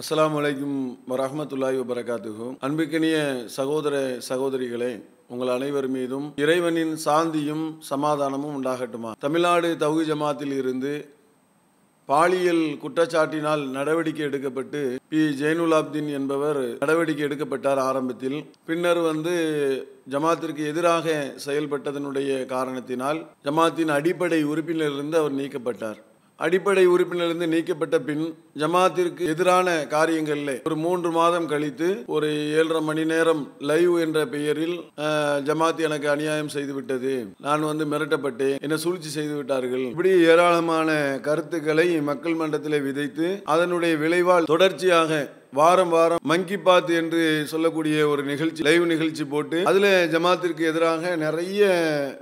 அஸ்லாம் வலைக்கும் வரமத்துல்லாஹி வபரகாத்துஹு. அன்புக்கினிய சகோதர சகோதரிகளே உங்கள் அனைவர் மீதும் இறைவனின் சாந்தியும் சமாதானமும் உண்டாகட்டுமா? தமிழ்நாடு தௌஹி ஜமாத்தில் இருந்து பாலியல் குற்றச்சாட்டினால் நடவடிக்கை எடுக்கப்பட்டு பி. ஜெயினுலாப்தீன் என்பவர் நடவடிக்கை எடுக்கப்பட்டார் ஆரம்பத்தில். பின்னர் வந்து ஜமாத்திற்கு எதிராக செயல்பட்டதனுடைய காரணத்தினால் ஜமாத்தின் அடிப்படை உறுப்பினரிலிருந்து அவர் நீக்கப்பட்டார். அடிப்படை உறுப்பினரிலிருந்து நீக்கப்பட்ட பின் ஜமாத்திற்கு எதிரான காரியங்களில் ஒரு மூன்று மாதம் கழித்து ஒரு ஏழரை மணி நேரம் லைவ் என்ற பெயரில் ஜமாத் எனக்கு அநியாயம் செய்து விட்டது நான் வந்து மிரட்டப்பட்டேன். என்ன சூழ்ச்சி செய்து விட்டார்கள் இப்படி ஏராளமான கருத்துக்களை மக்கள் மன்றத்தில் விதைத்து அதனுடைய விளைவால் தொடர்ச்சியாக வாரம் வாரம் மங்கி பாத் என்று சொல்லக்கூடிய ஒரு நிகழ்ச்சி லைவ் நிகழ்ச்சி போட்டு அதுல ஜமாத்திற்கு எதிராக நிறைய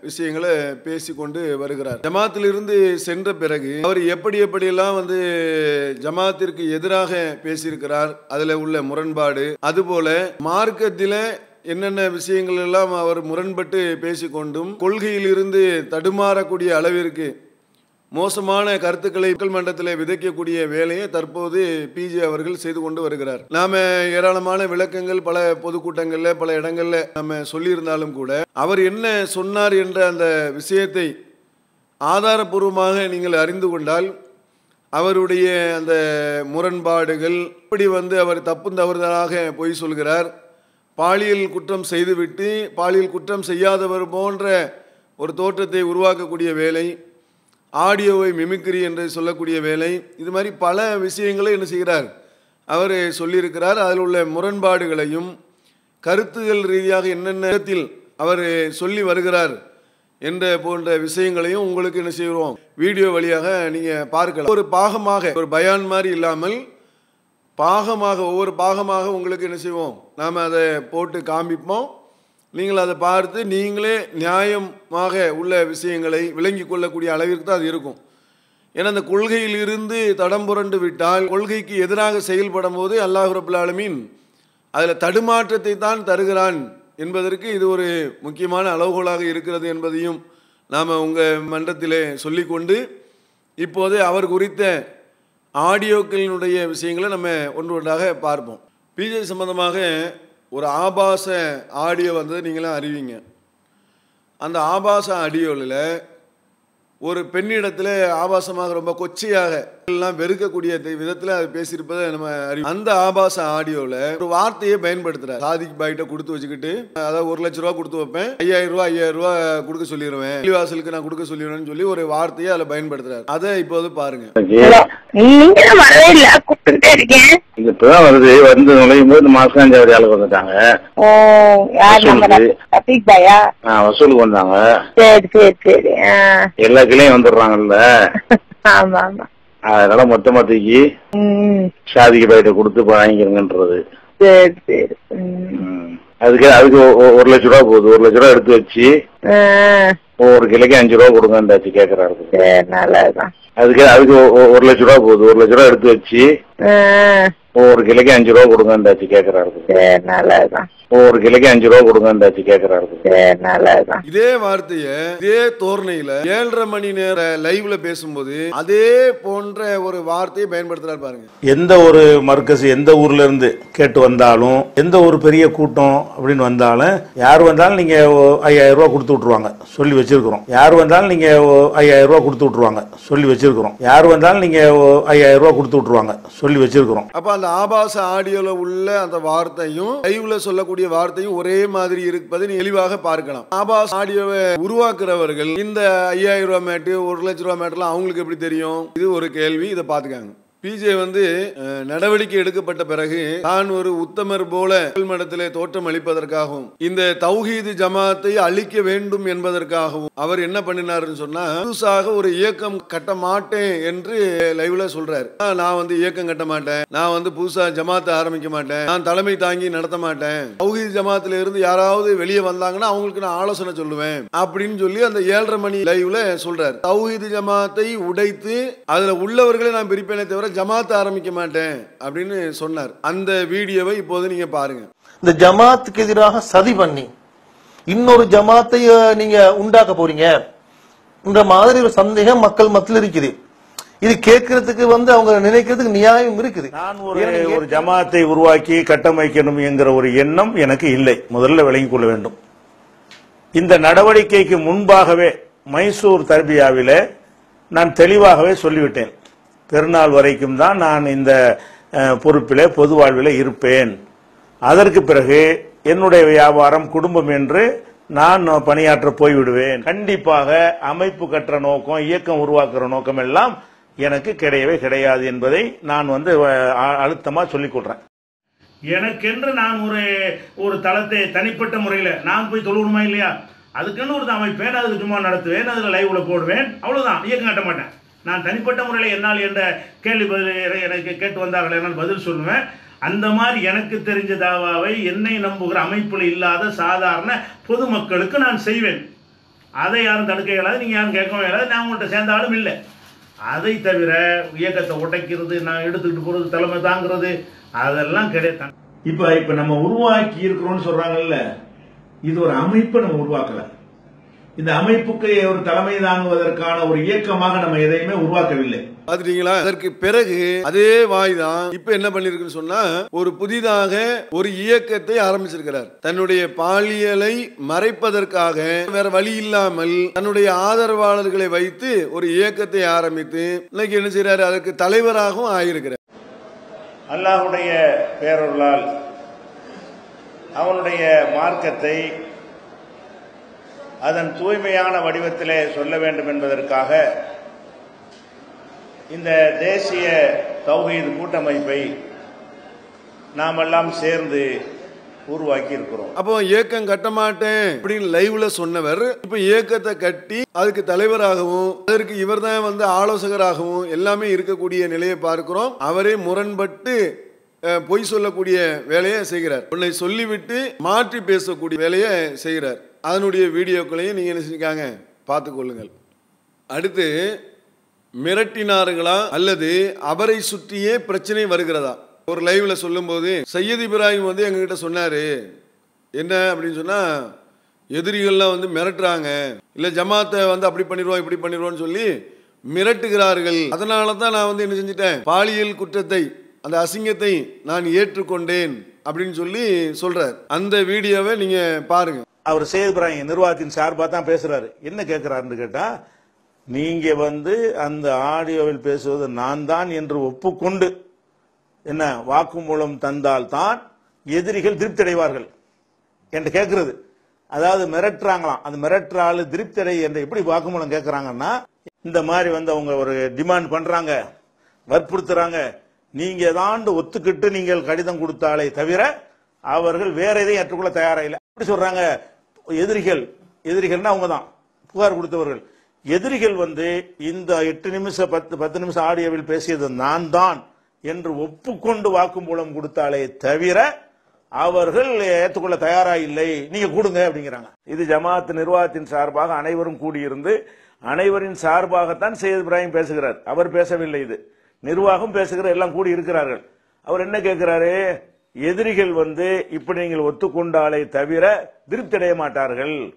விஷயங்களை பேசிக்கொண்டு வருகிறார். ஜமாத்திலிருந்து சென்ற பிறகு அவர் எப்படி எப்படியெல்லாம் வந்து ஜமாத்திற்கு எதிராக பேசியிருக்கிறார் அதுல உள்ள முரண்பாடு அதுபோல மார்க்கத்தில என்னென்ன விஷயங்கள் எல்லாம் அவர் முரண்பட்டு பேசிக்கொண்டும் கொள்கையிலிருந்து தடுமாறக்கூடிய அளவிற்கு மோசமான கருத்துக்களை மக்கள் மன்றத்தில் விதைக்கக்கூடிய வேலையை தற்போது பிஜே அவர்கள் செய்து கொண்டு வருகிறார். நாம ஏராளமான விளக்கங்கள் பல பொதுக்கூட்டங்களில் பல இடங்களில் நம்ம சொல்லியிருந்தாலும் கூட அவர் என்ன சொன்னார் என்ற அந்த விஷயத்தை ஆதாரபூர்வமாக நீங்கள் அறிந்து கொண்டால் அவருடைய அந்த முரண்பாடுகள் இப்படி வந்து அவர் தப்பும் தவறுதலாக பொய் சொல்கிறார். பாலியல் குற்றம் செய்துவிட்டு பாலியல் குற்றம் செய்யாதவர் போன்ற ஒரு தோற்றத்தை உருவாக்கக்கூடிய வேலை ஆடியோவை மிமிக்ரி என்று சொல்லக்கூடிய வேலை. இது மாதிரி பல விஷயங்களை என்ன செய்கிறார்? அவர் சொல்லியிருக்கிறார். அதில் உள்ள முரண்பாடுகளையும் கருத்துகள் ரீதியாக என்னென்ன இடத்தில் அவர் சொல்லி வருகிறார் என்ற போன்ற விஷயங்களையும் உங்களுக்கு என்ன செய்கிறோம்? வீடியோ வழியாக நீங்கள் பார்க்கலாம். ஒரு பாகமாக ஒரு பயான் மாதிரி இல்லாமல் பாகமாக ஒவ்வொரு பாகமாக உங்களுக்கு என்ன செய்வோம்? நாம் அதை போட்டு காமிப்போம் நீங்கள் அதை பார்த்து நீங்களே நியாயமாக உள்ள விஷயங்களை விளங்கி கொள்ளக்கூடிய அளவிற்கு தான் அது இருக்கும். ஏன்னா அந்த கொள்கையில் இருந்து தடம் புரண்டு விட்டால் கொள்கைக்கு எதிராக செயல்படும் போது அல்லாஹ் அதில் தடுமாற்றத்தை தான் தருகிறான் என்பதற்கு இது ஒரு முக்கியமான அளவுகோலாக இருக்கிறது என்பதையும் நாம் உங்கள் மன்றத்திலே சொல்லிக்கொண்டு இப்போது அவர் குறித்த ஆடியோக்களினுடைய விஷயங்களை நம்ம ஒன்று ஒன்றாக பார்ப்போம். பிஜே சம்பந்தமாக ஒரு ஆபாச ஆடியோ வந்தது நீங்களாம் அறிவிங்க. அந்த ஆபாச ஆடியோவில் ஒரு பெண்ணிடத்தில் ஆபாசமாக ரொம்ப கொச்சையாக எல்லாம் வெறுக்கக்கூடிய விதத்தில் அது பேசியிருப்பதை நம்ம அறிவோம் அந்த ஆபாச ஆடியோவில் ஒரு வார்த்தையை பயன்படுத்துறார். சாதிக் பாய்கிட்ட கொடுத்து வச்சுக்கிட்டு அதாவது ஒரு லட்ச ரூபா கொடுத்து வைப்பேன். ஐயாயிரம் ரூபா ஐயாயிரம் ரூபா கொடுக்க சொல்லிடுவேன் பள்ளிவாசலுக்கு நான் கொடுக்க சொல்லிடுவேன்னு சொல்லி ஒரு வார்த்தையை அதில் பயன்படுத்துறாரு. அதை இப்போது பாருங்க. ஹலோ நீங்க தான் வரவே இல்ல. கூப்பிட்டுட்டே இருக்கேன். இது இப்பதான் வருது. வந்து நுழையும் போது மாசம் அஞ்சாவது ஆளுக்கு வந்துட்டாங்க. வசூலுக்கு. வசூலுக்கு வந்தாங்க. சரி சரி சரி. ஆ. எல்லா கிளையும் வந்துடுறாங்கல்ல. ஆமா ஆமா. அதனால மொத்தமா தூக்கி ம். சாதிக்கு பயிட்ட கொடுத்து வாங்கிக்கிறங்கன்றது. அதுக்கு அதுக்கு ஒரு லட்ச ரூபா போகுது. ஒரு லட்ச ரூபா எடுத்து வச்சு ஒரு கிளைக்கு அஞ்சு ரூபா கொடுங்கன்றாச்சு கேக்குறாரு. அதுக்கு அதுக்கு ஒரு லட்ச ரூபா போகுது. ஒரு லட்ச ரூபா எடுத்து வச்சு ஒரு கிளைக்கு அஞ்சு ரூபா கொடுங்கன்றாச்சு கேக்குறாரு. சரி நல்லதுதான். ஒரு கிளைக்கு அஞ்சு ரூபா கொடுங்கன்றாச்சு கேக்குறாரு. சரி நல்லதுதான். இதே வார்த்தையை இதே தோரணையில ஏழரை மணி நேர லைவ்ல பேசும்போது அதே போன்ற ஒரு வார்த்தையை பயன்படுத்துறாரு பாருங்க. எந்த ஒரு மர்க்கஸ் எந்த ஊர்ல இருந்து கேட்டு வந்தாலும் எந்த ஒரு பெரிய கூட்டம் அப்படின்னு வந்தாலும் யார் வந்தாலும் நீங்க ஐயாயிரம் ரூபாய் கொடுத்து விட்டுருவாங்க. சொல்லி வச்சிருக்கிறோம். யார் வந்தாலும் நீங்க ஐயாயிரம் ரூபாய் கொடுத்து விட்டுருவாங்க. சொல்லி வச்சிருக்கிறோம். யார் வந்தாலும் நீங்க ஐயாயிரம் ரூபாய் கொடுத்து விட்டுருவாங்க. சொல்லி வச்சிருக்கிறோம். அப்ப அந்த ஆபாச ஆடியோல உள்ள அந்த வார்த்தையும் லைவ்ல சொல்லக்கூடிய வார்த்தையும் ஒரே மாதிரி இருப்பதை நீ தெளிவாக பார்க்கலாம். ஆபாச ஆடியோவை உருவாக்குறவர்கள் இந்த ஐயாயிரம் ரூபாய் மேட்டு ஒரு லட்ச ரூபாய் மேட்டுலாம் அவங்களுக்கு எப்படி தெரியும்? இது ஒரு கேள்வி இதை பார்த்துக்காங்க. பிஜே வந்து நடவடிக்கை எடுக்கப்பட்ட பிறகு தான் ஒரு உத்தமர் போல மடத்திலே தோற்றம் அளிப்பதற்காகவும் இந்த தௌஹீது ஜமாத்தை அழிக்க வேண்டும் என்பதற்காகவும் அவர் என்ன பண்ணினாருன்னு சொன்னா புதுசாக ஒரு இயக்கம் கட்ட மாட்டேன் என்று லைவ்ல சொல்றாரு. நான் வந்து இயக்கம் கட்ட மாட்டேன். நான் வந்து புதுசா ஜமாத்தை ஆரம்பிக்க மாட்டேன். நான் தலைமை தாங்கி நடத்த மாட்டேன். தௌஹீது ஜமாத்துல இருந்து யாராவது வெளியே வந்தாங்கன்னா அவங்களுக்கு நான் ஆலோசனை சொல்லுவேன் அப்படின்னு சொல்லி அந்த ஏழரை மணி லைவ்ல சொல்றாரு. தௌஹீது ஜமாத்தை உடைத்து அதுல உள்ளவர்களை நான் பிரிப்பேனே தவிர ஜமாத்தை ஆரம்பிக்க மாட்டேன் அப்படின்னு சொன்னார். அந்த வீடியோவை இப்போது நீங்க பாருங்க. இந்த ஜமாத்துக்கு எதிராக சதி பண்ணி இன்னொரு ஜமாத்தை நீங்க உண்டாக்க போறீங்க. இந்த மாதிரி ஒரு சந்தேகம் மக்கள் மத்தியில் இருக்குது. இது கேட்கறதுக்கு வந்து அவங்க நினைக்கிறதுக்கு நியாயம் இருக்குது. நான் ஒரு ஒரு ஜமாத்தை உருவாக்கி கட்டமைக்கணும் என்கிற ஒரு எண்ணம் எனக்கு இல்லை. முதல்ல விளங்கிக் கொள்ள வேண்டும். இந்த நடவடிக்கைக்கு முன்பாகவே மைசூர் தர்பியாவிலே நான் தெளிவாகவே சொல்லிவிட்டேன். பெருநாள் வரைக்கும் தான் நான் இந்த பொறுப்பில் பொறுப்பிலே பொது வாழ்விலே இருப்பேன். அதற்கு பிறகு என்னுடைய வியாபாரம் குடும்பம் என்று நான் பணியாற்ற போய்விடுவேன். கண்டிப்பாக அமைப்பு கற்ற நோக்கம் இயக்கம் உருவாக்குற நோக்கம் எல்லாம் எனக்கு கிடையவே கிடையாது என்பதை நான் வந்து அழுத்தமாக சொல்லிக் கொள்றேன். எனக்கென்று நான் ஒரு ஒரு தளத்தை தனிப்பட்ட முறையில் நான் போய் தொழுகணுமா இல்லையா? அதுக்குன்னு ஒரு அமைப்பேன் அதுக்கு சும்மா நடத்துவேன் அதில் லைவில் போடுவேன் அவ்வளோதான் இயக்கம் கட்ட மாட்டேன். நான் தனிப்பட்ட முறையில் என்னால் என்ற கேள்வி பதில் எனக்கு கேட்டு வந்தார்கள் என்னால் பதில் சொல்லுவேன். அந்த மாதிரி எனக்கு தெரிஞ்ச தாவாவை என்னை நம்புகிற அமைப்பில் இல்லாத சாதாரண பொதுமக்களுக்கு நான் செய்வேன். அதை யாரும் தடுக்க இயலாது நீங்கள் யாரும் கேட்கவும் இயலாது நான் உங்கள்கிட்ட சேர்ந்தாலும் இல்லை. அதை தவிர இயக்கத்தை உடைக்கிறது நான் எடுத்துக்கிட்டு போகிறது தலைமை தாங்கிறது அதெல்லாம் கிடையாது. இப்போ இப்போ நம்ம உருவாக்கி இருக்கிறோம்னு சொல்கிறாங்கல்ல இது ஒரு அமைப்பை நம்ம உருவாக்கலை. இந்த அமைப்புக்கு ஒரு தலைமை தாங்குவதற்கான ஒரு இயக்கமாக நம்ம எதையுமே உருவாக்கவில்லை. பாத்துட்டீங்களா? அதற்கு பிறகு அதே வாய் தான் இப்ப என்ன பண்ணிருக்குன்னு சொன்னா ஒரு புதிதாக ஒரு இயக்கத்தை ஆரம்பிச்சிருக்கிறார். தன்னுடைய பாலியலை மறைப்பதற்காக வேற வழி இல்லாமல் தன்னுடைய ஆதரவாளர்களை வைத்து ஒரு இயக்கத்தை ஆரம்பித்து இன்னைக்கு என்ன செய்யறாரு அதற்கு தலைவராகவும் ஆயிருக்கிறார் அல்லாஹுடைய பேரொருளால் அவனுடைய மார்க்கத்தை அதன் தூய்மையான வடிவத்திலே சொல்ல வேண்டும் என்பதற்காக இந்த தேசிய தௌஹீத் கூட்டமைப்பை நாமெல்லாம் சேர்ந்து உருவாக்கி இருக்கிறோம் அப்போ இயக்கம் கட்ட மாட்டேன் அப்படின்னு லைவ்ல சொன்னவர். இப்ப இயக்கத்தை கட்டி அதுக்கு தலைவராகவும் அதற்கு இவர்தான் வந்து ஆலோசகராகவும் எல்லாமே இருக்கக்கூடிய நிலையை பார்க்கிறோம். அவரே முரண்பட்டு பொய் சொல்லக்கூடிய வேலையை செய்கிறார். உன்னை சொல்லிவிட்டு மாற்றி பேசக்கூடிய வேலையை செய்கிறார். அதனுடைய வீடியோக்களையும் நீங்கள் என்ன செஞ்சுக்காங்க? பார்த்துக்கொள்ளுங்கள் அடுத்து மிரட்டினார்களா அல்லது அவரை சுற்றியே பிரச்சனை வருகிறதா? ஒரு லைவ்ல சொல்லும்போது சையத் இப்ராஹிம் வந்து எங்ககிட்ட சொன்னாரு. என்ன? அப்படின்னு சொன்னா எதிரிகள்லாம் வந்து மிரட்டுறாங்க. இல்ல ஜமாத்தை வந்து அப்படி பண்ணிடுவோம் இப்படி பண்ணிடுவோம்னு சொல்லி மிரட்டுகிறார்கள். அதனால தான் நான் வந்து என்ன செஞ்சிட்டேன்? பாலியல் குற்றத்தை அந்த அசிங்கத்தை நான் ஏற்றுக்கொண்டேன். அப்படின்னு சொல்லி சொல்றார். அந்த வீடியோவை நீங்க பாருங்க. அவர் சேது இப்ராஹிம் நிர்வாகத்தின் சார்பாக தான் பேசுறாரு. என்ன கேட்கிறாருன்னு கேட்டா நீங்க வந்து அந்த ஆடியோவில் பேசுவது நான் தான் என்று ஒப்புக்கொண்டு என்ன வாக்குமூலம் தந்தால் தான் எதிரிகள் திருப்தி அடைவார்கள் என்று கேட்கிறது. அதாவது மிரட்டுறாங்களாம். அந்த மிரட்டுறாள் திருப்தி அடை என்று எப்படி வாக்குமூலம் கேட்கறாங்கன்னா இந்த மாதிரி வந்து அவங்க ஒரு டிமாண்ட் பண்றாங்க வற்புறுத்துறாங்க. நீங்க ஏதாண்டு ஒத்துக்கிட்டு நீங்கள் கடிதம் கொடுத்தாலே தவிர அவர்கள் வேற எதையும் ஏற்றுக்கொள்ள தயாராக இல்லை. அப்படி சொல்றாங்க. எதிரிகள் எதிரிகள்னா அவங்க தான் புகார் கொடுத்தவர்கள். எதிரிகள் வந்து இந்த எட்டு நிமிஷம் பத்து பத்து நிமிஷம் ஆடியோவில் பேசியது நான் தான் என்று ஒப்புக்கொண்டு வாக்குமூலம் கொடுத்தாலே தவிர அவர்கள் ஏற்றுக்கொள்ள தயாரா இல்லை. நீங்க கொடுங்க அப்படிங்கிறாங்க. இது ஜமாத் நிர்வாகத்தின் சார்பாக அனைவரும் கூடியிருந்து அனைவரின் சார்பாகத்தான் சையத் இப்ராஹிம் பேசுகிறார். அவர் பேசவில்லை இது. நிர்வாகம் பேசுகிற எல்லாம் கூடி இருக்கிறார்கள். அவர் என்ன கேட்கிறாரு? எதிரிகள் வந்து இப்படி நீங்கள் ஒத்துக்கொண்டாலே தவிர திருப்தி அடைய மாட்டார்கள்.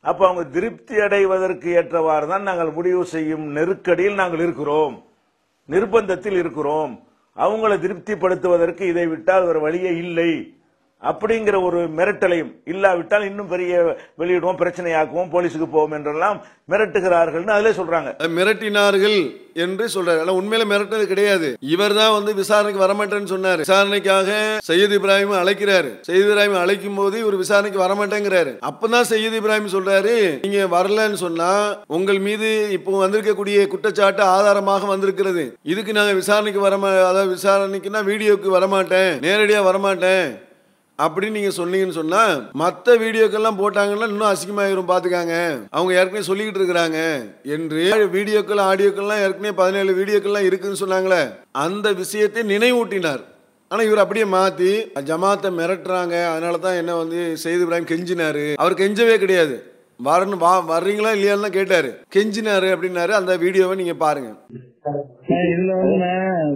அப்ப அவங்க திருப்தி அடைவதற்கு ஏற்றவாறு தான் நாங்கள் முடிவு செய்யும் நெருக்கடியில் நாங்கள் இருக்கிறோம். நிர்பந்தத்தில் இருக்கிறோம். அவங்களை திருப்திப்படுத்துவதற்கு இதை விட்டால் ஒரு வழியே இல்லை. அப்படிங்கிற ஒரு மிரட்டலையும் இல்லாவிட்டால் இன்னும் பெரிய வெளியிடுவோம் பிரச்சனையாக்குவோம் போலீஸுக்கு போவோம் என்றெல்லாம் மிரட்டுகிறார்கள்னு அதிலே சொல்றாங்க. மிரட்டினார்கள் என்று சொல்றாரு. ஆனா உண்மையில மிரட்டது கிடையாது. இவர் தான் வந்து விசாரணைக்கு வரமாட்டேன்னு சொன்னாரு. விசாரணைக்காக சையத் இப்ராஹிம் அழைக்கிறாரு. சையத் இப்ராஹிம் அழைக்கும் போது இவர் விசாரணைக்கு வரமாட்டேங்கிறாரு. அப்பதான் சையத் இப்ராஹிம் சொல்றாரு நீங்க வரலன்னு சொன்னா உங்கள் மீது இப்போ வந்திருக்கக்கூடிய குற்றச்சாட்டு ஆதாரமாக வந்திருக்கிறது. இதுக்கு நாங்க விசாரணைக்கு வர அதாவது விசாரணைக்குன்னா வீடியோக்கு வரமாட்டேன். நேரடியா வரமாட்டேன். அப்படின்னு நீங்க சொன்னீங்கன்னு சொன்னா மத்த வீடியோக்கெல்லாம் போட்டாங்கன்னா இன்னும் அசிங்கமாயிரும் பாத்துக்காங்க. அவங்க ஏற்கனவே சொல்லிக்கிட்டு இருக்கிறாங்க. என்று வீடியோக்கள் ஆடியோக்கள்லாம் ஏற்கனவே பதினேழு வீடியோக்கள்லாம் இருக்குன்னு சொன்னாங்களே அந்த விஷயத்தை நினைவூட்டினார். ஆனா இவர் அப்படியே மாத்தி ஜமாத்தை மிரட்டுறாங்க. அதனால தான் என்ன வந்து செய்து இப்ராஹிம் கெஞ்சினாரு. அவர் கெஞ்சவே கிடையாது. வரணும் வா வர்றீங்களா இல்லையான்னு கேட்டாரு. கெஞ்சினாரு அப்படின்னாரு. அந்த வீடியோவை நீங்க பாருங்க. இதுல வந்து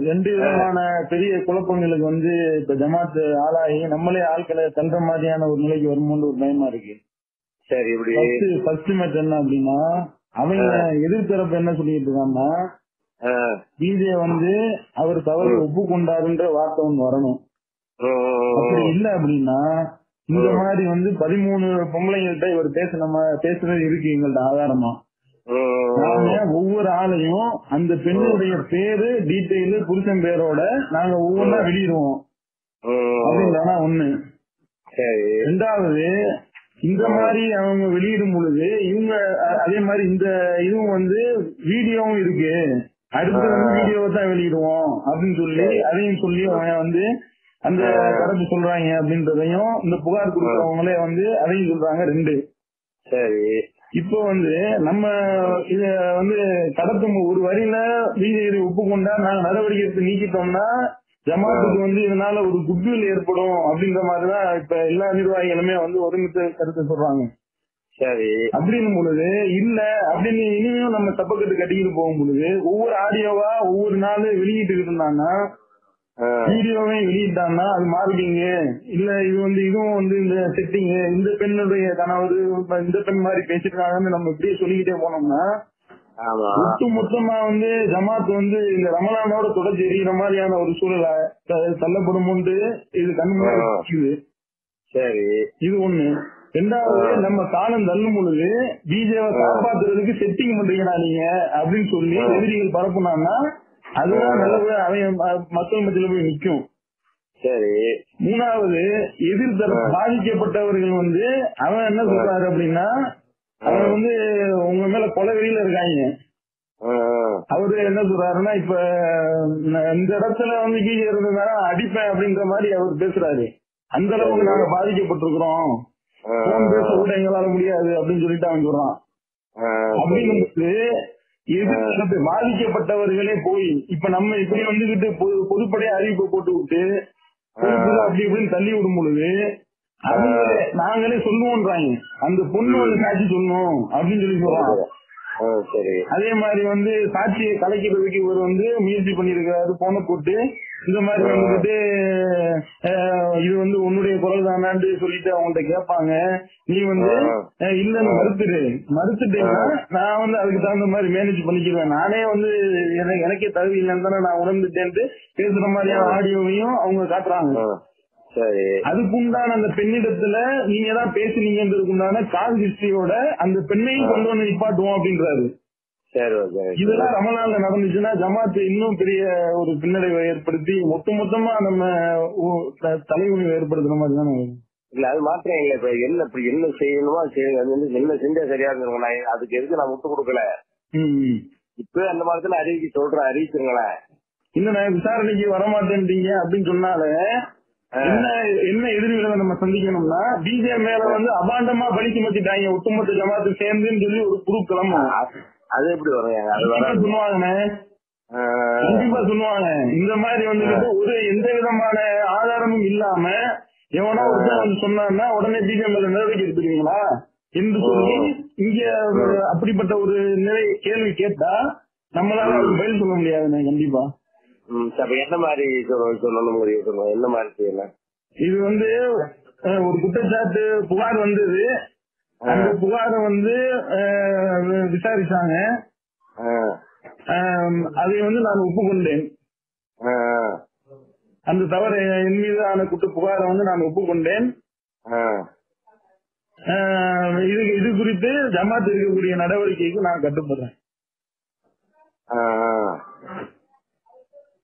ரெண்டு விதமான பெரிய குழப்பங்களுக்கு வந்து இப்ப ஜமாத் ஆளாகி நம்மளே ஆட்களை தள்ளுற மாதிரியான ஒரு நிலைக்கு வருமோன்னு ஒரு பயமா இருக்கு. சரி இப்படி. ஃபர்ஸ்ட் மேட்ச் என்ன அப்படின்னா அவங்க எதிர்த்தரப்பு என்ன சொல்லிட்டு இருக்காங்கன்னா. பிஜே வந்து அவர் தவறை ஒப்புக்கொண்டாருன்ற வார்த்தை ஒண்ணு வரணும். அப்படி இல்ல அப்படின்னா இந்த மாதிரி வந்து பதிமூணு பொம்பளைங்கள்ட்ட இவர் பேசின பேசுறது இருக்கு எங்கள்ட்ட ஆதாரமா. ஒவ்வொரு ஆளையும் அந்த பெண்ணுடைய பேரு டீட்டெயில் புருஷன் பேரோட நாங்க ஒவ்வொன்றா வெளியிடுவோம். ம். அப்படின்றா ஒண்ணு. ரெண்டாவது இந்த மாதிரி அவங்க வெளியிடும் பொழுது இவங்க அதே மாதிரி இந்த இதுவும் வந்து வீடியோவும் இருக்கு. அடுத்து வந்து வீடியோவை தான் வெளியிடுவோம் அப்படின்னு சொல்லி அதையும் சொல்லி அவங்க வந்து அந்த கருத்து சொல்றாங்க அப்படின்றதையும் இந்த புகார் கொடுத்தவங்களே வந்து அதையும் சொல்றாங்க ரெண்டு. சரி. இப்போ வந்து நம்ம இத வந்து கடத்தும் ஒரு வரியில பிஜேபி ஒப்புக்கொண்டா நாங்க நடவடிக்கை எடுத்து நீக்கிட்டோம்னா ஜமாத்துக்கு வந்து இதனால ஒரு குட்வில் ஏற்படும் அப்படின்ற மாதிரிதான் இப்ப எல்லா நிர்வாகிகளுமே வந்து ஒருமித்த கருத்து சொல்றாங்க. சரி. அப்படின்னும் பொழுது இல்ல அப்படின்னு இனியும் நம்ம தப்பக்கட்டு கட்டிக்கிட்டு போகும் பொழுது ஒவ்வொரு ஆடியோவா ஒவ்வொரு நாள் வெளியிட்டு இருந்தாங்கன்னா. வீடியோவே வெளியிட்டாங்கன்னா அது மார்க்கிங் இல்ல இது வந்து இதுவும் வந்து இந்த செட்டிங் இந்த பெண்ணுடைய கணவர் இந்த பெண் மாதிரி பேசிருக்காங்கன்னு நம்ம இப்படியே சொல்லிக்கிட்டே போனோம்னா ஒட்டு மொத்தமா வந்து ஜமாத் வந்து இந்த ரமலானோட தொடர்ச்சி எறிகிற மாதிரியான ஒரு சூழலை தள்ளப்படும் இது கண் முன்னாடி ஆ. நிக்குது. சரி. இது ஒண்ணு. ரெண்டாவது நம்ம காலம் தள்ளும் பொழுது பிஜேவை காப்பாத்துறதுக்கு செட்டிங் பண்றீங்களா நீங்க அப்படின்னு சொல்லி எதிரிகள் பரப்புனாங்கன்னா அதுதான் நல்ல அவன் மக்கள் மத்தியில போய் நிக்கும். சரி. மூணாவது எதிர்த்தரப்பு பாதிக்கப்பட்டவர்கள் வந்து அவன் என்ன சொல்றாரு அப்படின்னா அவன் வந்து உங்க மேல கொலை வெளியில இருக்காங்க அவரு என்ன சொல்றாருன்னா இப்ப இந்த இடத்துல வந்து கீழே இருந்ததுனா அடிப்பேன் அப்படின்ற மாதிரி அவர் பேசுறாரு. அந்த அளவுக்கு நாங்க பாதிக்கப்பட்டிருக்கிறோம். போன் பேச கூட எங்களால முடியாது அப்படின்னு சொல்லிட்டு அவன் சொல்றான். ஆ, எதிர்த்து பாதிக்கப்பட்டவர்களே போய் இப்ப நம்ம இப்படி வந்துகிட்டு பொது- பொதுப்படையா அறிவிப்பை போட்டு விட்டு அப்படி இப்படின்னு தள்ளி விடும் பொழுது நாங்களே சொல்லுவோன்றாங்க. அந்த பொண்ணு வந்து சாட்சி சொல்லணும் அப்படின்னு சொல்லி சொல்றாங்க அதே மாதிரி வந்து சாட்சியை கலைக்கிறதுக்கு இவர் வந்து முயற்சி பண்ணிருக்காரு போன போட்டு. இந்த மாதிரி வந்துட்டு இது வந்து உன்னுடைய குரல் தானான்னு சொல்லிட்டு அவங்கள்ட்ட கேட்பாங்க. நீ வந்து இல்லன்னு மறுத்துரு மறுத்துட்டீங்கன்னா நான் வந்து அதுக்கு தகுந்த மாதிரி மேனேஜ் பண்ணிக்கிடுவேன் நானே வந்து எனக்கு எனக்கே தகுதி இல்லைன்னு தானே நான் உணர்ந்துட்டேன்ட்டு பேசுற மாதிரியான ஆடியோவையும் அவங்க காட்டுறாங்க. ஆ, சரி. அதுக்கு உண்டான அந்த பெண்ணிடத்துல நீங்க தான் பேசுனீங்கன்றதுக்கு உண்டான கால் ஹிஸ்டரியோட அந்த பெண்ணையும் கொண்டு வந்து நிப்பாட்டுவோம் அப்படின்றாரு. இதெல்லாம் ரமலான்ல நடந்துச்சுன்னா ஜமாத் இன்னும் பெரிய ஒரு பின்னடைவை ஏற்படுத்தி மொத்த மொத்தமா நம்ம ஊ- த- தலைகுனிவை ஏற்படுத்துற மாதிரி தானே. இல்ல அது மாத்திரம் இல்ல இப்ப என்ன இப்படி என்ன செய்யணுமோ செய்யுங்க அது வந்து என்ன செஞ்சா சரியா இருந்துருங்க நான் அதுக்கு எதுக்கு நான் விட்டு கொடுக்கல? ம், ம். இப்ப அந்த மாதிரி அறிவிக்க சொல்றேன் அறிவிச்சிருங்களேன். இன்னும் நான் விசாரணைக்கு வரமாட்டேன்ட்டீங்க அப்படின்னு சொன்னாலே என்ன என்ன எதிர்விகளை நம்ம சந்திக்கணும்னா பிஜே மேல வந்து அபாண்டமா பலி சுமத்திட்டாங்க ஒட்டுமொத்த ஜமாத்து சேர்ந்துன்னு சொல்லி ஒரு குரூப் கிளம்பும். அது எப்படி வருங்க அது ஆ, கண்டிப்பா சொல்லுவாங்க. இந்த மாதிரி வந்துட்டு ஒரு எந்த விதமான ஆதாரமும் இல்லாம எவனோ ஒருத்தன் வந்து சொன்னான்னா உடனே பிஜேபி நடவடிக்கை எடுத்துருவீங்களா என்று சொல்லி இங்க அப்படிப்பட்ட ஒரு நிலை கேள்வி கேட்டா நம்மளால பதில் சொல்ல முடியாதுண்ணே கண்டிப்பா. அப்ப என்ன மாதிரி சொல்ல- சொல்லணும் சொல்லுங்க. என்ன மாதிரி செய்யலாம்? இது வந்து ஒரு குற்றச்சாட்டு புகார் வந்தது. அந்த புகாரை வந்து விசாரிச்சாங்க. அதை வந்து நான் ஒப்புக்கொண்டேன். அந்த தவறு என் மீதான குற்ற புகாரை வந்து நான் ஒப்புக்கொண்டேன். இது இது குறித்து ஜமாத் இருக்கக்கூடிய நடவடிக்கைக்கு நான் கட்டுப்படுறேன்.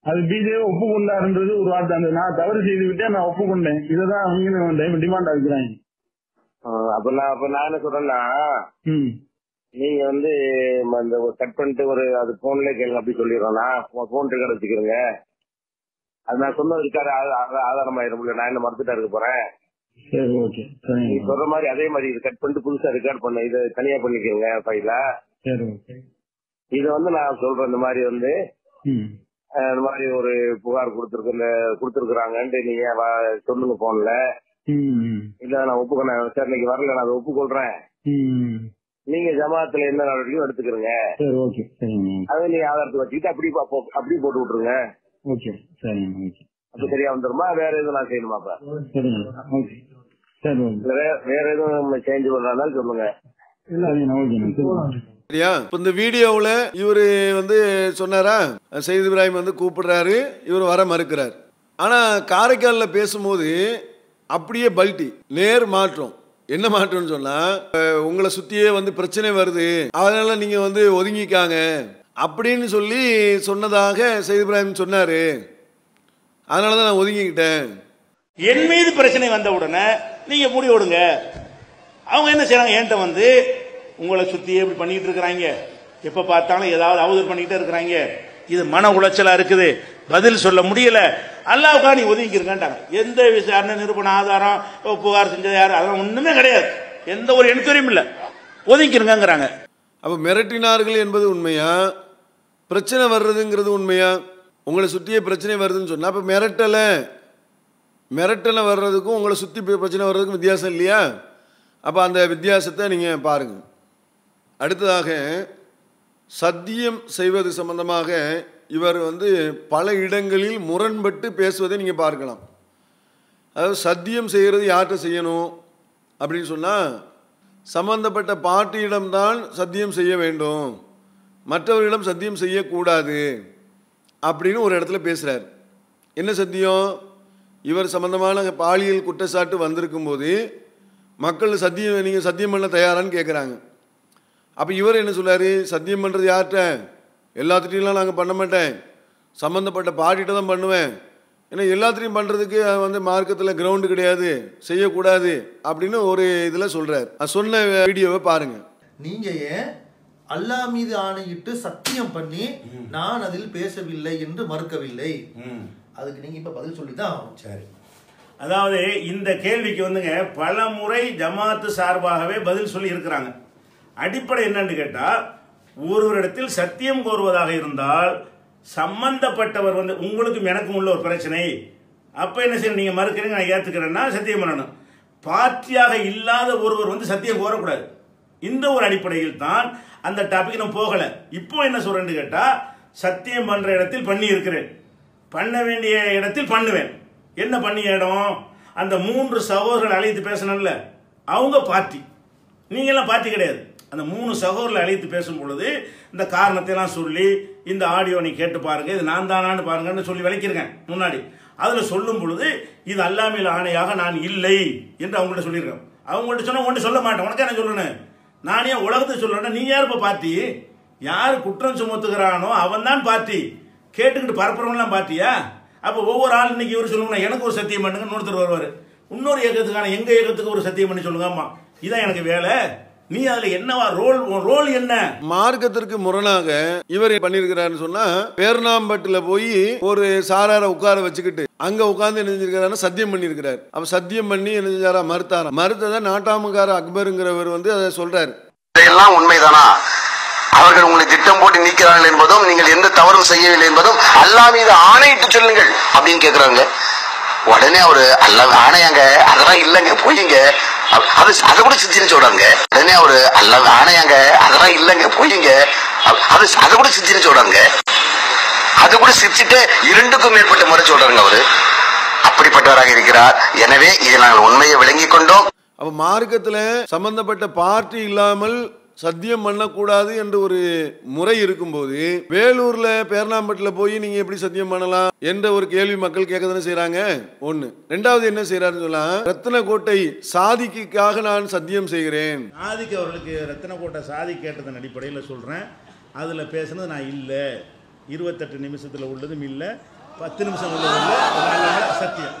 அது பிஜேபி ஒப்புக்கொண்டாருன்றது ஒரு வார்த்தை. நான் தவறு செய்து விட்டேன் நான் ஒப்புக்கொண்டேன். இததான் அவங்களும் டிமாண்ட் வைக்கிறாங்க அப்ப நான் அப்ப நான் என்ன சொல்றேன்னா நீங்க வந்து ம, இந்த கட் பண்ணிட்டு ஒரு அது போன்ல கேளுங்க அப்படி சொல்லிடுறோம்னா போன் ரெக்கார்டு வச்சுக்கிறேங்க. அது நான் சொன்னது இருக்காரு ஆதாரம் ஆயிட முடியல நான் என்ன மறந்துட்டா இருக்க போறேன்? சரி ஓகே. நீ சொல்ற மாதிரி அதே மாதிரி இது கட் பண்ணிட்டு புதுசா ரெக்கார்ட் பண்ண. இதை தனியா பண்ணிக்கோங்க ஃபைல சரி ஓகே. இத வந்து நான் சொல்றேன் இந்த மாதிரி வந்து இந்த மாதிரி ஒரு புகார் கொடுத்துருக்கு கொடுத்துருக்குறாங்கன்ட்டு நீங்க சொல்லுங்க போன்ல இல்ல நான் ஒப்புக்கணும் சார் இன்னைக்கு வரல நான் அதை ஒப்புக்கொள்றேன். ம். நீங்க ஜமாத்துல என்ன நடவடிக்கையும் எடுத்துக்கிறீங்க. சரி ஓகே. சரிங்க. அதை நீங்க ஆதாரத்தை வச்சுக்கிட்டு அப்படி அப்படி போட்டு விட்டுருங்க. ஓகே. சரிங்க ஓகே. அப்ப சரியா வந்துருமா? வேற எதுவும் நான் செய்யணுமா அப்ப? வேற வேற எதுவும் சேஞ்ச் பண்றதா சொல்லுங்க. சரியா? இப்போ இந்த வீடியோவில் இவர் வந்து சொன்னாரா? சையத் இப்ராஹிம் வந்து கூப்பிடுறாரு. இவர் வர மறுக்கிறார். ஆனால் காரைக்காலில் பேசும்போது அப்படியே பல்ட்டி நேர் மாற்றம். என்ன மாற்றம்னு சொன்னால் உங்களை சுற்றியே வந்து பிரச்சனை வருது அதனால நீங்கள் வந்து ஒதுங்கிக்காங்க அப்படின்னு சொல்லி சொன்னதாக சைது இப்ராஹிம் சொன்னார். அதனால தான் நான் ஒதுங்கிக்கிட்டேன். என் மீது பிரச்சனை வந்த உடனே நீங்க மூடி விடுங்க அவங்க என்ன செய்கிறாங்க என்கிட்ட வந்து உங்களை சுற்றியே இப்படி பண்ணிட்டு இருக்கிறாங்க. எப்ப பார்த்தாலும் ஏதாவது அவதூறு பண்ணிக்கிட்டே இருக்கிறாங்க. இது மன உளைச்சலா இருக்குது. பதில் சொல்ல முடியல. அல்லாவுக்கா நீ ஒதுங்கிருக்கேன்ட்டாங்க எந்த விசாரணை நிரூபண ஆதாரம் புகார் செஞ்சது யார்? அதெல்லாம் ஒன்றுமே கிடையாது. எந்த ஒரு எண்கரையும் இல்லை. ஒதுங்கிருங்கிறாங்க அப்போ மிரட்டினார்கள் என்பது உண்மையா? பிரச்சனை வர்றதுங்கிறது உண்மையா? உங்களை சுற்றியே பிரச்சனை வருதுன்னு சொன்னால் அப்போ மிரட்டலை. மிரட்டலை வர்றதுக்கும் உங்களை சுற்றி பிரச்சனை வர்றதுக்கும் வித்தியாசம் இல்லையா? அப்போ அந்த வித்தியாசத்தை நீங்கள் பாருங்கள் அடுத்ததாக சத்தியம் செய்வது சம்பந்தமாக இவர் வந்து பல இடங்களில் முரண்பட்டு பேசுவதை நீங்கள் பார்க்கலாம். அதாவது சத்தியம் செய்கிறது யார்கிட்ட செய்யணும்? அப்படின்னு சொன்னால் சம்பந்தப்பட்ட பாட்டியிடம்தான் சத்தியம் செய்ய வேண்டும். மற்றவர்களிடம் சத்தியம் செய்யக்கூடாது அப்படின்னு ஒரு இடத்துல பேசுகிறார் என்ன சத்தியம்? இவர் சம்பந்தமான பாலியல் குற்றச்சாட்டு வந்திருக்கும் போது மக்கள் சத்தியம் நீங்கள் சத்தியம் பண்ண தயாரான்னு கேட்குறாங்க அப்போ இவர் என்ன சொல்கிறார் சத்தியம் பண்ணுறது யார்கிட்ட? எல்லாத்துட்டையும் நாங்கள் பண்ண மாட்டேன். சம்மந்தப்பட்ட பார்ட்டிகிட்ட தான் பண்ணுவேன். ஏன்னா எல்லாத்துலேயும் பண்ணுறதுக்கு வந்து மார்க்கத்தில் கிரவுண்டு கிடையாது. செய்யக்கூடாது அப்படின்னு ஒரு இதில் சொல்கிறார் சொன்ன வீடியோவை பாருங்கள் நீங்க ஏன் அல்லாஹ் மீது ஆணையிட்டு சத்தியம் பண்ணி நான் அதில் பேசவில்லை என்று மறுக்கவில்லை? அதுக்கு நீங்க இப்ப பதில் சொல்லிதான் ஆகணும். சரி. அதாவது இந்த கேள்விக்கு வந்துங்க பல முறை ஜமாத்து சார்பாகவே பதில் சொல்லி இருக்கிறாங்க அடிப்படை என்னன்னு கேட்டா ஒருவரிடத்தில் சத்தியம் கோருவதாக இருந்தால் சம்பந்தப்பட்டவர் வந்து உங்களுக்கும் எனக்கும் உள்ள ஒரு பிரச்சனை. அப்ப என்ன செய்யணும்? நீங்க மறுக்கிறீங்க நான் ஏத்துக்கிறேன்னா சத்தியம் பண்ணணும். பார்ட்டியாக இல்லாத ஒருவர் வந்து சத்தியம் கோரக்கூடாது. இந்த ஒரு அடிப்படையில் தான் அந்த டாபிக் நான் போகல. இப்போ என்ன சொல்றேன்னு கேட்டா சத்தியம் பண்ற இடத்தில் பண்ணி இருக்கிறேன் பண்ண வேண்டிய இடத்தில் பண்ணுவேன். என்ன பண்ணிய இடம்? அந்த மூன்று சகோதரர்கள் அழைத்து பேசணும்ல. அவங்க பார்ட்டி. நீங்களாம் பார்ட்டி கிடையாது. அந்த மூணு சகோதரில் அழைத்து பேசும் பொழுது இந்த காரணத்தை எல்லாம் சொல்லி இந்த ஆடியோ நீ கேட்டு பாருங்க இது நான் தானான்னு பாருங்கன்னு சொல்லி விளக்கியிருக்கேன் முன்னாடி. அதில் சொல்லும் பொழுது இது அல்லாமையில் ஆணையாக நான் இல்லை என்று அவங்கள்ட்ட சொல்லியிருக்கேன் அவங்கள்ட்ட சொன்னால் ஒன்று சொல்ல மாட்டேன். உனக்கு என்ன சொல்லணும் நானே உலகத்தை சொல்லணும் நீ யார் இப்போ பார்ட்டி யார் குற்றம் சுமத்துகிறானோ அவன் தான் பார்ட்டி கேட்டுக்கிட்டு பரப்புறவன்லாம் பார்ட்டியா அப்போ ஒவ்வொரு ஆள் இன்னைக்கு இவர் சொல்லுங்க எனக்கு ஒரு சத்தியம் பண்ணுங்க ஒருத்தர் வருவார். இன்னொரு இயக்கத்துக்கான எங்கள் இயக்கத்துக்கு ஒரு சத்தியம் பண்ணி சொல்லுங்க ஆமா இதான் எனக்கு வேலை. நீ அதுல என்னவா ரோல் ரோல் என்ன? மார்க்கத்திற்கு முரணாக இவர் பண்ணியிருக்கிறாருன்னு சொன்னா பேர்ணாம்பட்டுல போய் ஒரு சாராரை உட்கார வச்சுக்கிட்டு அங்க உட்கார்ந்து என்ன செஞ்சிருக்காரு சத்தியம் பண்ணியிருக்கிறார். அப்ப சத்தியம் பண்ணி என்ன செஞ்சாரா? மறுத்தாரா மறுத்ததை நாட்டாமுக்கார அக்பருங்கிறவர் வந்து அதை சொல்றாரு. இதையெல்லாம் உண்மைதானா? அவர்கள் உங்களை திட்டம் போட்டு நீக்கிறார்கள் என்பதும் நீங்கள் எந்த தவறும் செய்யவில்லை என்பதும் அல்லாஹ் மீது ஆணையிட்டு சொல்லுங்கள் அப்படின்னு கேக்குறாங்க உடனே அவரு அல்ல ஆணையாங்க அதெல்லாம் இல்லைங்க போயிங்க. அது அதை கூட சிரிச்சுன்னு சொல்றாங்க? உடனே அவரு அல்ல ஆணையாங்க அதெல்லாம் இல்லைங்க போயிங்க அது அதை கூட சிரிச்சுன்னு சொல்றாங்க? அது கூட சிரிச்சுட்டு இரண்டுக்கும் மேற்பட்ட முறை சொல்றாங்க அவரு. அப்படிப்பட்டவராக இருக்கிறார். எனவே இதை நாங்கள் உண்மையை விளங்கிக் கொண்டோம். அப்ப மார்க்கத்துல சம்பந்தப்பட்ட பார்ட்டி இல்லாமல் சத்தியம் பண்ணக்கூடாது என்ற ஒரு முறை இருக்கும்போது வேலூர்ல பேர்ணாம்பட்டில் போய் நீங்க எப்படி சத்தியம் பண்ணலாம் என்ற ஒரு கேள்வி மக்கள் கேட்க தானே செய்றாங்க? ஒண்ணு. ரெண்டாவது என்ன செய்யறாருன்னு சொல்லலாம் ரத்தினக்கோட்டை சாதிக்காக நான் சத்தியம் செய்கிறேன். சாதிக்கு அவர்களுக்கு ரத்தின கோட்டை சாதி கேட்டதன் அடிப்படையில் சொல்கிறேன் அதில் பேசுனது நான் இல்லை. இருபத்தெட்டு நிமிஷத்தில் உள்ளதும் இல்லை. பத்து நிமிஷம் உள்ளதும் இல்லை. சத்தியம்.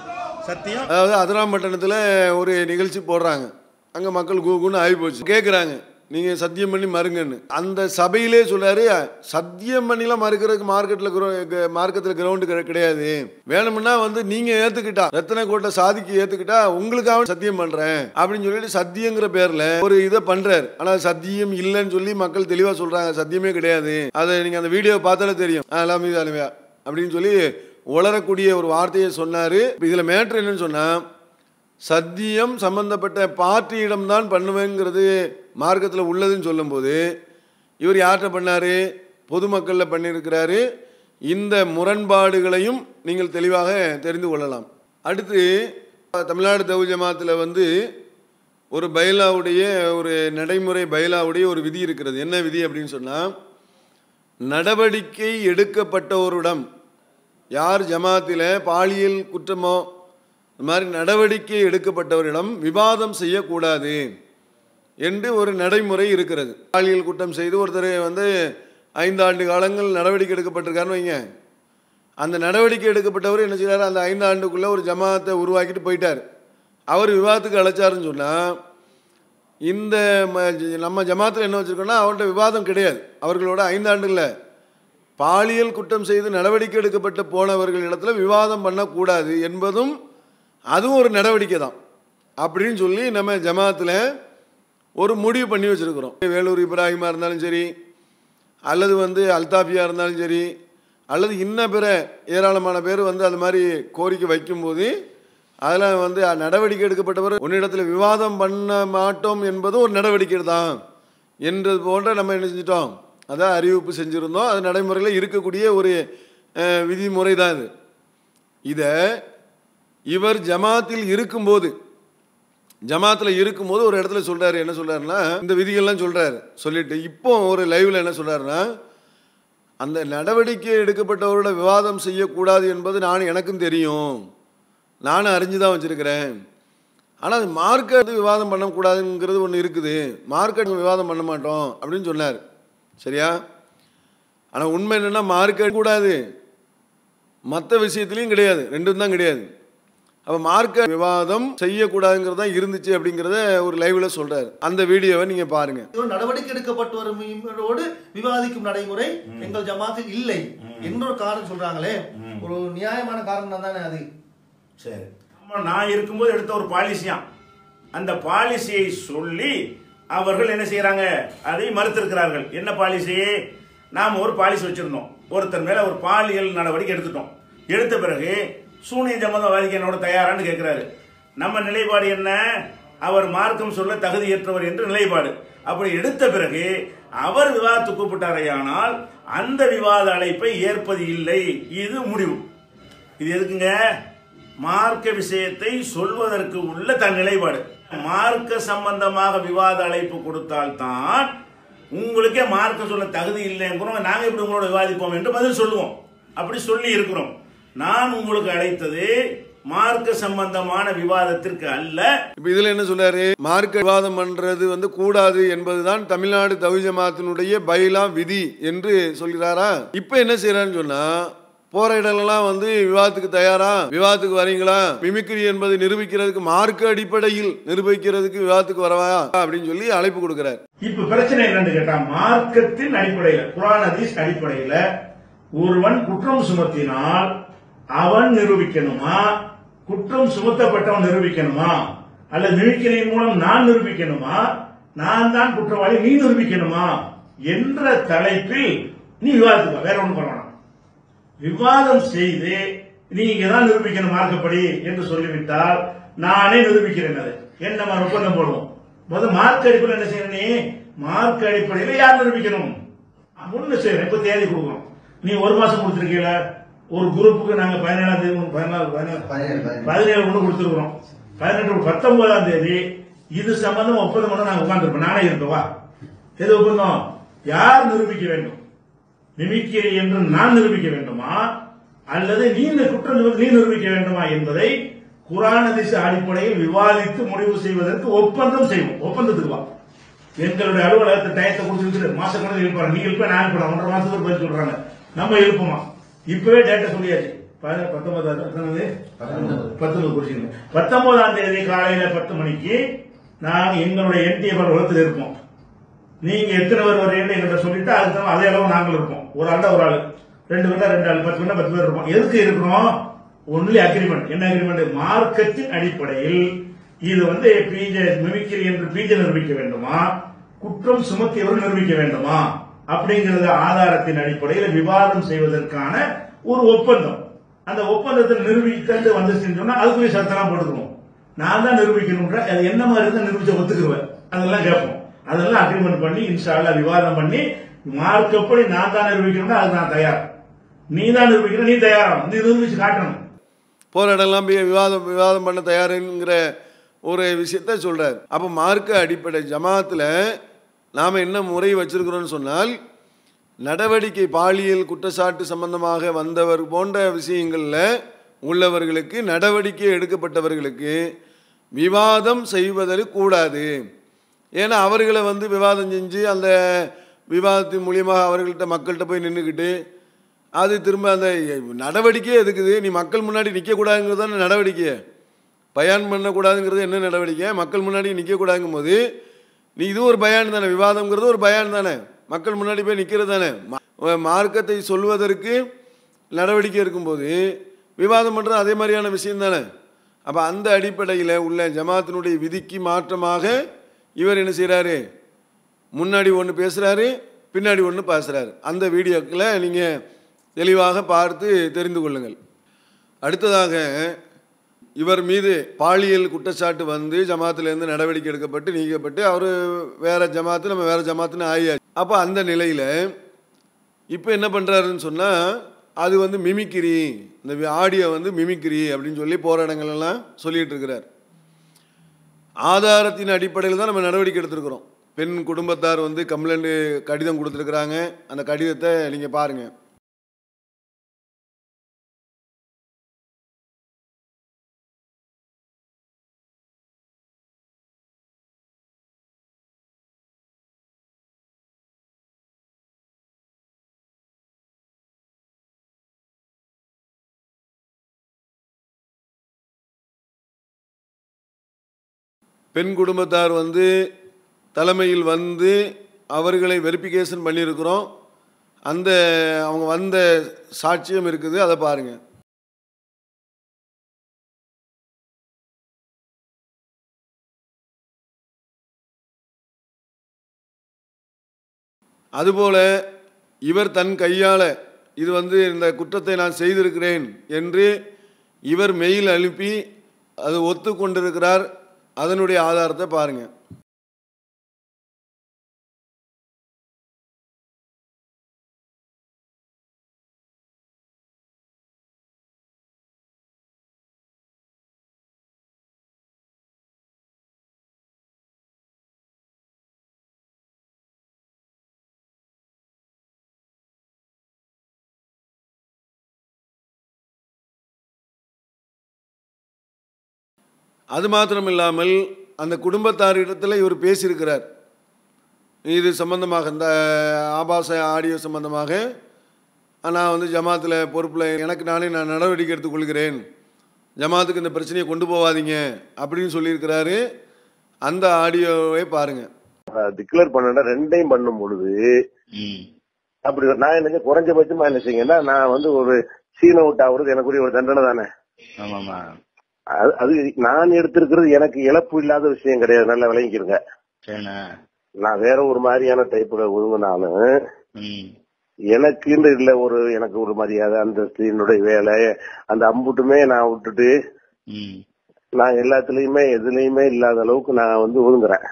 சத்தியம். அதாவது அதிராம்பட்டினத்தில் ஒரு நிகழ்ச்சி போடுறாங்க. அங்கே மக்கள் கூகுன்னு ஆகி போச்சு கேட்குறாங்க நீங்கள் சத்தியம் பண்ணி மறுங்கன்னு. அந்த சபையிலே சொல்கிறாரு சத்தியம் பண்ணிலாம் மறுக்கிறதுக்கு மார்க்கெட்டில் மார்க்கெட்டில் கிரவுண்டு கிடையாது. வேணும்னா வந்து நீங்கள் ஏற்றுக்கிட்டா ரத்தன கோட்டை சாதிக்கு ஏற்றுக்கிட்டா உங்களுக்காக சத்தியம் பண்ணுறேன் அப்படின்னு சொல்லிட்டு சத்தியங்கிற பேரில் ஒரு இதை பண்ணுறாரு ஆனால் சத்தியம் இல்லைன்னு சொல்லி மக்கள் தெளிவாக சொல்கிறாங்க சத்தியமே கிடையாது. அதை நீங்கள் அந்த வீடியோ பார்த்தாலே தெரியும். அதெல்லாம் அலுமையா அப்படின்னு சொல்லி உளரக்கூடிய ஒரு வார்த்தையை சொன்னார். இதில் மேட்ரு என்னன்னு சொன்னால் சத்தியம் சம்பந்தப்பட்ட பார்ட்டியிடம் தான் பண்ணுவேங்கிறது மார்க்கத்தில் உள்ளதுன்னு சொல்லும்போது இவர் யார்கிட்ட பண்ணார்? பொதுமக்களில் பண்ணியிருக்கிறாரு. இந்த முரண்பாடுகளையும் நீங்கள் தெளிவாக தெரிந்து கொள்ளலாம். அடுத்து தமிழ்நாடு தவு ஜமாத்தில் வந்து ஒரு பைலாவுடைய ஒரு நடைமுறை பைலாவுடைய ஒரு விதி இருக்கிறது. என்ன விதி அப்படின்னு சொன்னால் நடவடிக்கை எடுக்கப்பட்டவரிடம் யார் ஜமாத்தில் பாலியல் குற்றமோ இந்த மாதிரி நடவடிக்கை எடுக்கப்பட்டவரிடம் விவாதம் செய்யக்கூடாது என்று ஒரு நடைமுறை இருக்கிறது. பாலியல் குற்றம் செய்து ஒருத்தர் வந்து ஐந்து ஆண்டு காலங்கள் நடவடிக்கை எடுக்கப்பட்டிருக்காருன்னு வைங்க. அந்த நடவடிக்கை எடுக்கப்பட்டவர் என்ன செய்கிறார் அந்த ஐந்து ஆண்டுக்குள்ளே ஒரு ஜமாத்தை உருவாக்கிட்டு போயிட்டார். அவர் விவாதத்துக்கு அழைச்சாருன்னு சொன்னால் இந்த ம- நம்ம ஜமாத்தில் என்ன வச்சுருக்கோன்னா அவர்கிட்ட விவாதம் கிடையாது. அவர்களோட ஐந்தாண்டுல பாலியல் குற்றம் செய்து நடவடிக்கை எடுக்கப்பட்டு போனவர்கள் இடத்துல விவாதம் பண்ணக்கூடாது என்பதும் அதுவும் ஒரு நடவடிக்கை தான். அப்படின்னு சொல்லி நம்ம ஜமாத்தில் ஒரு முடிவு பண்ணி வச்சுருக்குறோம். வேலூர் இப்ராஹிமாக இருந்தாலும் சரி அல்லது வந்து அல்தாஃபியாக இருந்தாலும் சரி அல்லது இன்ன பிற ஏராளமான பேர் வந்து அது மாதிரி கோரிக்கை வைக்கும்போது அதில் வந்து நடவடிக்கை எடுக்கப்பட்டவர் உன்னிடத்தில் விவாதம் பண்ண மாட்டோம் என்பது ஒரு நடவடிக்கை தான் என்றது போன்ற நம்ம என்ன செஞ்சிட்டோம் அதான் அறிவிப்பு செஞ்சுருந்தோம். அது நடைமுறையில் இருக்கக்கூடிய ஒரு விதிமுறை தான் இது. இதை இவர் ஜமாத்தில் இருக்கும்போது ஜமாத்தில் இருக்கும்போது ஒரு இடத்துல சொல்கிறாரு என்ன சொல்கிறாருன்னா இந்த விதிகள்லாம் சொல்கிறாரு சொல்லிட்டு இப்போ ஒரு லைவில் என்ன சொல்கிறாருன்னா அந்த நடவடிக்கை எடுக்கப்பட்டவரோட விவாதம் செய்யக்கூடாது என்பது நான் எனக்கும் தெரியும். நானும் அறிஞ்சு தான் வச்சுருக்கிறேன். ஆனால் அது மார்க்கெட் விவாதம் பண்ணக்கூடாதுங்கிறது ஒன்று இருக்குது. மார்க்கெட் விவாதம் பண்ண மாட்டோம் அப்படின்னு சொன்னார். சரியா? ஆனால் உண்மை என்னென்னா மார்க்கெட் கூடாது மற்ற விஷயத்துலையும் கிடையாது. ரெண்டும் தான் கிடையாது. அப்போ மார்க்க விவாதம் செய்யக்கூடாதுங்கிறது தான் இருந்துச்சு அப்படிங்கிறத ஒரு லைவ்ல சொல்றாரு. அந்த வீடியோவை நீங்க பாருங்க. ஒரு நடவடிக்கை எடுக்கப்பட்டு வரும்போது விவாதிக்கும் நடைமுறை எங்கள் ஜமாத்தில் இல்லை என்ற ஒரு காரணம் சொல்றாங்களே. ஒரு நியாயமான காரணம் தானே அது? சரி. நம்ம நான் இருக்கும்போது எடுத்த ஒரு பாலிசியாம் அந்த பாலிசியை சொல்லி அவர்கள் என்ன செய்யறாங்க அதை மறுத்திருக்கிறார்கள். என்ன பாலிசி நாம் ஒரு பாலிசி வச்சிருந்தோம். ஒருத்தர் மேல ஒரு பாலியல் நடவடிக்கை எடுத்துட்டோம். எடுத்த பிறகு சூனிய சம்பந்தவாதிக்கு என்னோட தயாரான்னு கேட்கிறாரு நம்ம நிலைப்பாடு என்ன? அவர் மார்க்கம் சொல்ல தகுதியற்றவர் என்று நிலைப்பாடு. அப்படி எடுத்த பிறகு அவர் விவாதத்து கூப்பிட்டாரையானால் அந்த விவாத அழைப்பை ஏற்பது இல்லை. இது முடிவு. இது எதுக்குங்க? மார்க்க விஷயத்தை சொல்வதற்கு உள்ள தன் நிலைப்பாடு. மார்க்க சம்பந்தமாக விவாத அழைப்பு கொடுத்தால்தான் உங்களுக்கே மார்க்க சொல்ல தகுதி இல்லைங்கிறோம் நாங்கள் இப்படி உங்களோட விவாதிப்போம் என்று பதில் சொல்லுவோம். அப்படி சொல்லி இருக்கிறோம். நான் உங்களுக்கு அழைத்தது மார்க்க சம்பந்தமான விவாதத்திற்கு அல்ல. இப்போ இதுல என்ன சொல்றாரு? மார்க்க விவாதம் பண்றது வந்து கூடாது என்பதுதான் தமிழ்நாடு தவி ஜமாத்தினுடைய பைலா விதி என்று சொல்கிறாரா? இப்போ என்ன செய்யறான்னு சொன்னா போற இடம்லாம் வந்து விவாதத்துக்கு தயாரா? விவாதத்துக்கு வரீங்களா? மிமிக்ரி என்பதை நிரூபிக்கிறதுக்கு மார்க்க அடிப்படையில் நிரூபிக்கிறதுக்கு விவாதத்துக்கு வரவா அப்படின்னு சொல்லி அழைப்பு கொடுக்கிறார். இப்ப பிரச்சனை என்னன்னு கேட்டா மார்க்கத்தின் அடிப்படையில குரான் ஹதீஸ் அடிப்படையில ஒருவன் குற்றம் சுமத்தினால் அவன் நிரூபிக்கணுமா? குற்றம் சுமத்தப்பட்டவன் நிரூபிக்கணுமா? அல்ல மிமிக்கிரியின் மூலம் நான் நிரூபிக்கணுமா? நான் தான் குற்றவாளி நீ நிரூபிக்கணுமா? என்ற தலைப்பில் நீ விவாதத்துக்கு வேற ஒண்ணும் பண்ணணும் விவாதம் செய்து நீங்க தான் நிரூபிக்கணும் மார்க்கப்படி என்று சொல்லிவிட்டால் நானே நிரூபிக்கிறேன் அது. என்ன ஒப்பந்தம் போடுவோம்? முதல் மார்க் அடிப்படையில் என்ன செய்யணும் நீ? மார்க் அடிப்படையில் யார் நிரூபிக்கணும்? முன்னு செய்யறேன் இப்ப தேதி கொடுக்கணும். நீ ஒரு மாசம் கொடுத்துருக்கீல? ஒரு குரூப்புக்கு நாங்க பதினேழாம் தேதி பதினாலு பதினேழு பதினேழு ஒண்ணு கொடுத்துருக்கிறோம். பதினெட்டு பத்தொன்பதாம் தேதி இது சம்பந்தம் ஒப்பந்தம் பண்ண நாங்க உட்கார்ந்துருப்போம். நானே இருக்கவா எது ஒப்பந்தம்? யார் நிரூபிக்க வேண்டும்? மிமிக்கிரி என்று நான் நிரூபிக்க வேண்டுமா? அல்லது நீ இந்த குற்றம் நீ நிரூபிக்க வேண்டுமா என்பதை குரான திசை அடிப்படையில் விவாதித்து முடிவு செய்வதற்கு ஒப்பந்தம் செய்வோம். ஒப்பந்தத்துக்கு வா. எங்களுடைய அலுவலகத்தை டயத்தை கொடுத்துட்டு மாசக்கணக்கில் இருப்பாங்க நீங்க இருப்ப நான் இருப்பேன். ஒன்றரை மாசத்துக்கு பதில் சொல்றாங்க. நம்ம இருப்போமா இப்பவே டேட்டா சொல்லியாச்சு. ப- பத்தொன்பதாம் எத்தனாவது? பத்தொன்பது. குறிச்சிங்க. பத்தொன்பதாம் தேதி காலையில பத்து மணிக்கு நாங்க எங்களுடைய என்டிஎஃப் அலுவலகத்தில் இருப்போம். நீங்க எத்தனை பேர் வரீங்கன்னு எங்கிட்ட சொல்லிட்டு அதுக்கு அதே அளவு நாங்கள் இருப்போம். ஒரு ஆண்டா ஒரு ஆள். ரெண்டு பேர் ரெண்டு ஆள். பத்து பேர் பத்து பேர் இருப்போம். எதுக்கு இருக்கிறோம்? ஒன்லி அக்ரிமெண்ட் என்ன அக்ரிமெண்ட் மார்க்கத்தின் அடிப்படையில் இது வந்து பிஜே மிமிக்கிரி என்று பிஜே நிரூபிக்க வேண்டுமா? குற்றம் சுமத்தியவர் நிரூபிக்க வேண்டுமா? அப்படிங்கிறத ஆதாரத்தின் அடிப்படையில் விவாதம் செய்வதற்கான ஒரு ஒப்பந்தம். அந்த ஒப்பந்தத்தை நிரூபித்து வந்துச்சுன்னு சொன்னா அதுக்குரிய சத்தெல்லாம் போட்டுக்கணும் நான் தான் நிரூபிக்கணும்ன்ற அது என்ன மாதிரி இருந்தா நிரூபிச்ச ஒத்துக்குருவேன். அதெல்லாம் கேட்போம். அதெல்லாம் அக்ரிமெண்ட் பண்ணி இன்ஷால்லா விவாதம் பண்ணி மார்க்கப்படி நான் தான் நிரூபிக்கணும்னா அது நான் தயார். நீ தான் நிரூபிக்கணும் நீ தயாராகும் நீ நிரூபிச்சு காட்டணும். போராடலாம் இடம்லாம் போய் விவாதம் விவாதம் பண்ண தயாருங்கிற ஒரு விஷயத்த சொல்றார். அப்போ மார்க்க அடிப்படை ஜமாத்தில் நாம் என்ன முறை வச்சிருக்கிறோம்னு சொன்னால் நடவடிக்கை பாலியல் குற்றச்சாட்டு சம்பந்தமாக வந்தவர் போன்ற விஷயங்களில் உள்ளவர்களுக்கு நடவடிக்கை எடுக்கப்பட்டவர்களுக்கு விவாதம் செய்வதற்கு கூடாது. ஏன்னா அவர்களை வந்து விவாதம் செஞ்சு அந்த விவாதத்தின் மூலியமாக அவர்கள்ட்ட மக்கள்கிட்ட போய் நின்றுக்கிட்டு அது திரும்ப அந்த நடவடிக்கையே எதுக்குது? நீ மக்கள் முன்னாடி நிற்கக்கூடாதுங்கிறது தானே நடவடிக்கை. பயன் பண்ணக்கூடாதுங்கிறது என்ன நடவடிக்கை? மக்கள் முன்னாடி நிற்கக்கூடாதுங்கும் போது நீ இது ஒரு பயான் தானே விவாதம்ங்கிறது ஒரு பயான் தானே. மக்கள் முன்னாடி போய் நிற்கிறது தானே. மார்க்கத்தை சொல்வதற்கு நடவடிக்கை இருக்கும்போது விவாதம் பண்ணுறது அதே மாதிரியான விஷயம் தானே. அப்போ அந்த அடிப்படையில் உள்ள ஜமாத்தினுடைய விதிக்கு மாற்றமாக இவர் என்ன செய்கிறாரு முன்னாடி ஒன்று பேசுகிறாரு பின்னாடி ஒன்று பேசுகிறாரு அந்த வீடியோக்களை நீங்கள் தெளிவாக பார்த்து தெரிந்து கொள்ளுங்கள். அடுத்ததாக இவர் மீது பாலியல் குற்றச்சாட்டு வந்து ஜமாத்திலேருந்து நடவடிக்கை எடுக்கப்பட்டு நீக்கப்பட்டு அவர் வேற ஜமாத்து நம்ம வேற ஜமாத்துன்னு ஆகியாச்சு. அப்போ அந்த நிலையில் இப்போ என்ன பண்ணுறாருன்னு சொன்னால் அது வந்து மிமிக்கிரி இந்த ஆடியோ வந்து மிமிக்கிரி அப்படின்னு சொல்லி போகிற இடங்கள்லாம் சொல்லிகிட்டு இருக்கிறார். ஆதாரத்தின் அடிப்படையில் தான் நம்ம நடவடிக்கை எடுத்திருக்கிறோம். பெண் குடும்பத்தார் வந்து கம்ப்ளைண்ட்டு கடிதம் கொடுத்துருக்குறாங்க. அந்த கடிதத்தை நீங்கள் பாருங்கள் பெண் குடும்பத்தார் வந்து தலைமையில் வந்து அவர்களை வெரிஃபிகேஷன் பண்ணியிருக்கிறோம். அந்த அவங்க வந்த சாட்சியம் இருக்குது அதை பாருங்கள் அதுபோல் இவர் தன் கையால் இது வந்து இந்த குற்றத்தை நான் செய்திருக்கிறேன் என்று இவர் மெயில் அனுப்பி அது ஒத்துக்கொண்டிருக்கிறார். அதனுடைய ஆதாரத்தை பாருங்கள் அது மாத்திரம் இல்லாமல் அந்த குடும்பத்தாரிடத்தில் இவர் பேசியிருக்கிறார். இது சம்பந்தமாக இந்த ஆபாச ஆடியோ சம்பந்தமாக. நான் வந்து ஜமாத்தில் பொறுப்பில் எனக்கு நானே நான் நடவடிக்கை எடுத்துக்கொள்கிறேன். ஜமாத்துக்கு இந்த பிரச்சனையை கொண்டு போகாதீங்க அப்படின்னு சொல்லியிருக்கிறாரு. அந்த ஆடியோவை பாருங்கள் டிக்ளேர் பண்ண ரெண்டையும் பண்ணும் பொழுது அப்படி நான் என்ன குறைஞ்சபட்சமா என்ன செய்யுங்கன்னா நான் வந்து ஒரு சீன அவுட் ஆகுறது எனக்குரிய ஒரு தண்டனை தானே. ஆமாமா அது- நான் எடுத்திருக்கிறது எனக்கு இழப்பு இல்லாத விஷயம் கிடையாது. நல்லா விளங்கிக்கிறங்க நான் வேற ஒரு மாதிரியான டைப்ல ஒழுங்கினாலும் எனக்குன்னு இல்ல ஒரு எனக்கு ஒரு மரியாதை அந்தஸ்து என்னுடைய வேலை அந்த அம்புட்டுமே நான் விட்டுட்டு நான் எல்லாத்துலயுமே எதுலயுமே இல்லாத அளவுக்கு நான் வந்து ஒதுங்குறேன்.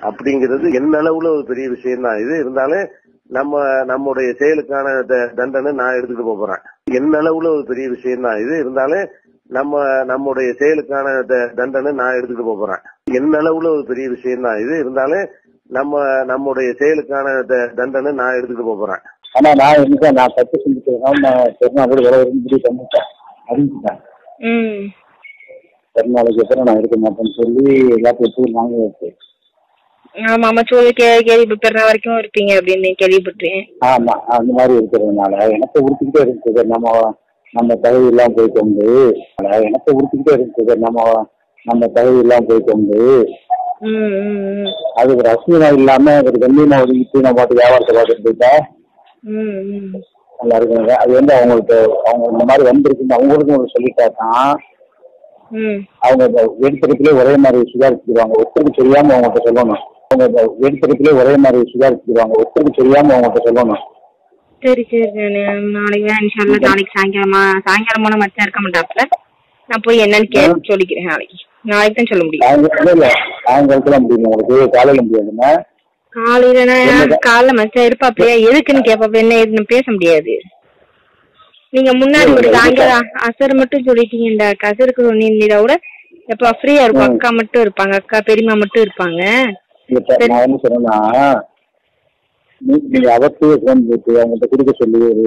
அப்படிங்கிறது என்ன அளவுல ஒரு பெரிய விஷயம் தான். இது இருந்தாலும் நம்ம நம்முடைய செயலுக்கான தண்டனை நான் எடுத்துக்கிட்டு போப் போறேன். என்ன அளவுல ஒரு பெரிய விஷயம் தான். இது இருந்தாலும் நம்ம நம்முடைய செயலுக்கான தண்டனை நான் எடுத்துக்கிட்டு போப் போறேன். என்ன அளவுல ஒரு பெரிய விஷயம் தான் இது இருந்தாலும் நம்ம நம்முடைய செயலுக்கான தண்டனை நான் எடுத்துக்கிட்டு போப் போறேன். ஆனா நான் இருந்தேன் நான் தப்பு செஞ்சுட்டேன். முடிவு பண்ணிட்டேன். அறிஞ்சிட்டேன். ம். பெருநாளுக்கு அப்புறம் நான் இருக்க மாட்டேன்னு சொல்லி எல்லாத்தையும் வச்சு. ஆமா ஆமா சொல்லி கே கேள்விப்பட்டுற வரைக்கும் இருப்பீங்க அப்படின்னு கேள்விப்பட்டேன் ஆமா அந்த மாதிரி இருக்கிறதுனால எனக்கு உறுத்திக்கிட்டே இருக்குது நம்ம நம்ம தகுதி எல்லாம் போயிட்டு வந்து எனக்கு உறுத்திக்கிட்டே இருக்குது நம்ம நம்ம தகுதி எல்லாம் போயிட்டு வந்து ம் ம் ம். அது ஒரு அசிங்கமா இல்லாம ஒரு கண்ணியமா ஒதுக்கிட்டு நம்ம பாட்டு வியாபாரத்தை பார்த்துட்டு போயிட்டா? ம் ம். நல்லா இருக்குங்க. அது வந்து அவங்களுக்கு அவங்க இந்த மாதிரி வந்திருக்குன்னு அவங்களுக்கும் ஒரு சொல்லிட்டா தான் அவங்க எடுத்தெடுப்பிலே ஒரே மாதிரி சுதாரிச்சுக்குவாங்க ஒருத்தருக்கு தெரியாம அவங்ககிட்ட சொல்லணும். அவங்க எடுத்தெடுப்பிலே ஒரே மாதிரி சுதாரிச்சுக்குவாங்க ஒருத்தருக்கு தெரியாம அவங்ககிட்ட சொல்லணும். சரி சரி நான் நாளைக்கு வேணா இன்ஷால்லா நாளைக்கு சாயங்காலமா சாயங்காலமான மச்சான் இருக்க மாட்டாப்ல நான் போய் என்னன்னு கேட்டு சொல்லிக்கிறேன் நாளைக்கு. நாளைக்கு தான் சொல்ல முடியும். சாயங்காலம் சாயங்காலத்துல முடியும். உங்களுக்கு காலையில முடியாதுன்னா காலையில நான் காலைல மச்சான் இருப்பாப்லையா எதுக்குன்னு கேப்பாப்ல என்ன ஏதுன்னு பேச முடியாது. நீங்க முன்னாடி ஒரு சாயங்காலம் அசர் மட்டும் சொல்லிட்டீங்கடா. கசருக்கு சொன்னீங்க கூட எப்ப ஃப்ரீயா இருக்கும் அக்கா மட்டும் இருப்பாங்க. அக்கா பெரியம்மா மட்டும் இருப்பாங்க. நான் என்ன நீங்க அவர்கிட்டயே ஃபோன் போட்டு அவங்கள்ட்ட கொடுக்க சொல்லி ஒரு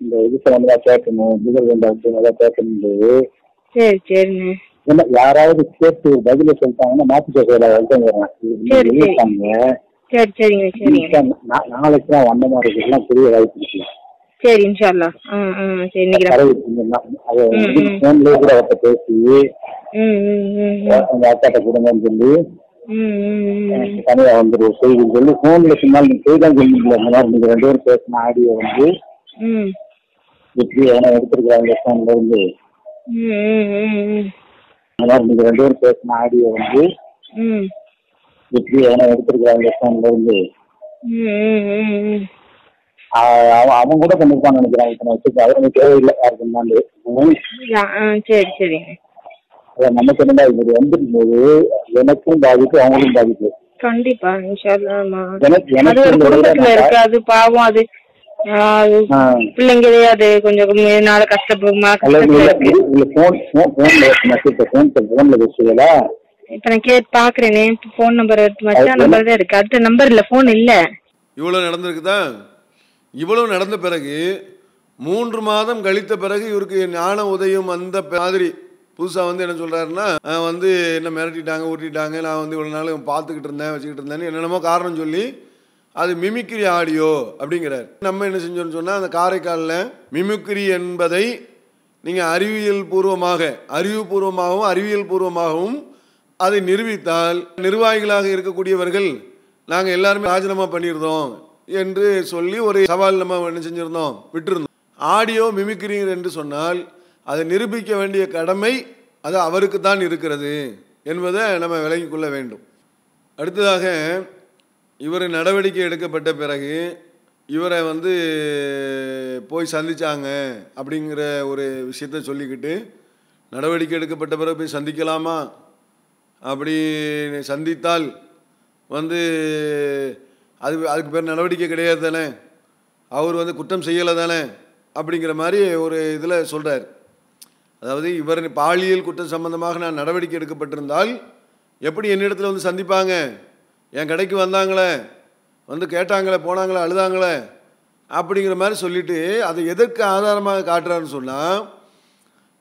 இந்த இது சம்பந்தமா கேட்கணும் புகழ் வேண்டாம் நல்லா கேட்கணுன்றது சரி சரிண்ணே ஏன்னா யாராவது கேட்டு ஒரு பதில சொல்லிட்டாங்கன்னா மாத்தி வரும் சரி, சரிங்க சரிங்க. நாளைக்கு தான் வந்த மாதிரி இருக்குலாம் பெரிய வாய்ப்பு இருக்கு. சரி இன்ஷால்லா ம் ம் சரி இன்னைக்கு நான் கடவுள் இந்த நா- அதை ம், ம். ஃபோன்லயே கூட அவர்கிட்ட பேசி உங்க அக்காட்ட கொடுங்கன்னு சொல்லி எனக்கு தனியா வந்துரு செய்தின்னு சொல்லி. ஃபோன்ல சொன்னால் நீங்க செய்தான் சொல்லிங்களா இந்த மாதிரி நீங்க ரெண்டு பேரும் பேசின ஆடியோ வந்து எப்படி எவனா எடுத்திருக்கிறாங்க ஃபோன்ல இருந்து. இந்த மாதிரி நீங்க ரெண்டு பேரும் பேசின ஆடியோ வந்து எப்படி எவனா எடுத்திருக்கிறாங்க ஃபோன்ல இருந்து. அவன் கூட பண்ணிருப்பான்னு நினைக்கிறான். இத்தனை வச்சுக்கு அவர் எனக்கு தேவையில்லை. யாருக்கு சரி அதான் நமக்கு என்னடா இப்படி வந்துருக்கும்போது எனக்கும் பாதிப்பு அவங்களுக்கும் பாதிப்பு. கண்டிப்பா எனக்கு அது பாவம் அது. பிள்ளைங்களே அது கொஞ்சம் நாள கஷ்டப்படுமா போன்ல பேசுவீங்களா இப்ப நான் கேட்டு பாக்குறேனே போன் நம்பர் மச்சா நம்பர் தான் இருக்கு. அடுத்த நம்பர் இல்ல போன் இல்ல. இவ்வளோ நடந்திருக்குதா? இவ்வளவு நடந்த பிறகு மூன்று மாதம் கழித்த பிறகு இவருக்கு ஞான உதயம் வந்த மாதிரி புதுசாக வந்து என்ன சொல்கிறாருன்னா வந்து என்ன மிரட்டிட்டாங்க ஊட்டிட்டாங்க நான் வந்து இவ்வளோ நாள் பார்த்துக்கிட்டு இருந்தேன் வச்சுக்கிட்டு இருந்தேன்னு என்னென்னமோ காரணம் சொல்லி அது மிமிக்ரி ஆடியோ அப்படிங்கிறார். நம்ம என்ன செஞ்சோம்னு சொன்னால் அந்த காரைக்காலில் மிமிக்ரி என்பதை நீங்கள் அறிவியல் பூர்வமாக அறிவுபூர்வமாகவும் அறிவியல் பூர்வமாகவும் அதை நிரூபித்தால் நிர்வாகிகளாக இருக்கக்கூடியவர்கள் நாங்கள் எல்லாருமே ராஜினாமா பண்ணியிருந்தோம் என்று சொல்லி ஒரு சவால் நம்ம என்ன செஞ்சுருந்தோம் விட்டுருந்தோம். ஆடியோ மிமிக்ரி என்று சொன்னால் அதை நிரூபிக்க வேண்டிய கடமை அது அவருக்கு தான் இருக்கிறது என்பதை நம்ம விளங்கி கொள்ள வேண்டும். அடுத்ததாக இவர் நடவடிக்கை எடுக்கப்பட்ட பிறகு இவரை வந்து போய் சந்தித்தாங்க அப்படிங்கிற ஒரு விஷயத்த சொல்லிக்கிட்டு நடவடிக்கை எடுக்கப்பட்ட பிறகு போய் சந்திக்கலாமா அப்படி சந்தித்தால் வந்து அது அதுக்கு பேர் நடவடிக்கை கிடையாது தானே? அவர் வந்து குற்றம் செய்யலை தானே? அப்படிங்கிற மாதிரி ஒரு இதில் சொல்கிறார் அதாவது இவர் பாலியல் குற்றம் சம்பந்தமாக நான் நடவடிக்கை எடுக்கப்பட்டிருந்தால் எப்படி என்னிடத்துல வந்து சந்திப்பாங்க? என் கடைக்கு வந்தாங்களே? வந்து கேட்டாங்களே போனாங்களே அழுதாங்களே? அப்படிங்கிற மாதிரி சொல்லிட்டு அதை எதற்கு ஆதாரமாக காட்டுறாருன்னு சொன்னால்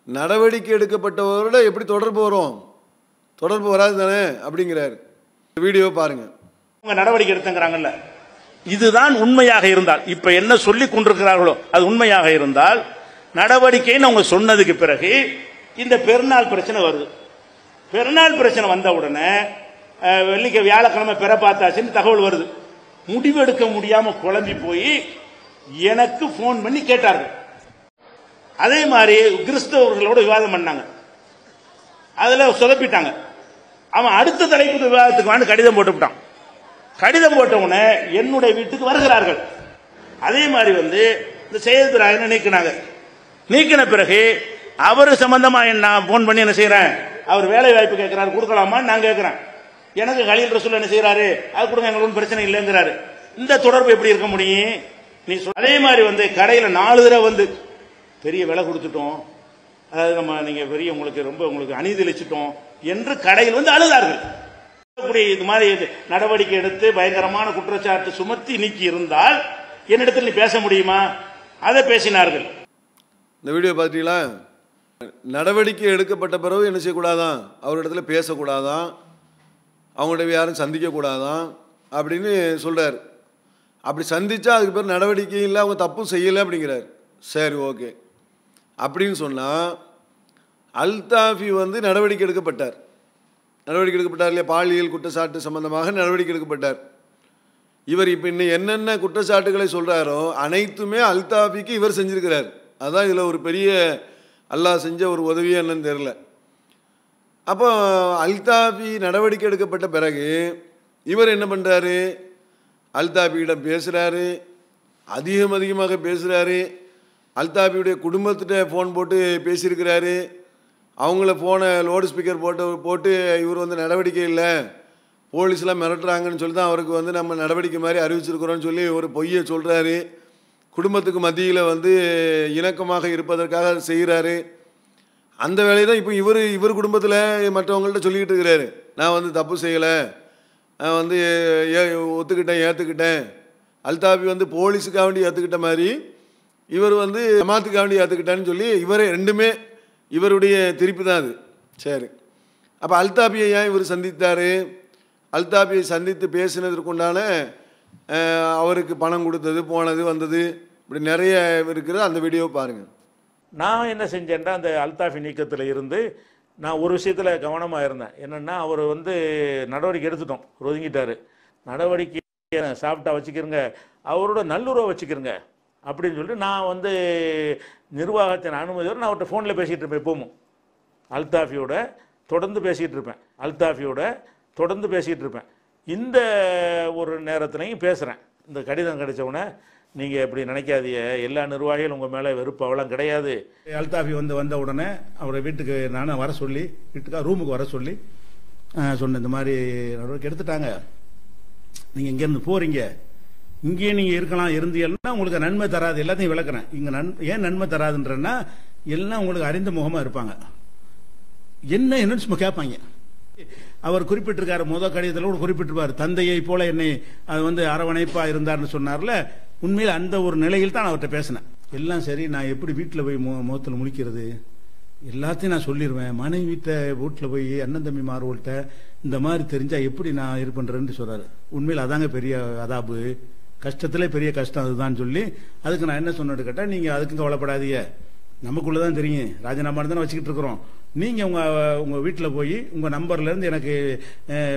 நடவடிக்கை எடுக்கப்பட்டவரோட எப்படி தொடர்பு வரும்? தொடர்பு வராது தானே? அப்படிங்கிறார். வீடியோ பாருங்கள் அவங்க நடவடிக்கை எடுத்துங்கிறாங்கல்ல. இதுதான் உண்மையாக இருந்தால் இப்ப என்ன சொல்லி கொண்டிருக்கிறார்களோ அது உண்மையாக இருந்தால் நடவடிக்கைன்னு அவங்க சொன்னதுக்கு பிறகு இந்த பெருநாள் பிரச்சனை வருது. பெருநாள் பிரச்சனை வந்த உடனே வெள்ளிக்க வியாழக்கிழமை பெற பார்த்தாச்சுன்னு தகவல் வருது. முடிவெடுக்க முடியாம குழம்பி போய் எனக்கு ஃபோன் பண்ணி கேட்டார்கள். அதே மாதிரி கிறிஸ்தவர்களோட விவாதம் பண்ணாங்க. அதுல சொதப்பிட்டாங்க. அவன் அடுத்த தலைப்பு விவாதத்துக்கு வான்னு கடிதம் போட்டுவிட்டான் கடிதம் போட்டவுடனே என்னுடைய வீட்டுக்கு வருகிறார்கள். அதே மாதிரி வந்து இந்த செயல்துறையின நீக்கினாங்க. நீக்கின பிறகு அவர் சம்பந்தமா நான் போன் பண்ணி என்ன செய்யறேன் அவர் வேலை வாய்ப்பு கேட்கிறாரு கொடுக்கலாமான்னு நான் கேட்கிறேன். எனக்கு கலீல் ரசூல் என்ன செய்யறாரு அது கொடுங்க எங்களுக்கு ஒன்றும் பிரச்சனை இல்லைங்கிறாரு. இந்த தொடர்பு எப்படி இருக்க முடியும்? நீ அதே மாதிரி வந்து கடையில் நாலு தடவை வந்து பெரிய விலை கொடுத்துட்டோம். அதாவது நம்ம நீங்கள் பெரிய உங்களுக்கு ரொம்ப உங்களுக்கு அணிதளிச்சிட்டோம் என்று கடையில் வந்து அழுதார்கள். இப்படி இது மாதிரி இது நடவடிக்கை எடுத்து பயங்கரமான குற்றச்சாட்டு சுமத்தி நீக்கி இருந்தால் என்னிடத்தில் நீ பேச முடியுமா? அதை பேசினார்கள். இந்த வீடியோ பார்த்தீங்களா நடவடிக்கை எடுக்கப்பட்ட பிறகு என்ன செய்யக்கூடாதான்? அவரிடத்துல பேசக்கூடாதான்? அவங்கள்ட்ட யாரும் சந்திக்கக்கூடாதான்? அப்படின்னு சொல்கிறார் அப்படி சந்தித்தா அதுக்கு பேர் நடவடிக்கை இல்லை அவங்க தப்பும் செய்யலை அப்படிங்கிறார். சரி ஓகே. அப்படின்னு சொன்னால் அல்தாஃபி வந்து நடவடிக்கை எடுக்கப்பட்டார். நடவடிக்கை எடுக்கப்பட்டார் இல்லையா? பாலியல் குற்றச்சாட்டு சம்பந்தமாக நடவடிக்கை எடுக்கப்பட்டார். இவர் இப்போ இன்னும் என்னென்ன குற்றச்சாட்டுகளை சொல்கிறாரோ அனைத்துமே அல்தாஃபிக்கு இவர் செஞ்சுருக்கிறார். அதுதான் இதில் ஒரு பெரிய அல்லாஹ் செஞ்ச ஒரு உதவியே என்னன்னு தெரில அப்போ அல்தாபி நடவடிக்கை எடுக்கப்பட்ட பிறகு இவர் என்ன பண்ணுறாரு அல்தாபியிடம் பேசுகிறாரு அதிகம் அதிகமாக பேசுகிறாரு அல்தாபியுடைய குடும்பத்திட்ட ஃபோன் போட்டு பேசியிருக்கிறாரு. அவங்கள ஃபோனை லோடு ஸ்பீக்கர் போட்டு போட்டு இவர் வந்து நடவடிக்கை இல்லை போலீஸ்லாம் மிரட்டுறாங்கன்னு சொல்லி தான் அவருக்கு வந்து நம்ம நடவடிக்கை மாதிரி அறிவிச்சிருக்கிறோன்னு சொல்லி ஒரு பொய்யை சொல்கிறாரு குடும்பத்துக்கு மத்தியில் வந்து இணக்கமாக இருப்பதற்காக செய்கிறாரு அந்த வேலையை தான் இப்போ இவர் இவர் குடும்பத்தில் மற்றவங்கள்ட்ட சொல்லிக்கிட்டு இருக்கிறாரு. நான் வந்து தப்பு செய்யலை. நான் வந்து ஏ ஒத்துக்கிட்டேன் ஏற்றுக்கிட்டேன் அல்தாபி வந்து போலீஸுக்காக வேண்டி ஏற்றுக்கிட்ட மாதிரி இவர் வந்து ஜமாத்துக்காக வேண்டி ஏற்றுக்கிட்டான்னு சொல்லி இவரே ரெண்டுமே இவருடைய திருப்பி தான் அது. சரி. அப்போ அல்தாபியை ஏன் இவர் சந்தித்தார்? அல்தாபியை சந்தித்து பேசினதற்குண்டான அவருக்கு பணம் கொடுத்தது போனது வந்தது இப்படி நிறைய இருக்கிறது. அந்த வீடியோ பாருங்கள் நான் என்ன செஞ்சேன்னா அந்த அல்தாஃபி நீக்கத்தில் இருந்து நான் ஒரு விஷயத்தில் கவனமாக இருந்தேன். என்னென்னா அவர் வந்து நடவடிக்கை எடுத்துட்டோம். ஒதுங்கிட்டார். நடவடிக்கை சாப்பிட்டா வச்சுக்கிறங்க அவரோட நல்லுறவை வச்சுக்கிறங்க அப்படின்னு சொல்லிட்டு நான் வந்து நிர்வாகத்தின் அனுமதியோடு நான் அவர்கிட்ட ஃபோனில் பேசிகிட்டு இருப்பேன் எப்பவும். அல்தாஃபியோட தொடர்ந்து பேசிகிட்டு இருப்பேன். அல்தாஃபியோட தொடர்ந்து பேசிகிட்டு இருப்பேன். இந்த ஒரு நேரத்துலையும் பேசுகிறேன் இந்த கடிதம் கிடைச்ச உடனே நீங்கள் இப்படி நினைக்காதீங்க. எல்லா நிர்வாகிகளும் உங்கள் மேலே வெறுப்பு அவ்வளோ கிடையாது. அல்தாஃபி வந்து வந்த உடனே அவரை வீட்டுக்கு நானும் வர சொல்லி வீட்டுக்கு ரூமுக்கு வர சொல்லி சொன்ன சொன்னேன் இந்த மாதிரி நடவடிக்கை எடுத்துட்டாங்க. நீங்கள் இங்கேருந்து போகிறீங்க இங்கேயே நீங்கள் இருக்கலாம் இருந்தீங்கன்னா உங்களுக்கு நன்மை தராது. எல்லாத்தையும் விளக்குறேன். இங்கே நன் ஏன் நன்மை தராதுன்றன்னா எல்லாம் உங்களுக்கு அறிந்த முகமாக இருப்பாங்க. என்ன என்னன்னு சும்மா கேட்பாங்க. அவர் குறிப்பிட்டிருக்காரு முத கடிதத்தில் கூட குறிப்பிட்டிருப்பார். தந்தையை போல என்னை அது வந்து அரவணைப்பா இருந்தார்னு சொன்னார்ல உண்மையில் அந்த ஒரு நிலையில் தான் நான் அவர்கிட்ட பேசினேன். எல்லாம் சரி நான் எப்படி வீட்டில் போய் முகத்தில் முழிக்கிறது? எல்லாத்தையும் நான் சொல்லிடுவேன் மனைவி வீட்டை வீட்டில் போய் அண்ணன் தம்பி மாறுவோல்கிட்ட இந்த மாதிரி தெரிஞ்சா எப்படி நான் இது பண்றேன்னு சொல்றாரு. உண்மையில் அதாங்க பெரிய அதாபு. கஷ்டத்திலே பெரிய கஷ்டம் அதுதான் சொல்லி அதுக்கு நான் என்ன சொன்னது கேட்டா நீங்க அதுக்கும் கவலைப்படாதீங்க. நமக்குள்ளதான் தெரியும். ராஜினாமா தானே வச்சுக்கிட்டு இருக்கிறோம். நீங்கள் உங்கள் உங்கள் வீட்டில் போய் உங்கள் நம்பர்லேருந்து எனக்கு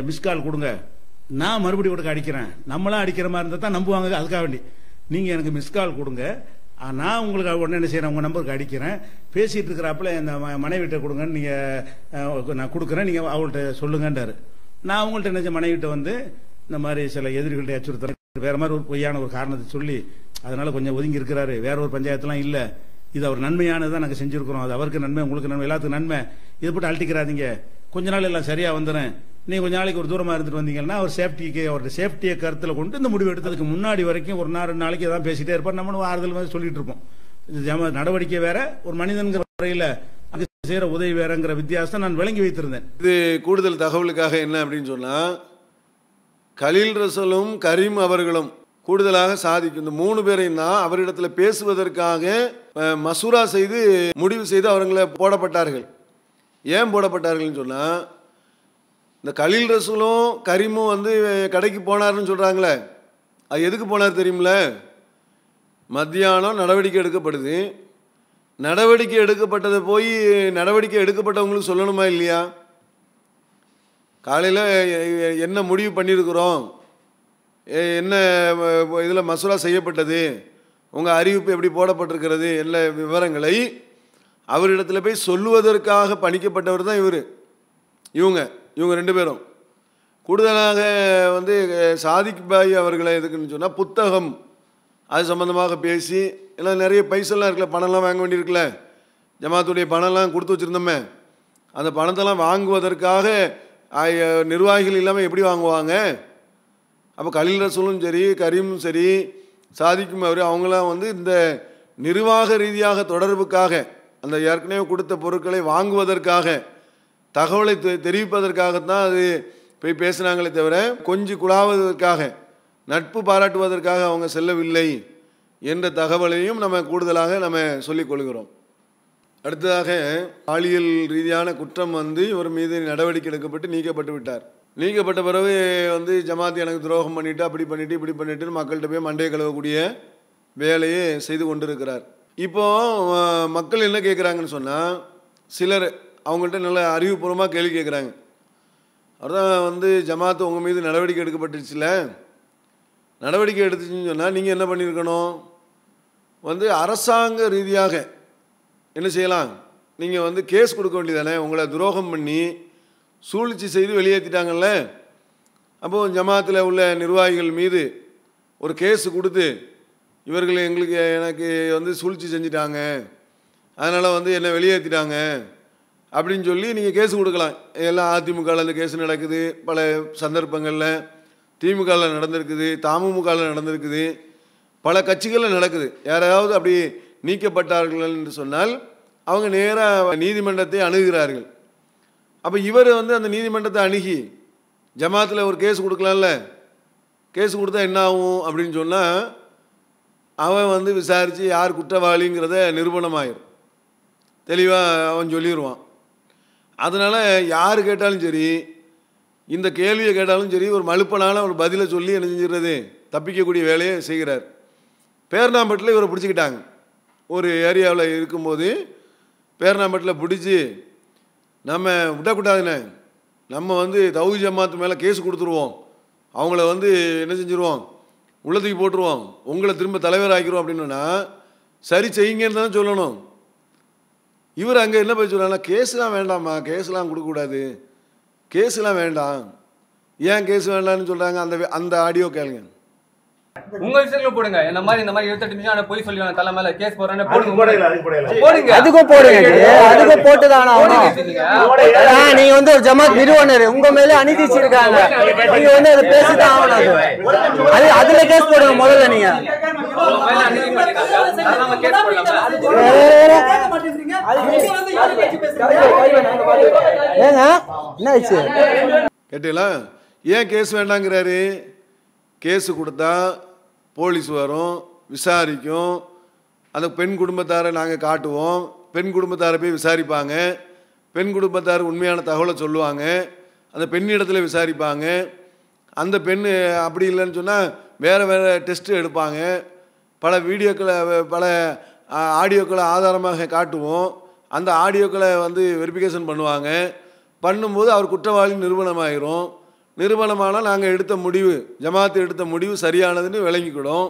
மிஸ் கால் கொடுங்க. நான் மறுபடியும் கொடுக்க அடிக்கிறேன். நம்மளாம் அடிக்கிற மாதிரி இருந்தால் தான் நம்புவாங்க அதுக்காக வேண்டி. நீங்கள் எனக்கு மிஸ் கால் கொடுங்க. நான் உங்களுக்கு உடனே என்ன செய்கிறேன் உங்கள் நம்பருக்கு அடிக்கிறேன். பேசிகிட்டு இருக்கிறாப்புல இந்த ம- மனைவிட்ட கொடுங்கன்னு நீங்கள் நான் கொடுக்குறேன். நீங்கள் அவங்கள்ட்ட சொல்லுங்கன்றாரு. நான் அவங்கள்ட்ட என்ன மனைவிட்ட வந்து இந்த மாதிரி சில எதிரிகளுடைய அச்சுறுத்தல் வேற மாதிரி ஒரு பொய்யான ஒரு காரணத்தை சொல்லி அதனால கொஞ்சம் ஒதுங்கி இருக்கிறாரு. வேற ஒரு பஞ்சாயத்துலாம் இல்லை. இது அவர் நன்மையானதான் நாங்கள் செஞ்சிருக்கிறோம். அது அவருக்கு நன்மை உங்களுக்கு நன்மை எல்லாத்துக்கும் நன்மை. இதை போட்டு அழட்டிக்கிறாதீங்க கொஞ்ச நாள் எல்லாம் சரியா வந்துடுறேன் நீங்க கொஞ்ச நாளைக்கு ஒரு தூரமா இருந்துட்டு வந்தீங்கன்னா அவர் சேஃப்டிக்கு அவருடைய சேஃப்டியை கருத்தில் கொண்டு இந்த முடிவு எடுத்ததுக்கு முன்னாடி வரைக்கும் ஒரு நாள் ரெண்டு நாளைக்கு எதாவது பேசிட்டே இருப்பார். நம்மளும் ஆறுதல் வந்து சொல்லிட்டு இருப்போம். இது ஜம- நடவடிக்கை வேற ஒரு மனிதன்கிற முறையில் அது செய்யற உதவி வேறங்கிற வித்தியாசம் நான் விளங்கி வைத்திருந்தேன். இது கூடுதல் தகவலுக்காக என்ன அப்படின்னு சொன்னால் கலீல் ரசலும் கரீம் அவர்களும் கூடுதலாக சாதிக்கும். இந்த மூணு பேரையும் தான் அவரிடத்தில் பேசுவதற்காக மசூரா செய்து முடிவு செய்து அவர்களை போடப்பட்டார்கள். ஏன் போடப்பட்டார்கள்னு சொன்னால் இந்த கலில் ரசூலும் கரீமும் வந்து கடைக்கு போனார்னு சொல்கிறாங்களே அது எதுக்கு போனார் தெரியுமில மத்தியானம் நடவடிக்கை எடுக்கப்படுது. நடவடிக்கை எடுக்கப்பட்டதை போய் நடவடிக்கை எடுக்கப்பட்டவங்களுக்கு சொல்லணுமா இல்லையா? காலையில் என்ன முடிவு பண்ணியிருக்கிறோம்? என்ன இதில் மசூலா செய்யப்பட்டது? உங்கள் அறிவிப்பு எப்படி போடப்பட்டிருக்கிறது? எல்லா விவரங்களை? அவரிடத்துல போய் சொல்லுவதற்காக பணிக்கப்பட்டவர் தான் இவர். இவங்க இவங்க ரெண்டு பேரும். கூடுதலாக வந்து சாதிக் பாய் அவர்களை எதுக்குன்னு சொன்னால் புத்தகம். அது சம்மந்தமாக பேசி எல்லாம் நிறைய பைசெல்லாம் இருக்குல்ல பணம்லாம் வாங்க வேண்டியிருக்குல்ல. ஜமாத்துடைய பணம்லாம் கொடுத்து வச்சுருந்தோமே. அந்த பணத்தெல்லாம் வாங்குவதற்காக நிர்வாகிகள் இல்லாமல் எப்படி வாங்குவாங்க? அப்போ கலில் ரசூலும் சரி கரீமும் சரி சாதிக்கும் அவர் அவங்களாம் வந்து இந்த நிர்வாக ரீதியாக தொடர்புக்காக அந்த ஏற்கனவே கொடுத்த பொருட்களை வாங்குவதற்காக தகவலை தெ- தெரிவிப்பதற்காகத்தான் அது போய் பேசினாங்களே தவிர கொஞ்சம் குழாவதற்காக நட்பு பாராட்டுவதற்காக அவங்க செல்லவில்லை என்ற தகவலையும் நம்ம கூடுதலாக நம்ம சொல்லிக்கொள்கிறோம் அடுத்ததாக பாலியல் ரீதியான குற்றம் வந்து இவர் மீது நடவடிக்கை எடுக்கப்பட்டு நீக்கப்பட்டு விட்டார். நீக்கப்பட்ட பிறகு வந்து ஜமாத் எனக்கு துரோகம் பண்ணிவிட்டு அப்படி பண்ணிவிட்டு இப்படி பண்ணிவிட்டு மக்கள்கிட்ட போய் மண்டையை கழுவக்கூடிய வேலையை செய்து கொண்டிருக்கிறார். இப்போது மக்கள் என்ன கேட்குறாங்கன்னு சொன்னால் சிலர் அவங்கள்ட்ட நல்ல அறிவுபூர்வமாக கேள்வி கேட்குறாங்க அதான் வந்து ஜமாத்து உங்கள் மீது நடவடிக்கை எடுக்கப்பட்டுச்சுல நடவடிக்கை எடுத்துச்சுன்னு சொன்னால் நீங்கள் என்ன பண்ணியிருக்கணும் வந்து அரசாங்க ரீதியாக என்ன செய்யலாம்? நீங்கள் வந்து கேஸ் கொடுக்க வேண்டியதானே? உங்களை துரோகம் பண்ணி சூழ்ச்சி செய்து வெளியேற்றிட்டாங்கல்ல அப்போது ஜமாத்தில் உள்ள நிர்வாகிகள் மீது ஒரு கேஸ் கொடுத்து இவர்கள் எங்களுக்கு எனக்கு வந்து சூழ்ச்சி செஞ்சிட்டாங்க. அதனால் வந்து என்னை வெளியேற்றிட்டாங்க அப்படின்னு சொல்லி நீங்கள் கேஸ் கொடுக்கலாம். எல்லாம் அதிமுகவில் அந்த கேஸ் நடக்குது. பல சந்தர்ப்பங்களில் திமுகவில் நடந்திருக்குது. தமுமுகவில் நடந்திருக்குது. பல கட்சிகளில் நடக்குது. யாராவது அப்படி நீக்கப்பட்டார்கள் என்று சொன்னால் அவங்க நேராக நீதிமன்றத்தை அணுகிறார்கள் அப்போ இவர் வந்து அந்த நீதிமன்றத்தை அணுகி ஜமாத்தில் ஒரு கேஸ் கொடுக்கலாம்ல. கேஸ் கொடுத்தா என்ன ஆகும்? அப்படின்னு சொன்னால் அவன் வந்து விசாரித்து யார் குற்றவாளிங்கிறத நிரூபணமாயிரும். தெளிவாக அவன் சொல்லிடுவான் அதனால் யார் கேட்டாலும் சரி இந்த கேள்வியை கேட்டாலும் சரி ஒரு மலுப்பனான ஒரு பதிலை சொல்லி என்ன செஞ்சிடுறது? தப்பிக்கக்கூடிய வேலையை செய்கிறார். பேர்னாம்பட்டில் இவரை பிடிச்சிக்கிட்டாங்க. ஒரு ஏரியாவில் இருக்கும்போது பேர்னாம்பட்டில் பிடிச்சி நம்ம விடக்கூடாதுண்ணே நம்ம வந்து தௌஹி ஜமாத்து மேலே கேஸ் கொடுத்துருவோம். அவங்கள வந்து என்ன செஞ்சுருவோம்? உள்ளத்துக்கு போட்டுருவோம். உங்களை திரும்ப தலைவர் ஆக்கிடுவோம் அப்படின்னா சரி செய்யுங்கன்னு தான் சொல்லணும். இவர் அங்கே என்ன போய் சொல்கிறாங்கன்னா கேஸ்லாம் வேண்டாம்மா. கேஸ்லாம் கொடுக்கக்கூடாது. கேஸ்லாம் வேண்டாம். ஏன் கேஸ் வேண்டாம்னு சொல்கிறாங்க அந்த அந்த ஆடியோ கேளுங்க. உங்க விஷயத்துல போடுங்க. இந்த மாதிரி இந்த மாதிரி இருபத்தெட்டு நிமிஷம் ஆனா போய் சொல்லி தலை மேல கேஸ் போடுறேன்னு போடுங்க. போடுங்க. அதுக்கும் போடுங்க. அதுக்கும் போட்டுதான்? ஆகணும் நீங்க. வந்து ஒரு ஜமாத் நிறுவனர். உங்க மேல அநீதிச்சு இருக்காங்க நீங்க வந்து அதை பேசிதான் ஆகணும் அது. அது அதுல கேஸ் போடுங்க முதல்ல நீங்க? ஏங்க என்ன ஆச்சு? கேட்டீங்களா? ஏன் கேஸ் வேண்டாங்கிறாரு? கேஸு கொடுத்தா போலீஸ் வரும் விசாரிக்கும். அந்த பெண் குடும்பத்தாரை நாங்கள் காட்டுவோம். பெண் குடும்பத்தாரை போய் விசாரிப்பாங்க. பெண் குடும்பத்தார் உண்மையான தகவலை சொல்லுவாங்க. அந்த பெண்ணிடத்தில் விசாரிப்பாங்க. அந்த பெண் அப்படி இல்லைன்னு சொன்னால் வேறு வேறு டெஸ்ட்டு எடுப்பாங்க. பல வீடியோக்களை பல ஆடியோக்களை ஆதாரமாக காட்டுவோம். அந்த ஆடியோக்களை வந்து வெரிஃபிகேஷன் பண்ணுவாங்க. பண்ணும்போது அவர் குற்றவாளி நிரூபணமாயிரும் நிறுவனமானால் நாங்கள் எடுத்த முடிவு ஜமாத்து எடுத்த முடிவு சரியானதுன்னு விளங்கிக்கிடும்.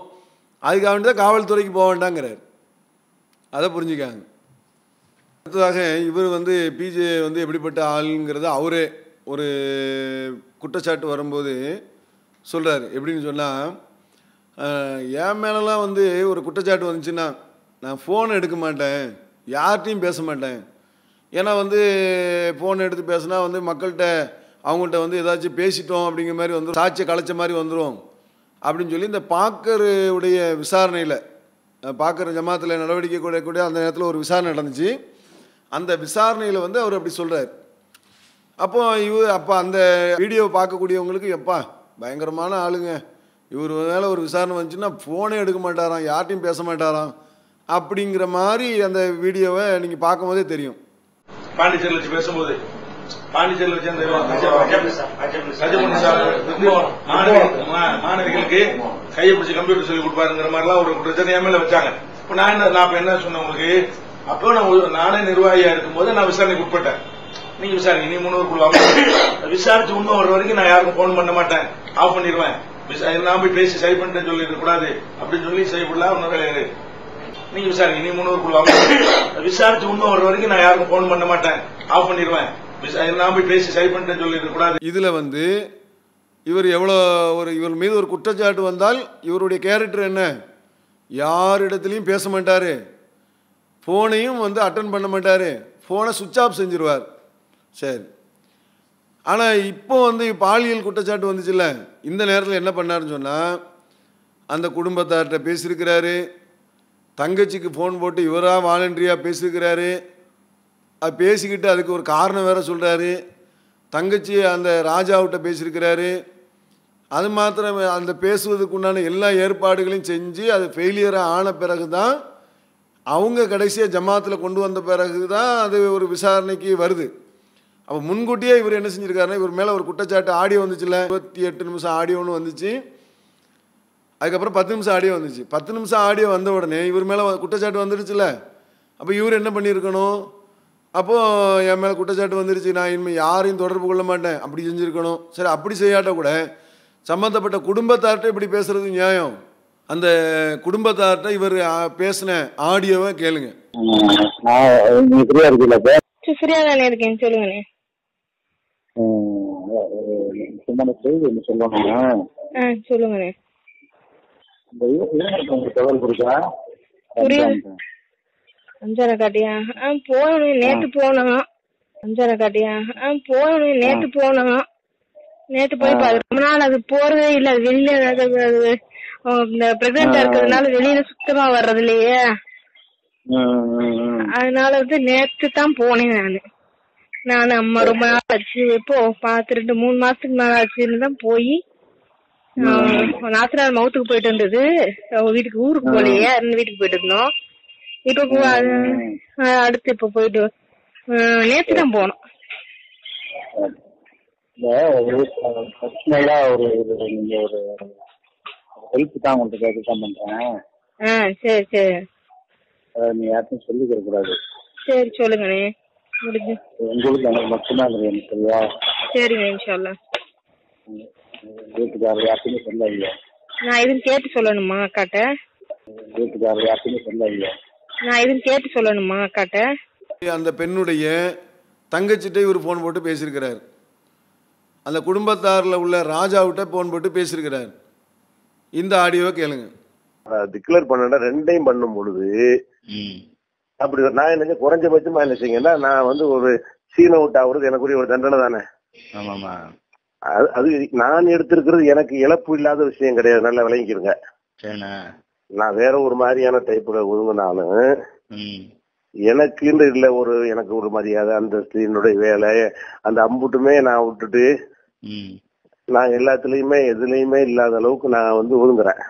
அதுக்காக வேண்டி தான் காவல்துறைக்கு போக வேண்டாங்கிறார். அதை புரிஞ்சுக்காங்க. அடுத்ததாக இவர் வந்து பிஜே வந்து எப்படிப்பட்ட ஆளுங்கிறத அவரே ஒரு குற்றச்சாட்டு வரும்போது சொல்கிறார் எப்படின்னு சொன்னால் என் மேலெலாம் வந்து ஒரு குற்றச்சாட்டு வந்துச்சுன்னா நான் ஃபோன் எடுக்க மாட்டேன். யார்கிட்டையும் பேச மாட்டேன். ஏன்னா வந்து ஃபோன் எடுத்து பேசினா வந்து மக்கள்கிட்ட அவங்கள்ட்ட வந்து ஏதாச்சும் பேசிட்டோம் அப்படிங்கிற மாதிரி வந்துடும் சாட்சியை கலைச்ச மாதிரி வந்துடும் அப்படின்னு சொல்லி இந்த பாக்கருடைய விசாரணையில் பாக்கர் ஜமாத்தில் நடவடிக்கை கூடக்கூடிய அந்த நேரத்தில் ஒரு விசாரணை நடந்துச்சு. அந்த விசாரணையில் வந்து அவர் அப்படி சொல்கிறார் அப்போ இவர் அப்போ அந்த வீடியோவை பார்க்கக்கூடியவங்களுக்கு எப்பா பயங்கரமான ஆளுங்க. இவர் மேலே ஒரு விசாரணை வந்துச்சுன்னா ஃபோனே எடுக்க மாட்டாராம் யார்ட்டையும் பேச மாட்டாராம். அப்படிங்கிற மாதிரி அந்த வீடியோவை நீங்கள் பார்க்கும்போதே தெரியும். பாண்டிச்சேரியில் வச்சு பேசும்போது பாண்டிச்சேரியில் வச்சு அந்த ரஜமணி சார். மாணவிகளுக்கு கையை பிடிச்சி கம்ப்யூட்டர் சொல்லி கொடுப்பாருங்கிற மாதிரிலாம் ஒரு பிரச்சனை என் மேல வச்சாங்க. இப்ப நான் என்ன நான் என்ன சொன்னேன் உங்களுக்கு? அப்போ நான் நானே நிர்வாகியா இருக்கும்போது நான் விசாரணைக்கு உட்பட்டேன். நீங்க விசாரிங்க. நீ முன்னூறு குழுவாங்க விசாரிச்சு உண்மை வர வரைக்கும் நான் யாருக்கும் போன் பண்ண மாட்டேன். ஆஃப் பண்ணிடுவேன் நான் போய் பேசி சரி பண்ணிட்டேன்னு சொல்லிட்டு கூடாது. அப்படின்னு சொல்லி செய்யப்படலாம் ஒன்னும் கிடையாது நீங்க விசாரிங்க. நீ முன்னூறு குழுவாங்க விசாரிச்சு உண்மை வர வரைக்கும் நான் யாருக்கும் போன் பண்ண மாட்டேன். ஆஃப் பண்ணிடுவேன் நான் போய் பேசி சரி சொல்லிட்டு கூடாது இதில் வந்து இவர் எவ்வளோ ஒரு இவர் மீது ஒரு குற்றச்சாட்டு வந்தால் இவருடைய கேரக்டர் என்ன? யாரிடத்துலையும் பேச மாட்டார். ஃபோனையும் வந்து அட்டன் பண்ண மாட்டார். ஃபோனை சுவிட்ச் ஆஃப் செஞ்சிருவார். சரி. ஆனால் இப்போ வந்து பாலியல் குற்றச்சாட்டு வந்துச்சுல்ல? இந்த நேரத்தில் என்ன பண்ணாருன்னு சொன்னால் அந்த குடும்பத்தார்கிட்ட பேசியிருக்கிறாரு. தங்கச்சிக்கு ஃபோன் போட்டு இவராக வாலண்டரியாக பேசியிருக்கிறாரு. அது பேசிக்கிட்டு அதுக்கு ஒரு காரணம் வேற சொல்கிறாரு தங்கச்சி அந்த ராஜாவிட்ட பேசியிருக்கிறாரு. அது மாத்திரம் அந்த பேசுவதுக்கு உண்டான எல்லா ஏற்பாடுகளையும் செஞ்சு அது ஃபெயிலியராக ஆன பிறகு தான் அவங்க கடைசியாக ஜமாத்தில் கொண்டு வந்த பிறகு தான் அது ஒரு விசாரணைக்கு வருது. அப்போ முன்கூட்டியே இவர் என்ன செஞ்சிருக்காருன்னா இவர் மேலே ஒரு குற்றச்சாட்டு ஆடியோ வந்துச்சுல்ல இருபத்தி எட்டு நிமிஷம் ஆடியோன்னு வந்துச்சு. அதுக்கப்புறம் பத்து நிமிஷம் ஆடியோ வந்துச்சு. பத்து நிமிஷம் ஆடியோ வந்த உடனே இவர் மேலே குற்றச்சாட்டு வந்துடுச்சுல அப்போ இவர் என்ன பண்ணியிருக்கணும்? அப்போது என் மேலே குற்றச்சாட்டு வந்துருச்சு. நான் இனிமேல் யாரையும் தொடர்பு கொள்ள மாட்டேன். அப்படி செஞ்சுருக்கணும். சரி அப்படி செய்யாட்ட கூட சம்மந்தப்பட்ட குடும்பத்தார்கிட்ட இப்படி பேசுறது நியாயம். அந்த குடும்பத்தார்கிட்ட இவர் பேசின ஆடியோவை கேளுங்க. ஃப்ரீயா தானே இருக்கேன்? சொல்லுங்கண்ணே. சும்மா செய்தி சொல்லுங்கண்ணே. இந்த இளைஞருக்கு உங்களுக்கு தகவல் கொடுத்தா புரியுது. அஞ்சாரை காட்டியா? ஆ போகணும் நேத்து போனோம் அஞ்சாரை காட்டியா? ஆ போகணும் நேத்து போனோம் நேத்து போய் பாரு ரொம்ப நாள் அது போறதே இல்ல அது வெளியில அது- இந்த பிரெக்னெண்டா இருக்கிறதுனால வெளியில சுத்தமா வர்றது இல்லையே. அதனால வந்து நேத்து தான் போனேன் நானு. நான் அம்மா ரொம்ப நாள் ஆச்சு. இப்போ பார்த்து ரெண்டு மூணு மாசத்துக்கு மேல ஆச்சுன்னு தான் போய் நாத்தனார் மவுத்துக்கு போயிட்டு இருந்தது வீட்டுக்கு ஊருக்கு போலையே வீட்டுக்கு போயிட்டு இருந்தோம். இப்போ அடுத்து இப்போ போயிட்டு நேத்து தான் போனோம். பர்சனலா ஒரு நீங்க ஒரு ஹெல்ப் தான் உங்கள்கிட்ட கேட்க பண்றேன். சரி சரி. நீ யார்ட்டும் சொல்லிக்கிற கூடாது. சரி சொல்லுங்கண்ணே. முடிஞ்சு. உங்களுக்கு எனக்கு மட்டும்தான் எனக்கு சரியா? சரிங்க இன்ஷால்லா வீட்டுக்காரர் யார்ட்டுமே சொல்லாதீங்க நான் எதுவும் கேட்டு சொல்லணுமா அக்காட்ட? வீட்டுக்காரர் யார்ட்டுமே சொல்லாதீங்க நான் எதுவும் கேட்டு சொல்லணுமா அக்காட்ட? அந்த பெண்ணுடைய தங்கச்சிட்ட இவர் ஃபோன் போட்டு பேசியிருக்கிறார். அந்த குடும்பத்தாரில் உள்ள ராஜாவிட்ட ஃபோன் போட்டு பேசியிருக்கிறார். இந்த ஆடியோவை கேளுங்க. டிக்ளேர் பண்ண ரெண்டையும் பண்ணும் பொழுது ம். அப்படி நான் என்ன குறைஞ்சபட்சமா என்ன செய்யுங்கன்னா நான் வந்து ஒரு சீன விட்டு அவருக்கு எனக்குரிய ஒரு தண்டனை தானே. ஆமாமா அது- அது நான் எடுத்திருக்கிறது எனக்கு இழப்பு இல்லாத விஷயம் கிடையாது. நல்லா விளங்கிக்கிறங்க நான் வேற ஒரு மாதிரியான டைப்ல ஒழுங்கினாலும் ம். எனக்குன்னு இல்ல ஒரு எனக்கு ஒரு மரியாதை அந்தஸ்து என்னுடைய வேலை அந்த அம்புட்டுமே நான் விட்டுட்டு நான் எல்லாத்துலயுமே எதுலயுமே இல்லாத அளவுக்கு நான் வந்து ஒதுங்குறேன்.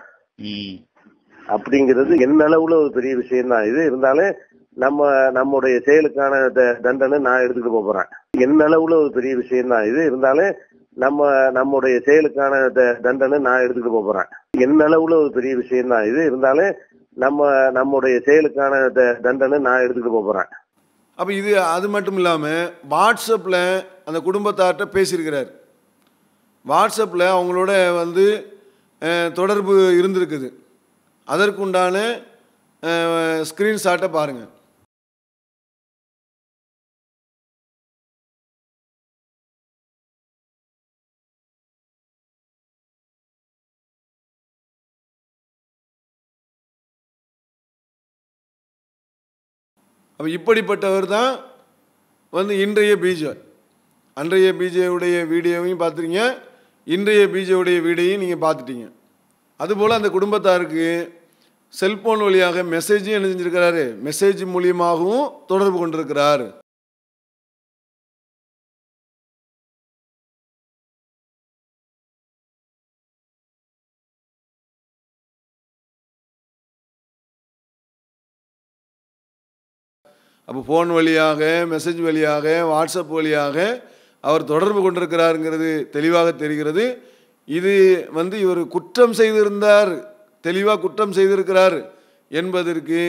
அப்படிங்கிறது என்ன அளவுல ஒரு பெரிய விஷயம் தான். இது இருந்தாலும் நம்ம நம்முடைய செயலுக்கான தண்டனை நான் எடுத்துக்கிட்டு போறேன். என்ன அளவுல ஒரு பெரிய விஷயம் தான். இது இருந்தாலும் நம்ம நம்முடைய செயலுக்கான த- தண்டனை நான் எடுத்துட்டு போறேன். என்ன அளவுல ஒரு பெரிய விஷயம் தான் இது இருந்தாலும் நம்ம நம்முடைய செயலுக்கான த- தண்டனை நான் எடுத்துட்டு போறேன். அப்போ இது அது மட்டும் இல்லாமல் வாட்ஸ்அப்பில் அந்த குடும்பத்தார்கிட்ட பேசியிருக்கிறார். வாட்ஸ்அப்பில் அவங்களோட வந்து தொடர்பு இருந்திருக்குது. அதற்குண்டான ஸ்க்ரீன்ஷாட்டை பாருங்கள் அப்போ இப்படிப்பட்டவர் தான் வந்து இன்றைய பிஜே அன்றைய பிஜேவுடைய வீடியோவையும் பார்த்துருங்க இன்றைய பிஜேவுடைய வீடியோயும் நீங்கள் பார்த்துட்டீங்க. அதுபோல் அந்த குடும்பத்தாருக்கு செல்போன் வழியாக மெசேஜும் என்ன செஞ்சுருக்கிறாரு மெசேஜ் மூலியமாகவும் தொடர்பு கொண்டிருக்கிறார். அப்போ ஃபோன் வழியாக மெசேஜ் வழியாக வாட்ஸ்அப் வழியாக அவர் தொடர்பு கொண்டிருக்கிறாருங்கிறது தெளிவாக தெரிகிறது. இது வந்து இவர் குற்றம் செய்திருந்தார் தெளிவாக குற்றம் செய்திருக்கிறார் என்பதற்கு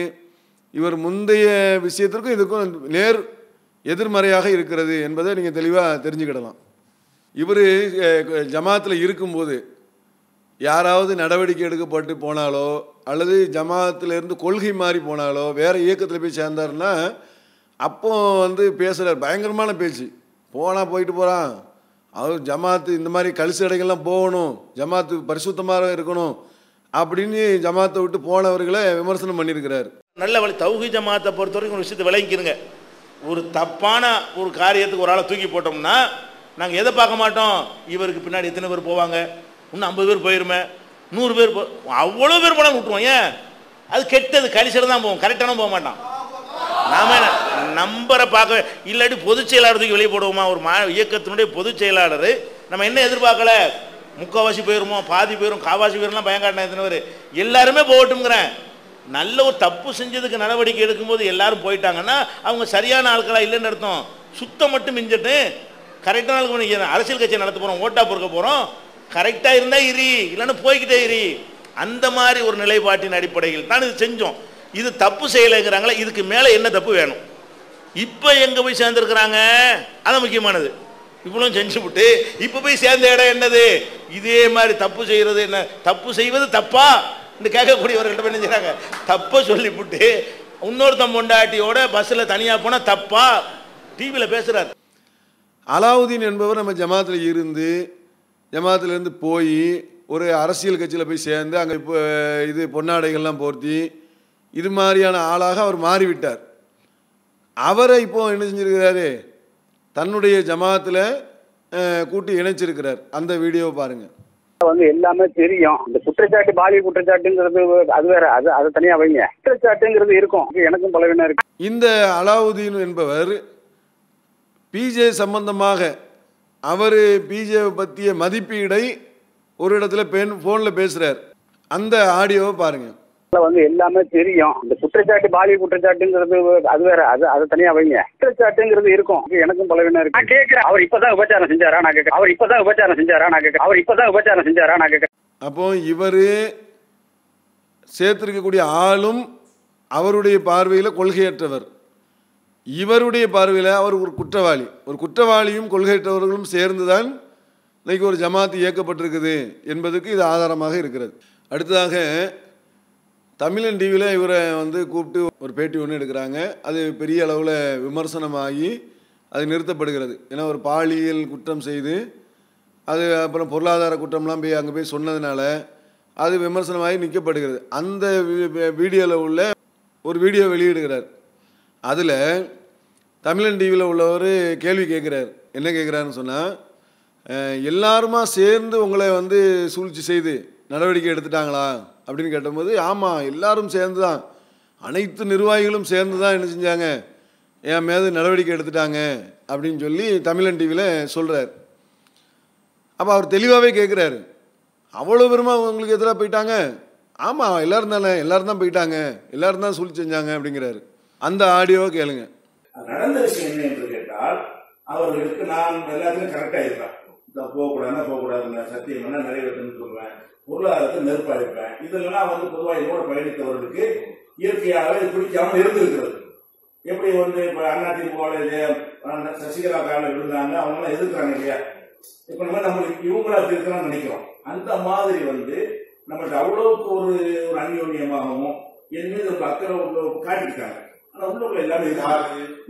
இவர் முந்தைய விஷயத்திற்கும் இதுக்கும் நேர் எதிர்மறையாக இருக்கிறது என்பதை நீங்கள் தெளிவாக தெரிஞ்சுக்கிடலாம். இவர் ஜமாத்தில் இருக்கும்போது யாராவது நடவடிக்கை எடுக்கப்பட்டு போனாலோ அல்லது ஜமாத்திலிருந்து கொள்கை மாறி போனாலோ வேறு இயக்கத்தில் போய் சேர்ந்தாருன்னா அப்போ வந்து பேசுகிறார் பயங்கரமான பேச்சு. போனால் போயிட்டு போகிறான் அவர் ஜமாத்து இந்த மாதிரி கழிச்சு இடங்கள்லாம் போகணும். ஜமாத்து பரிசுத்தமாக இருக்கணும் அப்படின்னு ஜமாத்தை விட்டு போனவர்களை விமர்சனம் பண்ணியிருக்கிறார். நல்ல வழி. தௌஹி ஜமாத்தை பொறுத்த வரைக்கும் ஒரு விஷயத்தை விளங்கிக்கிறங்க ஒரு தப்பான ஒரு காரியத்துக்கு ஒரு ஆளை தூக்கி போட்டோம்னா நாங்கள் எதை பார்க்க மாட்டோம்? இவருக்கு பின்னாடி எத்தனை பேர் போவாங்க? இன்னும் ஐம்பது பேர் போயிருமே. நூறு பேர் போ அவ்வளோ பேர் போனால் விட்டுருவோம் ஏன்? அது கெட்டது. கழிச்சிட தான் போவோம். கரெக்டான போக மாட்டான். நாம நம்பரை பார்க்க இல்லாட்டி பொதுச் செயலாளர் தூக்கி வெளியே போடுவோமா? ஒரு மா இயக்கத்தினுடைய பொதுச் செயலாளர். நம்ம என்ன எதிர்பார்க்கல? முக்கால்வாசி போயிருமோ பாதி போயிரும் காவாசி போயிரும்லாம் பயங்காட்டின எத்தனை பேர்? எல்லாருமே போகட்டும்ங்கிறேன். நல்ல ஒரு தப்பு செஞ்சதுக்கு நடவடிக்கை எடுக்கும்போது எல்லாரும் போயிட்டாங்கன்னா அவங்க சரியான ஆட்களாக இல்லைன்னு அர்த்தம். சுத்தம் மட்டும் மிஞ்சிட்டு கரெக்டான ஆளுக்கு அரசியல் கட்சி நடத்த போகிறோம் ஓட்டா பொறுக்க போகிறோம் கரெக்டாக இருந்தால் இரி இல்லைன்னு போய்கிட்டே இரி. அந்த மாதிரி ஒரு நிலைப்பாட்டின் அடிப்படையில் தான் இது செஞ்சோம். இது தப்பு செய்யலைங்கிறாங்களே இதுக்கு மேலே என்ன தப்பு வேணும்? இப்போ எங்கே போய் சேர்ந்துருக்குறாங்க? அதான் முக்கியமானது. இவ்வளோ செஞ்சு விட்டு இப்போ போய் சேர்ந்த இடம் என்னது? இதே மாதிரி தப்பு செய்கிறது என்ன? தப்பு செய்வது தப்பா? இந்த கேட்கக்கூடியவர்கள்ட்ட போய் என்ன செய்கிறாங்க தப்பை சொல்லிவிட்டு இன்னொருத்தன் பொண்டாட்டியோட பஸ்ஸில் தனியாக போனால் தப்பா? டிவியில் பேசுகிறார் அலாவுதீன் என்பவர் நம்ம ஜமாத்தில் இருந்து ஜமாத்திலேருந்து போய் ஒரு அரசியல் கட்சியில் போய் சேர்ந்து அங்கே இப்போ இது பொன்னாடைகள்லாம் போர்த்தி இது மாதிரியான ஆளாக அவர் மாறிவிட்டார். அவரை இப்போ என்ன செஞ்சிருக்கிறாரு? தன்னுடைய ஜமாத்தில் கூட்டி இணைச்சிருக்கிறார். அந்த வீடியோவை பாருங்கள் வந்து எல்லாமே தெரியும். இந்த குற்றச்சாட்டு பாலியல் குற்றச்சாட்டுங்கிறது அது வேற. அது அதை தனியா வைங்க. குற்றச்சாட்டுங்கிறது இருக்கும். எனக்கும் பலவீனம் இருக்கு. இந்த அலாவுதீன் என்பவர் பிஜே சம்பந்தமாக அவர் பிஜே பற்றிய மதிப்பீடை ஒரு இடத்துல பெண் ஃபோனில் பேசுகிறார் அந்த ஆடியோவை பாருங்கள் வந்து எல்லாமே தெரியும். இந்த குற்றச்சாட்டு பாலியல் குற்றச்சாட்டுங்கிறது அது வேற. அது அதை தனியா வைங்க. குற்றச்சாட்டுங்கிறது இருக்கும். எனக்கும் பலவீனம் இருக்கு. நான் கேட்கிறேன் அவர் இப்பதான் உபச்சாரம் செஞ்சாரா? நான் கேட்கிறேன் அவர் இப்பதான் உபச்சாரம் செஞ்சாரா? நான் கேட்கிறேன் அவர் இப்பதான் உபச்சாரம் செஞ்சாரா? நான் கேட்கிறேன் அப்போ இவர் சேர்த்திருக்கக்கூடிய ஆளும் அவருடைய பார்வையில் கொள்கையற்றவர். இவருடைய பார்வையில் அவர் ஒரு குற்றவாளி. ஒரு குற்றவாளியும் கொள்கையற்றவர்களும் சேர்ந்து தான் இன்னைக்கு ஒரு ஜமாத் இயக்கப்பட்டிருக்குது என்பதுக்கு இது ஆதாரமாக இருக்கிறது. அடுத்ததாக தமிழன் டிவியில் இவரை வந்து கூப்பிட்டு ஒரு பேட்டி ஒன்று எடுக்கிறாங்க. அது பெரிய அளவில் விமர்சனமாகி அது நிறுத்தப்படுகிறது. ஏன்னா ஒரு பாலியல் குற்றம் செய்து அது அப்புறம் பொருளாதார குற்றம்லாம் போய் அங்கே போய் சொன்னதுனால அது விமர்சனமாகி நிற்கப்படுகிறது அந்த வீடியோவில் உள்ள ஒரு வீடியோ வெளியிடுகிறார். அதில் தமிழன் டிவியில் உள்ளவர் கேள்வி கேட்குறார். என்ன கேட்குறாருன்னு சொன்னால் எல்லாருமா சேர்ந்து உங்களை வந்து சூழ்ச்சி செய்து நடவடிக்கை எடுத்துட்டாங்களா? அப்படின்னு கேட்டபோது ஆமாம் எல்லாரும் சேர்ந்து தான் அனைத்து நிர்வாகிகளும் சேர்ந்து தான் என்ன செஞ்சாங்க? என் மேது நடவடிக்கை எடுத்துட்டாங்க? அப்படின்னு சொல்லி தமிழன் டிவியில் சொல்கிறார் அப்போ அவர் தெளிவாகவே கேட்குறாரு அவ்வளோ பெருமா உங்களுக்கு எதிராக போயிட்டாங்க? ஆமாம் எல்லாரும் தானே எல்லாரும் தான் போயிட்டாங்க. எல்லாரும் தான் சொல்லி செஞ்சாங்க அப்படிங்கிறாரு. அந்த ஆடியோவை கேளுங்க. நடந்த விஷயம் என்ன என்று கேட்டால் அவர்களுக்கு நான் எல்லாத்துக்கும் கரெக்டாக இருக்கிறேன் போகக்கூடாதுன்னா போகக்கூடாதுங்க சத்தியம் என்ன நிறைவேற்றணும்னு சொல்லுவேன். பொருளாதாரத்தை நெருப்பாயிருப்பேன் இதெல்லாம் வந்து பொதுவாக என்னோட பயணித்தவர்களுக்கு இயற்கையாகவே இது இருந்திருக்கிறது. எப்படி வந்து இப்போ அண்ணா திமுக சசிகலா காலில் விழுந்தாங்க அவங்களாம் எதிர்க்கிறாங்க இல்லையா? இப்போ நம்ம நம்மளுக்கு இவங்களா இருக்கிறோம்னு நினைக்கிறோம். அந்த மாதிரி வந்து நம்மளுக்கு அவ்வளவுக்கு ஒரு ஒரு அந்யோன்யமாகவும் என் மீது ஒரு அக்கறை உள்ள காட்டியிருக்காங்க. ஆனா எல்லாமே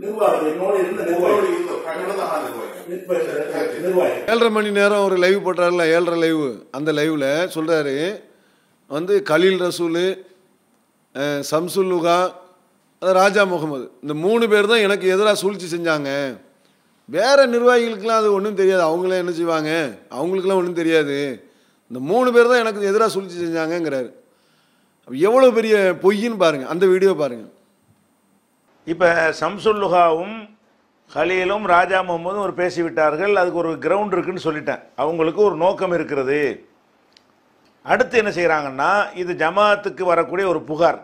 நிர்வாகம் என்னோட இருந்த நிர்வாகி ஏழரை மணி நேரம் ஒரு லைவ் போட்டார்ல ஏழரை லைவ் அந்த லைவ்ல சொல்கிறாரு வந்து கலீல் ரசூல் அஹ், சம்சுல்லுகா அது ராஜா முகமது. இந்த மூணு பேர் தான் எனக்கு எதிராக சூழ்ச்சி செஞ்சாங்க. வேற நிர்வாகிகளுக்கெல்லாம் அது ஒன்றும் தெரியாது. அவங்களே என்ன செய்வாங்க? அவங்களுக்கெல்லாம் ஒன்றும் தெரியாது. இந்த மூணு பேர் தான் எனக்கு எதிராக சூழ்ச்சி செஞ்சாங்கங்கிறாரு. எவ்வளோ பெரிய பொய்ன்னு பாருங்கள் அந்த வீடியோ பாருங்கள் இப்போ சம்சுல்லுகாவும் ஹலீலும் ராஜா முகமதும் ஒரு பேசிவிட்டார்கள் அதுக்கு ஒரு கிரவுண்ட் இருக்குன்னு சொல்லிட்டேன். அவங்களுக்கு ஒரு நோக்கம் இருக்கிறது. அடுத்து என்ன செய்கிறாங்கன்னா இது ஜமாத்துக்கு வரக்கூடிய ஒரு புகார்.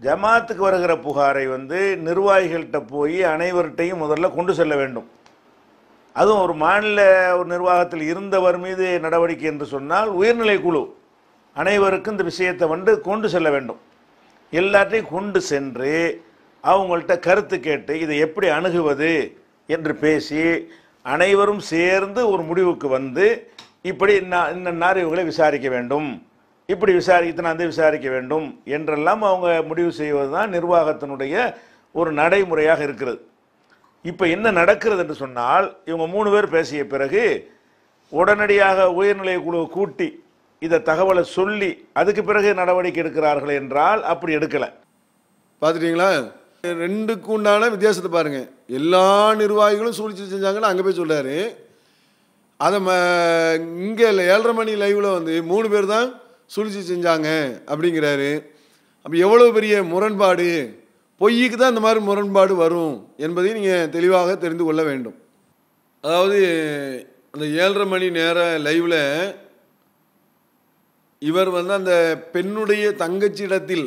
ஜமாத்துக்கு வருகிற புகாரை வந்து நிர்வாகிகள்கிட்ட போய் அனைவர்கிட்டையும் முதல்ல கொண்டு செல்ல வேண்டும். அதுவும் ஒரு மாநில ஒரு நிர்வாகத்தில் இருந்தவர் மீது நடவடிக்கை என்று சொன்னால் உயர்நிலை குழு அனைவருக்கும் இந்த விஷயத்தை வந்து கொண்டு செல்ல வேண்டும். எல்லாத்தையும் கொண்டு சென்று அவங்கள்ட்ட கருத்து கேட்டு இதை எப்படி அணுகுவது என்று பேசி அனைவரும் சேர்ந்து ஒரு முடிவுக்கு வந்து இப்படி இன்ன- இன்னன்னார் இவங்களை விசாரிக்க வேண்டும். இப்படி விசாரித்தனாந்து விசாரிக்க வேண்டும் என்றெல்லாம் அவங்க முடிவு செய்வது தான் நிர்வாகத்தினுடைய ஒரு நடைமுறையாக இருக்கிறது. இப்போ என்ன நடக்கிறது என்று சொன்னால் இவங்க மூணு பேர் பேசிய பிறகு உடனடியாக உயர்நிலை குழு கூட்டி இதை தகவலை சொல்லி அதுக்கு பிறகு நடவடிக்கை எடுக்கிறார்கள் என்றால் அப்படி எடுக்கலை. பார்த்துட்டீங்களா? ரெண்டுக்கு உண்டான வித்தியாசத்தை பாருங்க. எல்லா நிர்வாகிகளும் சூழ்ச்சி செஞ்சாங்கன்னு அங்கே போய் சொல்றாரு. அதை ம இங்கே ஏழரை மணி லைவில் வந்து மூணு பேர் தான் சூழ்ச்சி செஞ்சாங்க அப்படிங்கிறாரு. அப்போ எவ்வளோ பெரிய முரண்பாடு? பொய்யுக்கு தான் இந்த மாதிரி முரண்பாடு வரும் என்பதை நீங்கள் தெளிவாக தெரிந்து கொள்ள வேண்டும். அதாவது அந்த ஏழரை மணி நேர லைவில் இவர் வந்து அந்த பெண்ணுடைய தங்கச்சியிடத்தில்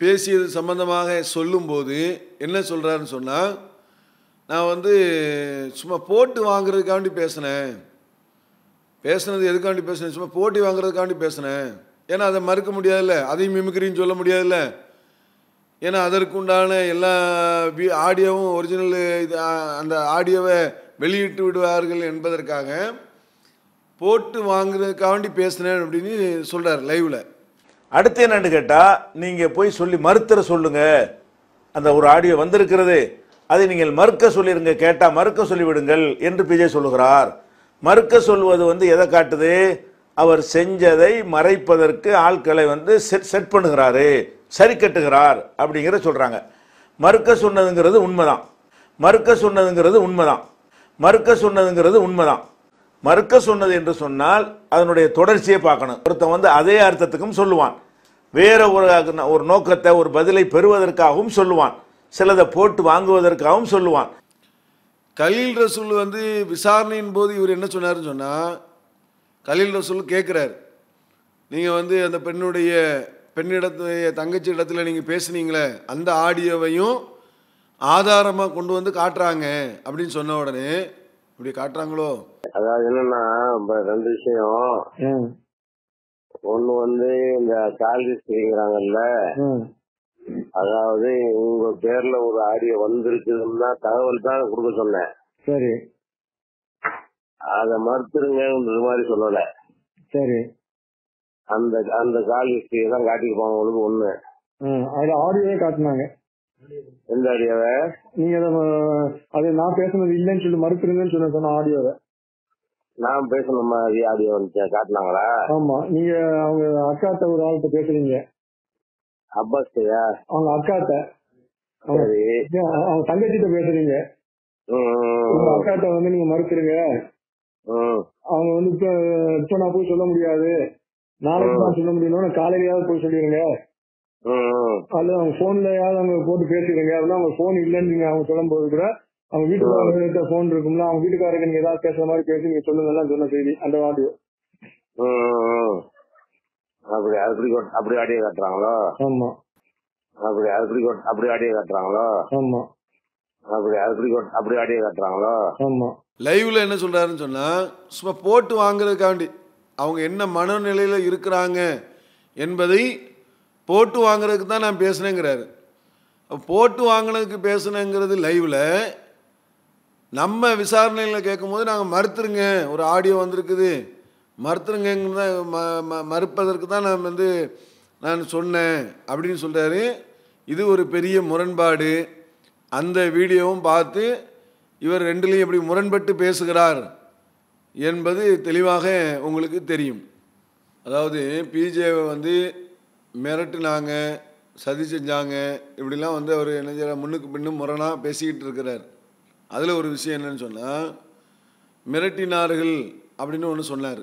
பேசியது சம்பந்தமாக சொல்லும்போது என்ன சொல்கிறாருன்னு சொன்னால் நான் வந்து சும்மா போட்டு வாங்குறதுக்காண்டி பேசினேன். பேசுனது எதுக்காண்டி பேசினேன்? சும்மா போட்டி வாங்குறதுக்காண்டி பேசினேன். ஏன்னா அதை மறுக்க முடியாதுல்ல. அதையும் மிமிக்ரின்னு சொல்ல முடியாதுல்ல. ஏன்னா அதற்குண்டான எல்லா ஆடியோவும் ஒரிஜினல் இது அந்த ஆடியோவை வெளியிட்டு விடுவார்கள் என்பதற்காக போட்டு வாங்குறதுக்காண்டி பேசினேன் அப்படின்னு சொல்கிறார் லைவில் அடுத்து என்னன்னு கேட்டால் நீங்கள் போய் சொல்லி மறுத்தர சொல்லுங்க. அந்த ஒரு ஆடியோ வந்திருக்கிறது. அதை நீங்கள் மறுக்க சொல்லிருங்க கேட்டால் மறுக்க சொல்லிவிடுங்கள் என்று பிஜய் சொல்லுகிறார். மறுக்க சொல்வது வந்து எதை காட்டுது? அவர் செஞ்சதை மறைப்பதற்கு ஆட்களை வந்து செட் செட் பண்ணுகிறாரு. சரி கட்டுகிறார் அப்படிங்கிற சொல்றாங்க. மறுக்க சொன்னதுங்கிறது உண்மைதான். மறுக்க சொன்னதுங்கிறது உண்மைதான். மறுக்க சொன்னதுங்கிறது உண்மைதான். மறுக்க சொன்னது என்று சொன்னால் அதனுடைய தொடர்ச்சியை பார்க்கணும். ஒருத்தன் வந்து அதே அர்த்தத்துக்கும் சொல்லுவான். வேற ஒரு ஒரு நோக்கத்தை ஒரு பதிலை பெறுவதற்காகவும் சொல்லுவான். சிலதை போட்டு வாங்குவதற்காகவும் சொல்லுவான். கலீல் ரசூல் வந்து விசாரணையின் போது இவர் என்ன சொன்னார்னு சொன்னால் கலீல் ரசூல் கேட்குறாரு நீங்கள் வந்து அந்த பெண்ணுடைய பெண்ணிடத்துடைய தங்கச்சி இடத்துல நீங்கள் பேசுனீங்களே அந்த ஆடியோவையும் ஆதாரமாக கொண்டு வந்து காட்டுறாங்க அப்படின்னு சொன்ன உடனே இப்படி காட்டுறாங்களோ? அதாவது என்னன்னா இப்ப ரெண்டு விஷயம். ஒண்ணு வந்து இந்த கால் ஹிஸ்டரிங்கிறாங்கல்ல அதாவது உங்க பேர்ல ஒரு ஆடியோ வந்திருக்குதுன்னா தகவல் தான் கொடுக்க சொன்னேன். சரி. அத மறுத்துருங்கன்ற மாதிரி சொல்லல. சரி. அந்த அந்த கால் ஹிஸ்டரியை தான் காட்டிருப்பாங்க உங்களுக்கு ஒண்ணு. ம், அதுல ஆடியோவே காட்டினாங்க. எந்த ஆடியோவை? நீங்க அத, நான் பேசுனது இல்லைன்னு சொல்லி மறுத்துருங்கன்னு சொன்ன ஆடியோவை. நான் பேசுன மாதிரி ஆடியோ காட்டினாங்களா? ஆமா. நீங்க அவங்க அக்காட்ட ஒரு ஆள்கிட்ட பேசுறீங்க. அப்பாஸ்டையா? அவங்க அக்காட்ட. அவங்க தங்கச்சிட்ட பேசுறீங்க. அக்காட்ட வந்து நீங்க மறுத்துருங்க அவங்க வந்து இப்ப நான் போய் சொல்ல முடியாது. நாளைக்கு நான் சொல்ல முடியணும் காலையிலயாவது போய் சொல்லிடுங்க அல்லது அவங்க போன்லயாவது அவங்க போட்டு பேசிடுங்க அப்படின்னா அவங்க போன் இல்லைன்னு நீங்க அவங்க சொல்லும் போது கூட அவங்க வீட்டுக்காரர்கிட்ட போன் இருக்கும்ல அவங்க வீட்டுக்காரருக்கு நீங்க ஏதாவது பேசுற மாதிரி பேசி நீங்க சொல்லுங்க சொன்ன செய்தி அந்த ஆடியோ அப்படி அப்படி கொட்- அப்படி ஆடியோ காட்டுறாங்களோ? ஆமா. அப்படி அப்படி கொட்- அப்படி ஆடியோ காட்டுறாங்களோ? ஆமா. அப்படி அப்படி கொட்- அப்படி ஆடியோ காட்டுறாங்களோ? ஆமா. லைவ்ல என்ன சொல்றாருன்னு சொன்னா சும்மா போட்டு வாங்குறதுக்காண்டி அவங்க என்ன மனநிலையில இருக்கிறாங்க என்பதை போட்டு வாங்குறதுக்கு தான் நான் பேசுனேங்கிறாரு. போட்டு வாங்கினதுக்கு பேசுனேங்கிறது லைவில் நம்ம விசாரணையில் கேட்கும்போது நாங்கள் மறுத்துருங்க ஒரு ஆடியோ வந்திருக்குது. மறுத்துருங்க மறுப்பதற்கு தான் நான் வந்து நான் சொன்னேன் அப்படின்னு சொல்கிறாரு இது ஒரு பெரிய முரண்பாடு. அந்த வீடியோவும் பார்த்து இவர் ரெண்டுலேயும் எப்படி முரண்பட்டு பேசுகிறார் என்பது தெளிவாக உங்களுக்கு தெரியும். அதாவது பிஜேவை வந்து மிரட்டினாங்க சதி செஞ்சாங்க. இப்படிலாம் வந்து அவர் என்ன செய்யற முன்னுக்கு பின்னும் முரணாக பேசிக்கிட்டு இருக்கிறார். அதில் ஒரு விஷயம் என்னன்னு சொன்னால் மிரட்டினார்கள் அப்படின்னு ஒன்று சொன்னார்.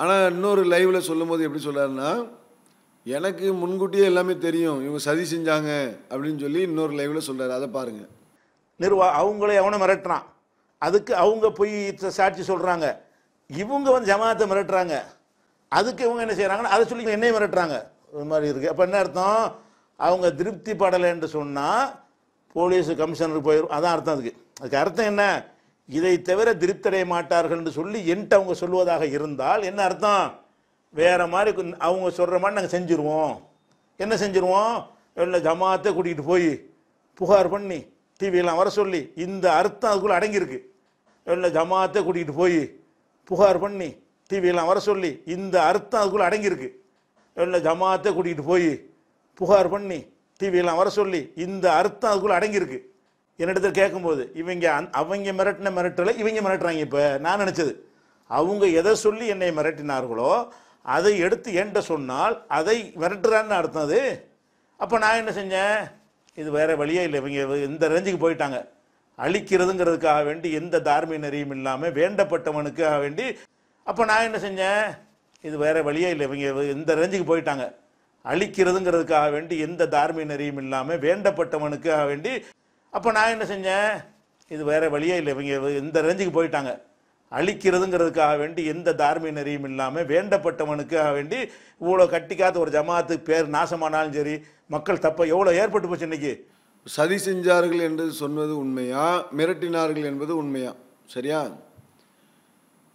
ஆனால் இன்னொரு லைவில் சொல்லும்போது எப்படி சொல்றாருன்னா எனக்கு முன்கூட்டியே எல்லாமே தெரியும் இவங்க சதி செஞ்சாங்க அப்படின்னு சொல்லி இன்னொரு லைவில் சொல்கிறார் அதை பாருங்கள் நிர்வா அவங்களே அவனை மிரட்டுறான். அதுக்கு அவங்க போய் சாட்சி சொல்கிறாங்க இவங்க வந்து ஜமாத்தை மிரட்டுறாங்க. அதுக்கு இவங்க என்ன செய்கிறாங்கன்னா அதை சொல்லி என்னையும் மிரட்டுறாங்க. இது மாதிரி இருக்குது அப்போ என்ன அர்த்தம்? அவங்க திருப்தி படலைன்னு சொன்னால் போலீஸ் கமிஷனருக்கு போயிடும் அதான் அர்த்தம் அதுக்கு. அதுக்கு அர்த்தம் என்ன? இதை தவிர திருப்தடைய மாட்டார்கள்னு சொல்லி என்கிட்ட அவங்க சொல்வதாக இருந்தால் என்ன அர்த்தம்? வேறு மாதிரி அவங்க சொல்கிற மாதிரி நாங்கள் செஞ்சுருவோம். என்ன செஞ்சுருவோம்? இல்லை ஜமாத்தை கூட்டிகிட்டு போய் புகார் பண்ணி டிவியெல்லாம் வர சொல்லி இந்த அர்த்தம் அதுக்குள்ளே அடங்கியிருக்கு. இல்லை ஜமாத்தை கூட்டிகிட்டு போய் புகார் பண்ணி டிவியெல்லாம் வர சொல்லி இந்த அர்த்தம் அதுக்குள்ளே அடங்கியிருக்கு. இல்லை ஜமாத்தை கூட்டிகிட்டு போய் புகார் பண்ணி டிவியெல்லாம் வர சொல்லி இந்த அர்த்தம் அதுக்குள்ளே அடங்கியிருக்கு. என்னிடத்தில் கேட்கும்போது இவங்க அந் அவங்க மிரட்டின மிரட்டலை இவங்க மிரட்டுறாங்க இப்போ. நான் நினச்சது அவங்க எதை சொல்லி என்னை மிரட்டினார்களோ அதை எடுத்து என்கிட்ட சொன்னால் அதை மிரட்டுறான்னு அர்த்தம் அது. அப்போ நான் என்ன செஞ்சேன்? இது வேறு வழியே இல்லை. இவங்க இந்த ரேஞ்சுக்கு போயிட்டாங்க. அழிக்கிறதுங்கிறதுக்காக வேண்டி எந்த தார்மீக நெறியும் இல்லாமல் வேண்டப்பட்டவனுக்காக வேண்டி அப்போ நான் என்ன செஞ்சேன்? இது வேற வழியே இல்லை. இவங்க இந்த ரேஞ்சுக்கு போயிட்டாங்க. அழிக்கிறதுங்கிறதுக்காக வேண்டி எந்த தார்மீக நெறியும் இல்லாமல் வேண்டப்பட்டவனுக்காக வேண்டி அப்போ நான் என்ன செஞ்சேன்? இது வேற வழியே இல்லை. இவங்க இந்த ரேஞ்சுக்கு போயிட்டாங்க. அழிக்கிறதுங்கிறதுக்காக வேண்டி எந்த தார்மீக நெறியும் இல்லாமல் வேண்டப்பட்டவனுக்காக வேண்டி இவ்வளோ கட்டிக்காத ஒரு ஜமாத்துக்கு பேர் நாசமானாலும் சரி மக்கள் தப்ப எவ்வளோ ஏற்பட்டு போச்சு இன்னைக்கு? சதி செஞ்சார்கள் என்று சொன்னது உண்மையா? மிரட்டினார்கள் என்பது உண்மையா? சரியா?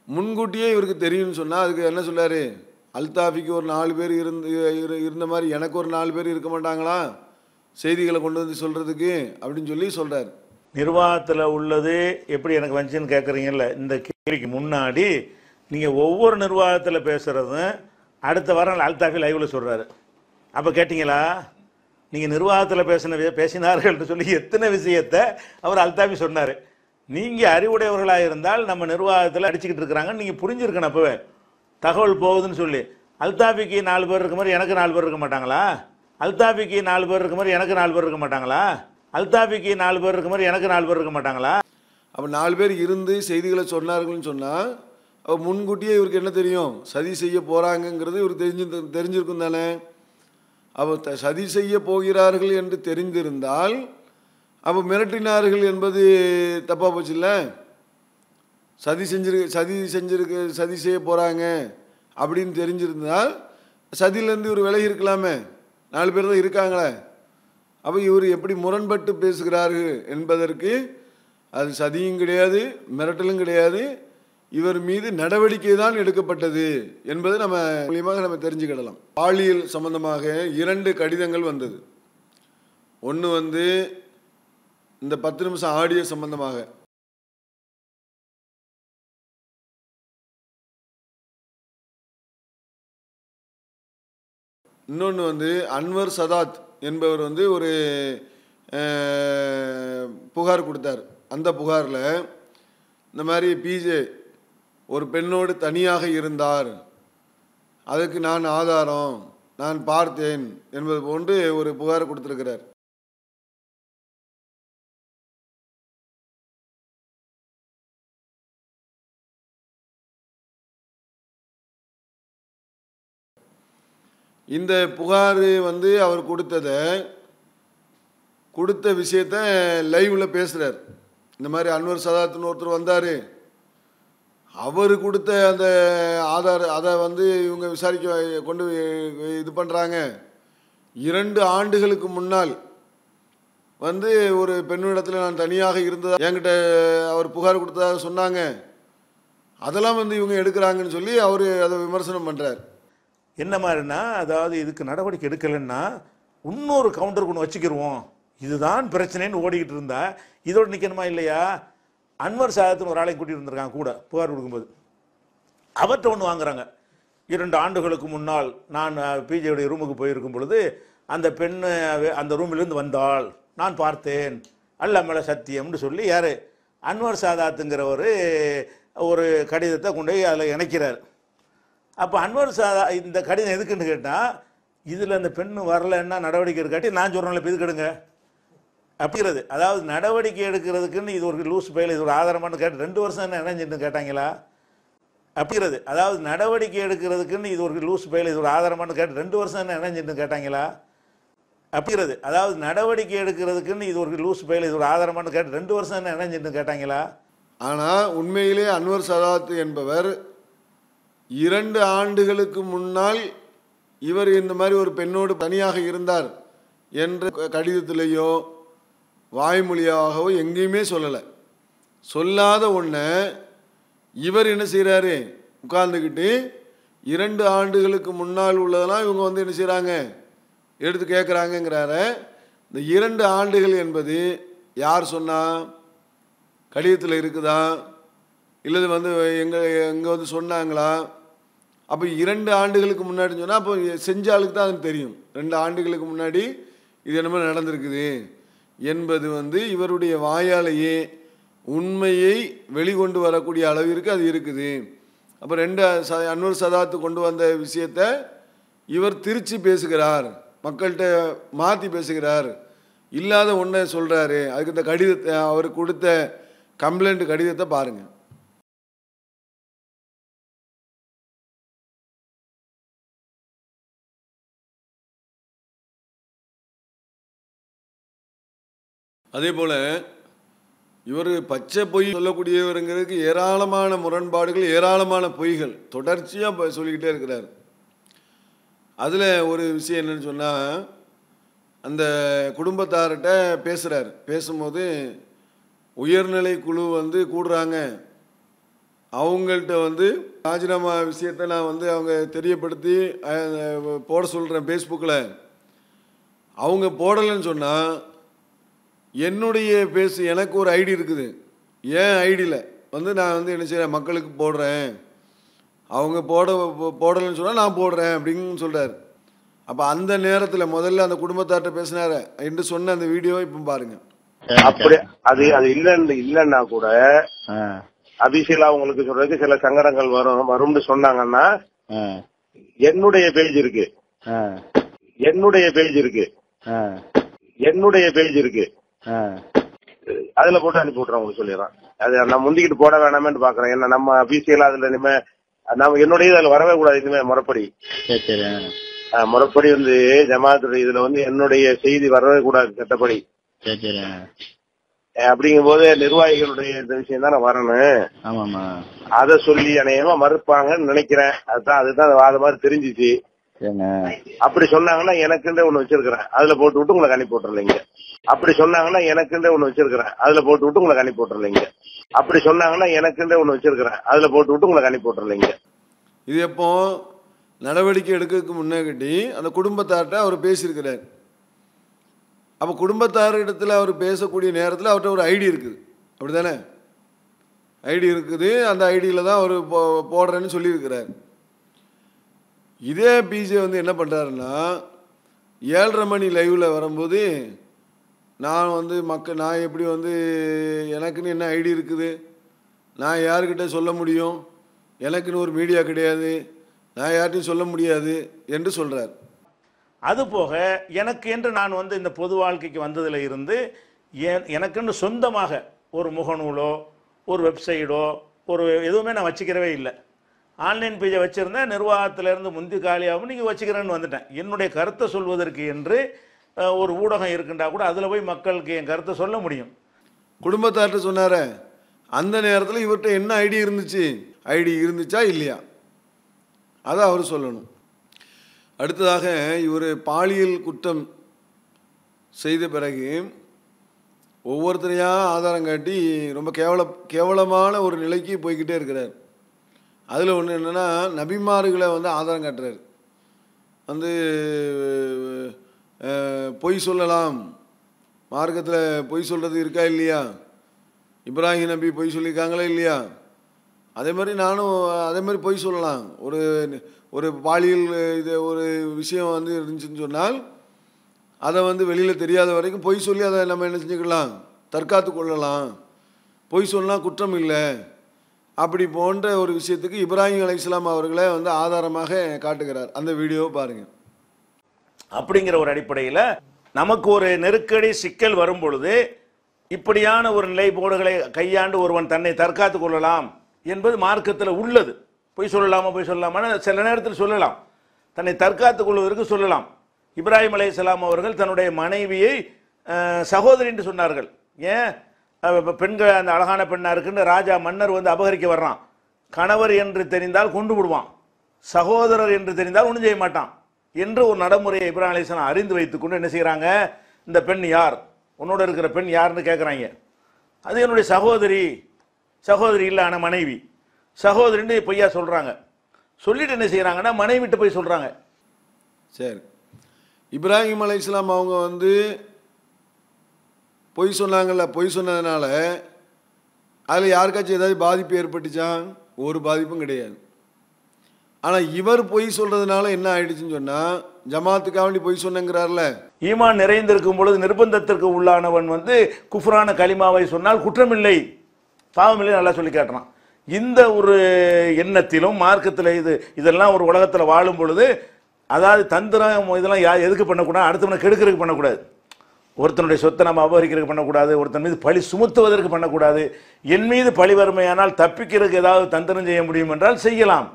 முன்கூட்டியே இவருக்கு தெரியும்னு சொன்னால் அதுக்கு என்ன சொல்லாரு அல்தாஃபிக்கு ஒரு நாலு பேர் இருந்து இரு- இருந்த மாதிரி எனக்கு ஒரு நாலு பேர் இருக்க மாட்டாங்களா? செய்திகளை கொண்டு வந்து சொல்கிறதுக்கு அப்படின்னு சொல்லி சொல்கிறார் நிர்வாகத்தில் உள்ளது எப்படி எனக்கு வந்துச்சுன்னு கேட்குறீங்கல்ல இந்த கேள்விக்கு முன்னாடி நீங்கள் ஒவ்வொரு நிர்வாகத்தில் பேசுகிறதும் அடுத்த வாரம் அல்தாஃபி லைவில் சொல்கிறாரு அப்போ கேட்டிங்களா? நீங்கள் நிர்வாகத்தில் பேசின பேசினார்கள்னு சொல்லி எத்தனை விஷயத்தை அவர் அல்தாஃபி சொன்னார். நீங்கள் அறிவுடையவர்களாக இருந்தால் நம்ம நிர்வாகத்தில் அடிச்சுக்கிட்டு இருக்கிறாங்கன்னு நீங்கள் புரிஞ்சிருக்கணும் அப்போவே. தகவல் போகுதுன்னு சொல்லி. அல்தாபிக்கு நாலு பேர் இருக்க மாதிரி எனக்கு நாலு பேர் இருக்க மாட்டாங்களா? அல்தாபிக்கு நாலு பேர் இருக்க மாதிரி எனக்கு நாலு பேர் இருக்க மாட்டாங்களா? அல்தாபிக்கு நாலு பேர் இருக்க மாதிரி எனக்கு நாலு பேர் இருக்க மாட்டாங்களா? அப்போ நாலு பேர் இருந்து செய்திகளை சொன்னார்கள்னு சொன்னால் அப்போ முன்கூட்டியே இவருக்கு என்ன தெரியும்? சதி செய்ய போகிறாங்கங்கிறது இவர் தெரிஞ்சு தெரிஞ்சிருக்கும் தானே? அவர் த- சதி செய்ய போகிறார்கள் என்று தெரிந்திருந்தால் அப்போ மிரட்டினார்கள் என்பது தப்பாக போச்சுல்ல சதி செஞ்சிரு சதி செஞ்சிருக்கு சதி செய்ய போகிறாங்க அப்படின்னு தெரிஞ்சிருந்தால் சதியிலேருந்து இவர் விலகி இருக்கலாமே. நாலு பேர் தான் இருக்காங்களே. அப்போ இவர் எப்படி முரண்பட்டு பேசுகிறார்கள் என்பதற்கு அது சதியும் கிடையாது மிரட்டலும் கிடையாது. இவர் மீது நடவடிக்கை தான் எடுக்கப்பட்டது என்பது நம்ம மூலியமாக நம்ம தெரிஞ்சுக்கிடலாம். பாலியல் சம்பந்தமாக இரண்டு கடிதங்கள் வந்தது. ஒன்று வந்து இந்த பத்து நிமிஷம் ஆடியோ சம்பந்தமாக. இன்னொன்று வந்து அன்வர் சதாத் என்பவர் வந்து ஒரு புகார் கொடுத்தார். அந்த புகாரில் இந்த மாதிரி பிஜே ஒரு பெண்ணோடு தனியாக இருந்தார். அதுக்கு நான் ஆதாரம் நான் பார்த்தேன் என்பது போன்று ஒரு புகார் கொடுத்துருக்கிறார். இந்த புகார் வந்து அவர் கொடுத்ததை கொடுத்த விஷயத்த லைவில் பேசுகிறார் இந்த மாதிரி அன்வர் சதாத்துன்னு ஒருத்தர் வந்தார். அவர் கொடுத்த அந்த ஆதார் அதை வந்து இவங்க விசாரிக்க கொண்டு இது பண்ணுறாங்க இரண்டு ஆண்டுகளுக்கு முன்னால் வந்து ஒரு பெண்ணிடத்தில் நான் தனியாக இருந்ததா என்கிட்ட அவர் புகார் கொடுத்ததாக சொன்னாங்க. அதெல்லாம் வந்து இவங்க எடுக்கிறாங்கன்னு சொல்லி அவர் அதை விமர்சனம் பண்ணுறார் என்ன மாதிரினா அதாவது இதுக்கு நடவடிக்கை எடுக்கலைன்னா இன்னொரு கவுண்டர் ஒன்று வச்சுக்கிடுவோம் இதுதான் பிரச்சனைன்னு ஓடிக்கிட்டு இருந்தா இதோட நிற்கணுமா இல்லையா? அன்வர் சாதத்தின் ஒரு ஆளை கூட்டிகிட்டு இருந்திருக்காங்க கூட புகார் கொடுக்கும்போது. அவர்கிட்ட ஒன்று வாங்குறாங்க. இரண்டு ஆண்டுகளுக்கு முன்னால் நான் பிஜேயுடைய ரூமுக்கு போயிருக்கும் பொழுது அந்த பெண் அந்த ரூமிலிருந்து வந்தாள். நான் பார்த்தேன். அல்ல மேல சத்தியம்னு சொல்லி யார்? அன்வர் சாதாத்துங்கிற ஒரு ஒரு கடிதத்தை கொண்டு போய் அதில் இணைக்கிறார். அப்போ அன்வர் சாதா இந்த கடிதம் எதுக்குன்னு கேட்டால் இதில் அந்த பெண் வரலைன்னா நடவடிக்கை எடுக்காட்டி நான் சொல்கிறேன்ல இப்போ எதுக்கெடுங்க அப்படிங்கிறது அதாவது நடவடிக்கை எடுக்கிறதுக்குன்னு இது ஒரு லூஸ் பயில் இது ஒரு ஆதாரமானு கேட்டு ரெண்டு வருஷம் என்ன இணைஞ்சிட்டு கேட்டாங்களா? அப்படிங்கிறது அதாவது நடவடிக்கை எடுக்கிறதுக்குன்னு இது ஒரு லூஸ் பயில் இது ஒரு ஆதாரமானு கேட்டு ரெண்டு வருஷம் என்ன இணைஞ்சிட்டு கேட்டாங்களா? அப்படிங்கிறது அதாவது நடவடிக்கை எடுக்கிறதுக்குன்னு இது ஒரு லூஸ் பயில் இது ஒரு ஆதாரமானு கேட்டு ரெண்டு வருஷம் என்ன இணைஞ்சிட்டு கேட்டாங்களா? ஆனால் உண்மையிலே அன்வர் சதாத் என்பவர் இரண்டு ஆண்டுகளுக்கு முன்னால் இவர் இந்த மாதிரி ஒரு பெண்ணோடு தனியாக இருந்தார் என்ற கடிதத்திலேயோ வாய்மொழியாகவோ எங்கேயுமே சொல்லலை. சொல்லாத ஒன்றை இவர் என்ன செய்கிறாரு உட்கார்ந்துக்கிட்டு இரண்டு ஆண்டுகளுக்கு முன்னால் உள்ளதெல்லாம் இவங்க வந்து என்ன செய்கிறாங்க எடுத்து கேட்குறாங்கங்கிறார இந்த இரண்டு ஆண்டுகள் என்பது யார் சொன்னால் கடிதத்தில் இருக்குதா? இல்லது வந்து எங்கள் எங்கே வந்து சொன்னாங்களா? அப்போ இரண்டு ஆண்டுகளுக்கு முன்னாடி சொன்னால் அப்போ செஞ்ச ஆளுக்கு தான் அது தெரியும். ரெண்டு ஆண்டுகளுக்கு முன்னாடி இது என்னமோ நடந்திருக்குது என்பது வந்து இவருடைய வாயாலேயே உண்மையை வெளிக்கொண்டு வரக்கூடிய அளவிற்கு அது இருக்குது. அப்போ ரெண்டு ச அன்னூர் சதாத்து கொண்டு வந்த விஷயத்த இவர் திருச்சி பேசுகிறார் மக்கள்கிட்ட மாற்றி பேசுகிறார். இல்லாத ஒன்றை சொல்கிறாரு அதுக்கு இந்த கடிதத்தை அவர் கொடுத்த கம்ப்ளைண்ட் கடிதத்தை பாருங்கள் அதே போல் இவர் பச்சை பொய் சொல்லக்கூடியவருங்கிறதுக்கு ஏராளமான முரண்பாடுகள் ஏராளமான பொய்கள் தொடர்ச்சியாக சொல்லிக்கிட்டே இருக்கிறார். அதில் ஒரு விஷயம் என்னன்னு சொன்னால் அந்த குடும்பத்தார்கிட்ட பேசுகிறார் பேசும்போது உயர்நிலை குழு வந்து கூடுறாங்க. அவங்கள்ட்ட வந்து ராஜினாமா விஷயத்தை நான் வந்து அவங்க தெரியப்படுத்தி போட சொல்கிறேன் ஃபேஸ்புக்கில் அவங்க போடலைன்னு சொன்னால் என்னுடைய பேசு எனக்கு ஒரு ஐடி இருக்குது. ஏன் ஐடியில் வந்து நான் வந்து என்ன செய்கிறேன் மக்களுக்கு போடுறேன். அவங்க போட போடலைன்னு சொன்னால் நான் போடுறேன் அப்படின்னு சொல்கிறார் அப்போ அந்த நேரத்தில் முதல்ல அந்த குடும்பத்தார்கிட்ட பேசினார என்று சொன்ன அந்த வீடியோ இப்போ பாருங்க. அப்படி அது அது இல்லன்னு இல்லன்னா கூட அபிஷியலா உங்களுக்கு சொல்றதுக்கு சில சங்கடங்கள் வரும் வரும்னு சொன்னாங்கன்னா என்னுடைய பேஜ் இருக்கு. என்னுடைய பேஜ் இருக்கு. என்னுடைய பேஜ் இருக்கு. அதுல போட்டு அனுப்பி விட்டுறேன் உங்களுக்கு சொல்லிடுறேன். அது நான் முந்திக்கிட்டு போட வேணாமேன்னு பாக்குறேன். ஏன்னா நம்ம அபிஷியலா அதுல இனிமே நம்ம என்னுடைய இதுல வரவே கூடாது இனிமே முறைப்படி. முறைப்படி வந்து ஜமாத்துடைய இதுல வந்து என்னுடைய செய்தி வரவே கூடாது சட்டப்படி. அஹ், அப்படிங்கும்போது நிர்வாகிகளுடைய இந்த விஷயம் தானே வரணும். அதை சொல்லி அநேகமா மறுப்பாங்கன்னு நினைக்கிறேன். அதுதான் அதுதான் அது மாதிரி தெரிஞ்சிச்சு. அப்படி சொன்னாங்கன்னா எனக்குன்றே ஒண்ணு வச்சிருக்கிறேன். அதுல போட்டு விட்டு உங்களுக்கு அனுப்பி விட்டுறலைங்க அப்படி சொன்னாங்கன்னா எனக்குன்றே ஒண்ணு வச்சிருக்கிறேன். அதுல போட்டு விட்டு உங்களுக்கு அனுப்பி விட்டுறலைங்க அப்படி சொன்னாங்கன்னா எனக்குன்றே ஒண்ணு வச்சிருக்கிறேன். அதுல போட்டு விட்டு உங்களுக்கு அனுப்பி விட்டுறலைங்க இது எப்போ? நடவடிக்கை எடுக்கிறதுக்கு முன்னாடி அந்த குடும்பத்தார்கிட்ட அவர் பேசியிருக்கிறார். அப்போ குடும்பத்தார் இடத்துல அவர் பேசக்கூடிய நேரத்தில் அவர்கிட்ட ஒரு ஐடி இருக்குது. அப்படிதானே ஐடி இருக்குது. அந்த ஐடியில் தான் அவர் போ போடுறேன்னு சொல்லியிருக்கிறார். இதே பிஜே வந்து என்ன பண்ணுறாருன்னா ஏழரை மணி லைவில் வரும்போது நான் வந்து மக்கள் நான் எப்படி வந்து எனக்குன்னு என்ன ஐடி இருக்குது? நான் யாருக்கிட்ட சொல்ல முடியும்? எனக்குன்னு ஒரு மீடியா கிடையாது. நான் யார்ட்டையும் சொல்ல முடியாது என்று சொல்கிறார் அதுபோக எனக்கு என்று நான் வந்து இந்த பொது வாழ்க்கைக்கு வந்ததில் இருந்து என் எனக்குன்னு சொந்தமாக ஒரு முகநூலோ ஒரு வெப்சைடோ ஒரு எதுவுமே நான் வச்சுக்கிறவே இல்லை. ஆன்லைன் பேஜை வச்சுருந்தேன் நிர்வாகத்திலேருந்து முந்தி காலியாகவும் நீங்கள் வச்சுக்கிறேன்னு வந்துட்டேன். என்னுடைய கருத்தை சொல்வதற்கு என்று ஒரு ஊடகம் இருக்குண்டா கூட அதில் போய் மக்களுக்கு என் கருத்தை சொல்ல முடியும். குடும்பத்தார்கிட்ட சொன்னார அந்த நேரத்தில் இவர்கிட்ட என்ன ஐடி இருந்துச்சு? ஐடி இருந்துச்சா இல்லையா? அதை அவர் சொல்லணும். அடுத்ததாக இவர் பாலியல் குற்றம் செய்த பிறகு ஒவ்வொருத்தரையாக ஆதாரம் காட்டி ரொம்ப கேவல கேவலமான ஒரு நிலைக்கு போய்கிட்டே இருக்கிறார். அதில் ஒன்று என்னென்னா நபிமார்களை வந்து ஆதாரம் காட்டுறார். வந்து பொய் சொல்லலாம். மார்க்கத்தில் பொய் சொல்கிறது இருக்கா இல்லையா? இப்ராஹிம் நபி பொய் சொல்லியிருக்காங்களா இல்லையா? அதே மாதிரி நானும் அதே மாதிரி பொய் சொல்லலாம். ஒரு ஒரு பாலியல் இது ஒரு விஷயம் வந்து இருந்துச்சுன்னு சொன்னால் அதை வந்து வெளியில் தெரியாத வரைக்கும் பொய் சொல்லி அதை நம்ம என்ன செஞ்சுக்கலாம்? தற்காத்து கொள்ளலாம். பொய் சொன்னால் குற்றம் இல்லை. அப்படி போன்ற ஒரு விஷயத்துக்கு இப்ராஹிம் அலைஹிஸ்ஸலாம் அவர்களை வந்து ஆதாரமாக காட்டுகிறார். அந்த வீடியோவை பாருங்கள் அப்படிங்கிற ஒரு அடிப்படையில் நமக்கு ஒரு நெருக்கடி சிக்கல் வரும் பொழுது இப்படியான ஒரு நிலைப்பாடுகளை கையாண்டு ஒருவன் தன்னை தற்காத்துக் கொள்ளலாம் என்பது மார்க்கத்தில் உள்ளது. பொய் சொல்லலாமா பொய் சொல்லலாமான்னு சில நேரத்தில் சொல்லலாம். தன்னை தற்காத்துக் கொள்வதற்கு சொல்லலாம். இப்ராஹிம் அலைஹிஸ்ஸலாம் அவர்கள் தன்னுடைய மனைவியை சகோதரி என்று சொன்னார்கள். ஏன்? பெண்கள் அந்த அழகான பெண்ணா இருக்குன்னு ராஜா மன்னர் வந்து அபகரிக்க வர்றான். கணவர் என்று தெரிந்தால் கொண்டு விடுவான். சகோதரர் என்று தெரிந்தால் ஒன்றும் செய்ய மாட்டான். என்று ஒரு நடைமுறையை இப்ராஹிம் அலிஸ்லாம் அறிந்து வைத்துக்கொண்டு என்ன செய்கிறாங்க இந்த பெண் யார்? உன்னோட இருக்கிற பெண் யாருன்னு கேட்குறாங்க அது என்னுடைய சகோதரி. சகோதரி இல்லை ஆனால் மனைவி. சகோதரின்னு பொய்யா சொல்கிறாங்க சொல்லிட்டு என்ன செய்கிறாங்கன்னா மனைவிட்டு போய் சொல்கிறாங்க சரி. இப்ராஹிம் அலைஹிஸ்ஸலாம் அவங்க வந்து பொய் சொன்னாங்கல்ல பொய் சொன்னதுனால அதில் யாருக்காச்சும் ஏதாவது பாதிப்பு ஏற்பட்டுச்சா? ஒரு பாதிப்பும் கிடையாது. ஆனால் இவர் பொய் சொல்கிறதுனால என்ன ஆயிடுச்சுன்னு சொன்னால் ஜமாத்துக்காக வேண்டி பொய் சொன்னங்கிறார்ல. ஈமான் நிறைந்திருக்கும் பொழுது நிர்பந்தத்திற்கு உள்ளானவன் வந்து குஃப்ரான கலிமாவை சொன்னால் குற்றமில்லை. பாவமில்லை நல்லா சொல்லி காட்டுறான் இந்த ஒரு எண்ணத்திலும் மார்க்கத்தில் இது இதெல்லாம் ஒரு உலகத்தில் வாழும் பொழுது அதாவது தந்திரம் இதெல்லாம் யா எதுக்கு பண்ணக்கூடாது? அடுத்தவனை கெடுக்கிறதுக்கு பண்ணக்கூடாது. ஒருத்தனுடைய சொத்தை நம்ம அபகரிக்கிறதுக்கு பண்ணக்கூடாது ஒருத்தன் மீது பழி சுமத்துவதற்கு பண்ணக்கூடாது. என் மீது பழி வறுமையானால் தப்பிக்கிறதுக்கு ஏதாவது தந்திரம் செய்ய முடியும் என்றால் செய்யலாம்.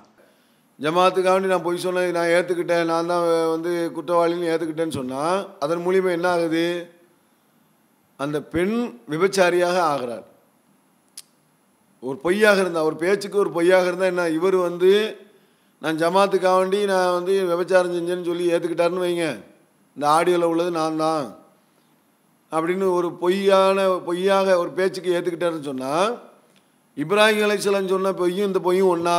ஜமாத்துக்காண்டி நான் பொய் சொன்னேன் நான் ஏற்றுக்கிட்டேன் நான் தான் வந்து குற்றவாளின்னு ஏற்றுக்கிட்டேன்னு சொன்னால் அதன் மூலியமாக என்ன ஆகுது? அந்த பெண் விபச்சாரியாக ஆகிறார். ஒரு பொய்யாக இருந்தால் ஒரு பேச்சுக்கு ஒரு பொய்யாக இருந்தால் என்ன இவர் வந்து நான் ஜமாத்துக்காக வேண்டி நான் வந்து விபச்சாரம் செஞ்சேன்னு சொல்லி ஏற்றுக்கிட்டாருன்னு வைங்க. இந்த ஆடியோவில் உள்ளது நான் தான். அப்படின்னு ஒரு பொய்யான பொய்யாக ஒரு பேச்சுக்கு ஏற்றுக்கிட்டாருன்னு சொன்னால் இப்ராஹிம் அலைசலாம் சொன்ன பொய்யும் இந்த பொய்யும் ஒன்றா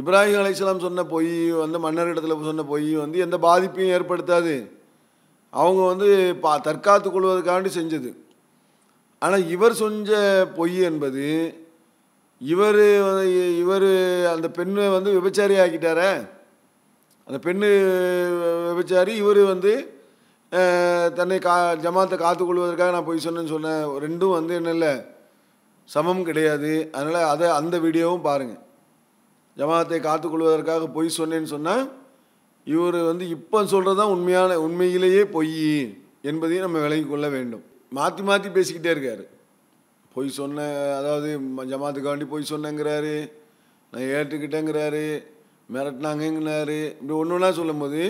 இப்ராஹிம் அலைஹிஸ்ஸலாம் சொன்ன பொய் வந்து மன்னர் இடத்துல சொன்ன பொய் வந்து எந்த பாதிப்பையும் ஏற்படுத்தாது. அவங்க வந்து பா தற்காத்து கொள்வதற்காண்டி செஞ்சது. ஆனால் இவர் செஞ்ச பொய் என்பது இவர் இவர் அந்த பெண்ணை வந்து விபச்சாரி ஆக்கிட்டார. அந்த பெண்ணு விபச்சாரி இவர் வந்து தன்னை கா ஜமாத்தை காத்துக்கொள்வதற்காக நான் பொய் சொன்னேன்னு சொன்னேன் ரெண்டும் வந்து என்ன இல்லை சமம் கிடையாது. அதனால் அதை அந்த வீடியோவும் பாருங்கள் ஜமாத்தை காத்துக்கொள்வதற்காக பொய் சொன்னேன்னு சொன்னால் இவர் வந்து இப்போ சொல்கிறது தான் உண்மையான உண்மையிலேயே பொய் என்பதையும் நம்ம விலகி கொள்ள வேண்டும். மாற்றி மாற்றி பேசிக்கிட்டே இருக்கார். பொய் சொன்ன அதாவது ஜமாத்துக்காண்டி பொய் சொன்னேங்கிறாரு நான் ஏற்றுக்கிட்டேங்கிறாரு மிரட்டினாங்கங்கிறாரு இப்படி ஒன்று ஒன்றா சொல்லும்போது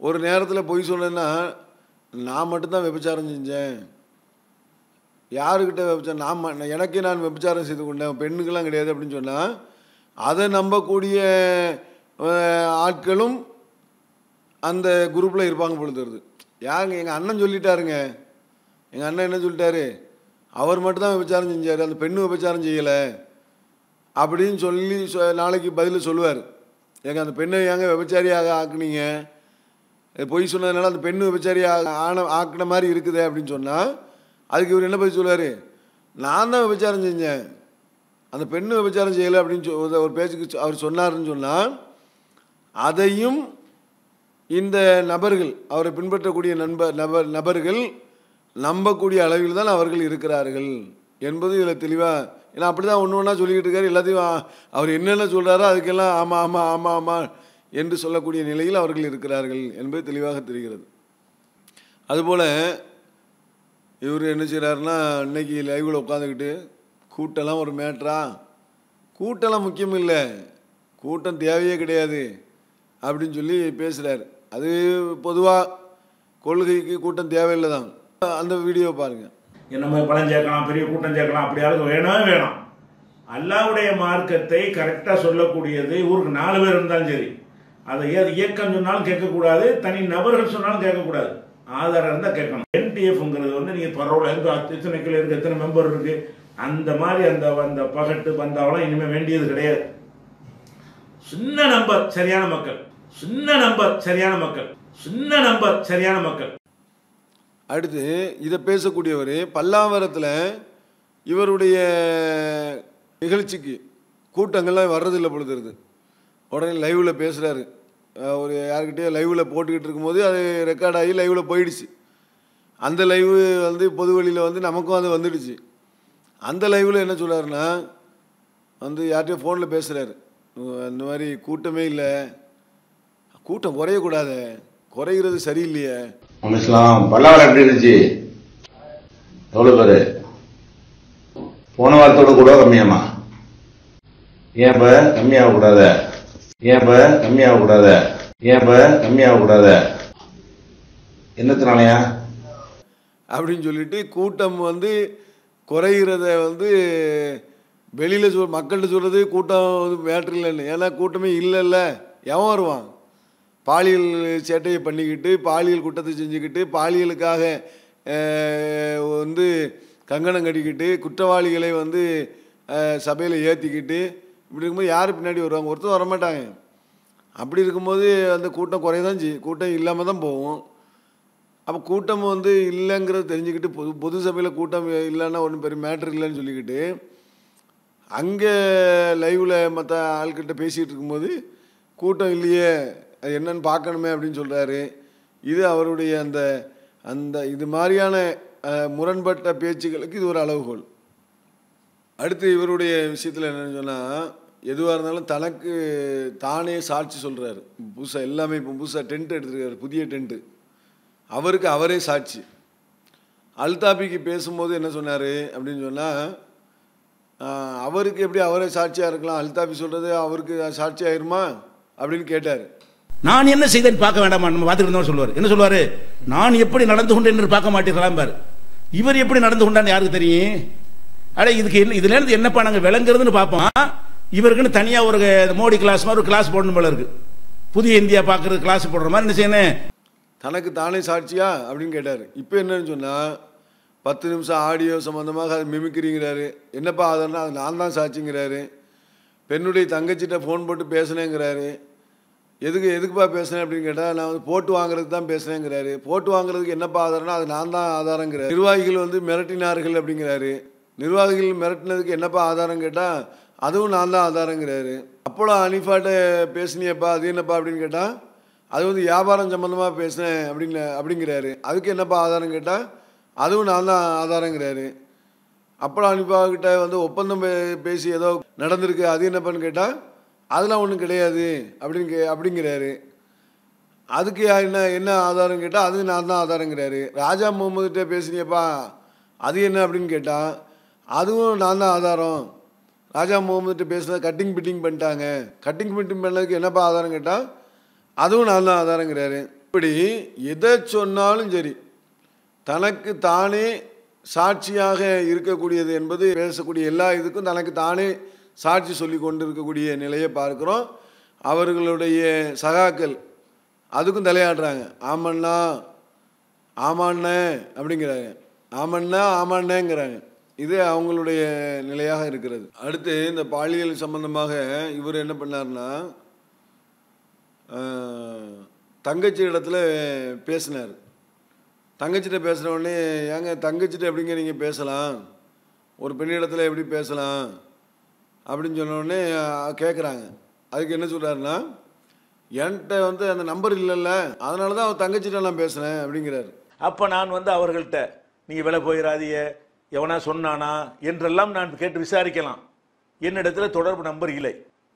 ஒரு நேரத்தில் பொய் சொன்னேன்னா நான் மட்டும்தான் விபச்சாரம் செஞ்சேன். யாருக்கிட்ட விபச்சாரம் நான் நான் எனக்கே நான் விபச்சாரம் செய்து கொண்டேன் பெண்ணுக்கெல்லாம் கிடையாது அப்படின்னு சொன்னால் அதை நம்பக்கூடிய ஆட்களும் அந்த குரூப்பில் இருப்பாங்க பொழுது யாங்க யாருங்க? எங்கள் அண்ணன் சொல்லிட்டாருங்க. எங்கள் அண்ணன் என்ன சொல்லிட்டாரு? அவர் மட்டும்தான் விபச்சாரம் செஞ்சார். அந்த பெண்ணு விபச்சாரம் செய்யலை. அப்படின்னு சொல்லி சொ- நாளைக்கு பதில் சொல்லுவார். ஏங்க அந்த பெண்ணை ஏங்க விபச்சாரியாக ஆக்குனீங்க? பொய் சொன்னதுனால அந்த பெண்ணு விபச்சாரியாக ஆன ஆக்கின மாதிரி இருக்குது அப்படின்னு சொன்னால் அதுக்கு இவர் என்ன பதில் சொல்லுவார்? நான் தான் விபச்சாரம் செஞ்சேன். அந்த பெண்ணு விபச்சாரம் செய்யலை அப்படின்னு ஒரு- பேச்சுக்கு அவர் சொன்னார்ன்னு சொன்னால் அதையும் இந்த நபர்கள் அவரை பின்பற்றக்கூடிய நண்பர் நபர் நபர்கள் நம்பக்கூடிய அளவில் தான் அவர்கள் இருக்கிறார்கள் என்பது இதில் தெளிவாக ஏன்னா அப்படி தான் ஒன்று ஒன்றா சொல்லிக்கிட்டு இருக்காரு. எல்லாத்தையும் அவர் என்னென்ன சொல்கிறாரோ அதுக்கெல்லாம் ஆமாம் ஆமாம் ஆமாம் ஆமாம் என்று சொல்லக்கூடிய நிலையில் அவர்கள் இருக்கிறார்கள் என்பது தெளிவாக தெரிகிறது. அதுபோல் இவர் என்ன செய்கிறாருன்னா இன்றைக்கி லைவில் உட்காந்துக்கிட்டு கூட்டம்லாம் ஒரு மேட்ரா? கூட்டம்லாம் முக்கியம் இல்லை. கூட்டம் தேவையே கிடையாது. அப்படின்னு சொல்லி பேசுகிறார் அது பொதுவாக கொள்கைக்கு கூட்டம் தேவையில்லை தான் அந்த வீடியோ பாருங்கள் என்ன நம்ம பணம் சேர்க்கலாம் பெரிய கூட்டம் சேர்க்கலாம் அப்படி வேணாம் வேணாம். வேணும் அல்லாவுடைய மார்க்கத்தை கரெக்டாக சொல்லக்கூடியது ஊருக்கு நாலு பேர் இருந்தாலும் சரி. அதை ஏ இயக்கம் சொன்னாலும் கேட்கக்கூடாது தனி நபர்கள் சொன்னாலும் கேட்கக்கூடாது. ஆதாரம் இருந்தால் கேட்கணும். என்டிஎஃப்ங்கிறது வந்து நீங்கள் பரவாயில்ல எத்தனை கிலோ இருக்குது எத்தனை மெம்பர் இருக்கு அந்த மாதிரி அந்த அந்த பகட்டு பந்தாவெல்லாம் இனிமேல் வேண்டியது கிடையாது. சின்ன நம்பர் சரியான மக்கள். சின்ன நம்பர் சரியான மக்கள். சின்ன நம்பர் சரியான மக்கள். அடுத்து இதை பேசக்கூடியவர் பல்லாவரத்தில் இவருடைய நிகழ்ச்சிக்கு கூட்டங்கள்லாம் வர்றதில்லை பொழுதுறது உடனே லைவில் பேசுகிறாரு ஒரு யார்கிட்டயோ லைவில் போட்டுக்கிட்டு இருக்கும்போது அது ரெக்கார்ட் ஆகி லைவில் போயிடுச்சு. அந்த லைவு வந்து பொது வழியில் வந்து நமக்கும் அது வந்துடுச்சு. அந்த லைவில் என்ன சொல்கிறாருன்னா வந்து யார்கிட்டயோ ஃபோனில் பேசுகிறாரு இந்த மாதிரி கூட்டமே இல்லை. கூட்டம் குறையக்கூடாது. குறைகிறது சரியில்லையே. இஸ்லாம் பல்லாவரம் எப்படி இருந்துச்சு? எவ்வளவு பேரு? போன வாரத்தோட கூட கம்மியாமா ஏன் இப்ப கம்மியாக கூடாத ஏன் இப்ப கம்மியாக கூடாத ஏன் இப்ப கம்மியாக கூடாத என்னத்தினாலயா? அப்படின்னு சொல்லிட்டு கூட்டம் வந்து குறைகிறத வந்து வெளியில் சொல் மக்கள்கிட்ட சொல்கிறது கூட்டம் மேட்ரு இல்லைன்னு ஏன்னா கூட்டமே இல்லைல்ல. எவன் வருவான்? பாலியல் சேட்டையை பண்ணிக்கிட்டு பாலியல் குற்றத்தை செஞ்சுக்கிட்டு பாலியலுக்காக வந்து கங்கணம் கட்டிக்கிட்டு குற்றவாளிகளை வந்து சபையில் ஏற்றிக்கிட்டு இப்படி இருக்கும்போது யார் பின்னாடி வருவாங்க? ஒருத்தர் வரமாட்டாங்க. அப்படி இருக்கும்போது அந்த கூட்டம் குறைய தான் செய்யும். கூட்டம் இல்லாமல் தான் போகும். அப்போ கூட்டம் வந்து இல்லைங்கிறத தெரிஞ்சுக்கிட்டு பொது பொது சபையில் கூட்டம் இல்லைன்னா ஒன்றும் பெரிய மேட்ரு இல்லைன்னு சொல்லிக்கிட்டு அங்கே லைவில் மற்ற ஆள்கிட்ட பேசிகிட்டு இருக்கும்போது கூட்டம் இல்லையே அது என்னன்னு பார்க்கணுமே அப்படின்னு சொல்கிறாரு இது அவருடைய அந்த அந்த இது மாதிரியான முரண்பட்ட பேச்சுகளுக்கு இது ஒரு அளவுகோல் அடுத்து இவருடைய விஷயத்தில் என்னன்னு சொன்னால் எதுவாக இருந்தாலும் தனக்கு தானே சாட்சி சொல்கிறாரு புதுசாக எல்லாமே இப்போ புதுசாக டென்ட் எடுத்துருக்காரு புதிய டென்ட்டு அவருக்கு அவரே சாட்சி. அல்தாபிக்கு பேசும்போது என்ன சொன்னார் அப்படின்னு சொன்னால் அவருக்கு எப்படி அவரே சாட்சியாக இருக்கலாம்? அல்தாபி சொல்கிறது அவருக்கு சாட்சி ஆயிருமா? அப்படின்னு கேட்டார். நான் என்ன செய்தேன் பார்க்க வேண்டாமா? நம்ம பார்த்துட்டு இருந்தோம் சொல்லுவார். என்ன சொல்லுவார்? நான் எப்படி நடந்து கொண்டேன் என்று பார்க்க மாட்டீர்களாம் பார். இவர் எப்படி நடந்து கொண்டான்னு யாருக்கு தெரியும்? அட இதுக்கு என்ன இதுல இருந்து என்னப்பா நாங்கள் விளங்குறதுன்னு பார்ப்போம்? இவருக்குன்னு தனியாக ஒரு மோடி கிளாஸ் மாதிரி ஒரு கிளாஸ் போடணும் போல இருக்கு. புதிய இந்தியா பார்க்குறது கிளாஸ் போடுற மாதிரி என்ன செய்யணும்? தனக்கு தானே சாட்சியா? அப்படின்னு கேட்டார். இப்போ என்னன்னு சொன்னால் பத்து நிமிஷம் ஆடியோ சம்மந்தமாக அதை மிமிக்கிறீங்கிறாரு என்னப்பா அதன்னா அது நான் தான் சாட்சிங்கிறாரு. பெண்ணுடைய தங்கச்சிட்ட ஃபோன் போட்டு பேசினேங்கிறாரு. எதுக்கு எதுக்குப்பா பேசுனேன் அப்படின்னு கேட்டால் நான் வந்து போட்டு வாங்குறதுக்கு தான் பேசுனேங்கிறாரு. போட்டு வாங்குறதுக்கு என்னப்பா ஆதாரம்னா அது நான் தான் ஆதாரங்கிறார். நிர்வாகிகள் வந்து மிரட்டினார்கள் அப்படிங்கிறாரு. நிர்வாகிகள் மிரட்டினதுக்கு என்னப்பா ஆதாரம் கேட்டால் அதுவும் நான் தான் ஆதாரங்கிறாரு. அப்போலாம் அனிஃபாட்ட பேசுனியப்பா அது என்னப்பா அப்படின்னு கேட்டால் அது வந்து வியாபாரம் சம்மந்தமாக பேசினேன் அப்படின்னு அப்படிங்கிறாரு. அதுக்கு என்னப்பா ஆதாரம் கேட்டால் அதுவும் நான் தான் ஆதாரங்கிறாரு. அப்பளம் அனுப்பாக்கிட்ட வந்து ஒப்பந்தம் பே- பேசி ஏதோ நடந்திருக்கு அது என்னப்பான்னு கேட்டால் அதெல்லாம் ஒன்றும் கிடையாது அப்படின்னு கே அப்படிங்கிறாரு. அதுக்கு என்ன என்ன ஆதாரம் கேட்டால் அது நான் தான் ஆதாரங்கிறாரு. ராஜா முகமதுகிட்ட பேசினியப்பா அது என்ன அப்படின்னு கேட்டால் அதுவும் நான் தான் ஆதாரம். ராஜா முகமதுகிட்ட பேசுனதை கட்டிங் பிட்டிங் பண்ணிட்டாங்க. கட்டிங் பிட்டிங் பண்ணதுக்கு என்னப்பா ஆதாரம் கேட்டால் அதுவும் நான் தான் ஆதாரங்கிறாரு. இப்படி எதை சொன்னாலும் சரி தனக்கு தானே சாட்சியாக இருக்கக்கூடியது என்பது பேசக்கூடிய எல்லா இதுக்கும் தனக்கு தானே சாட்சி சொல்லி கொண்டு இருக்கக்கூடிய நிலையை பார்க்குறோம். அவர்களுடைய சகாக்கள் அதுக்கும் தலையாடுறாங்க ஆமண்ணா ஆமாண்ண அப்படிங்கிறாங்க. ஆமண்ணா ஆமாண்ணேங்கிறாங்க. இது அவங்களுடைய நிலையாக இருக்கிறது. அடுத்து இந்த பாலியல் சம்பந்தமாக இவர் என்ன பண்ணார்னா தங்கச்சி இடத்துல பேசினார். தங்கச்சிட்ட பேசுன உடனே ஏங்க தங்கச்சிட்ட எப்படிங்க நீங்கள் பேசலாம்? ஒரு பெண்ணிடத்தில் எப்படி பேசலாம்? அப்படின்னு சொன்னோடனே கேட்குறாங்க அதுக்கு என்ன சொல்கிறாருன்னா என்கிட்ட வந்து அந்த நம்பர் இல்லைல்ல. அதனால தான் அவன் தங்கச்சிட்ட நான் பேசுகிறேன் அப்படிங்கிறாரு. அப்போ நான் வந்து அவர்கள்ட்ட நீங்கள் விலை போயிடாதிய எவனா சொன்னானா? என்றெல்லாம் நான் கேட்டு விசாரிக்கலாம். என்னிடத்தில் தொடர்பு நம்பர் இல்லை.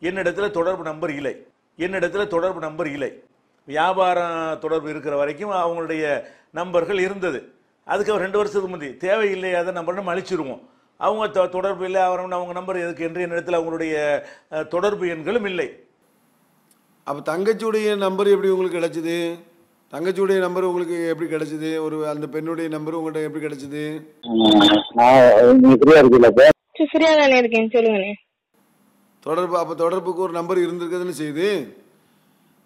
என்னிடத்தில் தொடர்பு நம்பர் இல்லை. என்னிடத்தில் தொடர்பு நம்பர் இல்லை. வியாபாரம் தொடர்பு இருக்கிற வரைக்கும் அவங்களுடைய நம்பர்கள் இருந்தது. அதுக்கு அவர் ரெண்டு வருஷத்துக்கு முந்தி தேவையில்லை அதை நம்பர் நம்ம அழிச்சிருவோம். அவங்க தொ- தொடர்பு இல்லை அவர் அவங்க நம்பர் எதுக்கு என்று என்னிடத்தில் அவங்களுடைய தொடர்பு எண்களும் இல்லை. அப்போ தங்கச்சியுடைய நம்பர் எப்படி உங்களுக்கு கிடைச்சிது? தங்கச்சியுடைய நம்பர் உங்களுக்கு எப்படி கிடைச்சிது? ஒரு அந்த பெண்ணுடைய நம்பர் உங்கள்கிட்ட எப்படி கிடைச்சிது? ஃப்ரீயா இருக்கீங்களா சார். சரி ஃப்ரீயா தானே இருக்கேன் சொல்லுங்கண்ணே. தொடர்பு அப்போ தொடர்புக்கு ஒரு நம்பர் இருந்திருக்குதுன்னு செய்து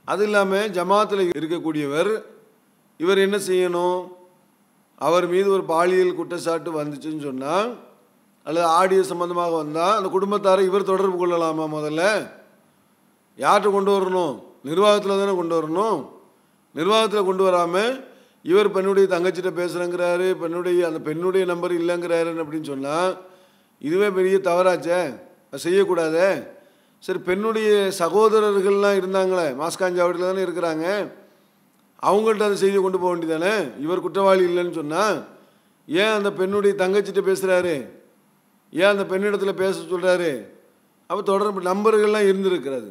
அது இல்லாமல் ஜமாத்தில் இருக்கக்கூடியவர் இவர் என்ன செய்யணும்? அவர் மீது ஒரு பாலியல் குற்றச்சாட்டு வந்துச்சுன்னு சொன்னால் அல்லது ஆடியோ சம்பந்தமாக வந்தால் அந்த குடும்பத்தாரை இவர் தொடர்பு கொள்ளலாமா முதல்ல? யார்கிட்ட கொண்டு வரணும்? நிர்வாகத்தில் தானே கொண்டு வரணும்? நிர்வாகத்தில் கொண்டு வராமல் இவர் பெண்ணுடைய தங்கச்சிட்ட பேசுகிறேங்கிறாரு பெண்ணுடைய அந்த பெண்ணுடைய நம்பர் இல்லைங்கிறாருன்னு அப்படின்னு சொன்னால் இதுவே பெரிய தவறாச்சே? அது செய்யக்கூடாதே. சரி பெண்ணுடைய சகோதரர்கள்லாம் இருந்தாங்களே மாஸ்காஞ்சாவடியில் தானே இருக்கிறாங்க. அவங்கள்ட்ட அந்த செய்தியை கொண்டு போக வேண்டியதானே? இவர் குற்றவாளி இல்லைன்னு சொன்னால் ஏன் அந்த பெண்ணுடைய தங்கச்சிட்ட பேசுகிறாரு ஏன் அந்த பெண்ணிடத்தில் பேச சொல்கிறாரு அப்போ தொடர்பு நம்பர்கள்லாம் இருந்திருக்கிறது.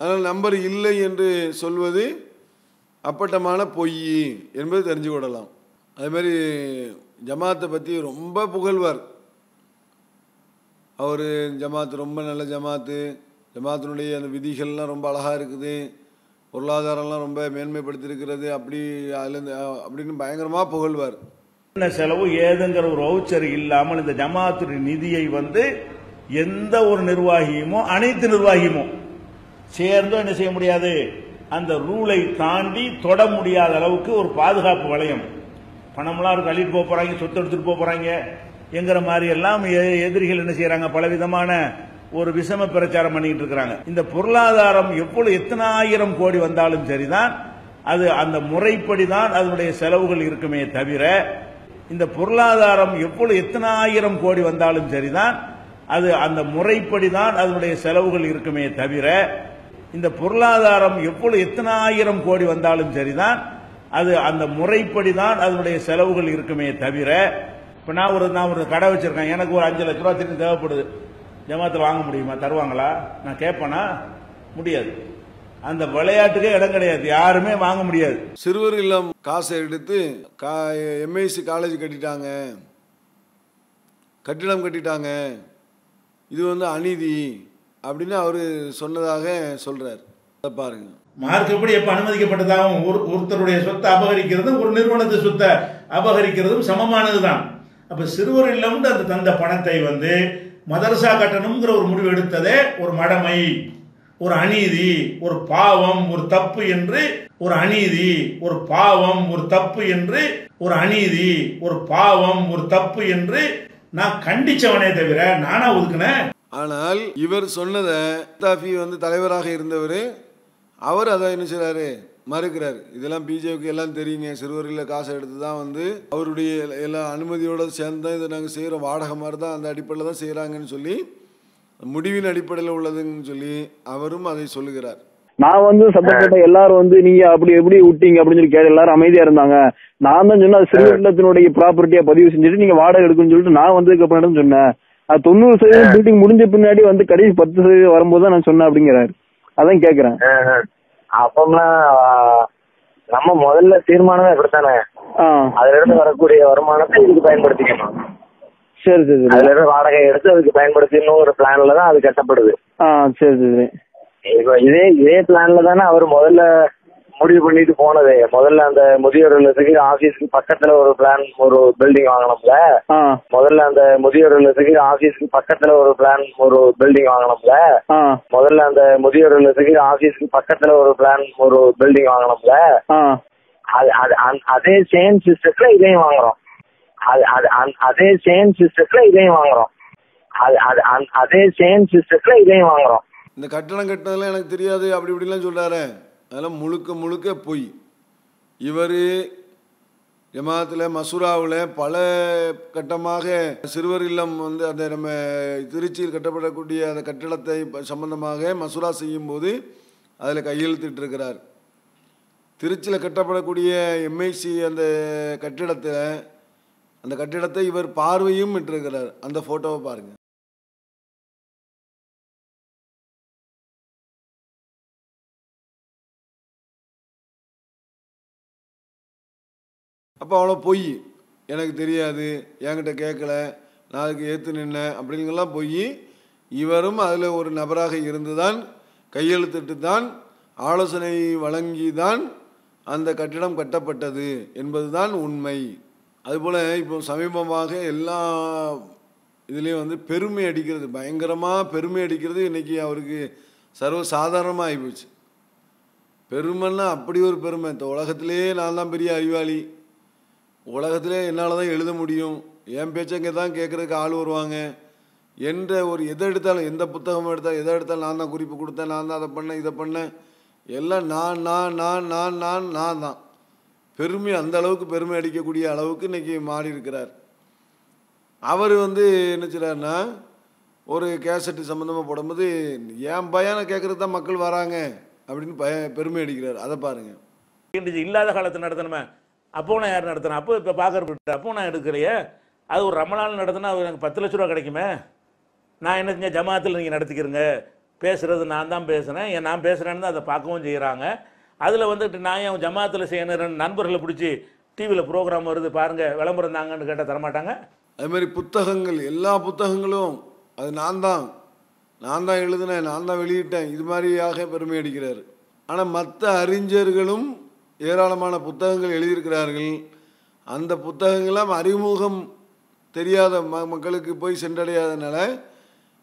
அதனால் நம்பர் இல்லை என்று சொல்வது அப்பட்டமான பொய் என்பது தெரிஞ்சு கொள்ளலாம். அதே மாதிரி ஜமாத்தை பற்றி ரொம்ப புகழ்வார். அவர் ஜமாத் ரொம்ப நல்ல ஜமாத்து. ஜமாத்தினுடைய அந்த விதிகள்லாம் ரொம்ப அழகாக இருக்குது. பொருளாதாரம்லாம் ரொம்ப மேன்மைப்படுத்தியிருக்கிறது. அப்படி அதுலேருந்து அப்படின்னு பயங்கரமாக புகழ்வார். என்ன செலவு? ஏதுங்கிற ஒரு வவுச்சர் இல்லாமல் இந்த ஜமாத்துடைய நிதியை வந்து எந்த ஒரு நிர்வாகியுமோ அனைத்து நிர்வாகியுமோ சேர்ந்தோ என்ன செய்ய முடியாது? அந்த ரூலை தாண்டி தொட முடியாத அளவுக்கு ஒரு பாதுகாப்பு வளையம். பணம்லாம் இருக்கு அள்ளிட்டு போக போகிறாங்க சொத்து எடுத்துகிட்டு போக போகிறாங்க என்கிற மாதிரி எல்லாம் எ- எதிரிகள் என்ன செய்யறாங்க? பலவிதமான ஒரு விஷம பிரச்சாரம் பண்ணிக்கிட்டு இருக்கிறாங்க. இந்த பொருளாதாரம் எவ்வளவு எத்தனை ஆயிரம் கோடி வந்தாலும் சரிதான். அது அந்த முறைப்படி தான் அதனுடைய செலவுகள் இருக்குமே தவிர இந்த பொருளாதாரம் எவ்வளவு எத்தனை ஆயிரம் கோடி வந்தாலும் சரிதான். அது அந்த முறைப்படி தான் அதனுடைய செலவுகள் இருக்குமே தவிர இந்த பொருளாதாரம் எவ்வளவு எத்தனை ஆயிரம் கோடி வந்தாலும் சரிதான். அது அந்த முறைப்படி தான் அதனுடைய செலவுகள் இருக்குமே தவிர இப்ப நான் ஒரு நான் ஒரு கடை வச்சிருக்கேன். எனக்கு ஒரு அஞ்சு லட்ச ரூபா திரும்பி தேவைப்படுது. ஜமாத்தில் வாங்க முடியுமா? தருவாங்களா? நான் கேட்பேனா முடியாது. அந்த விளையாட்டுக்கே இடம் கிடையாது. யாருமே வாங்க முடியாது. சிறுவர் இல்லம் காசை எடுத்து கா எம்ஐசி காலேஜ் கட்டிட்டாங்க. கட்டிடம் கட்டிட்டாங்க. இது வந்து அநீதி அப்படின்னு அவர் சொன்னதாக சொல்றார். அதை பாருங்க. மார்க்கப்படி எப்ப அனுமதிக்கப்பட்டதாகவும் ஒரு ஒருத்தருடைய சொத்தை அபகரிக்கிறதும் ஒரு நிறுவனத்தை சொத்தை அபகரிக்கிறதும் சமமானதுதான். அப்போ சிறுவர் இல்லம்னு அந்த தந்த பணத்தை வந்து மதரசா கட்டணுங்கிற ஒரு முடிவு எடுத்ததே ஒரு மடமை ஒரு அநீதி ஒரு பாவம் ஒரு தப்பு என்று ஒரு அநீதி ஒரு பாவம் ஒரு தப்பு என்று ஒரு அநீதி ஒரு பாவம் ஒரு தப்பு என்று நான் கண்டிச்சவனே தவிர நானா ஒதுக்குனேன் ஆனால் இவர் சொன்னதை வந்து தலைவராக இருந்தவர் அவர் அதை என்ன செய்றாரு? மறுக்கிறார். இதெல்லாம் பிஜேபிக்கு எல்லாம் தெரியுங்க. சிறுவரில் காசை எடுத்து தான் வந்து அவருடைய எல்லா அனுமதியோட சேர்ந்து தான் இதை நாங்கள் செய்கிறோம் வாடகை மாதிரி தான் அந்த அடிப்படையில் தான் செய்கிறாங்கன்னு சொல்லி முடிவின் அடிப்படையில் உள்ளதுன்னு சொல்லி அவரும் அதை சொல்லுகிறார். நான் வந்து சத்தம் போட்ட எல்லாரும் வந்து நீங்க அப்படி எப்படி விட்டீங்க அப்படின்னு சொல்லி கேட்டு எல்லாரும் அமைதியா இருந்தாங்க. நான் தான் சொன்னேன் சிறுவர் இல்லத்தினுடைய ப்ராப்பர்ட்டியா பதிவு செஞ்சுட்டு நீங்க வாடகை எடுக்குன்னு சொல்லிட்டு நான் வந்ததுக்கு அப்புறம் சொன்னேன். அது தொண்ணூறு சதவீதம் பில்டிங் முடிஞ்ச பின்னாடி வந்து கடைசி பத்து சதவீதம் வரும்போது தான் நான் சொன்னேன் அப்படிங்கிறாரு. அதான் கேக்குறேன். அப்பம்லாம் நம்ம முதல்ல தீர்மானமே இப்படித்தானே ஆ. அதுல இருந்து வரக்கூடிய வருமானத்தை இதுக்கு பயன்படுத்திக்கணும். சரி சரி அதுல இருந்து வாடகை எடுத்து அதுக்கு பயன்படுத்தி இன்னும் ஒரு பிளான்ல தான் அது கட்டப்படுது. சரி சரி. இப்போ இதே இதே பிளான்ல தானே அவர் முதல்ல முடிவு பண்ணிட்டு போனது. முதல்ல அந்த முதியோர் இல்லத்துக்கு ஆபீஸ்க்கு பக்கத்துல ஒரு பிளான் ஒரு பில்டிங் வாங்கினோம்ல ஆ. முதல்ல அந்த முதியோர் இல்லத்துக்கு ஆபீஸ்க்கு பக்கத்துல ஒரு பிளான் ஒரு பில்டிங் வாங்கினோம்ல ஆ. முதல்ல அந்த முதியோர் இல்லத்துக்கு ஆபீஸ்க்கு பக்கத்துல ஒரு பிளான் ஒரு பில்டிங் வாங்கினோம்ல ஆ. அது அது அந்த- அதே சேம் சிஸ்டத்துல இதையும் வாங்குறோம். அது அது அந்த- அதே சேம் சிஸ்டத்துல இதையும் வாங்குறோம். அது அது அந்த- அதே சேம் சிஸ்டத்துல இதையும் வாங்குறோம். இந்த கட்டணம் கட்டினதெல்லாம் எனக்கு தெரியாது அப்படி இப்படிலாம் சொல்கிறாரு அதெல்லாம் முழுக்க முழுக்க பொய். இவர் ஜமாத்தில் மசூராவில் பல கட்டமாக சிறுவர் இல்லம் வந்து அந்த நம்ம திருச்சியில் கட்டப்படக்கூடிய அந்த கட்டிடத்தை சம்பந்தமாக மசூரா செய்யும்போது அதில் கையெழுத்திட்டிருக்கிறார். திருச்சியில் கட்டப்படக்கூடிய எம்ஐசி அந்த கட்டிடத்தில் அந்த கட்டிடத்தை இவர் பார்வையும் விட்டிருக்கிறார் அந்த ஃபோட்டோவை பாருங்கள் அப்போ அவ்வளோ பொய். எனக்கு தெரியாது. என்கிட்ட கேட்கல நான் அதுக்கு ஏற்று நின்னேன். அப்படிங்கெல்லாம் பொய். இவரும் அதில் ஒரு நபராக இருந்து தான் கையெழுத்திட்டு தான் ஆலோசனை வழங்கி தான் அந்த கட்டிடம் கட்டப்பட்டது என்பதுதான் உண்மை. அதுபோல் இப்போ சமீபமாக எல்லா இதுலேயும் வந்து பெருமை அடிக்கிறது பயங்கரமாக பெருமை அடிக்கிறது இன்றைக்கி அவருக்கு சர்வ சாதாரணமாக ஆகிப்போச்சு பெருமைன்னா அப்படி ஒரு பெருமை. இந்த உலகத்திலே நான் தான் பெரிய அறிவாளி. உலகத்திலே என்னால் தான் எழுத முடியும்? என் பேச்சங்க தான் கேட்குறதுக்கு ஆள் வருவாங்க. என்ற ஒரு எதை எடுத்தாலும் எந்த புத்தகம் எடுத்தாலும் எதை எடுத்தாலும் நான் தான் குறிப்பு கொடுத்தேன் நான் தான் அதை பண்ணேன் இதை பண்ணேன். எல்லாம் நான் நான் நான் நான் நான் நான் தான். பெருமை அந்த அளவுக்கு பெருமை அடிக்கக்கூடிய அளவுக்கு இன்னைக்கு மாறி இருக்கிறார். அவர் வந்து என்ன செய்கிறாருன்னா ஒரு கேசட்டு சம்மந்தமாக போடும்போது என் பையனை கேட்குறது தான் மக்கள் வராங்க அப்படின்னு பய பெருமை அடிக்கிறார். அதை பாருங்கள் இல்லாத காலத்தில் நடத்தணுமே. அப்போ நான் யார் நடத்தினேன் அப்போ இப்போ பார்க்குற அப்போ நான் எடுக்கலையே. அது ஒரு ரமணால் நடத்தினா அது எனக்கு பத்து லட்ச ரூபா கிடைக்குமே. நான் என்ன செஞ்சேன்? ஜமாத்தில் நீங்கள் நடத்திக்கிறங்க. பேசுகிறது நான் தான் பேசுகிறேன் ஏன் நான் பேசுகிறேன்னு தான் அதை பார்க்கவும் செய்கிறாங்க அதில் வந்துட்டு நான் என் ஜமாத்தில் செய்யணும் நண்பர்களை பிடிச்சி டிவியில் ப்ரோக்ராம் வருது பாருங்கள் விளம்பரம் தாங்கன்னு கேட்டால் தரமாட்டாங்க? அது மாதிரி புத்தகங்கள் எல்லா புத்தகங்களும் அது நான் தான். நான் தான் எழுதினேன் நான் தான் வெளியிட்டேன். இது மாதிரியாக பெருமை அடிக்கிறார். ஆனால் மற்ற அறிஞர்களும் ஏராளமான புத்தகங்கள் எழுதியிருக்கிறார்கள். அந்த புத்தகங்களாம் அறிமுகம் தெரியாத ம மக்களுக்கு போய் சென்றடையாதனால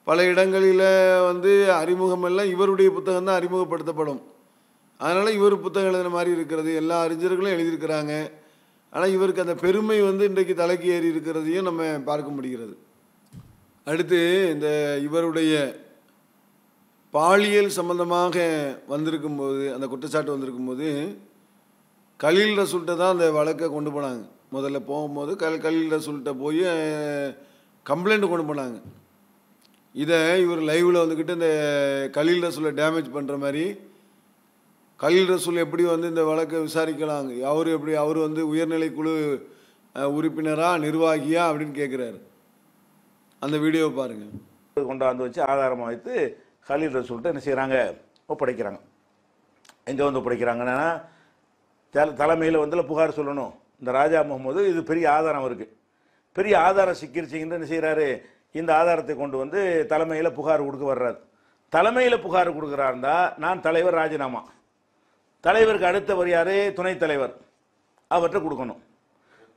பல இடங்களில் வந்து அறிமுகம் எல்லாம் இவருடைய புத்தகம் தான் அறிமுகப்படுத்தப்படும். அதனால் இவர் புத்தகம் எழுதின மாதிரி இருக்கிறது எல்லா அறிஞர்களும் எழுதியிருக்கிறாங்க. ஆனால் இவருக்கு அந்த பெருமை வந்து இன்றைக்கு தலைக்கு ஏறி இருக்கிறதையும் நம்ம பார்க்க முடிகிறது. அடுத்து இந்த இவருடைய பாலியல் சம்பந்தமாக வந்திருக்கும் போது அந்த குற்றச்சாட்டு வந்திருக்கும் போது கலீல் ரசூல்கிட்ட தான் அந்த வழக்கை கொண்டு போனாங்க. முதல்ல போகும்போது கல் கலீல் ரசூல்கிட்ட போய் கம்ப்ளைண்ட் கொண்டு போனாங்க. இதை இவர் லைவில் வந்துக்கிட்டு இந்த கலீல் ரசூலை டேமேஜ் பண்ணுற மாதிரி கலீல் ரசூல் எப்படி வந்து இந்த வழக்கை விசாரிக்கலாம் அவர் எப்படி அவர் வந்து உயர்நிலை குழு உறுப்பினரா நிர்வாகியா அப்படின்னு கேட்குறாரு அந்த வீடியோவை பாருங்கள் கொண்டாந்து வச்சு ஆதாரமாக வைத்து கலீல் ரசூல்கிட்ட என்ன செய்கிறாங்க ஒப்படைக்கிறாங்க. எங்கே வந்து ஒப்படைக்கிறாங்கன்னா தலைமையில் வந்து புகார் சொல்லணும். இந்த ராஜா முகமது இது பெரிய ஆதாரம் இருக்குது பெரிய ஆதாரம் சிக்கிருச்சிங்கன்னு என்ன செய்கிறாரு இந்த ஆதாரத்தை கொண்டு வந்து தலைமையில் புகார் கொடுக்க வர்றாரு. தலைமையில் புகார் கொடுக்குறாருந்தா நான் தலைவர் ராஜினாமா. தலைவருக்கு அடுத்தவர் யார்? துணைத் தலைவர். அவர்கிட்ட கொடுக்கணும்.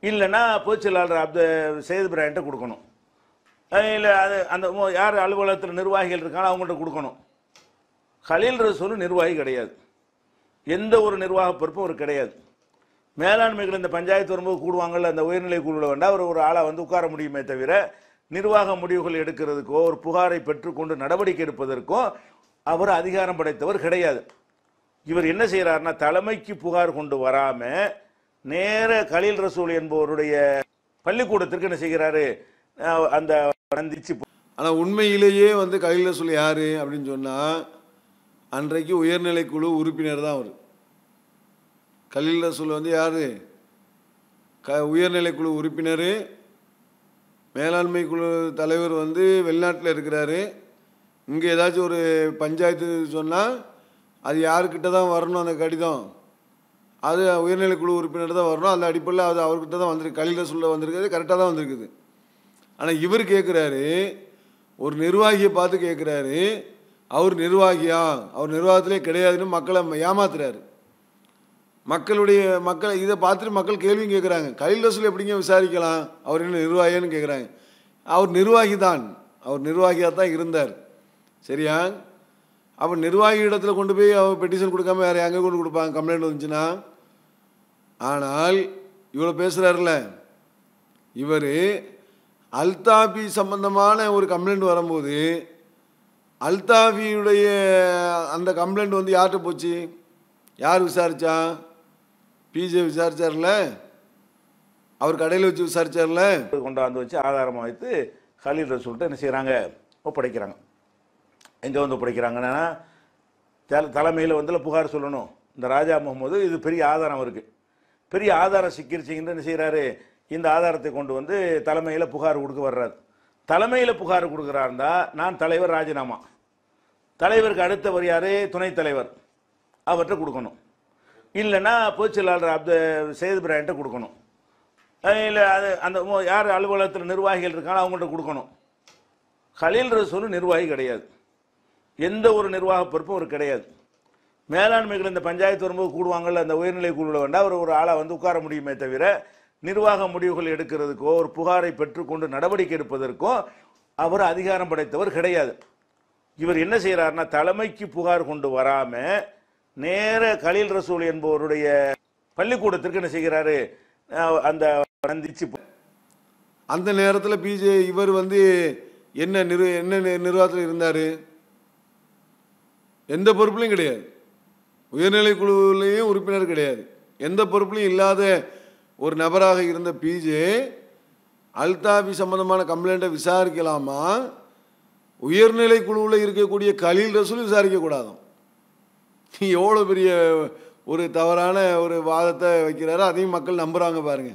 இல்லைன்னா பொதுச்செயலாளர் அப்து சேது பிராயன்ட்ட கொடுக்கணும். இல்லை அது அந்த யார் அலுவலகத்தில் நிர்வாகிகள் இருக்காங்களோ அவங்கள்ட்ட கொடுக்கணும். கலீல் ரசூல் நிர்வாகி கிடையாது. எந்த ஒரு நிர்வாக பொறுப்பும் அவர் கிடையாது. மேலாண்மைகள் இந்த பஞ்சாயத்து வரும்போது கூடுவாங்கள்ல அந்த உயர்நிலை குழுவில் வேண்டாம் அவர் ஒரு ஆளை வந்து உட்கார முடியுமே தவிர நிர்வாக முடிவுகள் எடுக்கிறதுக்கோ ஒரு புகாரை பெற்றுக்கொண்டு நடவடிக்கை எடுப்பதற்கோ அவர் அதிகாரம் படைத்தவர் கிடையாது. இவர் என்ன செய்கிறாருன்னா தலைமைக்கு புகார் கொண்டு வராமல் நேர கலீல் ரசூல் என்பவருடைய பள்ளிக்கூடத்திற்கு என்ன செய்கிறாரு? அந்த சந்திச்சு ஆனால் உண்மையிலேயே வந்து கலீல் ரசூல் யார் அப்படின்னு சொன்னால் அன்றைக்கு உயர்நிலைக்குழு உறுப்பினர் தான் அவர். கலீல் ரசூல் வந்து யார்? க உயர்நிலை குழு உறுப்பினர். மேலாண்மை குழு தலைவர் வந்து வெளிநாட்டில் இருக்கிறாரு. இங்கே ஏதாச்சும் ஒரு பஞ்சாயத்து சொன்னால் அது யாருக்கிட்ட தான் வரணும் அந்த கடிதம்? அது உயர்நிலை குழு உறுப்பினர் தான் வரணும். அந்த அடிப்படையில் அது அவர்கிட்ட தான் வந்திருக்கு. கலீல் ரசூலில் வந்திருக்குது கரெக்டாக தான் வந்திருக்குது. ஆனால் இவர் கேட்குறாரு ஒரு நிர்வாகியை பார்த்து கேட்குறாரு அவர் நிர்வாகியா? அவர் நிர்வாகத்திலே கிடையாதுன்னு மக்களை ஏமாத்துறாரு. மக்களுடைய மக்கள் இதை பார்த்துட்டு மக்கள் கேள்வியும் கேட்குறாங்க கலில் ரசூல் எப்படிங்க விசாரிக்கலாம்? அவர் என்ன நிர்வாகின்னு கேட்குறாங்க அவர் நிர்வாகி தான். அவர் நிர்வாகியாக தான் இருந்தார். சரியா? அப்போ நிர்வாகி இடத்துல கொண்டு போய் அவர் பெட்டிஷன் கொடுக்காம வேறு எங்கே கொண்டு கொடுப்பாங்க? கம்ப்ளைண்ட் வந்துச்சுன்னா? ஆனால் இவ்வளோ பேசுகிறாருல இவர் அல்தாபி சம்பந்தமான ஒரு கம்ப்ளைண்ட் வரும்போது அல்தாஃபியுடைய அந்த கம்ப்ளைண்ட் வந்து யார்கிட்ட போச்சு? யார் விசாரித்தா பிஜே விசாரிச்சார்ல? அவர் கடையில் வச்சு விசாரிச்சார்ல? கொண்டாந்து வச்சு ஆதாரமாக வைத்து ஹலீல் ரசூல்கிட்ட என்ன செய்கிறாங்க ஒப்படைக்கிறாங்க. எங்கே வந்து ஒப்படைக்கிறாங்கன்னா தல தலைமையில் வந்து புகார் சொல்லணும். இந்த ராஜா முகமது இது பெரிய ஆதாரம் இருக்குது பெரிய ஆதாரம் சிக்கிருச்சிங்கன்னு என்ன செய்கிறாரு இந்த ஆதாரத்தை கொண்டு வந்து தலைமையில் புகார் கொடுக்க வர்றாரு. தலைமையில் புகார் கொடுக்குறாருந்தா நான் தலைவர் ராஜினாமா. தலைவருக்கு அடுத்தவர் யார்? துணைத் தலைவர். அவர்கிட்ட கொடுக்கணும். இல்லைன்னா பொதுச்செயலாளர் அப்து சேது பிராயன்ட்ட கொடுக்கணும். இல்லை அது அந்த யார் அலுவலகத்தில் நிர்வாகிகள் இருக்காங்களோ அவங்கள்ட்ட கொடுக்கணும். கலீல் ரசூல் நிர்வாகி கிடையாது. எந்த ஒரு நிர்வாக பொறுப்பும் அவர் கிடையாது. மேலாண்மைகள் இந்த பஞ்சாயத்து வரும்போது கூடுவாங்கள்ல அந்த உயர்நிலை குழுவில் வேண்டாம் அவர் ஒரு ஆளாக வந்து உட்கார முடியுமே தவிர நிர்வாக முடிவுகள் எடுக்கிறதுக்கோ ஒரு புகாரை பெற்றுக்கொண்டு நடவடிக்கை எடுப்பதற்கோ அவர் அதிகாரம் படைத்தவர் கிடையாது. இவர் என்ன செய்கிறாருன்னா தலைமைக்கு புகார் கொண்டு வராமல் நேர கலீல் ரசூல் என்பவருடைய பள்ளிக்கூடத்திற்கு என்ன செய்கிறாரு? அந்த சந்திச்சு அந்த நேரத்தில் பிஜே இவர் வந்து என்ன நிறு என்ன நி- நிர்வாகத்தில் இருந்தார்? எந்த பொறுப்புலையும் கிடையாது. உயர்நிலை குழுவிலையும் உறுப்பினர் கிடையாது. எந்த பொறுப்புலையும் இல்லாத ஒரு நபராக இருந்த பிஜே அல்தாபி சம்பந்தமான கம்ப்ளைண்ட்டை விசாரிக்கலாமா? உயர்நிலை குழுவில் இருக்கக்கூடிய கலீல் ரசூல் விசாரிக்கக்கூடாதான் எவ்வளோ பெரிய ஒரு தவறான ஒரு வாதத்தை வைக்கிறாரு அதையும் மக்கள் நம்புகிறாங்க பாருங்க.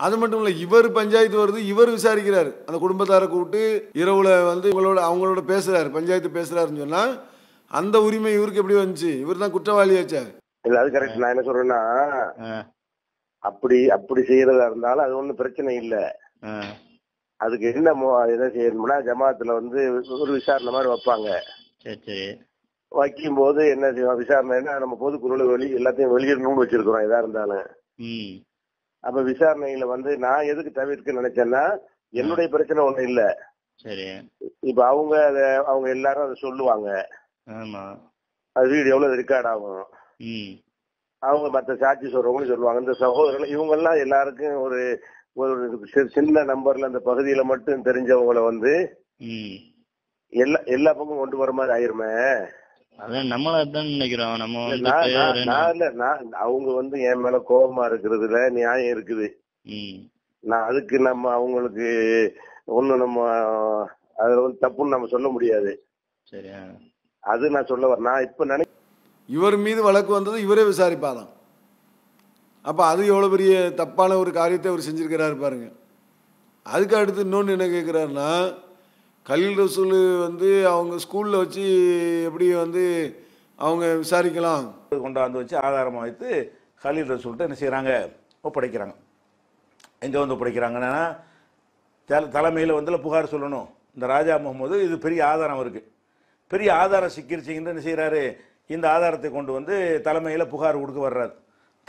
அது மட்டும் இல்லை இவர் பஞ்சாயத்து வருது இவர் விசாரிக்கிறார். அந்த குடும்பத்தாரை கூப்பிட்டு இரவுல வந்து உங்களோட அவங்களோட பேசுறாரு பஞ்சாயத்து பேசுறாருன்னு சொன்னா அந்த உரிமை இவருக்கு எப்படி வந்துச்சு? இவர் தான் குற்றவாளியாச்சே இல்ல அது கரெக்ட் நான் என்ன சொல்றேன்னா அப்படி அப்படி செய்யறதா இருந்தாலும் அது ஒண்ணும் பிரச்சனை இல்ல. அதுக்கு என்ன என்ன செய்யணும்னா ஜமாத்துல வந்து ஒரு விசாரணை மாதிரி வைப்பாங்க. சரி சரி. வைக்கும் போது என்ன செய்வோம்? விசாரணைன்னா நம்ம பொதுக்குழுல வெளி எல்லாத்தையும் வெளியிடணும்னு வச்சிருக்கிறோம் எதா இருந்தாலும். அப்ப விசாரணையில வந்து நான் எதுக்கு தவிர்க்க நினைச்சேன்னா என்னுடைய பிரச்சனை ஒண்ணு இல்ல. இப்ப அவங்க அத அவங்க எல்லாரும் அதை சொல்லுவாங்க. அது வீடியோல ரெக்கார்ட் ஆகும்? அவங்க மத்த சாட்சி சொல்றவங்களும் சொல்லுவாங்க. இந்த சகோதரர்கள் இவங்க எல்லாம் எல்லாருக்கும் ஒரு ஒரு சின்ன நம்பர்ல அந்த பகுதியில மட்டும் தெரிஞ்சவங்கள வந்து எல்லா எல்லா பக்கமும் கொண்டு வர மாதிரி ஆயிருமே. அதான் நம்மள அதான் நினைக்கிறோம். நம்ம நான் அவங்க வந்து என் மேல கோபமா இருக்கிறதுல நியாயம் இருக்குது. ம். நான் அதுக்கு நம்ம அவங்களுக்கு ஒண்ணும் நம்ம அதுல வந்து தப்புன்னு நம்ம சொல்ல முடியாது. சரியா. அது நான் சொல்ல வரேன் நான் இப்ப நினை இவர் மீது வழக்கு வந்தது இவரே விசாரிப்பாராம். அப்போ அது எவ்வளோ பெரிய தப்பான ஒரு காரியத்தை அவர் செஞ்சிருக்கிறாரு பாருங்க. அதுக்கு அடுத்து இன்னொன்று என்ன கேட்குறாருன்னா கலீல் ரசூல் வந்து அவங்க ஸ்கூலில் வச்சு எப்படி வந்து அவங்க விசாரிக்கலாம். கொண்டாந்து வச்சு ஆதாரமாக வைத்து கலில் ரசூல்கிட்ட என்ன செய்கிறாங்க ஒப்படைக்கிறாங்க. எங்கே வந்து ஒப்படைக்கிறாங்கன்னா தல தலைமையில் வந்து புகார் சொல்லணும். இந்த ராஜா முகமது இது பெரிய ஆதாரம் இருக்குது பெரிய ஆதாரம் சிக்கிருச்சிங்கன்னு என்ன செய்கிறாரு இந்த ஆதாரத்தை கொண்டு வந்து தலைமையில் புகார் கொடுக்க வர்றாரு.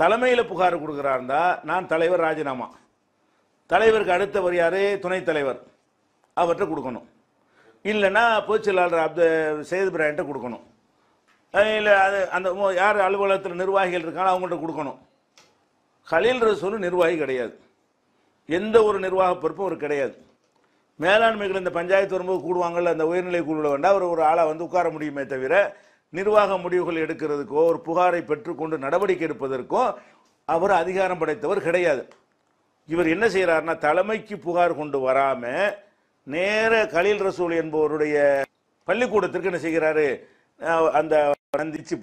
தலைமையில் புகார் கொடுக்குறாருந்தா நான் தலைவர் ராஜினாமா. தலைவருக்கு அடுத்தவர் யார்? துணைத் தலைவர். அவர்கிட்ட கொடுக்கணும். இல்லைன்னா பொதுச்செயலாளர் அப்து சேது பிராண்ட்டை கொடுக்கணும். இல்லை அது அந்த யார் அலுவலகத்தில் நிர்வாகிகள் இருக்காங்களோ அவங்கள்ட்ட கொடுக்கணும். கலீல் ரசூல் நிர்வாகி கிடையாது. எந்த ஒரு நிர்வாக பொறுப்பும் அவர் கிடையாது. மேலாண்மைகள் இந்த பஞ்சாயத்து வரும்போது கூடுவாங்கல்ல அந்த உயர்நிலை குழுவில் வேண்டாம் அவர் ஒரு ஆளாக வந்து உட்கார முடியுமே தவிர நிர்வாக முடிவுகள் எடுக்கிறதுக்கோ ஒரு புகாரை பெற்றுக்கொண்டு நடவடிக்கை எடுப்பதற்கோ அவர் அதிகாரம் படைத்தவர் கிடையாது. இவர் என்ன செய்கிறாருன்னா தலைமைக்கு புகார் கொண்டு வராமல் நேர கலீல் ரசூல் என்பவருடைய பள்ளிக்கூடத்திற்கு என்ன செய்கிறாரு? அந்த சந்திச்சு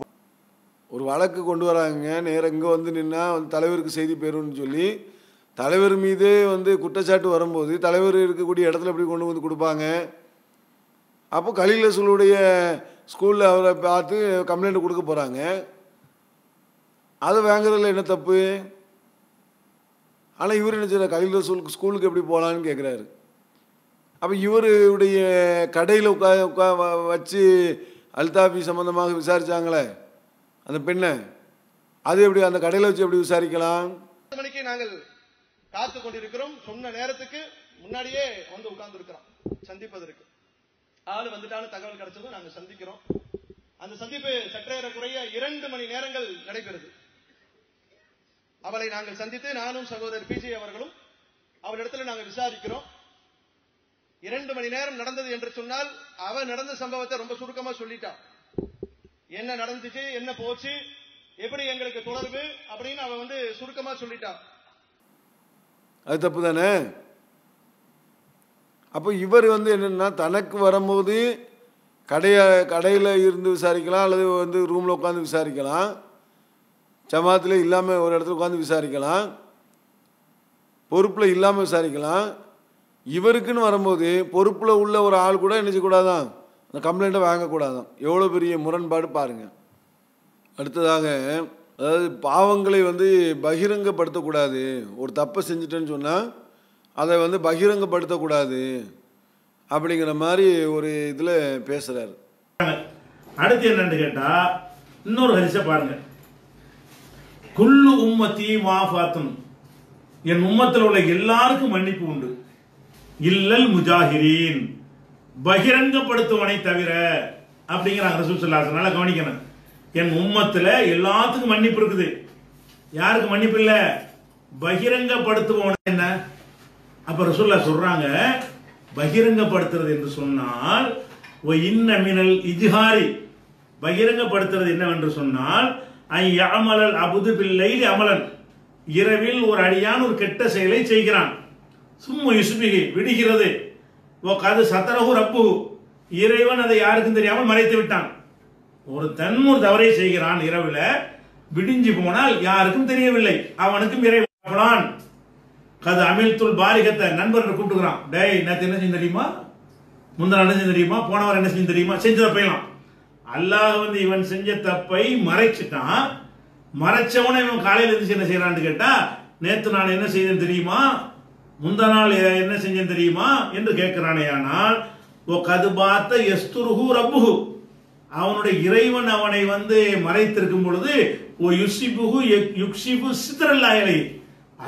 ஒரு வழக்கு கொண்டு வராங்க. நேரம் இங்கே வந்து நின்னா வந்து தலைவருக்கு செய்தி பெறும்னு சொல்லி தலைவர் மீது வந்து குற்றச்சாட்டு வரும்போது தலைவர் இருக்கக்கூடிய இடத்துல எப்படி கொண்டு வந்து கொடுப்பாங்க? அப்போ கலீல் ரசூலுடைய ஸ்கூலில் அவரை பார்த்து கம்ப்ளைண்ட் கொடுக்க போகிறாங்க அதை வாங்குறதுல என்ன தப்பு? ஆனால் இவர் என்ன செய்யறாரு கலீல் ரசூலுக்கு ஸ்கூலுக்கு எப்படி போகலான்னு கேட்குறாரு அப்போ இவருடைய கடையில் உட்கா உட்கா வச்சு அல்தாபி சம்மந்தமாக விசாரித்தாங்களே அந்த பெண்ணை? அது எப்படி அந்த கடையில் வச்சு எப்படி விசாரிக்கலாம்? மணிக்கு நாங்கள் காத்து கொண்டிருக்கிறோம். சொன்ன நேரத்துக்கு முன்னாடியே வந்து உட்கார்ந்து இருக்கிறோம் சந்திப்பதற்கு. ஆளு வந்துட்டாலும் தகவல் கிடைச்சதும் நாங்கள் சந்திக்கிறோம். அந்த சந்திப்பு சற்றேறக்குறைய இரண்டு மணி நேரங்கள் நடைபெறுது. அவளை நாங்கள் சந்தித்து நானும் சகோதரர் பிஜி அவர்களும் அவளிடத்துல நாங்கள் விசாரிக்கிறோம். இரண்டு மணி நேரம் நடந்தது என்று சொன்னால் அவ நடந்த சம்பவத்தை ரொம்ப சுருக்கமா சொல்லிட்டான். என்ன நடந்துச்சு என்ன போச்சு எப்படி எங்களுக்கு தொடர்பு அப்படின்னு அவன் வந்து சுருக்கமா சொல்லிட்டா அது தப்பு தானே? அப்போ இவர் வந்து என்னென்னா தனக்கு வரும்போது கடைய கடையில் இருந்து விசாரிக்கலாம் அல்லது வந்து ரூமில் உட்காந்து விசாரிக்கலாம். ஜமாத்தில் இல்லாமல் ஒரு இடத்துல உட்காந்து விசாரிக்கலாம். பொறுப்பில் இல்லாமல் விசாரிக்கலாம். இவருக்குன்னு வரும்போது பொறுப்பில் உள்ள ஒரு ஆள் கூட என்ன செய்யக்கூடாதான் அந்த கம்ப்ளைண்ட்டை வாங்கக்கூடாதான் எவ்வளோ பெரிய முரண்பாடு பாருங்கள் அடுத்ததாக அதாவது பாவங்களை வந்து பகிரங்கப்படுத்தக்கூடாது. ஒரு தப்பை செஞ்சுட்டேன்னு சொன்னால் அதை வந்து பகிரங்கப்படுத்தக்கூடாது. அப்படிங்கிற மாதிரி ஒரு இதில் பேசுகிறாரு அடுத்து என்னன்னு கேட்டால் இன்னொரு ஹரிசை பாருங்க. குல்லு உம்மத்தி மாஃபாத்தும் என் உம்மத்தில் உள்ள எல்லாருக்கும் மன்னிப்பு உண்டு. இல்லல் முஜாஹிரீன். பகிரங்கப்படுத்துவனை தவிர அப்படிங்கிறாங்க ரசூல் சொல்லாசனால கவனிக்கணும். என் உம்மத்தில் எல்லாத்துக்கும் மன்னிப்பு இருக்குது. யாருக்கு மன்னிப்பு இல்லை? பகிரங்கப்படுத்துவோன என்ன? அப்ப ரசூல்லா சொல்றாங்க பகிரங்கப்படுத்துறது என்று சொன்னால் ஒ இன்ன மினல் இஜிஹாரி. பகிரங்கப்படுத்துறது என்னவென்று சொன்னால் ஐ அமலல் அபுது பிள்ளை அமலன். இரவில் ஒரு அடியான் ஒரு கெட்ட செயலை செய்கிறான். சும்மா யுசுபிகி விடுகிறது. ஓ கது சத்தரகு ரப்பு. இறைவன் அதை யாருக்கும் தெரியாமல் மறைத்து விட்டான். ஒரு தன்மூர் தவறை செய்கிறான் இரவுல விடிஞ்சு போனால் யாருக்கும் தெரியவில்லை. அவனுக்கும் இறைவன் கது அமில்துல் பாரிகத்தை நண்பர்கள் கூப்பிட்டுக்கிறான். டேய் நேற்று என்ன செஞ்சு தெரியுமா? முந்தின என்ன செஞ்சு தெரியுமா? போனவர் என்ன செஞ்சு தெரியுமா? செஞ்சதை போயலாம். அல்லாஹ் வந்து இவன் செஞ்ச தப்பை மறைச்சிட்டான். மறைச்சவனை இவன் காலையில் எழுந்துச்சு என்ன செய்யறான்னு கேட்டா நேற்று நான் என்ன செய்தேன் தெரியுமா? முந்த நாள் என்ன செஞ்சேன் தெரியுமா? என்று கேட்கிறானே ஆனால் ஓ கது பார்த்த எஸ்துருகு ரப்புகு அவனுடைய இறைவன் அவனை வந்து மறைத்திருக்கும் பொழுது ஓ யுசிபுகு யுக்ஷிபு சித்திரல்லாயலை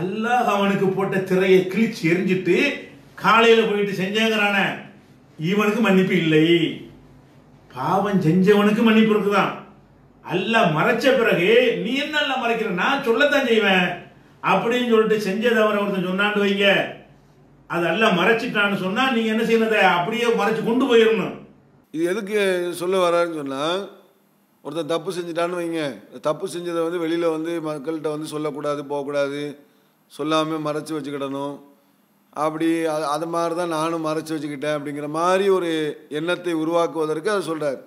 அல்லாஹ் அவனுக்கு போட்ட திரையை கிழிச்சு எரிஞ்சிட்டு காலையில போயிட்டு செஞ்சேங்கிறான. இவனுக்கு மன்னிப்பு இல்லை. பாவம் செஞ்சவனுக்கு மன்னிப்பு இருக்குதான். அல்ல மறைச்ச பிறகு நீ என்ன மறைக்கிற? நான் சொல்லத்தான் செய்வேன். அப்படின்னு சொல்லிட்டு செஞ்ச தவிர ஒருத்தன் சொன்னான்னு வைங்க. அது எல்லாம் மறைச்சிட்டான்னு சொன்னா நீங்க என்ன செய்யறத? அப்படியே மறைச்சு கொண்டு போயிடணும் இது எதுக்கு சொல்ல வரான்னு சொன்னால் ஒருத்தன் தப்பு செஞ்சுட்டான்னு வைங்க. தப்பு செஞ்சதை வந்து வெளியில் வந்து மக்கள்கிட்ட வந்து சொல்லக்கூடாது போகக்கூடாது. சொல்லாமல் மறைச்சி வச்சுக்கிடணும். அப்படி அது அது மாதிரி தான் நானும் மறைச்சி வச்சுக்கிட்டேன் அப்படிங்கிற மாதிரி ஒரு எண்ணத்தை உருவாக்குவதற்கு அதை சொல்கிறார்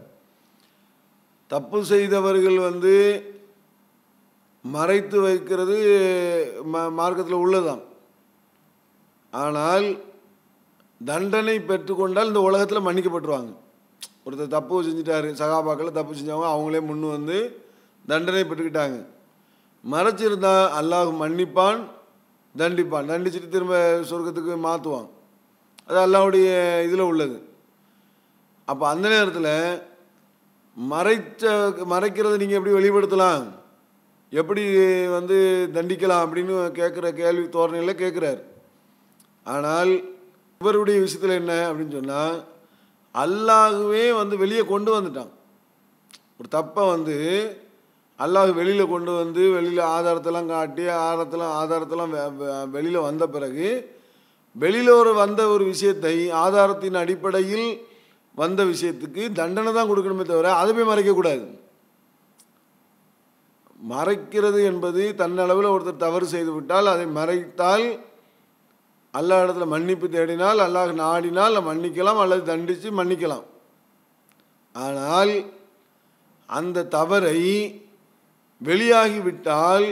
தப்பு செய்தவர்கள் வந்து மறைத்து வைக்கிறது ம மார்க்கத்தில் உள்ளதுதான். ஆனால் தண்டனை பெற்றுக்கொண்டால் இந்த உலகத்தில் மன்னிக்கப்பட்டுருவாங்க. ஒருத்தர் தப்பு செஞ்சுட்டாரு சகாபாக்கள் தப்பு செஞ்சவங்க அவங்களே முன் வந்து தண்டனை பெற்றுக்கிட்டாங்க. மறைச்சிருந்தா அல்லாஹ் மன்னிப்பான் தண்டிப்பான். தண்டிச்சுட்டு திரும்ப சொர்க்கத்துக்கு மாற்றுவான் அது அல்லாவுடைய இதில் உள்ளது. அப்போ அந்த நேரத்தில் மறைச்ச மறைக்கிறத நீங்கள் எப்படி வெளிப்படுத்தலாம்? எப்படி வந்து தண்டிக்கலாம் அப்படின்னு கேட்குற கேள்வி தோரணையில் கேட்குறாரு ஆனால் இவருடைய விஷயத்தில் என்ன அப்படின்னு சொன்னால் அல்லாஹுவே வந்து வெளியே கொண்டு வந்துட்டான். ஒரு தப்பை வந்து அல்லாஹ் வெளியில் கொண்டு வந்து வெளியில் ஆதாரத்தெல்லாம் காட்டி ஆதாரத்தெல்லாம் ஆதாரத்தெல்லாம் வெளியில் வந்த பிறகு வெளியில் ஒரு வந்த ஒரு விஷயத்தை ஆதாரத்தின் அடிப்படையில் வந்த விஷயத்துக்கு தண்டனை தான் கொடுக்கணுமே தவிர அதை போய் மறைக்கக்கூடாது மறைக்கிறது என்பது தன்னளவில் ஒருத்தர் தவறு செய்து விட்டால் அதை மறைத்தால் அல்லா இடத்துல மன்னிப்பு தேடினால் அல்லாஹ் நாடினால் மன்னிக்கலாம் அல்லது தண்டித்து மன்னிக்கலாம். ஆனால் அந்த தவறை வெளியாகிவிட்டால்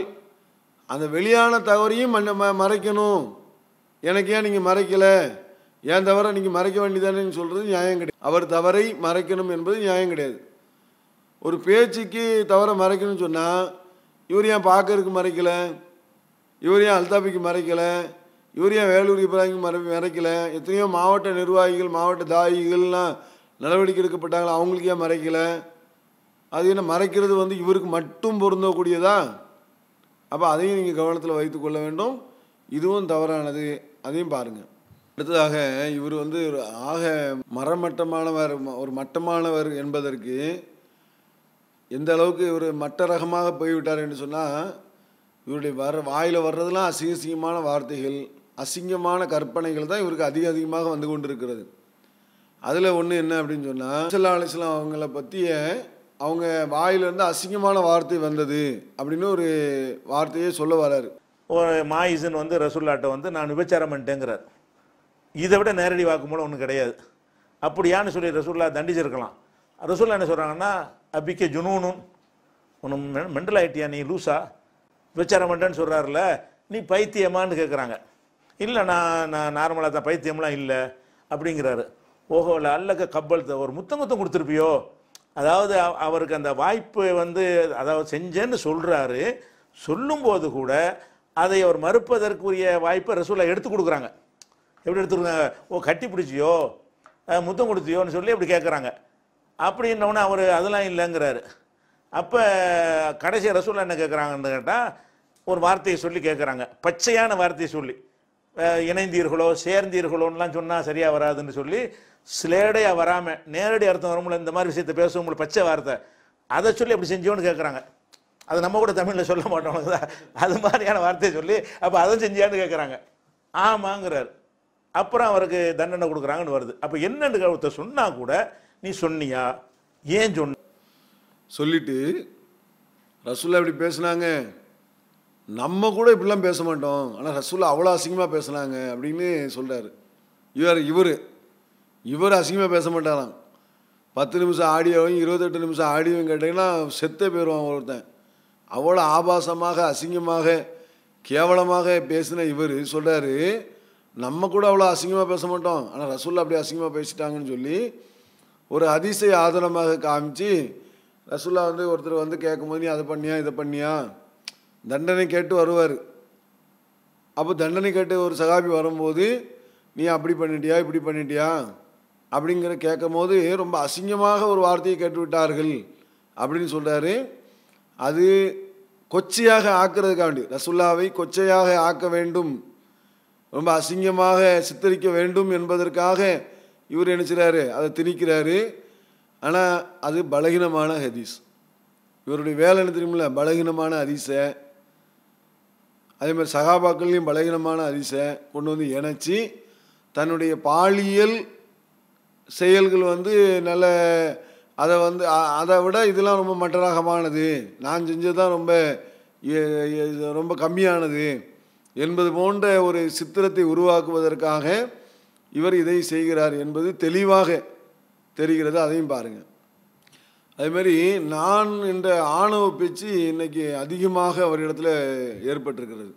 அந்த வெளியான தவறையும் ம மறைக்கணும். எனக்கு ஏன் நீங்கள் மறைக்கலை? ஏன் தவறை நீங்கள் மறைக்க வேண்டியதானேன்னு சொல்கிறது நியாயம் கிடையாது. அவர் தவறை மறைக்கணும் என்பது நியாயம் கிடையாது. ஒரு பேச்சுக்கு தவறை மறைக்கணும்னு சொன்னால் இவர் ஏன் பார்க்கறதுக்கு மறைக்கலை? இவர் ஏன் அல்தாபிக்கு மறைக்கலை? இவர் ஏன் வேலூர் இப்ராஹிம் மறை மறைக்கலை? எத்தனையோ மாவட்ட நிர்வாகிகள் மாவட்ட தாயிகள்லாம் நடவடிக்கை எடுக்கப்பட்டாங்களா? அவங்களுக்கு ஏன் மறைக்கலை? அது என்ன மறைக்கிறது வந்து இவருக்கு மட்டும் பொருந்தக்கூடியதா? அப்போ அதையும் நீங்கள் கவனத்தில் வைத்து கொள்ள வேண்டும். இதுவும் தவறானது. அதையும் பாருங்கள் அடுத்ததாக இவர் வந்து ஆக மரமட்டமானவர் ஒரு மட்டமானவர் என்பதற்கு எந்த அளவுக்கு இவர் மற்ற ரகமாக போய்விட்டார் என்று சொன்னால் இவருடைய வர வாயில் வர்றதெல்லாம் அசிங்க அசிங்கமான வார்த்தைகள் அசிங்கமான கற்பனைகள் தான் இவருக்கு அதிக அதிகமாக வந்து கொண்டிருக்கிறது. அதில் ஒன்று என்ன அப்படின்னு சொன்னால் சல்லா அலிஸ்லாம் அவங்கள பற்றிய அவங்க வாயிலிருந்து அசிங்கமான வார்த்தை வந்தது அப்படின்னு ஒரு வார்த்தையே சொல்ல வராரு. ஒரு மாயிசன் வந்து ரசுல்லாட்டை வந்து நான் விபச்சாரம் பண்ணிட்டேங்கிறார். இதை விட நேரடி வாக்குமூலம் ஒன்றும் கிடையாது. அப்படியான்னு சொல்லி ரசுல்லா தண்டிச்சிருக்கலாம். ரசுல்லா என்ன சொல்கிறாங்கன்னா அப்பிக்க ஜுனூனும் உனக்கு மெண்டல் ஆயிட்டியா நீ லூசா? விபச்சாரம் பண்ணுறேன்னு சொல்கிறாருல நீ பைத்தியமான்னு கேட்குறாங்க இல்லை நான் நான் நார்மலாக தான் பைத்தியம்லாம் இல்லை அப்படிங்கிறாரு. ஓஹோ இல்லை அல்லக்க கப்பல் ஒரு முத்தம் முத்தம் கொடுத்துருப்பியோ? அதாவது அவருக்கு அந்த வாய்ப்பு வந்து அதாவது செஞ்சேன்னு சொல்கிறாரு சொல்லும்போது கூட அதை அவர் மறுப்பதற்குரிய வாய்ப்பை ரசூலா எடுத்து கொடுக்குறாங்க. எப்படி எடுத்துருக்காங்க ஓ கட்டி பிடிச்சியோ முத்தம் கொடுத்தியோன்னு சொல்லி அப்படி கேட்குறாங்க அப்படின்னோடனே அவர் அதெல்லாம் இல்லைங்கிறாரு. அப்போ கடைசி ரசூலா என்ன கேட்குறாங்கன்னு கேட்டால் ஒரு வார்த்தையை சொல்லி கேட்குறாங்க பச்சையான வார்த்தையை சொல்லி. இணைந்தீர்களோ சேர்ந்தீர்களோன்னெலாம் சொன்னால் சரியாக வராதுன்னு சொல்லி ஸ்லேடையாக வராமல் நேரடி அர்த்தம் வரும்ல இந்த மாதிரி விஷயத்தை பேசுவோம்ல பச்சை வார்த்தை. அதை சொல்லி அப்படி செஞ்சோன்னு கேட்குறாங்க அது நம்ம கூட தமிழில் சொல்ல மாட்டோம். அது மாதிரியான வார்த்தையை சொல்லி அப்போ அதை செஞ்சியான்னு கேட்குறாங்க ஆமாங்கிறார். அப்புறம் அவருக்கு தண்டனை கொடுக்குறாங்கன்னு வருது. அப்போ என்னன்னு ஒருத்தர் சொன்னால் கூட நீ சொன்னியா? ஏன் சொன்ன? சொல்லிட்டு ரசூல்லா இப்படி பேசுனாங்க. நம்ம கூட இப்படிலாம் பேச மாட்டோம். ஆனால் ரசூல்லா அவ்வளோ அசிங்கமாக பேசுனாங்க அப்படின்னு சொல்கிறாரு இவர் இவர். இவர் அசிங்கமாக பேச மாட்டாராம். பத்து நிமிஷம் ஆடியோவையும் இருபத்தெட்டு நிமிஷம் ஆடியோவும் கேட்டிங்கன்னா செத்தே போயிடுவான் ஒருத்தன். அவ்வளோ ஆபாசமாக அசிங்கமாக கேவலமாக பேசின இவர் சொல்கிறாரு நம்ம கூட அவ்வளோ அசிங்கமாக பேச மாட்டோம். ஆனால் ரசூல்லா அப்படி அசிங்கமாக பேசிட்டாங்கன்னு சொல்லி ஒரு அதிசய ஆதரமாக காமிச்சு ரசுல்லா வந்து ஒருத்தர் வந்து கேட்கும்போது நீ அதை பண்ணியா இதை பண்ணியா? தண்டனை கேட்டு வருவார். அப்போ தண்டனை கேட்டு ஒரு சகாபி வரும்போது நீ அப்படி பண்ணிட்டியா இப்படி பண்ணிட்டியா? அப்படிங்கிற கேட்கும் போது ரொம்ப அசிங்கமாக ஒரு வார்த்தையை கேட்டு விட்டார்கள் அப்படின்னு சொல்கிறாரு அது கொச்சையாக ஆக்குறதுக்காக வேண்டி ரசுல்லாவை கொச்சையாக ஆக்க வேண்டும் ரொம்ப அசிங்கமாக சித்தரிக்க வேண்டும் என்பதற்காக இவர் நினச்சிறாரு அதை திணிக்கிறாரு. ஆனால் அது பலகீனமான ஹதீஸ். இவருடைய வேலை என்ன தெரியுமில்ல? பலகீனமான ஹதீஸை அதே மாதிரி சகாபாக்கள்லையும் பலகீனமான ஹதீஸை கொண்டு வந்து இணைச்சி தன்னுடைய பாலியல் செயல்கள் வந்து நல்ல அதை வந்து அதை விட இதெல்லாம் ரொம்ப மட்டரகமானது நான் செஞ்சது தான் ரொம்ப ரொம்ப கம்மியானது. என்பது போன்ற ஒரு சித்திரத்தை உருவாக்குவதற்காக இவர் இதை செய்கிறார் என்பது தெளிவாக தெரிகிறது. அதையும் பாருங்கள் அதே நான் என்ற ஆணவ பேச்சு இன்றைக்கி அதிகமாக அவரிடத்தில் ஏற்பட்டிருக்கிறது.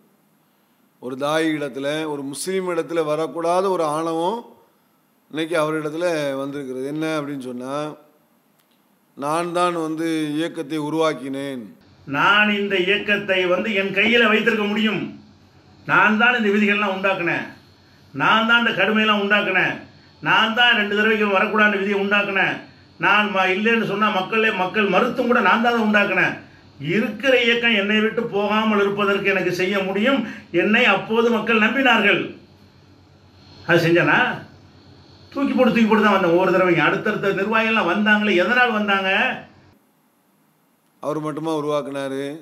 ஒரு தாய் இடத்துல ஒரு முஸ்லீம் இடத்துல வரக்கூடாத ஒரு ஆணவம் இன்னைக்கு அவரிடத்துல வந்திருக்கிறது. என்ன அப்படின்னு சொன்னால் நான் தான் வந்து இயக்கத்தை உருவாக்கினேன். நான் இந்த இயக்கத்தை வந்து என் கையில் வைத்திருக்க முடியும். நான் தான் இந்த விதிகள்லாம் உண்டாக்குனேன். நான் தான் இந்த கடுமையெல்லாம் உண்டாக்குனேன். நான் தான் ரெண்டு தடவைக்கு வரக்கூடாத விதியை உண்டாக்குனேன். நான் ம- இல்லைன்னு சொன்னால் மக்களே மக்கள் மறுத்தும் கூட நான் தான் அதை உண்டாக்குனேன். இருக்கிற இயக்கம் என்னை விட்டு போகாமல் இருப்பதற்கு எனக்கு செய்ய முடியும். என்னை அப்போது மக்கள் நம்பினார்கள். அது செஞ்சனா? தூக்கி போட்டு தூக்கி போட்டு தான் வந்தேன். ஒவ்வொரு தடவையும். அடுத்தடுத்த நிர்வாகிகள்லாம் வந்தாங்களே எதனால் வந்தாங்க? அவர் மட்டுமா உருவாக்குனாரு?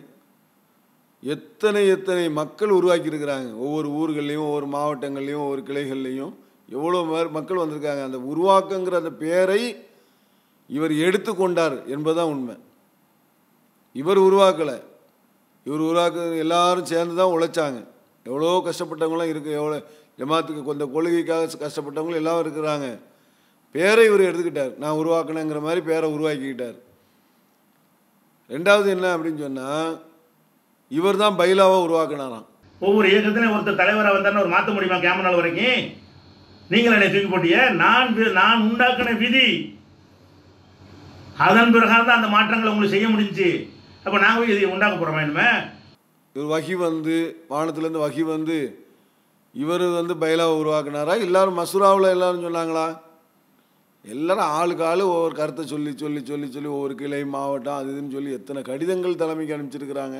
எத்தனை எத்தனை மக்கள் உருவாக்கி இருக்கிறாங்க ஒவ்வொரு ஊர்கள்லையும் ஒவ்வொரு மாவட்டங்கள்லையும் ஒவ்வொரு கிளைகள்லையும் எவ்வளோ மக்கள் வந்திருக்காங்க. அந்த உருவாக்கங்கிற அந்த பேரை இவர் எடுத்துக்கொண்டார் என்பதுதான் உண்மை. இவர் உருவாக்கலை. இவர் உருவாக்க எல்லாரும் சேர்ந்து தான் உழைச்சாங்க. எவ்வளோ கஷ்டப்பட்டவங்களாம் இருக்குது எவ்வளோ ஜமாத்துக்கு கொஞ்சம் கொள்கைக்காக கஷ்டப்பட்டவங்களும் எல்லாம் இருக்கிறாங்க. பேரை இவர் எடுத்துக்கிட்டார். நான் உருவாக்கினேங்கிற மாதிரி பேரை உருவாக்கிக்கிட்டார். ரெண்டாவது என்ன அப்படின்னு சொன்னால் இவர் தான் பைலாவை உருவாக்கினாராம். ஒவ்வொரு இயக்கத்திலையும் ஒருத்தர் தலைவராக வந்தாருன்னு ஒரு மாற்ற முடியுமா கேமரா நாள் வரைக்கும்? நீங்கள் என்னை தூக்கி போட்டிய நான் நான் உண்டாக்கின விதி. அதன் பிறகு தான் அந்த மாற்றங்களை உங்களுக்கு செய்ய முடிஞ்சுச்சு அப்போ நாங்கள் இதை உண்டாக்க போகிறோமா இனிமே? இவர் வகி வந்து வானத்துலேருந்து வகி வந்து இவர் வந்து பைலாவை உருவாக்குனாரா? எல்லாரும் மசூராவில் எல்லாரும் சொன்னாங்களா? எல்லாரும் ஆளுக்கு ஆளு ஒவ்வொரு கருத்தை சொல்லி சொல்லி சொல்லி சொல்லி ஒவ்வொரு கிளை மாவட்டம் அது இதுன்னு சொல்லி எத்தனை கடிதங்கள் தலைமைக்கு அனுப்பிச்சிருக்கிறாங்க.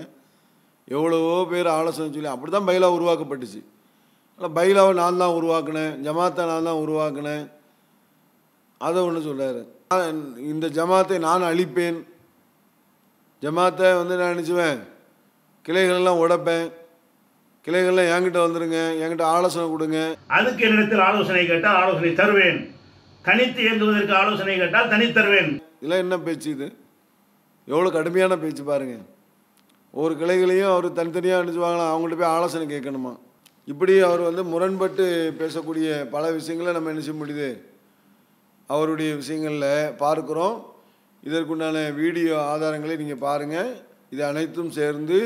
எவ்வளவோ பேர் ஆலோசனை சொல்லி அப்படி தான் பைலா உருவாக்கப்பட்டுச்சு. ஆனால் பைலாவை நான் தான் உருவாக்கினேன் ஜமாத்தை நான் தான் உருவாக்கினேன். அதை ஒன்று சொல்கிறாரு இந்த ஜமாத்தை நான் அழிப்பேன். ஜமாத்தை வந்து நான் நினச்சுவேன் கிளைகளெல்லாம் உடைப்பேன். கிளைகள்லாம் என்கிட்ட வந்துருங்க என்கிட்ட ஆலோசனை கொடுங்க. அதுக்கு என்னிடத்தில் ஆலோசனை கேட்டால் ஆலோசனை தருவேன். தனித்து இயங்குவதற்கு ஆலோசனை கேட்டால் தனித்து தருவேன் இதெல்லாம் என்ன பேச்சு இது? எவ்வளோ கடுமையான பேச்சு பாருங்க. ஒவ்வொரு கிளைகளையும் அவர் தனித்தனியாக அனுப்பிச்சுவாங்களாம் அவங்கள்ட்ட போய் ஆலோசனை கேட்கணுமா? இப்படி அவர் வந்து முரண்பட்டு பேசக்கூடிய பல விஷயங்களை நம்ம என்ன செய்ய முடியுது? அவருடைய விஷயங்களில் பார்க்குறோம். இதற்குண்டான வீடியோ ஆதாரங்களை நீங்கள் பாருங்கள் இது அனைத்தும் சேர்ந்து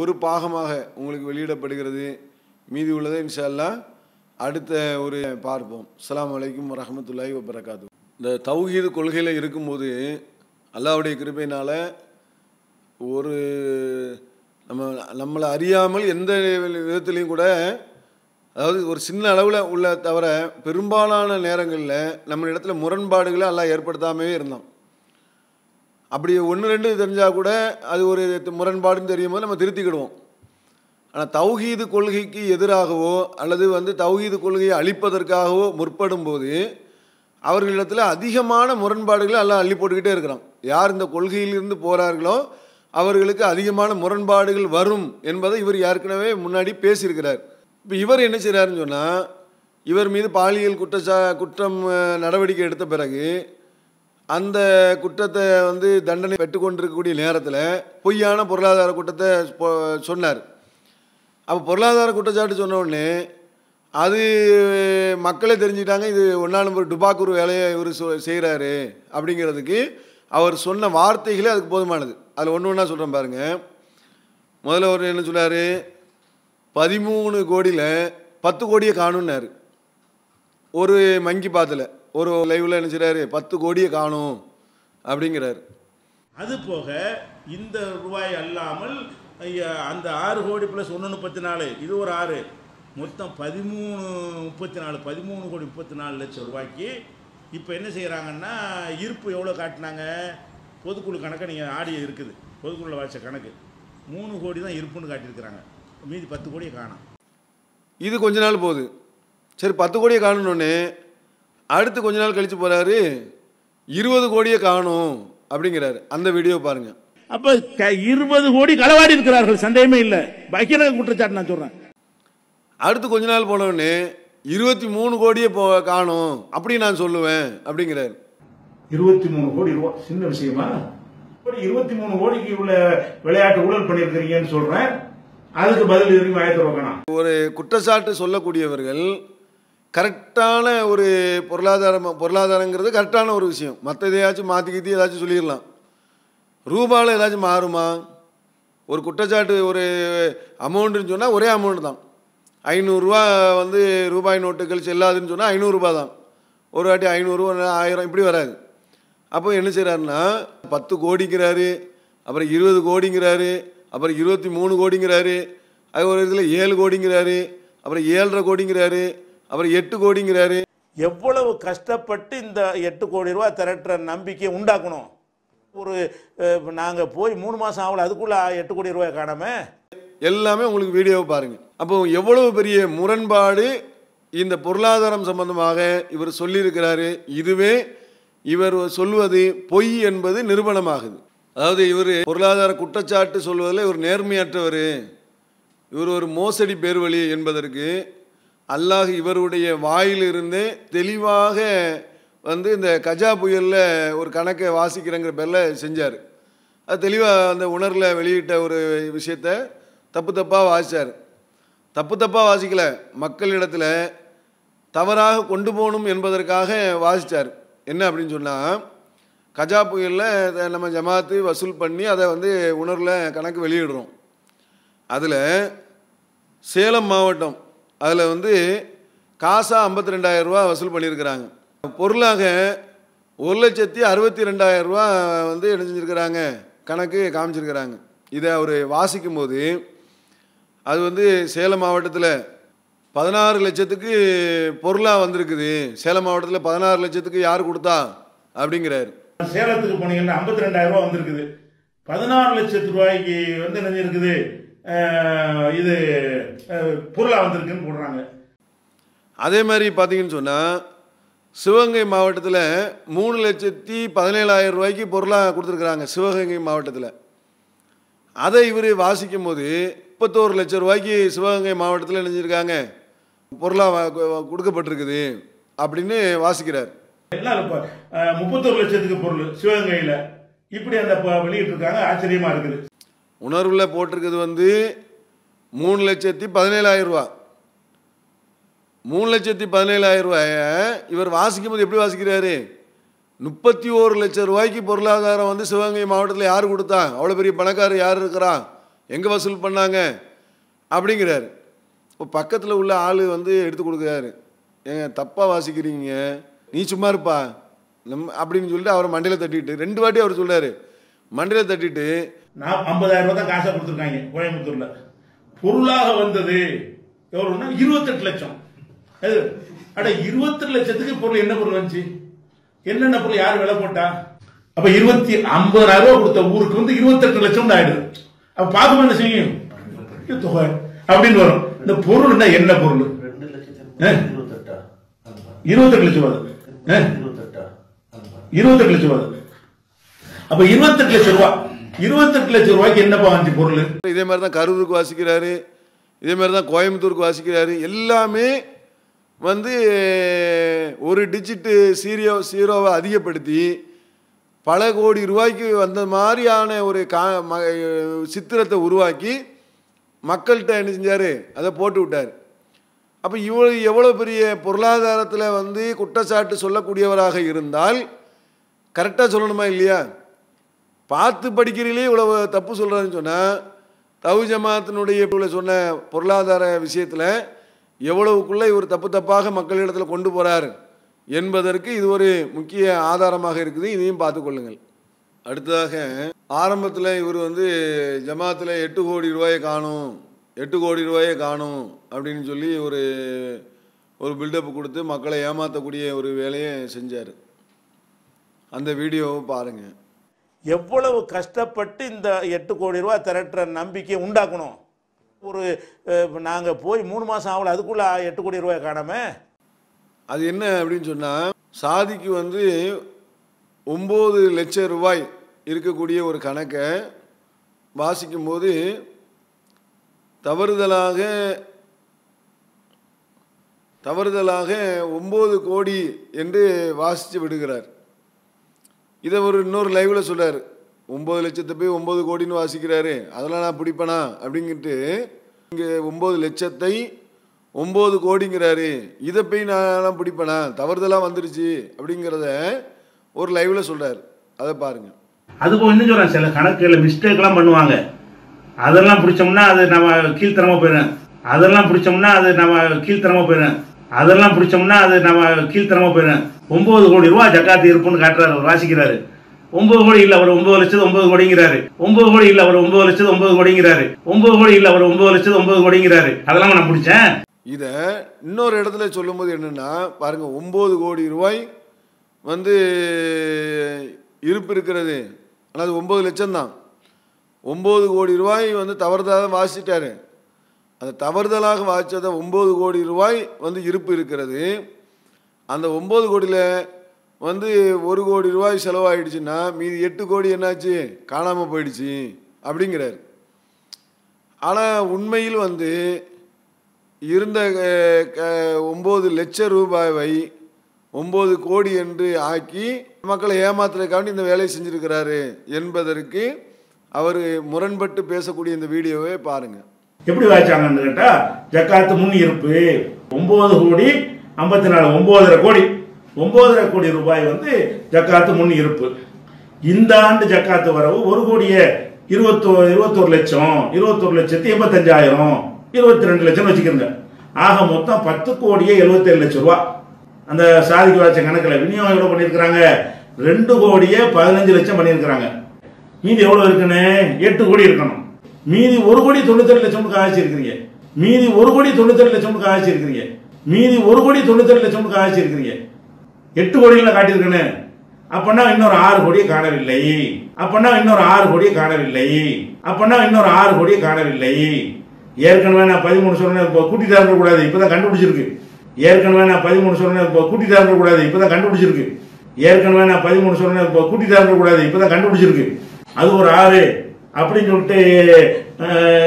ஒரு பாகமாக உங்களுக்கு வெளியிடப்படுகிறது. மீதி உள்ளதை இன்ஷால்லா அடுத்த ஒரு பார்ப்போம். அஸ்லாம் அலைக்கும் வரஹ்மத்துல்லாஹி வபரகாத்து இந்த தௌஹீது கொள்கையில் இருக்கும்போது அல்லாவுடைய கிருபையினால் ஒரு நம்ம நம்மளை அறியாமல் எந்த விதத்துலேயும் கூட அதாவது ஒரு சின்ன அளவில் உள்ள தவிர பெரும்பாலான நேரங்களில் நம்ம இடத்துல முரண்பாடுகளை எல்லாம் ஏற்படுத்தாமே இருந்தோம். அப்படி ஒன்று ரெண்டு தெரிஞ்சால் கூட அது ஒரு முரண்பாடுன்னு தெரியும் போது நம்ம திருத்திக்கிடுவோம். ஆனால் தௌஹீது கொள்கைக்கு எதிராகவோ அல்லது வந்து தௌஹீது கொள்கையை அழிப்பதற்காகவோ முற்படும் போது அவர்களிடத்தில் அதிகமான முரண்பாடுகளை எல்லாம் அள்ளி போட்டுக்கிட்டே இருக்கிறான் யார் இந்த கொள்கையிலிருந்து போகிறார்களோ அவர்களுக்கு அதிகமான முரண்பாடுகள் வரும் என்பதை இவர் ஏற்கனவே முன்னாடி பேசியிருக்கிறார். இப்போ இவர் என்ன செய்கிறாருன்னு சொன்னால் இவர் மீது பாலியல் குற்றச்சா குற்றம் நடவடிக்கை எடுத்த பிறகு அந்த குற்றத்தை வந்து தண்டனை பெற்றுக்கொண்டிருக்கக்கூடிய நேரத்தில் பொய்யான பொருளாதார குற்றத்தை சொன்னார். அப்போ பொருளாதார குற்றச்சாட்டு சொன்ன அது மக்களே தெரிஞ்சுக்கிட்டாங்க இது ஒன்றா நம்பர் டுபாக்கூர் வேலையை இவர் செய்கிறாரு அப்படிங்கிறதுக்கு அவர் சொன்ன வார்த்தைகளே அதுக்கு போதுமானது. அதில் ஒன்று ஒன்றா சொல்கிறேன் பாருங்க. முதல்ல அவர் என்ன சொன்னார்? பதிமூணு கோடியில் பத்து கோடியை காணுன்னாரு ஒரு மங்கி பாத்தில் ஒரு லைவில் என்ன செய்கிறாரு பத்து கோடியை காணும் அப்படிங்கிறாரு. அது போக இந்த ரூபாய் அல்லாமல் அந்த ஆறு கோடி ப்ளஸ் ஒன்று முப்பத்தி நாலு இது ஒரு ஆறு. மொத்தம் பதிமூணு முப்பத்தி நாலு பதிமூணு கோடி முப்பத்தி நாலு லட்சம் ரூபாய்க்கு இப்போ என்ன செய்கிறாங்கன்னா இருப்பு எவ்வளோ காட்டினாங்க? பொதுக்குழு கணக்கை நீங்கள் ஆடியோ இருக்குது. பொதுக்குழுல வாய்ச்ச கணக்கு. மூணு கோடி தான் இருப்புன்னு காட்டியிருக்கிறாங்க. மீதி பத்து கோடியை காணும். இது கொஞ்ச நாள் போகுது. சரி பத்து கோடியை காணணுன்னே அடுத்து கொஞ்ச நாள் கழித்து போகிறாரு இருபது கோடியை காணும் அப்படிங்கிறாரு. அந்த வீடியோ பாருங்கள் அப்போ இருபது கோடி களவாடி இருக்கிறார்கள் சந்தேகமே இல்லை. பகிரங்க குற்றச்சாட்டு நான் சொல்கிறேன் அடுத்து கொஞ்ச நாள் போனவுடனே இருபத்தி மூணு கோடியை போ காணும். அப்படி நான் சொல்லுவேன் அப்படிங்கிறாரு. இருபத்தி மூணு கோடி ரூபா. சின்ன விஷயமா? இருபத்தி மூணு கோடிக்கு உள்ள விளையாட்டு ஊழல் பண்ணியிருக்கிறீங்கன்னு சொல்றேன். அதுக்கு பதில் இருக்கு ஆயிரத்தி ஒரு குற்றச்சாட்டு சொல்லக்கூடியவர்கள் கரெக்டான ஒரு பொருளாதாரம் பொருளாதாரங்கிறது கரெக்டான ஒரு விஷயம். மற்ற எதையாச்சும் மாற்றி ஏதாச்சும் சொல்லிடலாம். ரூபாவில் ஏதாச்சும் மாறுமா? ஒரு குற்றச்சாட்டு ஒரு அமௌண்ட்டுன்னு சொன்னால் ஒரே அமௌண்ட் தான். ஐநூறுரூவா வந்து ரூபாய் நோட்டுகள் செல்லாதுன்னு சொன்னால் ஐநூறுரூபா தான். ஒரு வாட்டி ஐநூறுரூவா ஆயிரம் இப்படி வராது. அப்போ என்ன செய்கிறாருன்னா பத்து கோடிங்கிறாரு அப்புறம் இருபது கோடிங்கிறாரு அப்புறம் இருபத்தி மூணு கோடிங்கிறாரு அது ஒரு இதில் ஏழு கோடிங்கிறாரு அப்புறம் ஏழரை கோடிங்கிறாரு அப்புறம் எட்டு கோடிங்கிறாரு. எவ்வளவு கஷ்டப்பட்டு இந்த எட்டு கோடி ரூபாய் திரட்டுற நம்பிக்கையை உண்டாக்கணும்? ஒரு அஹ், நாங்க போய் மூணு மாசம் ஆகல அதுக்குள்ள எட்டு கோடி ரூபாய் காணாம? எல்லாமே உங்களுக்கு வீடியோவை பாருங்கள் அப்போ எவ்வளவு பெரிய முரண்பாடு இந்த பொருளாதாரம் சம்பந்தமாக இவர் சொல்லியிருக்கிறாரு. இதுவே இவர் சொல்வது பொய் என்பது நிரூபணமாகுது அதாவது இவர் பொருளாதார குற்றச்சாட்டு சொல்வதில் இவர் நேர்மையற்றவர். இவர் ஒரு மோசடி பேர்வழி என்பதற்கு அல்லாஹ் இவருடைய வாயிலிருந்து தெளிவாக வந்து இந்த கஜா புயலில் ஒரு கணக்கை வாசிக்கிறங்கிற பேரில் செஞ்சார். அது தெளிவாக அந்த உணர்வில் வெளியிட்ட ஒரு விஷயத்த தப்பு தப்பாக வாசித்தார் தப்பு தப்பாக வாசிக்கலை. மக்களிடத்தில் தவறாக கொண்டு போகணும் என்பதற்காக வாசித்தார் என்ன அப்படின்னு சொன்னால் கஜா புயலில் நம்ம ஜமாத்து வசூல் பண்ணி அதை வந்து உணர்வில் கணக்கு வெளியிடுறோம். அதில் சேலம் மாவட்டம் அதில் வந்து காசா ஐம்பத்தி ரெண்டாயிரரூபா வசூல் பண்ணியிருக்கிறாங்க. பொருளாக ஒரு லட்சத்தி அறுபத்தி ரெண்டாயிரரூபா வந்து என்ன செஞ்சுருக்கிறாங்க கணக்கு காமிச்சிருக்கிறாங்க. இதை அவர் வாசிக்கும்போது அது வந்து சேலம் மாவட்டத்தில் பதினாறு லட்சத்துக்கு பொருளாக வந்திருக்குது. சேலம் மாவட்டத்தில் பதினாறு லட்சத்துக்கு யார் கொடுத்தா? அப்படிங்கிறாரு. சேலத்துக்கு போனீங்கன்னா ஐம்பத்தி ரெண்டாயிரம் ரூபாய் வந்திருக்குது. பதினாறு லட்சத்து ரூபாய்க்கு வந்து என்ன இருக்குது? இது அஹ், பொருளா வந்திருக்குன்னு போடுறாங்க. அதே மாதிரி பார்த்தீங்கன்னு சொன்னால் சிவகங்கை மாவட்டத்தில் மூணு லட்சத்தி பதினேழாயிரம் ரூபாய்க்கு பொருளாக கொடுத்துருக்குறாங்க சிவகங்கை மாவட்டத்தில். அதை இவர் வாசிக்கும் போது முப்பத்தோரு லட்சம் ரூபாய்க்கு சிவகங்கை மாவட்டத்தில் நினைஞ்சிருக்காங்க பொருளாக கொடுக்கப்பட்டிருக்குது அப்படின்னு வாசிக்கிறார். முப்பத்தோரு லட்சத்துக்கு பொருள் சிவகங்கையில இப்படி அந்த வெளியிட்டிருக்காங்க ஆச்சரியமா இருக்குது. உணர்வில் போட்டிருக்கிறது வந்து மூணு லட்சத்தி பதினேழாயிரம் ரூபா. மூணு லட்சத்தி பதினேழாயிரம் ரூபாய இவர் வாசிக்கும் போது எப்படி வாசிக்கிறாரு? முப்பத்தி ஓரு லட்சம் ரூபாய்க்கு பொருளாதாரம் வந்து சிவகங்கை மாவட்டத்தில் யார் கொடுத்தா? அவ்வளோ பெரிய பணக்காரர் யார் இருக்கிறா எங்கே வசூல் பண்ணாங்க? அப்படிங்கிறாரு. இப்போ பக்கத்தில் உள்ள ஆள் வந்து எடுத்து கொடுக்குறாரு. ஏங்க தப்பாக வாசிக்கிறீங்க. நீ சும்மா இருப்பா. நம் அப்படின்னு சொல்லிட்டு அவரை மண்டையில் தட்டிட்டு ரெண்டு வாட்டி அவர் சொல்கிறாரு மண்டையில் தட்டிட்டு நான் ஐம்பதாயிரம் ரூபாய் தான் காசை கொடுத்துருக்காங்க கோயம்புத்தூரில். பொருளாக வந்தது எவ்வளோன்னா இருபத்தெட்டு லட்சம். அது அட இருபத்தெட்டு லட்சத்துக்கு பொருள் என்ன பொருள் வந்துச்சு? என்னென்ன பொருள் யார் விலை போட்டா? அப்போ இருபத்தி ஐம்பதாயிரம் ரூபா கொடுத்த ஊருக்கு வந்து இருபத்தெட்டு லட்சம் ஆயிடுது. அப்போ பார்க்கும் என்ன செய்யும்? தொகை. அப்படின்னு வரும். இந்த பொருள்னா என்ன பொருள்? இருபத்தெட்டு? லட்சம் அஹ்? இருபத்தெட்டு? லட்சம் அப்ப இருபத்தெட்டு லட்சம் ரூபாய். இருபத்தெட்டு லட்சம் ரூபாய்க்கு என்னப்பா வந்துச்சு பொருள்? இதே மாதிரி தான் கரூருக்கு வாசிக்கிறாரு. இதே மாதிரி தான் கோயம்புத்தூருக்கு வாசிக்கிறாரு. எல்லாமே வந்து ஒரு டிஜிட்டு சீரியோ சீரோவை அதிகப்படுத்தி பல கோடி ரூபாய்க்கு வந்த மாதிரியான ஒரு கா ம சித்திரத்தை உருவாக்கி மக்கள்கிட்ட என்ன செஞ்சார்? அதை போட்டு விட்டார். அப்போ இவ்வளோ எவ்வளோ பெரிய பொருளாதாரத்தில் வந்து குற்றச்சாட்டு சொல்லக்கூடியவராக இருந்தால் கரெக்டாக சொல்லணுமா இல்லையா? பார்த்து படிக்கிறீங்களே இவ்வளோ தப்பு சொல்கிறாருன்னு சொன்னால் தவு ஜமாத்தினுடைய இவ்வளோ சொன்ன பொருளாதார விஷயத்தில் எவ்வளவுக்குள்ளே இவர் தப்பு தப்பாக மக்களிடத்தில் கொண்டு போகிறார் என்பதற்கு இது ஒரு முக்கிய ஆதாரமாக இருக்குது. இதையும் பார்த்துக்கொள்ளுங்கள் அடுத்ததாக ஆரம்பத்தில் இவர் வந்து ஜமாத்தில் எட்டு கோடி ரூபாயை காணும் எட்டு கோடி ரூபாயை காணும் அப்படின்னு சொல்லி ஒரு ஒரு பில்டப் கொடுத்து மக்களை ஏமாற்றக்கூடிய ஒரு வேலையை செஞ்சார். அந்த வீடியோவை பாருங்கள் எவ்வளவு கஷ்டப்பட்டு இந்த எட்டு கோடி ரூபாய் திரட்டுற நம்பிக்கையை உண்டாக்கணும்? ஒரு நாங்கள் போய் மூணு மாதம் ஆகல அதுக்குள்ள எட்டு கோடி ரூபாய் காணாம? அது என்ன அப்படின்னு சொன்னால் சாதிக்கு வந்து ஒம்பது லட்சம் ரூபாய் இருக்கக்கூடிய ஒரு கணக்கை வாசிக்கும்போது தவறுதலாக தவறுதலாக ஒம்பது கோடி என்று வாசித்து விடுகிறார். இதை ஒரு இன்னொரு லைவில் சொல்கிறார் ஒம்பது லட்சத்தை போய் ஒம்பது கோடின்னு வாசிக்கிறாரு. அதெல்லாம் நான் பிடிப்பேனா? அப்படிங்கிட்டு இங்கே ஒம்பது லட்சத்தை ஒம்பது கோடிங்கிறாரு. இதை போய் நான் பிடிப்பேனா? தவறுதலாக வந்துருச்சு அப்படிங்கிறத ஒரு லைவில் சொல்கிறார் அதை பாருங்கள் அதுக்கு இன்னும் சொல்கிறேன் சில கணக்குகளில் மிஸ்டேக்லாம் பண்ணுவாங்க. அதெல்லாம் பிடிச்சோம்னா அது நம்ம கீழ்த்தனமாக போயிடும். அதெல்லாம் பிடிச்சோம்னா அது நம்ம கீழ்த்தனமாக போயிடும். அதெல்லாம் பிடிச்சோம்னா அது நம்ம கீழ்த்தனமாக போயிடும். ஒன்பது கோடி ரூபா ஜக்காத்து இருப்புன்னு காட்டுறாரு அவர் வாசிக்கிறாரு. ஒன்பது கோடி இல்ல அவர் ஒன்பது லட்சத்து ஒன்பது கோடிங்கிறாரு. ஒன்பது கோடி இல்ல அவர் ஒன்பது லட்சத்து ஒன்பது கோடிங்கிறாரு. ஒன்பது கோடி இல்ல அவர் ஒன்பது லட்சத்து ஒன்பது கோடிங்கிறாரு. அதெல்லாம் நான் பிடிச்சேன். இதை இன்னொரு இடத்துல சொல்லும்போது என்னென்னா பாருங்கள் ஒம்பது கோடி ரூபாய் வந்து இருப்பு இருக்கிறது. ஆனால் அது ஒம்பது லட்சம் தான் ஒம்பது கோடி ரூபாய் வந்து தவறுதலாக வாசிட்டார் அந்த தவறுதலாக வாசித்ததை ஒம்பது கோடி ரூபாய் வந்து இருப்பு இருக்கிறது. அந்த ஒம்பது கோடியில் வந்து ஒரு கோடி ரூபாய் செலவாயிடுச்சுன்னா மீதி எட்டு கோடி என்னாச்சு? காணாமல் போயிடுச்சு அப்படிங்கிறார். ஆனால் உண்மையில் வந்து இருந்த ஒம்பது லட்சம் ரூபாயை ஒம்பது கோடி என்று ஆக்கி மக்களை ஏமாத்துறதுக்காண்டி இந்த வேலையை செஞ்சுருக்கிறாரு என்பதற்கு அவர் முரண்பட்டு பேசக்கூடிய இந்த வீடியோவை பாருங்கள் எப்படி வாய்ச்சாங்கன்னு கேட்டா ஜக்காத்து முன் இருப்பு ஒன்பது கோடி ஐம்பத்தி நாலு ஒன்பதரை கோடி ஒன்பதரை கோடி ரூபாய் வந்து ஜக்காத்து முன் இருப்பு இந்த ஆண்டு ஜக்காத்து வரவு ஒரு கோடியே இருபத்தோ இருபத்தோரு லட்சம் இருபத்தோரு லட்சத்தி எண்பத்தஞ்சாயிரம் இருபத்தி ரெண்டு லட்சம் வச்சுக்கிறங்க ஆக மொத்தம் பத்து கோடியே எழுபத்தேழு லட்சம் ரூபா. அந்த சாதிக்கு வாய்ச்ச கணக்கில் விநியோகம் எவ்வளோ பண்ணியிருக்கிறாங்க ரெண்டு கோடியே பதினஞ்சு லட்சம் பண்ணியிருக்கிறாங்க. மீதி எவ்வளோ இருக்குன்னு? எட்டு கோடி இருக்கணும். மீதி ஒரு கோடி தொண்ணூத்தெட்டு லட்சம் காய்ச்சிருக்கிறீங்க மீதி ஒரு கோடி தொண்ணூத்தெட்டு லட்சம் காய்ச்சிருக்கிறீங்க மீதி ஒரு கோடி தொண்ணூத்தெட்டு லட்சம் காய்ச்சி இருக்கிறீங்க எட்டு கோடிகளை காட்டியிருக்கேன்னு. அப்பனா இன்னொரு ஆறு கோடியை காணவில்லை. அப்பனா இன்னொரு ஆறு கோடியை காணவில்லை. அப்பனா இன்னொரு ஆறு கோடியை காணவில்லை. ஏற்கனவே நான் பதிமூணு சொன்னேன் இப்போ கூட்டிட்டு இருக்க கூடாது இப்பதான் கண்டுபிடிச்சிருக்கு. ஏற்கனவே நான் பதிமூணு சொன்னேன் இப்போ கூட்டிட்டு இருக்க கூடாது இப்பதான் கண்டுபிடிச்சிருக்கு. ஏற்கனவே நான் பதிமூணு சொன்னேன் இப்போ கூட்டிட்டு இருக்க கூடாது இப்பதான் கண்டுபிடிச்சிருக்கு. அது ஒரு ஆறு. அப்படின்னு சொல்லிட்டு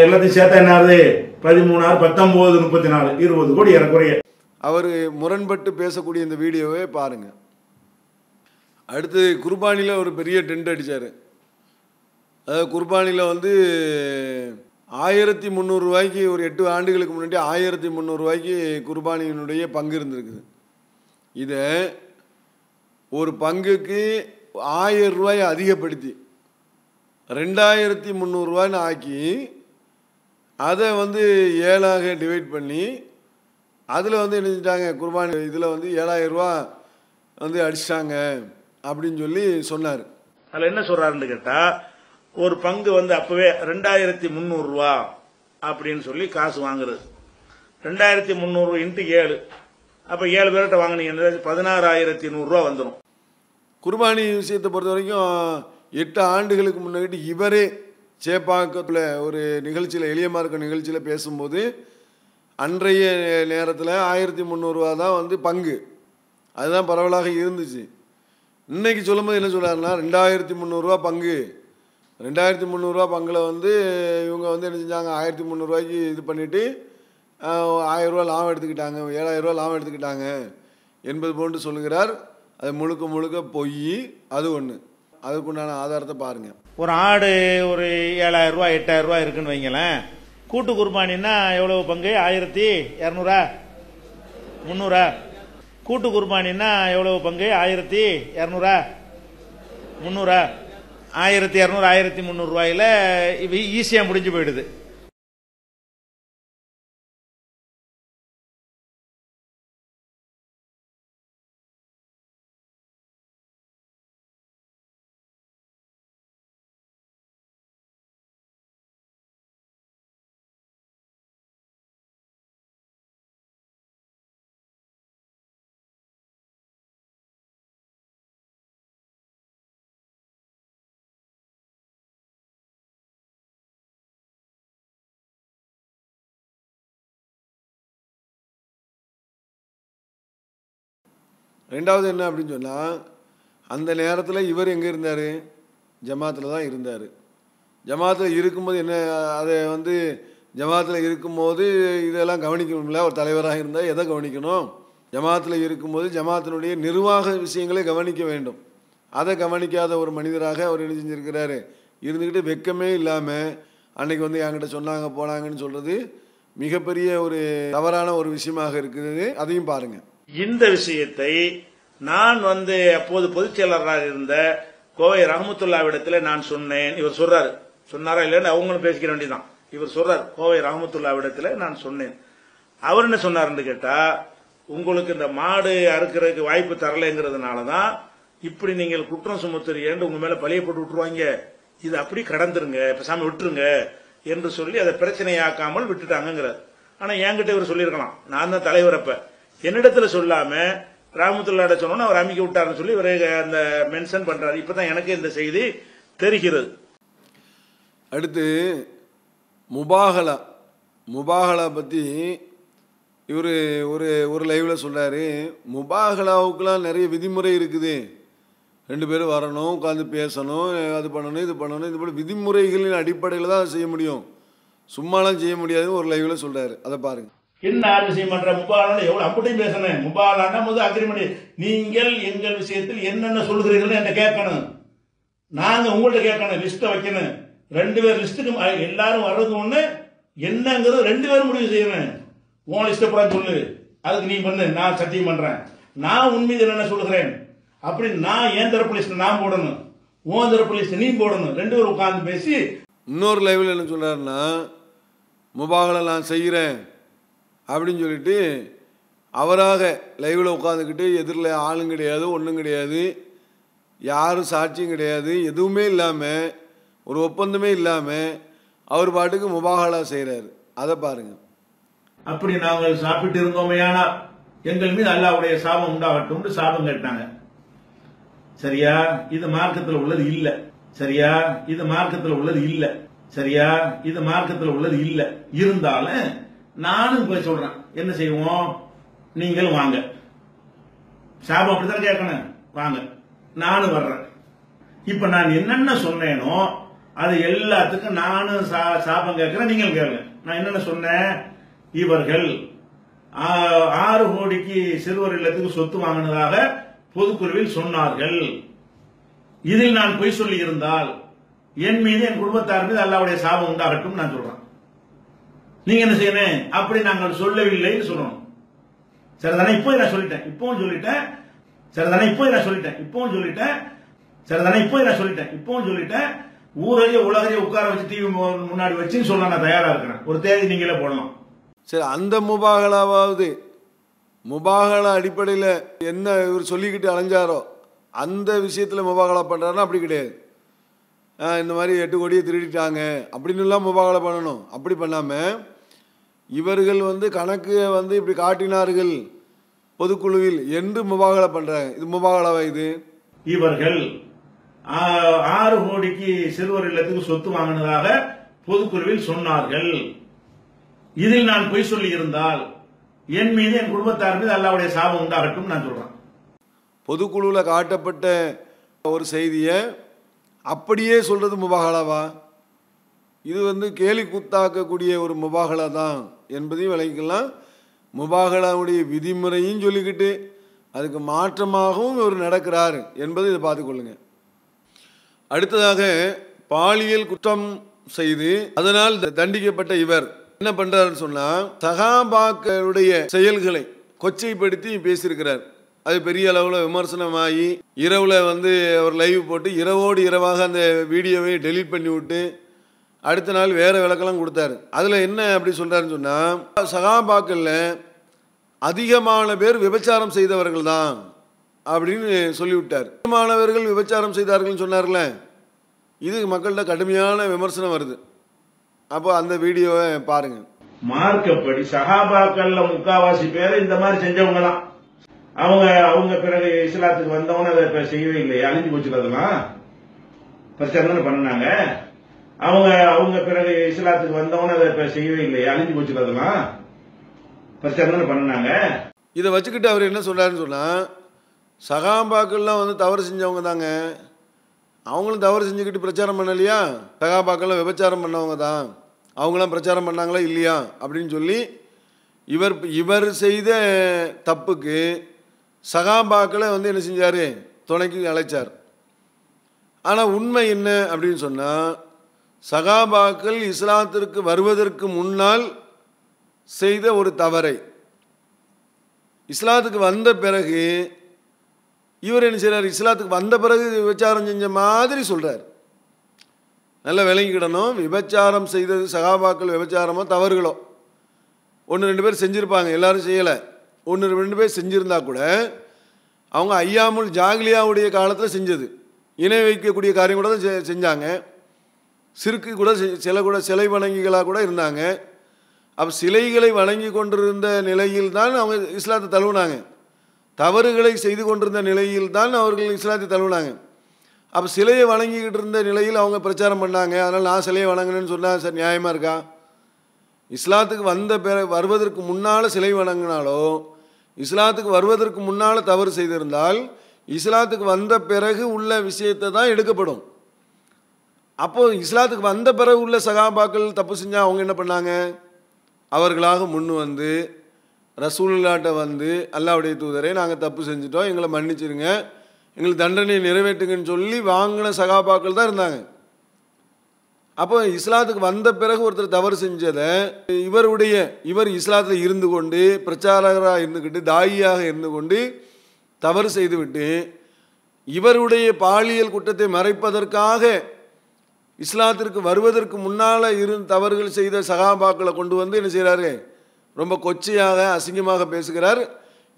எல்லாத்தையும் சேர்த்தா என்ன ஆகுது? பதிமூணா பத்தொம்போது முப்பத்தி நாலு இருபது கோடி ஏறக்குறைய. அவர் முரண்பட்டு பேசக்கூடிய இந்த வீடியோவை பாருங்க. அடுத்து குர்பானியில் ஒரு பெரிய டென்ட் அடித்தார் அதாவது குர்பானியில் வந்து ஆயிரத்தி முந்நூறுரூவாய்க்கு ஒரு எட்டு ஆண்டுகளுக்கு முன்னாடி ஆயிரத்தி முந்நூறுரூவாய்க்கு குர்பானியினுடைய பங்கு இருந்திருக்குது. இதை ஒரு பங்குக்கு ஆயிரம் ரூபாயை அதிகப்படுத்தி ரெண்டாயிரத்தி முந்நூறுரூவான்னு ஆக்கி அதை வந்து ஏழாக டிவைட் பண்ணி அதில் வந்து என்ன செஞ்சிட்டாங்க? குர்பானி இதில் வந்து ஏழாயிரம் ரூபா வந்து அடிச்சிட்டாங்க அப்படின்னு சொல்லி சொன்னார். அதில் என்ன சொல்கிறாருன்னு கேட்டால் ஒரு பங்கு வந்து அப்போவே ரெண்டாயிரத்தி முந்நூறுரூவா அப்படின்னு சொல்லி காசு வாங்குறது. ரெண்டாயிரத்தி முந்நூறு இன்ட்டு ஏழு. அப்ப ஏழு பேர்கிட்ட வாங்கினீங்கன்னா பதினாறாயிரத்தி நூறுரூவா வந்துடும் குர்பானி விஷயத்தை பொறுத்த வரைக்கும் எட்டு ஆண்டுகளுக்கு முன்னாடி இவரே சேப்பாக்கத்தில் ஒரு நிகழ்ச்சியில் எளியமார்க்க நிகழ்ச்சியில் பேசும்போது அன்றைய நேரத்தில் ஆயிரத்தி முந்நூறுரூவா தான் வந்து பங்கு. அதுதான் பரவலாக இருந்துச்சு. இன்னைக்கு சொல்லும்போது என்ன சொல்கிறாருன்னா ரெண்டாயிரத்தி முந்நூறுரூவா பங்கு. ரெண்டாயிரத்தி முந்நூறுரூவா பங்கில் வந்து இவங்க வந்து என்ன செஞ்சாங்க ஆயிரத்தி முந்நூறுரூவாய்க்கு இது பண்ணிவிட்டு ஆயிரரூவா லாபம் எடுத்துக்கிட்டாங்க ஏழாயிரரூவா லாபம் எடுத்துக்கிட்டாங்க என்பது போன்று சொல்லுகிறார். அது முழுக்க முழுக்க பொய் அது ஒன்று அதுக்குண்டான ஆதாரத்தை பாருங்கள் ஒரு ஆடு ஒரு ஏழாயிரரூவா எட்டாயிரரூவா இருக்குன்னு வைங்களேன். கூட்டு குர்பானின்னா எவ்வளவு பங்கு? ஆயிரத்தி இரநூறா? முந்நூறா? கூட்டு குர்பானின்னா எவ்வளவு பங்கு? ஆயிரத்தி இரநூறா? முந்நூறா? ஆயிரத்தி இரநூறு ஆயிரத்தி முந்நூறுரூவாயில் ஈஸியாக முடிஞ்சு போயிடுது. ரெண்டாவது என்ன அப்படின்னு சொன்னால் அந்த நேரத்தில் இவர் எங்கே இருந்தார்? ஜமாத்தில் தான் இருந்தார். ஜமாத்தில் இருக்கும்போது என்ன அதை வந்து ஜமாத்தில் இருக்கும்போது இதெல்லாம் கவனிக்கணும்ல? ஒரு தலைவராக இருந்தால் எதை கவனிக்கணும்? ஜமாத்தில் இருக்கும்போது ஜமாத்தினுடைய நிர்வாக விஷயங்களை கவனிக்க வேண்டும். அதை கவனிக்காத ஒரு மனிதராக அவர் என்ன செஞ்சுருக்கிறாரு? இருந்துக்கிட்டு வெக்கமே இல்லாமல் அன்னைக்கு வந்து என்கிட்ட சொன்னாங்க போனாங்கன்னு சொல்கிறது மிகப்பெரிய ஒரு தவறான ஒரு விஷயமாக இருக்கிறது அதையும் பாருங்கள் இந்த விஷயத்தை நான் வந்து அப்போது பொதுச் செயலராக இருந்த கோவை ரஹமத்துல்லாவிடத்தில் நான் சொன்னேன். இவர் சொல்றாரு. சொன்னாரா இல்லைன்னு அவங்களும் பேசிக்க வேண்டியதான் இவர் சொல்றார். கோவை ரஹமத்துல்லாவிடத்தில் நான் சொன்னேன். அவர் என்ன சொன்னாருன்னு கேட்டா உங்களுக்கு இந்த மாடு அறுக்கிறதுக்கு வாய்ப்பு தரலைங்கிறதுனால தான் இப்படி நீங்கள் குற்றம் சுமத்துறீங்கன்னு உங்க மேல பழிய போட்டு விட்டுருவாங்க. இது அப்படி கடந்துருங்க. பேசாம விட்டுருங்க. என்று சொல்லி அதை பிரச்சனையாக்காமல் விட்டுட்டாங்கிறார் ஆனா என்கிட்ட இவர் சொல்லியிருக்கலாம். நான் தான் தலைவர் அப்ப. என்னிடத்துல சொல்லாம ராமத்துல்லாட சொன்னோன்னு அவர் அமைக்க விட்டாருன்னு சொல்லி இவரை அந்த மென்ஷன் பண்றாரு. இப்பதான் எனக்கு இந்த செய்தி தெரிகிறது. அடுத்து முபாகலா. முபாகலா பற்றி இவர் ஒரு ஒரு லைவில் சொல்கிறாரு முபாகலாவுக்கெலாம் நிறைய விதிமுறை இருக்குது. ரெண்டு பேரும் வரணும் உட்காந்து பேசணும் அது பண்ணணும் இது பண்ணணும். இது போல விதிமுறைகளின் அடிப்படையில் தான் செய்ய முடியும். சும்மாலாம் செய்ய முடியாதுன்னு ஒரு லைவில் சொல்கிறாரு அதை பாருங்கள் என்ன ஆறு விஷயம் பண்ற முபாலான எவ்வளவு அப்படியும் பேசணும் முபாலான முதல் அக்ரிமெண்ட். நீங்கள் எங்கள் விஷயத்தில் என்னென்ன சொல்கிறீர்கள் என்கிட்ட கேட்கணும். நாங்க உங்கள்கிட்ட கேட்கணும் லிஸ்ட்டை வைக்கணும். ரெண்டு பேர் லிஸ்ட்டுக்கு எல்லாரும் வர்றது ஒண்ணு என்னங்கிறது ரெண்டு பேரும் முடிவு செய்யணும். உன் லிஸ்ட்டை சொல்லு. அதுக்கு நீ பண்ணு. நான் சத்தியம் பண்றேன். நான் உன் என்னென்ன சொல்கிறேன்? அப்படி நான் என் தரப்பு லிஸ்ட் நான் போடணும். உன் தரப்பு லிஸ்ட் நீ போடணும். ரெண்டு பேரும் உட்கார்ந்து பேசி இன்னொரு லைவில் என்ன சொல்றாருன்னா முபாகலை நான் செய்கிறேன் அப்படின்னு சொல்லிட்டு அவராக லைவில் உட்காந்துக்கிட்டு எதிரில் ஆளும் கிடையாது ஒன்றும் கிடையாது யாரும் சாட்சியும் கிடையாது எதுவுமே இல்லாமல் ஒரு ஒப்பந்தமே இல்லாமல் அவர் பாட்டுக்கு முபாகலா செய்கிறாரு அதை பாருங்க. அப்படி நாங்கள் சாப்பிட்டு இருந்தோமையானா எங்கள் மீது அல்லாவுடைய சாபம் உண்டாகட்டும் சாபம் கேட்டாங்க. சரியா? இது மார்க்கத்தில் உள்ளது இல்ல. சரியா? இது மார்க்கத்தில் உள்ளது இல்ல. சரியா? இது மார்க்கத்தில் உள்ளது இல்ல. இருந்தாலும் நானும் போய் சொல்றேன். என்ன செய்வோம்? நீங்கள் வாங்க. சாபம் அப்படித்தான் கேட்கணும்? வாங்க. நானும் வர்றேன். இப்ப நான் என்னென்ன சொன்னேனோ அது எல்லாத்துக்கும் நானும் சா- சாபம் கேட்கிறேன் நீங்களும் கேளுங்க. நான் என்னென்ன சொன்னேன்? இவர்கள் ஆறு கோடிக்கு சிறுவர் இல்லத்துக்கு சொத்து வாங்கினதாக பொதுக்குழுவில் சொன்னார்கள். இதில் நான் பொய் சொல்லி இருந்தால் என் மீது என் குடும்பத்தார் மீது அல்லாவுடைய சாபம் உண்டாகட்டும் நான் சொல்றேன். நீங்க என்ன செய்யணும்? அப்படி நாங்கள் சொல்லவில்லைன்னு சொல்லணும். சரிதானே இப்போ நான் சொல்லிட்டேன். இப்பவும் சொல்லிட்டேன். சரிதானே இப்போ நான் சொல்லிட்டேன். இப்பவும் சொல்லிட்டேன். சரிதானே இப்போ நான் சொல்லிட்டேன். இப்பவும் சொல்லிட்டேன். ஊரறிய உலகையே உட்கார வச்சு டிவி முன்னாடி வச்சுன்னு சொல்ல நான் தயாரா இருக்கிறேன். ஒரு தேதி நீங்களே போடலாம். சரி அந்த முபாகலாவது முபாகலா அடிப்படையில் என்ன இவர் சொல்லிக்கிட்டு அலைஞ்சாரோ அந்த விஷயத்தில் முபாகலா பண்ணுறாருன்னா அப்படி கிடையாது. இந்த மாதிரி எட்டு கோடியை திருடிட்டாங்க. அப்படின்னுலாம் முபாகலா பண்ணணும். அப்படி பண்ணாமல் இவர்கள் வந்து கணக்கு வந்து இப்படி காட்டினார்கள் பொதுக்குழுவில் என்று முபாகலா பண்ணுறாங்க இது முபாகலாவா இது? இவர்கள் ஆறு கோடிக்கு சிறுவர் இல்லத்துக்கு சொத்து வாங்கினதாக பொதுக்குழுவில் சொன்னார்கள். இதில் நான் பொய் சொல்லி இருந்தால் என் மீது என் குடும்பத்தார் மீது அல்லாவுடைய சாபம் உண்டாகட்டும் நான் சொல்றேன். பொதுக்குழுவில் காட்டப்பட்ட ஒரு செய்தியை அப்படியே சொல்கிறது முபாகலாவா? இது வந்து கேலி கூத்தாக்கக்கூடிய ஒரு முபாகலா தான் என்பதையும் விளக்கிக்கலாம். முபாகலாவுடைய விதிமுறையும் சொல்லிக்கிட்டு அதுக்கு மாற்றமாகவும் இவர் நடக்கிறார் என்பதை இதை பார்த்துக்கொள்ளுங்க அடுத்ததாக பாலியல் குற்றம் செய்து அதனால் த- தண்டிக்கப்பட்ட இவர் என்ன பண்ணுறாருன்னு சொன்னால் சகாபாக்களுடைய செயல்களை கொச்சைப்படுத்தி பேசியிருக்கிறார். அது பெரிய அளவில் விமர்சனமாகி இரவில் வந்து அவர் லைவ் போட்டு இரவோடு இரவாக அந்த வீடியோவை டெலீட் பண்ணி விட்டு அடுத்த நாள் வேற விளக்கெல்லாம் கொடுத்தாரு. அதில் என்ன அப்படி சொல்றாருன்னு சொன்னால் சகாபாக்களில் அதிகமான பேர் விபச்சாரம் செய்தவர்கள் தான் அப்படின்னு சொல்லிவிட்டார். அதிகமானவர்கள் விபச்சாரம் செய்தார்கள்னு சொன்னார்ல இது மக்கள்கிட்ட கடுமையான விமர்சனம் வருது. அப்போ அந்த வீடியோவை பாருங்க. மார்க்கப்படி சஹாபாக்கள்ல முக்காவாசி பேர் இந்த மாதிரி செஞ்சவங்க தான் அவங்க அவங்க பிறகு இஸ்லாத்துக்கு வந்தவங்க அதை செய்யவே இல்லையா அழிஞ்சு போச்சுக்கிறதுலாம் பிரச்சனை பண்ணாங்க? அவங்க அவங்க பிறகு இஸ்லாத்துக்கு வந்தவங்க அதை இப்ப செய்யவே இல்லையா. அழிஞ்சு போச்சு அதெல்லாம் பிரச்சனை தானே பண்ணாங்க இதை வச்சுக்கிட்டு அவர் என்ன சொல்றாருன்னு சொன்னால் சகாபாக்கள்லாம் வந்து தவறு செஞ்சவங்க தாங்க. அவங்களும் தவறு செஞ்சுக்கிட்டு பிரச்சாரம் பண்ணலையா? சகாபாக்கள்லாம் விபச்சாரம் பண்ணவங்க தான். அவங்களாம் பிரச்சாரம் பண்ணாங்களா இல்லையா? அப்படின்னு சொல்லி இவர் இவர் செய்த தப்புக்கு சகாபாக்களை வந்து என்ன செஞ்சார்? துணைக்கு அழைச்சார். ஆனால் உண்மை என்ன அப்படின்னு சொன்னால் சகாபாக்கள் இஸ்லாத்திற்கு வருவதற்கு முன்னால் செய்த ஒரு தவறை. இஸ்லாத்துக்கு வந்த பிறகு இவர் என்ன செய்கிறார் இஸ்லாத்துக்கு வந்த பிறகு விபச்சாரம் செஞ்ச மாதிரி சொல்கிறார் நல்லா விளங்கிக்கிடணும். விபச்சாரம் செய்தது சகாபாக்கள் விபச்சாரமோ தவறுகளோ? ஒன்று ரெண்டு பேர் செஞ்சுருப்பாங்க. எல்லாரும் செய்யலை. ஒன்று ரெண்டு பேர் செஞ்சுருந்தா கூட அவங்க ஐயாமுல் ஜாகிலியாவுடைய காலத்தில் செஞ்சது. இணை வைக்கக்கூடிய காரியம் கூட தான் செ- செஞ்சாங்க. சிறுக்கு கூட செ- சில கூட சிலை வணங்கிகளாக கூட இருந்தாங்க. அப்போ சிலைகளை வணங்கி கொண்டிருந்த நிலையில் தான் அவங்க இஸ்லாத்தை தழுவினாங்க. தவறுகளை செய்து கொண்டிருந்த நிலையில் தான் அவர்கள் இஸ்லாத்தை தழுவினாங்க. அப்போ சிலையை வணங்கிக்கிட்டு இருந்த நிலையில் அவங்க பிரச்சாரம் பண்ணாங்க. அதனால் நான் சிலையை வணங்கினேன்னு சொன்னால் சார் நியாயமாக இருக்கா? இஸ்லாத்துக்கு வந்த பிற வருவதற்கு முன்னால் சிலை வணங்கினாலோ இஸ்லாத்துக்கு வருவதற்கு முன்னால் தவறு செய்திருந்தால் இஸ்லாத்துக்கு வந்த பிறகு உள்ள விஷயத்தை தான் எடுக்கப்படும். அப்போது இஸ்லாத்துக்கு வந்த பிறகு உள்ள சகாபாக்கள் தப்பு செஞ்சால் அவங்க என்ன பண்ணாங்க? அவர்களாக முன் வந்து ரசூல்லாட்ட வந்து அல்லாவுடைய தூதரை நாங்கள் தப்பு செஞ்சிட்டோம் எங்களை மன்னிச்சிருங்க எங்களுக்கு தண்டனையை நிறைவேற்றுங்கன்னு சொல்லி வாங்கின சகாபாக்கள் தான் இருந்தாங்க. அப்போ இஸ்லாத்துக்கு வந்த பிறகு ஒருத்தர் தவறு செஞ்சதை இவருடைய இவர் இஸ்லாத்தில் இருந்து கொண்டு பிரச்சாரகராக இருந்துக்கிட்டு தாயியாக இருந்து கொண்டு தவறு செய்துவிட்டு இவருடைய பாலியல் குற்றத்தை மறைப்பதற்காக இஸ்லாத்திற்கு வருவதற்கு முன்னால் இருந்து தவறுகள் செய்த சகாபாக்களை கொண்டு வந்து என்ன செய்கிறாரு ரொம்ப கொச்சையாக அசிங்கமாக பேசுகிறார்.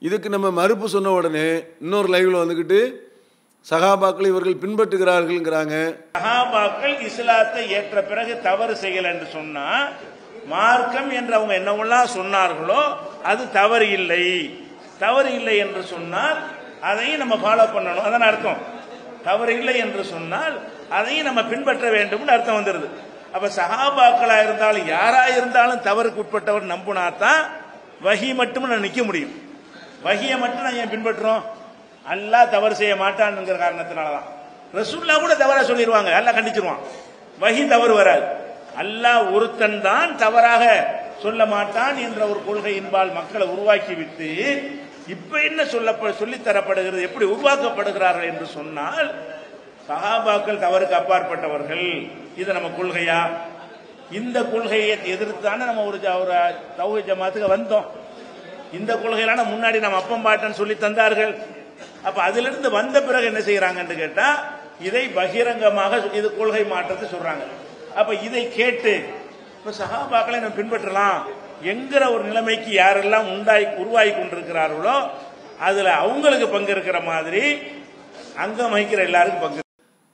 இதுக்கு நம்ம மறுப்பு சொன்ன உடனே இன்னொரு லைவில் வந்துக்கிட்டு சகாபாக்களை இவர்கள் பின்பற்றுகிறார்கள்ங்கிறாங்க. சகாபாக்கள் இஸ்லாத்தை ஏற்ற பிறகு தவறு செய்யல என்று சொன்னா மார்க்கம் என்று அவங்க என்னவெல்லாம் சொன்னார்களோ அது தவறு இல்லை. தவறு இல்லை என்று சொன்னால் அதையும் நம்ம ஃபாலோ பண்ணணும். அதான் அர்த்தம். தவறு இல்லை என்று சொன்னால் அதையும் நம்ம பின்பற்ற வேண்டும்னு அர்த்தம் வந்துருது. அப்ப சகாபாக்களா இருந்தாலும் யாரா இருந்தாலும் தவறுக்கு உட்பட்டவர் நம்புனா தான் வகி மட்டும் நான் நிக்க முடியும். வகியை மட்டும் நான் ஏன் பின்பற்றுறோம்? அல்லா தவறு செய்ய மாட்டான்ங்கிற காரணத்தினாலதான். ரசூல்லா கூட தவறா சொல்லிடுவாங்க எல்லாம் கண்டிச்சிருவான். வகி தவறு வராது. அல்லாஹ் ஒருத்தன் தான் தவறாக சொல்ல மாட்டான் என்ற ஒரு கொள்கையின்பால் மக்களை உருவாக்கி விட்டு இப்ப என்ன சொல்ல சொல்லித்தரப்படுகிறது எப்படி உருவாக்கப்படுகிறார்கள் என்று சொன்னால் சஹாபாக்கள் தவறுக்கு அப்பாற்பட்டவர்கள். இது நம்ம கொள்கையா? இந்த கொள்கையை எதிர்த்தானே நம்ம ஒரு ஜ- ஒரு ஜமாத்துக்கு வந்தோம். இந்த கொள்கையிலான முன்னாடி நம்ம அப்பம் பாட்டன் சொல்லி தந்தார்கள். அப்ப அதிலிருந்து வந்த பிறகு என்ன செய்யறாங்கன்னு கேட்டா இதை பகிரங்கமாக இது கொள்கை மாற்றத்தை சொல்றாங்க. அப்ப இதை கேட்டு இப்ப சகாபாக்களை நம்ம பின்பற்றலாம். என்கிற ஒரு நிலைமைக்கு யாரெல்லாம் உண்டாய் உருவாகி கொண்டிருக்கிறார்களோ அதுல அவங்களுக்கு பங்கு இருக்கிற மாதிரி அங்கம் வகிக்கிற எல்லாருக்கும் பங்கு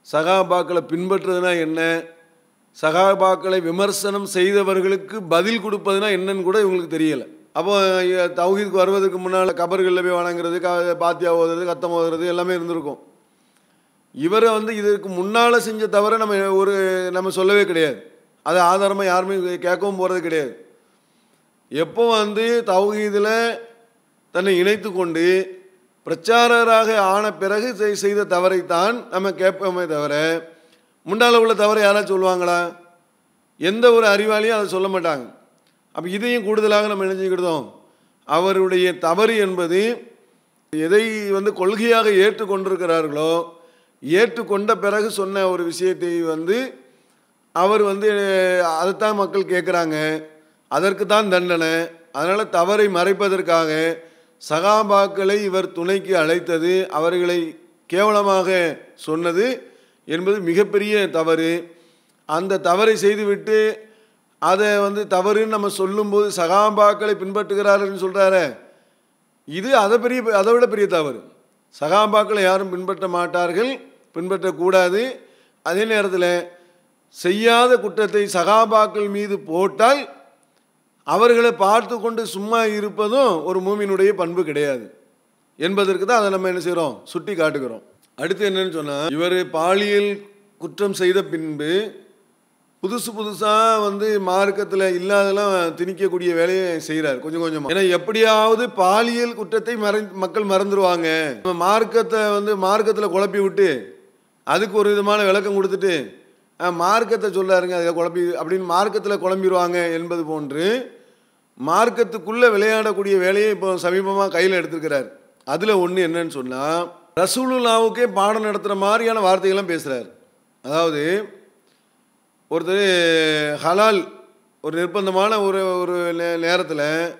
சகாபாக்களை பின்பற்றுறதுனா என்ன? சகாபாக்களை விமர்சனம் செய்தவர்களுக்கு பதில் கொடுப்பதுனா என்னன்னு கூட இவங்களுக்கு தெரியலை. அப்போ அஹ், தௌஹீதுக்கு வருவதற்கு முன்னால் கபர்களில் போய் வணங்குறது க பாத்தியா ஓதுறது கத்தம் ஓதுறது எல்லாமே இருந்திருக்கும். இவரை வந்து இதற்கு முன்னால் செஞ்ச தவிர நம்ம ஒரு நம்ம சொல்லவே கிடையாது. அது ஆதாரமாக யாருமே கேட்கவும் போகிறது கிடையாது. எப்போ வந்து தௌஹீதில் தன்னை இணைத்து கொண்டு பிரச்சாரராக ஆன பிறகு செய்- செய்த தவறைத்தான் நம்ம கேட்போமே தவிர முன்னால் உள்ள தவறை யாராச்சும் சொல்லுவாங்களா? எந்த ஒரு அறிவாளியும் அதை சொல்ல மாட்டாங்க. அப்போ இதையும் கூடுதலாக நம்ம நினைச்சுக்கிட்டோம் அவருடைய தவறு என்பது எதை வந்து கொள்கையாக ஏற்றுக்கொண்டிருக்கிறார்களோ ஏற்றுக்கொண்ட பிறகு சொன்ன ஒரு விஷயத்தை வந்து அவர் வந்து அதைத்தான் மக்கள் கேட்குறாங்க. அதற்கு தான் தண்டனை. அதனால் தவறை மறைப்பதற்காக சகாபாக்களை இவர் துணைக்கு அழைத்தது அவர்களை கேவலமாக சொன்னது என்பது மிகப்பெரிய தவறு. அந்த தவறை செய்துவிட்டு அதை வந்து தவறுன்னு நம்ம சொல்லும்போது சகாபாக்களை பின்பற்றுகிறார்கள்னு சொல்கிறாரே இது அதை பெரிய அதை விட பெரிய தவறு. சகாபாக்களை யாரும் பின்பற்ற மாட்டார்கள் பின்பற்றக்கூடாது. அதே நேரத்தில் செய்யாத குற்றத்தை சகாபாக்கள் மீது போட்டால் அவர்களை பார்த்து கொண்டு சும்மா இருப்பதும் ஒரு மூமினுடைய பண்பு கிடையாது. என்பதற்கு தான் அதை நம்ம என்ன செய்கிறோம் சுட்டி காட்டுகிறோம். அடுத்து என்னன்னு சொன்னால் இவர் பாலியல் குற்றம் செய்த பின்பு புதுசு புதுசாக வந்து மார்க்கத்தில் இல்லாதெல்லாம் திணிக்கக்கூடிய வேலையை செய்கிறார் கொஞ்சம் கொஞ்சமாக ஏன்னா எப்படியாவது பாலியல் குற்றத்தை மறை மக்கள் மறந்துடுவாங்க மார்க்கத்தை வந்து மார்க்கத்தில் குழப்பி விட்டு அதுக்கு ஒரு விதமான விளக்கம் கொடுத்துட்டு மார்க்கத்தை சொல்லாருங்க அதை குழப்பி அப்படின்னு மார்க்கத்தில் குழம்பிடுவாங்க என்பது போன்று மார்க்கத்துக்குள்ளே விளையாடக்கூடிய வேலையை இப்போ சமீபமாக கையில் எடுத்திருக்கிறார். அதில் ஒன்று என்னன்னு சொன்னால் ரசூலுல்லாவுக்கே பாடம் நடத்துகிற மாதிரியான வார்த்தைகள்லாம் பேசுகிறார் அதாவது ஒருத்தர் ஹலால் ஒரு நிர்பந்தமான ஒரு ஒரு நே- நேரத்தில்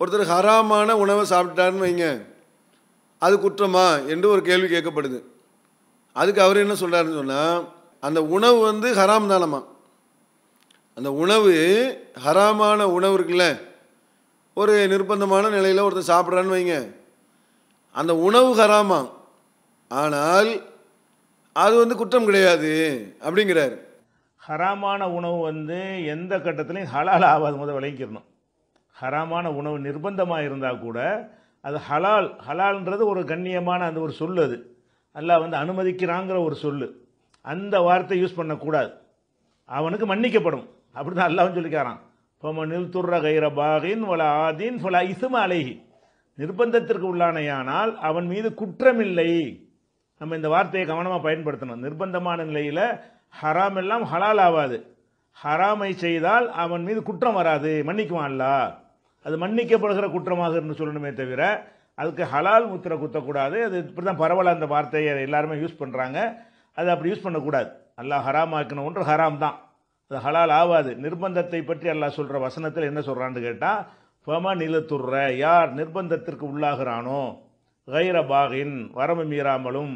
ஒருத்தர் ஹராமான உணவை சாப்பிட்டாருன்னு வைங்க. அது குற்றமா என்று ஒரு கேள்வி கேட்கப்படுது. அதுக்கு அவர் என்ன சொல்கிறாருன்னு சொன்னால் அந்த உணவு வந்து ஹராம் தானம்மா. அந்த உணவு ஹராமான உணவு இருக்குல்ல ஒரு நிர்பந்தமான நிலையில் ஒருத்தர் சாப்பிட்றான்னு வைங்க. அந்த உணவு ஹராமா. ஆனால் அது வந்து குற்றம் கிடையாது அப்படிங்கிறார். ஹராமான உணவு வந்து எந்த கட்டத்திலையும் ஹலால் ஆகாது முதல் விளங்கிக்கணும். ஹராமான உணவு நிர்பந்தமாக இருந்தால் கூட அது ஹலால் ஹலால்ன்றது ஒரு கண்ணியமான அந்த ஒரு சொல் அது. அல்லாஹ் வந்து அனுமதிக்கிறாங்கிற ஒரு சொல் அந்த வார்த்தை யூஸ் பண்ணக்கூடாது. அவனுக்கு மன்னிக்கப்படும். அப்படி தான் அல்லாஹ்வும் சொல்லிக்காரான் இப்போ துர்ர கைர பாகின் வல ஆதீன் வல இசும அலைகி நிர்பந்தத்திற்கு உள்ளானையானால் அவன் மீது குற்றமில்லை. நம்ம இந்த வார்த்தையை கவனமாக பயன்படுத்தணும். நிர்பந்தமான நிலையில் ஹராம் எல்லாம் ஹலால் ஆகாது ஹராமை செய்தால் அவன் மீது குற்றம் வராது. மன்னிக்குவான் அல்லாஹ்? அது மன்னிக்கப்படுகிற குற்றமாக இருந்து சொல்லணுமே தவிர அதுக்கு ஹலால் முத்திரை குத்தக்கூடாது. அது இப்படி தான் பரவலாக அந்த வார்த்தையை எல்லாருமே யூஸ் பண்ணுறாங்க அது அப்படி யூஸ் பண்ணக்கூடாது. அல்லாஹ் ஹராம் ஆக்கின ஒன்று ஹராம் தான். அது ஹலால் ஆகாது நிர்பந்தத்தை பற்றி அல்லாஹ் சொல்கிற வசனத்தில் என்ன சொல்கிறான்னு கேட்டால் ஃபம நிலத்துற யார் நிர்பந்தத்திற்கு உள்ளாகிறானோ கைரபாகின் வரம்பு மீறாமலும்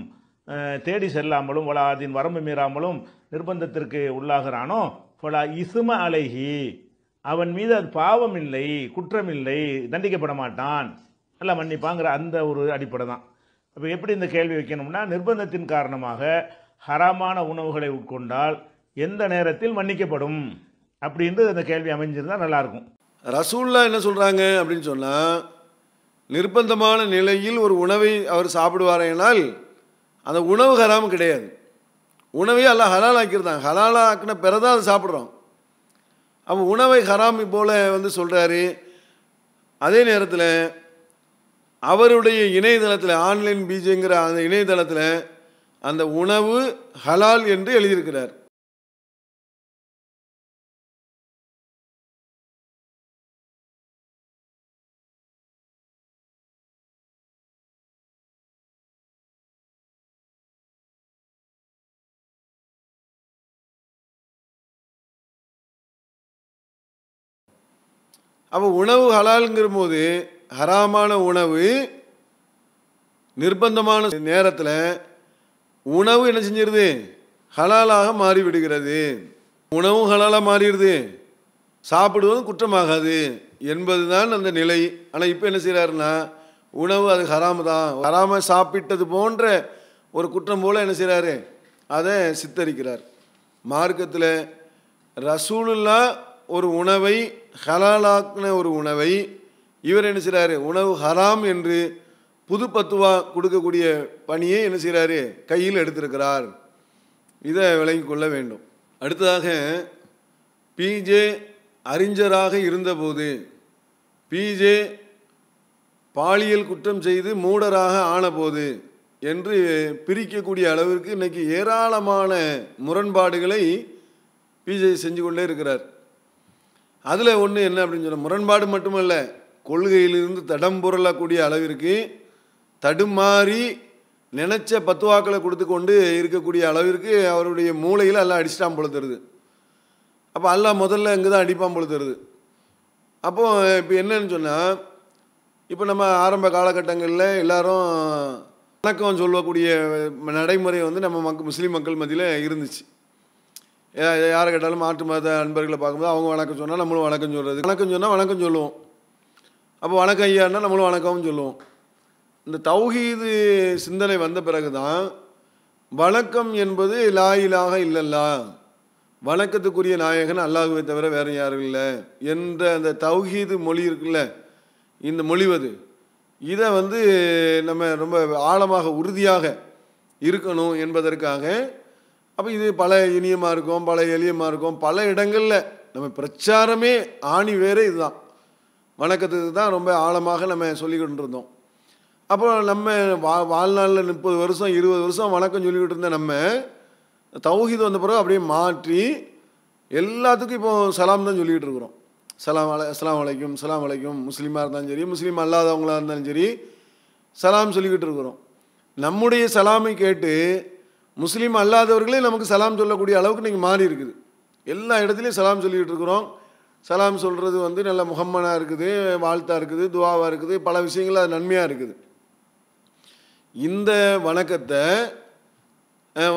தேடி செல்லாமலும் வளாதின் வரம்பு மீறாமலும் நிர்பந்தத்திற்கு உள்ளாகிறானோ ஃபலா இசும அலைகி அவன் மீது அது பாவம் இல்லை குற்றம் இல்லை தண்டிக்கப்பட மாட்டான். நல்லா மன்னிப்பாங்கிற அந்த ஒரு அடிப்படை தான். அப்போ எப்படி இந்த கேள்வி வைக்கணும்னா நிர்பந்தத்தின் காரணமாக ஹராமான உணவுகளை உட்கொண்டால் எந்த நேரத்தில் மன்னிக்கப்படும்? அப்படின்றது அந்த கேள்வி அமைஞ்சிருந்தா நல்லாயிருக்கும். ரசூல்லா என்ன சொல்கிறாங்க அப்படின்னு சொன்னால் நிர்பந்தமான நிலையில் ஒரு உணவை அவர் சாப்பிடுவாரேனால் அந்த உணவு ஹராம் கிடையாது. உணவை எல்லாம் ஹலால் ஆக்கியிருந்தாங்க ஹலால் ஆக்கின பிறதான் அதை சாப்பிட்றோம். அப்போ உணவை ஹராம் போல் வந்து சொல்கிறாரு அதே நேரத்தில் அவருடைய இணையதளத்தில் ஆன்லைன் பீஜிங்கிற அந்த இணையதளத்தில் அந்த உணவு ஹலால் என்று எழுதியிருக்கிறார். அப்போ உணவு ஹலாலுங்கிற போது ஹராமான உணவு நிர்பந்தமான நேரத்தில் உணவு என்ன செஞ்சிருது? ஹலாலாக மாறிவிடுகிறது. உணவும் ஹலாலாக மாறிடுது. சாப்பிடுவதும் குற்றமாகாது என்பதுதான் அந்த நிலை. ஆனால் இப்போ என்ன செய்கிறாருன்னா உணவு அது ஹராமு தான் ஹராம சாப்பிட்டது போன்ற ஒரு குற்றம் போல் என்ன செய்கிறாரு அதை சித்தரிக்கிறார். மார்க்கத்தில் ரசூலுல்லா ஒரு உணவை ஹலாலாக்கின ஒரு உணவை இவர் என்ன செய்கிறாரு உணவு ஹராம் என்று புது பத்துவா கொடுக்கக்கூடிய பணியை என்ன செய்கிறாரு கையில் எடுத்திருக்கிறார். இதை விளங்கி கொள்ள வேண்டும். அடுத்ததாக பிஜே அறிஞராக இருந்தபோது பிஜே பாலியல் குற்றம் செய்து மூடராக ஆனபோது என்று பிரிக்கக்கூடிய அளவிற்கு இன்றைக்கி ஏராளமான முரண்பாடுகளை பிஜே செஞ்சு கொண்டே இருக்கிறார். அதில் ஒன்று என்ன அப்படின்னு சொன்னால் முரண்பாடு மட்டுமல்ல கொள்கையிலிருந்து தடம் புரளக்கூடிய அளவிற்கு தடுமாறி நினச்ச பத்துவாக்களை கொடுத்து கொண்டு இருக்கக்கூடிய அளவிற்கு அவருடைய மூளையில் எல்லாம் அடிச்சிட்டான் போல தருது அப்போ எல்லாம் முதல்ல இங்கே தான் அடிப்பான் போல தருது இப்போ என்னன்னு சொன்னால் இப்போ நம்ம ஆரம்ப காலகட்டங்களில் எல்லாரும் வணக்கம் சொல்லக்கூடிய நடைமுறை வந்து நம்ம மக் முஸ்லீம் மக்கள் மத்தியில் இருந்துச்சு. யாரை கேட்டாலும் மாற்று மத அன்பர்களை பார்க்கும்போது அவங்க வணக்கம் சொன்னால் நம்மளும் வணக்கம் சொல்கிறது வணக்கம் சொன்னால் வணக்கம் சொல்லுவோம். அப்போ வணக்கம் ஐயான்னா நம்மளும் வணக்கம்னு சொல்லுவோம். இந்த தௌஹீது சிந்தனை வந்த பிறகு தான் வணக்கம் என்பது லாயிலாக இல்லல்லா வணக்கத்துக்குரிய நாயகன் அல்லாஹுவை தவிர வேறு யாரும் இல்லை என்ற அந்த தௌஹீது மொழி இருக்குல்ல இந்த மொழிவது இதை வந்து நம்ம ரொம்ப ஆழமாக உறுதியாக இருக்கணும் என்பதற்காக அப்போ இது பல இனியமாக இருக்கும் பல எளியமாக இருக்கும். பல இடங்களில் நம்ம பிரச்சாரமே ஆணி வேறே இதுதான். வணக்கத்துக்கு தான் ரொம்ப ஆழமாக நம்ம சொல்லிக்கிட்டு இருந்தோம். அப்போ நம்ம வா வாழ்நாளில் முப்பது வருஷம் இருபது வருஷம் வணக்கம் சொல்லிக்கிட்டு இருந்த நம்ம தௌஹீது வந்த பிறகு அப்படியே மாற்றி எல்லாத்துக்கும் இப்போ சலாம் தான் சொல்லிக்கிட்டு இருக்கிறோம். சலாம் அலை அஸ்லாம் வலைக்கும் சலாம் வலைக்கும் முஸ்லீமாக இருந்தாலும் சரி முஸ்லீம் அல்லாதவங்களாக இருந்தாலும் சரி சலாம் சொல்லிக்கிட்டு இருக்கிறோம். நம்முடைய சலாமை கேட்டு முஸ்லீம் அல்லாதவர்களே நமக்கு சலாம் சொல்லக்கூடிய அளவுக்கு நீங்கள் மாறி இருக்குது. எல்லா இடத்துலையும் சலாம் சொல்லிக்கிட்டு இருக்கிறோம். சலாம் சொல்கிறது வந்து நல்ல முகம்மனாக இருக்குது வாழ்த்தாக இருக்குது துவாவாக இருக்குது பல விஷயங்கள் அது நன்மையாக இருக்குது. இந்த வணக்கத்தை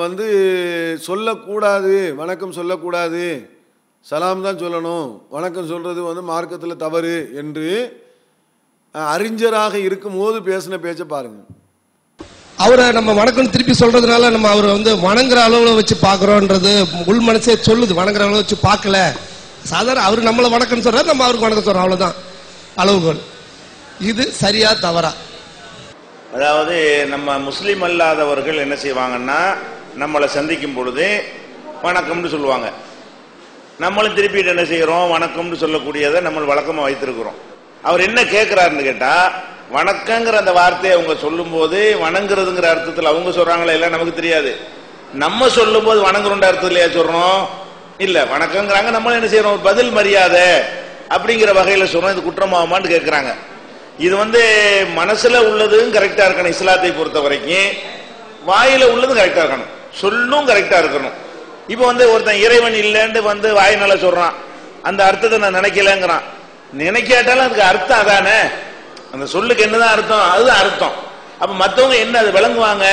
வந்து சொல்லக்கூடாது வணக்கம் சொல்லக்கூடாது. சலாம் தான் சொல்லணும். வணக்கம் சொல்கிறது வந்து மார்க்கத்தில் தவறு என்று அறிஞராக இருக்கும்போது பேசின பேச்சை பாருங்கள் அவரை நம்ம வணக்கம் திருப்பி சொல்றதுனால நம்ம அவரை வந்து வணங்குற அளவுல வச்சு பாக்குறோன்றது உள் மனசே சொல்லுது. வணங்குற அளவு வச்சு பார்க்கல. சாதாரண அவர் நம்மளை வணக்கம் சொல்றாரு நம்ம அவருக்கு வணக்கம் சொல்றோம். அவ்வளவுதான். அளவுகோல். இது சரியா தவறா? அதாவது நம்ம முஸ்லீம் அல்லாதவர்கள் என்ன செய்வாங்கன்னா நம்மளை சந்திக்கும் பொழுது வணக்கம்னு சொல்லுவாங்க. நம்மளும் திருப்பிட்டு என்ன செய்கிறோம் வணக்கம்னு சொல்லக்கூடியதை நம்ம வழக்கமாக வைத்திருக்கிறோம். அவர் என்ன கேட்கிறாருன்னு கேட்டா வணக்கங்கிற அந்த வார்த்தையை அவங்க சொல்லும்போது வணங்குறதுங்கிற அர்த்தத்தில் அவங்க சொல்றாங்களே இல்லை நமக்கு தெரியாது. நம்ம சொல்லும்போது வணங்குறோன்ற அர்த்தத்திலேயே சொல்றோம்? இல்ல வணக்கங்கிறாங்க நம்மளும் என்ன செய்யறோம்? பதில் மரியாதை அப்படிங்கிற வகையில சொல்றோம். இது குற்றமாகுமான்னு கேட்கிறாங்க இது வந்து மனசுல உள்ளதும் கரெக்டா இருக்கணும் இஸ்லாத்தை பொறுத்த வரைக்கும். வாயில உள்ளதும் கரெக்டா இருக்கணும். சொல்லும் கரெக்டா இருக்கணும். இப்போ வந்து ஒருத்தன் இறைவன் இல்லைன்னு வந்து வாயினால சொல்றான். அந்த அர்த்தத்தை நான் நினைக்கலங்கிறான். நினைக்காட்டாலும் அதுக்கு அர்த்தம் அதானே? அந்த சொல்லுக்கு என்னதான் அர்த்தம்? அதுதான் அர்த்தம். அப்ப மத்தவங்க என்ன அது விளங்குவாங்க?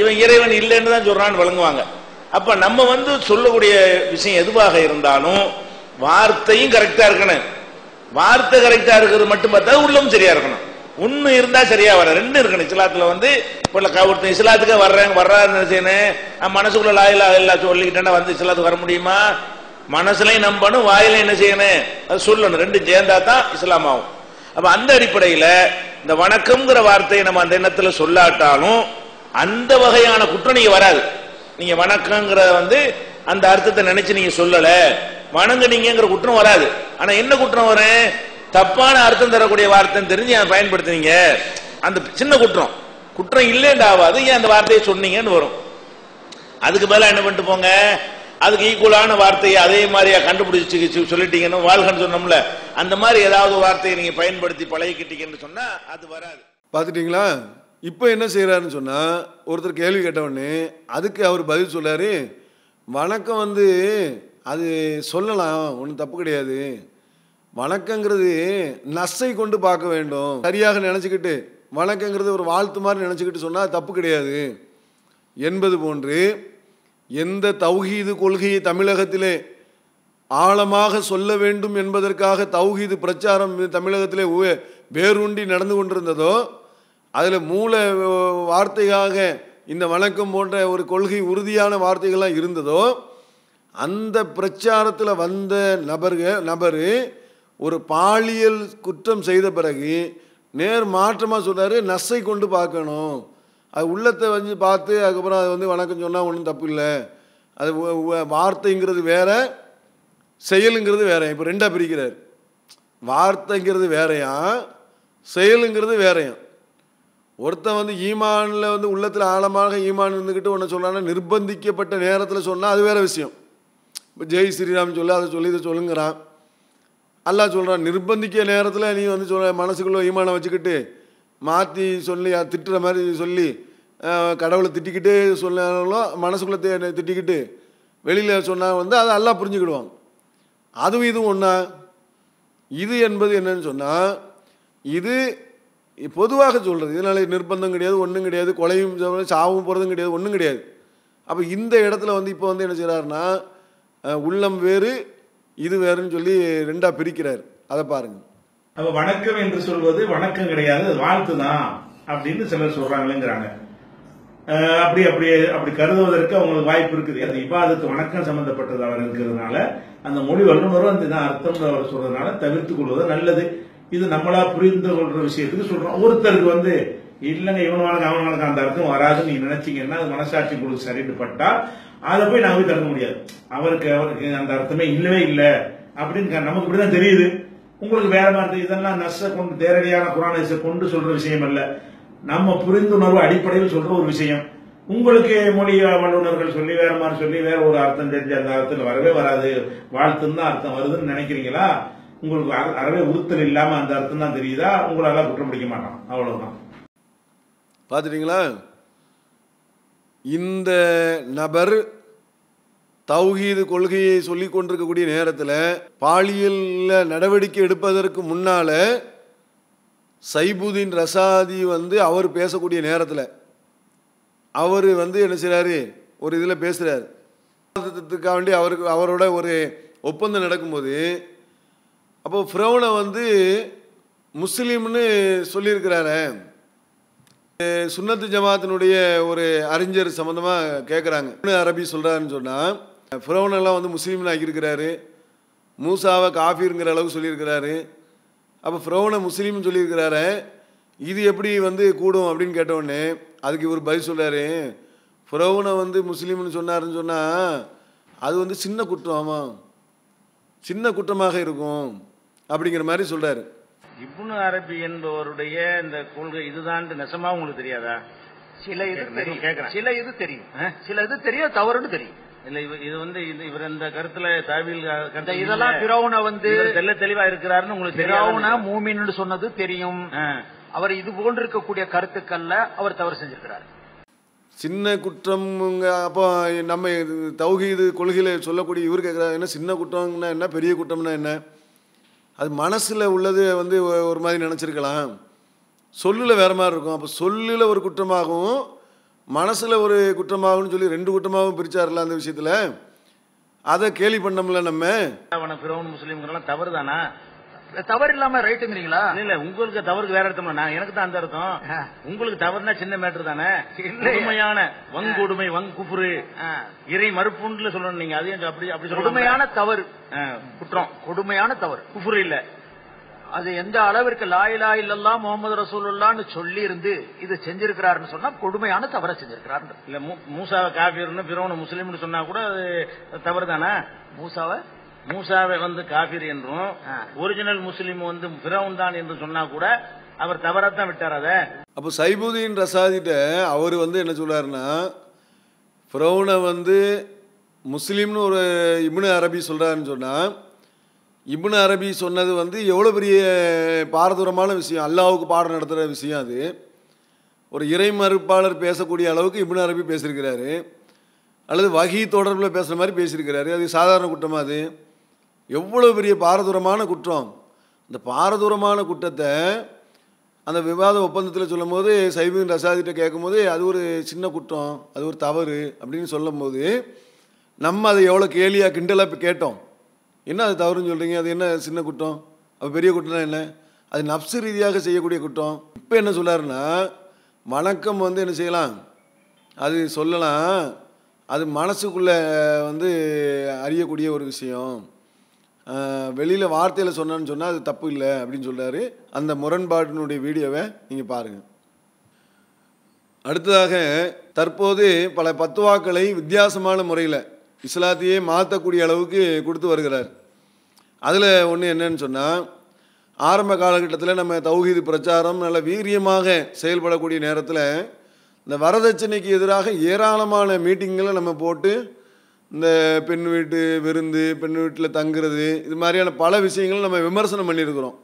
இவன் இறைவன் இல்லைன்னு தான் சொல்றான்னு விளங்குவாங்க. அப்ப நம்ம வந்து சொல்லக்கூடிய விஷயம் எதுவாக இருந்தாலும் வார்த்தையும் கரெக்டா இருக்கணும். வார்த்தை கரெக்டா இருக்கிறது மட்டும் பார்த்தா உள்ளமும் சரியா இருக்கணும். ஒண்ணு இருந்தா சரியா வர ரெண்டு இருக்கணும். இஸ்லாத்துல வந்து இப்போ ஒருத்தன் இஸ்லாத்துக்கு வர்றேன் வர்றாருன்னு நினைச்சேன்னு மனசுக்குள்ள லாயிலா எல்லாம் சொல்லிக்கிட்டேன்னா வந்து இஸ்லாத்துக்கு வர முடியுமா? மனசுலையும் நம்பணும் வாயிலையும் என்ன செய்யணும்? அது சொல்லணும். ரெண்டு சேர்ந்தா தான் இஸ்லாம் ஆகும். அப்ப அந்த அடிப்படையில இந்த வணக்கம்ங்கிற வார்த்தையை நம்ம அந்த எண்ணத்துல சொல்லாட்டாலும் அந்த வகையான குற்றம் நீங்க வராது. நீங்க வணக்கங்கிறத வந்து அந்த அர்த்தத்தை நினைச்சு நீங்க சொல்லல. வணங்குனீங்கிற குற்றம் வராது. ஆனா என்ன குற்றம் வரும்? தப்பான அர்த்தம் தரக்கூடிய வார்த்தைன்னு தெரிஞ்சு அதை பயன்படுத்துனீங்க. அந்த சின்ன குற்றம். குற்றம் இல்லைன்னு ஆகாது ஏன் அந்த வார்த்தையை சொன்னீங்கன்னு வரும். அதுக்கு மேல என்ன பண்ணிட்டு போங்க? அதுக்கு ஈக்குவலான வார்த்தையை அதே மாதிரியா கண்டுபிடிச்சு சொல்லிட்டீங்கன்னு வாழ்கன்னு சொன்னோம்ல அந்த மாதிரி ஏதாவது வார்த்தையை நீங்க பயன்படுத்தி பழகிக்கிட்டீங்கன்னு சொன்னா அது வராது. பார்த்துட்டிங்களா? இப்போ என்ன செய்கிறாருன்னு சொன்னால் ஒருத்தர் கேள்வி கேட்டவுடனே அதுக்கு அவர் பதில் சொல்லாரு வணக்கம் வந்து அது சொல்லலாம் ஒன்றும் தப்பு கிடையாது. வணக்கங்கிறது நசை கொண்டு பார்க்க வேண்டும். சரியாக நினச்சிக்கிட்டு வணக்கங்கிறது ஒரு வாழ்த்து மாதிரி நினச்சிக்கிட்டு சொன்னால் தப்பு கிடையாது. என்பது போன்று எந்த தௌஹீது கொள்கையை தமிழகத்திலே ஆழமாக சொல்ல வேண்டும் என்பதற்காக தௌஹீது பிரச்சாரம் தமிழகத்திலே வேரூண்டி நடந்து கொண்டிருந்ததோ அதில் மூல வார்த்தையாக இந்த வணக்கம் போன்ற ஒரு கொள்கை உறுதியான வார்த்தைகள்லாம் இருந்ததோ அந்த பிரச்சாரத்தில் வந்த நபர்கள் நபர் ஒரு பாலியல் குற்றம் செய்த பிறகு நேர் மாற்றமாக சொல்கிறாரு நசை கொண்டு பார்க்கணும். அது உள்ளத்தை வந்து பார்த்து அதுக்கப்புறம் அது வந்து வணக்கம் சொன்னால் ஒன்றும் தப்பு இல்லை. அது வார்த்தைங்கிறது வேற செயலுங்கிறது வேறையும் இப்போ ரெண்டாக பிரிக்கிறார். வார்த்தைங்கிறது வேறையாம் செயலுங்கிறது வேறையாம் ஒருத்தன் வந்து ஈமானில் வந்து உள்ளத்தில் ஆழமாக ஈமான் இருந்துக்கிட்டு ஒன்று சொன்னான்னா நிர்பந்திக்கப்பட்ட நேரத்தில் சொன்னால் அது வேற விஷயம். இப்போ ஜெய் ஸ்ரீராம் சொல்லி அதை சொல்லி இதை சொல்லுங்கிறான். அல்லா சொல்கிறான் நிர்பந்திக்க நேரத்தில் நீ வந்து சொல்ல மனசுக்குள்ளே ஈமானை வச்சுக்கிட்டு மாற்றி சொல்லி திட்டுற மாதிரி சொல்லி கடவுளை திட்டிக்கிட்டு சொன்னாலும் மனசுக்குள்ளே திட்டிக்கிட்டு வெளியில் சொன்னால் வந்து அதை எல்லாம் புரிஞ்சுக்கிடுவாங்க. அதுவும் இதுவும் ஒன்றா இது என்பது என்னன்னு சொன்னால் இது பொதுவாக சொல்கிறது இதனால நிர்பந்தம் கிடையாது ஒன்றும் கிடையாது கொலையும் சாவும் போகிறதும் கிடையாது ஒன்றும் கிடையாது. அப்போ இந்த இடத்துல வந்து இப்போ வந்து என்ன செய்கிறாருன்னா உள்ளம் வேறு இது வேறுன்னு சொல்லி ரெண்டாக பிரிக்கிறார். அதை பாருங்கள் அப்ப வணக்கம் என்று சொல்வது வணக்கம் கிடையாது அது வாழ்த்து தான் அப்படின்னு சிலர் சொல்றாங்களேங்கிறாங்க அப்படி அப்படி அப்படி கருதுவதற்கு அவங்களுக்கு வாய்ப்பு இருக்குது. அது இபாதத்து வணக்கம் சம்பந்தப்பட்டது அவர் இருக்கிறதுனால அந்த மொழி வல்லுநரும் அந்த அர்த்தம் அவர் சொல்றதுனால தவிர்த்து கொள்வது நல்லது. இது நம்மளா புரிந்து கொள்ற விஷயத்துக்கு சொல்றோம். ஒருத்தருக்கு வந்து இல்லைங்க இவனுக்கு அவனுக்கு அந்த அர்த்தம் வராதுன்னு நீங்க நினைச்சீங்கன்னா அது மனசாட்சி உங்களுக்கு சரிட்டு பட்டா அதை போய் நான் போய் தடுக்க முடியாது. அவருக்கு அவருக்கு அந்த அர்த்தமே இல்லவே இல்லை. அப்படின்னு க- நமக்கு இப்படிதான் தெரியுது. உங்களுக்கு வேற மாதிரி இதெல்லாம் நஷ்ட கொண்டு நேரடியான குரானை கொண்டு சொல்ற விஷயம் அல்ல. நம்ம புரிந்துணர்வு அடிப்படையில் சொல்ற ஒரு விஷயம். உங்களுக்கு மொழி வல்லுநர்கள் சொல்லி வேற மாதிரி சொல்லி வேற ஒரு அர்த்தம் தெரிஞ்சு அந்த அர்த்தத்தில் வரவே வராது. வாழ்த்துன்னு தான் அர்த்தம் வருதுன்னு நினைக்கிறீங்களா? உங்களுக்கு அறவே உறுத்தல் இல்லாம அந்த அர்த்தம் தான் தெரியுதா? உங்களால குற்றம் பிடிக்க மாட்டான். அவ்வளவுதான். பாத்துட்டீங்களா இந்த நபர் தௌஹீது கொள்கையை சொல்லி கொண்டிருக்கக்கூடிய நேரத்தில் பாலியலில் நடவடிக்கை எடுப்பதற்கு முன்னால் சைபுதீன் ரசாதி வந்து அவர் பேசக்கூடிய நேரத்தில் அவர் வந்து என்ன செய்கிறாரு ஒரு இதில் பேசுகிறார் வேண்டி அவருக்கு அவரோட ஒரு ஒப்பந்தம் நடக்கும்போது அப்போ ஃப்ரௌனை வந்து முஸ்லீம்னு சொல்லியிருக்கிறாரு. சுன்னத்து ஜமாத்தினுடைய ஒரு அறிஞர் சம்மந்தமாக கேட்குறாங்க அரபி சொல்கிறாருன்னு சொன்னால் ஃபிரௌனெல்லாம் வந்து முஸ்லீம்னு ஆக்கியிருக்கிறாரு மூசாவை காஃபிருங்கிற அளவுக்கு சொல்லியிருக்கிறாரு. அப்போ ஃப்ரௌனை முஸ்லீம்னு சொல்லியிருக்கிறாரு இது எப்படி வந்து கூடும் அப்படின்னு கேட்டவுடனே அதுக்கு இவர் பதில் சொல்றாரு. ஃப்ரௌனை வந்து முஸ்லீம்னு சொன்னாருன்னு சொன்னால் அது வந்து சின்ன குற்றம் ஆமாம் சின்ன குற்றமாக இருக்கும் அப்படிங்கிற மாதிரி சொல்கிறாரு இப்னு அரபி என்பவருடைய இந்த கொள்கை இதுதான் நெசமா உங்களுக்கு தெரியாதா? சில இது தெரியும். சில இது தெரியும். சில இது தெரியும் தவறுன்னு தெரியும். இல்ல இது வந்து இது- இவர் இந்த கருத்துல தாவில் இதெல்லாம் பிறவுன வந்து தெல்ல தெளிவா இருக்கிறாருன்னு உங்களுக்கு தெரியும் மூமின்னு சொன்னது தெரியும். அவர் இது போன்று இருக்கக்கூடிய கருத்துக்கள்ல அவர் தவறு செஞ்சிருக்கிறார். சின்ன குற்றம் அப்போ நம்ம இது தௌஹீது கொள்கையில் சொல்லக்கூடிய இவர் கேட்குறாரு என்ன சின்ன குற்றம்னா என்ன பெரிய குற்றம்னா என்ன? அது மனசில் உள்ளது வந்து ஒரு மாதிரி நினச்சிருக்கலாம். சொல்லில் வேற மாதிரி இருக்கும். அப்போ சொல்லில் ஒரு குற்றமாகவும் மனசில் ஒரு குற்றமாகும்னு சொல்லி ரெண்டு குற்றமாகவும் பிரிச்சார்ல அந்த விஷயத்தில்? அதை கேலி பண்ணோம்ல நம்ம? முஸ்லீம்ங்கிறலாம் தவறு தானா தவறு இல்லாம ரைட்டுங்கிறீங்களா இல்ல உங்களுக்கு தவறுக்கு வேற அர்த்தம். நான் எனக்கு தான் அந்த அர்த்தம். உங்களுக்கு தவறுனா சின்ன மேட்டர் தானே. கொடுமையான வங்கொடுமை வங்குப்புரு இறை மறுப்புண்டுல சொல்லணும் நீங்க. அதையும் அப்படி அப்படி கொடுமையான தவறு. குற்றம். கொடுமையான தவறு. குஃபுரு இல்ல. அது எந்த அளவிற்கு லாயிலா இல்லல்லா முகமது ரசூலுல்லான்னு சொல்லி இருந்து இது செஞ்சிருக்கிறாருன்னு சொன்னா கொடுமையான தவறை செஞ்சிருக்கிறாரு இல்ல மூ- மூசாவை காபீர்னு பிறவன முஸ்லீம்னு சொன்னா கூட அது தவறு தானே மூசாவை? மூசாவை வந்து காபீர் என்றும் ஒரிஜினல் முஸ்லீம் வந்து பிறவன் தான் என்று சொன்னா கூட அவர் தவறத்தான் விட்டார் அதை. அப்போ சைபுதீன் ரசாதிட்ட அவர் வந்து என்ன சொல்றாருன்னா ஃபிரௌனை வந்து முஸ்லீம்னு ஒரு இப்னு அரபி சொல்கிறாருன்னு சொன்னால் இப்னு அரபி சொன்னது வந்து எவ்வளோ பெரிய பாரதூரமான விஷயம் அல்லாவுக்கு பாடம் நடத்துகிற விஷயம் அது. ஒரு இறை மறுப்பாளர் பேசக்கூடிய அளவுக்கு இப்னு அரபி பேசியிருக்கிறாரு. அல்லது வகி தொடர்பில் பேசுகிற மாதிரி பேசியிருக்கிறாரு. அது சாதாரண குற்றமாக அது? எவ்வளோ பெரிய பாரதூரமான குற்றம். இந்த பாரதூரமான குற்றத்தை அந்த விவாத ஒப்பந்தத்தில் சொல்லும்போது சைபின் ரசாதிட்ட கேட்கும்போது அது ஒரு சின்ன குற்றம் அது ஒரு தவறு அப்படின்னு சொல்லும்போது நம்ம அதை எவ்வளோ கேலியாக கிண்டலாக இப்போ கேட்டோம். என்ன அது தவறுன்னு சொல்கிறீங்க அது என்ன சின்ன குற்றம்? அப்போ பெரிய குற்றம்னா என்ன? அது நப்சு ரீதியாக செய்யக்கூடிய குற்றம். இப்போ என்ன சொல்றாருன்னா வணக்கம் வந்து என்ன செய்யலாம்? அது சொல்லலாம். அது மனசுக்குள்ளே வந்து அறியக்கூடிய ஒரு விஷயம். வெளியில் வார்த்தையில் சொன்னான்னு சொன்னால் அது தப்பு இல்லை அப்படின்னு சொல்கிறாரு அந்த முரண்பாட்டினுடைய வீடியோவை நீங்கள் பாருங்கள் அடுத்ததாக தற்போது பல பத்துவாக்களை வித்தியாசமான முறையில் இஸ்லாத்தையே மாற்றக்கூடிய அளவுக்கு கொடுத்து வருகிறார். அதில் ஒன்று என்னன்னு சொன்னால் ஆரம்ப காலகட்டத்தில் நம்ம தௌஹீது பிரச்சாரம் நல்ல வீரியமாக செயல்படக்கூடிய நேரத்தில் இந்த வரதட்சணைக்கு எதிராக ஏராளமான மீட்டிங்களை நம்ம போட்டு இந்த பெண் வீட்டு விருந்து பெண் வீட்டில் தங்குறது இது மாதிரியான பல விஷயங்களை நம்ம விமர்சனம் பண்ணியிருக்கிறோம்.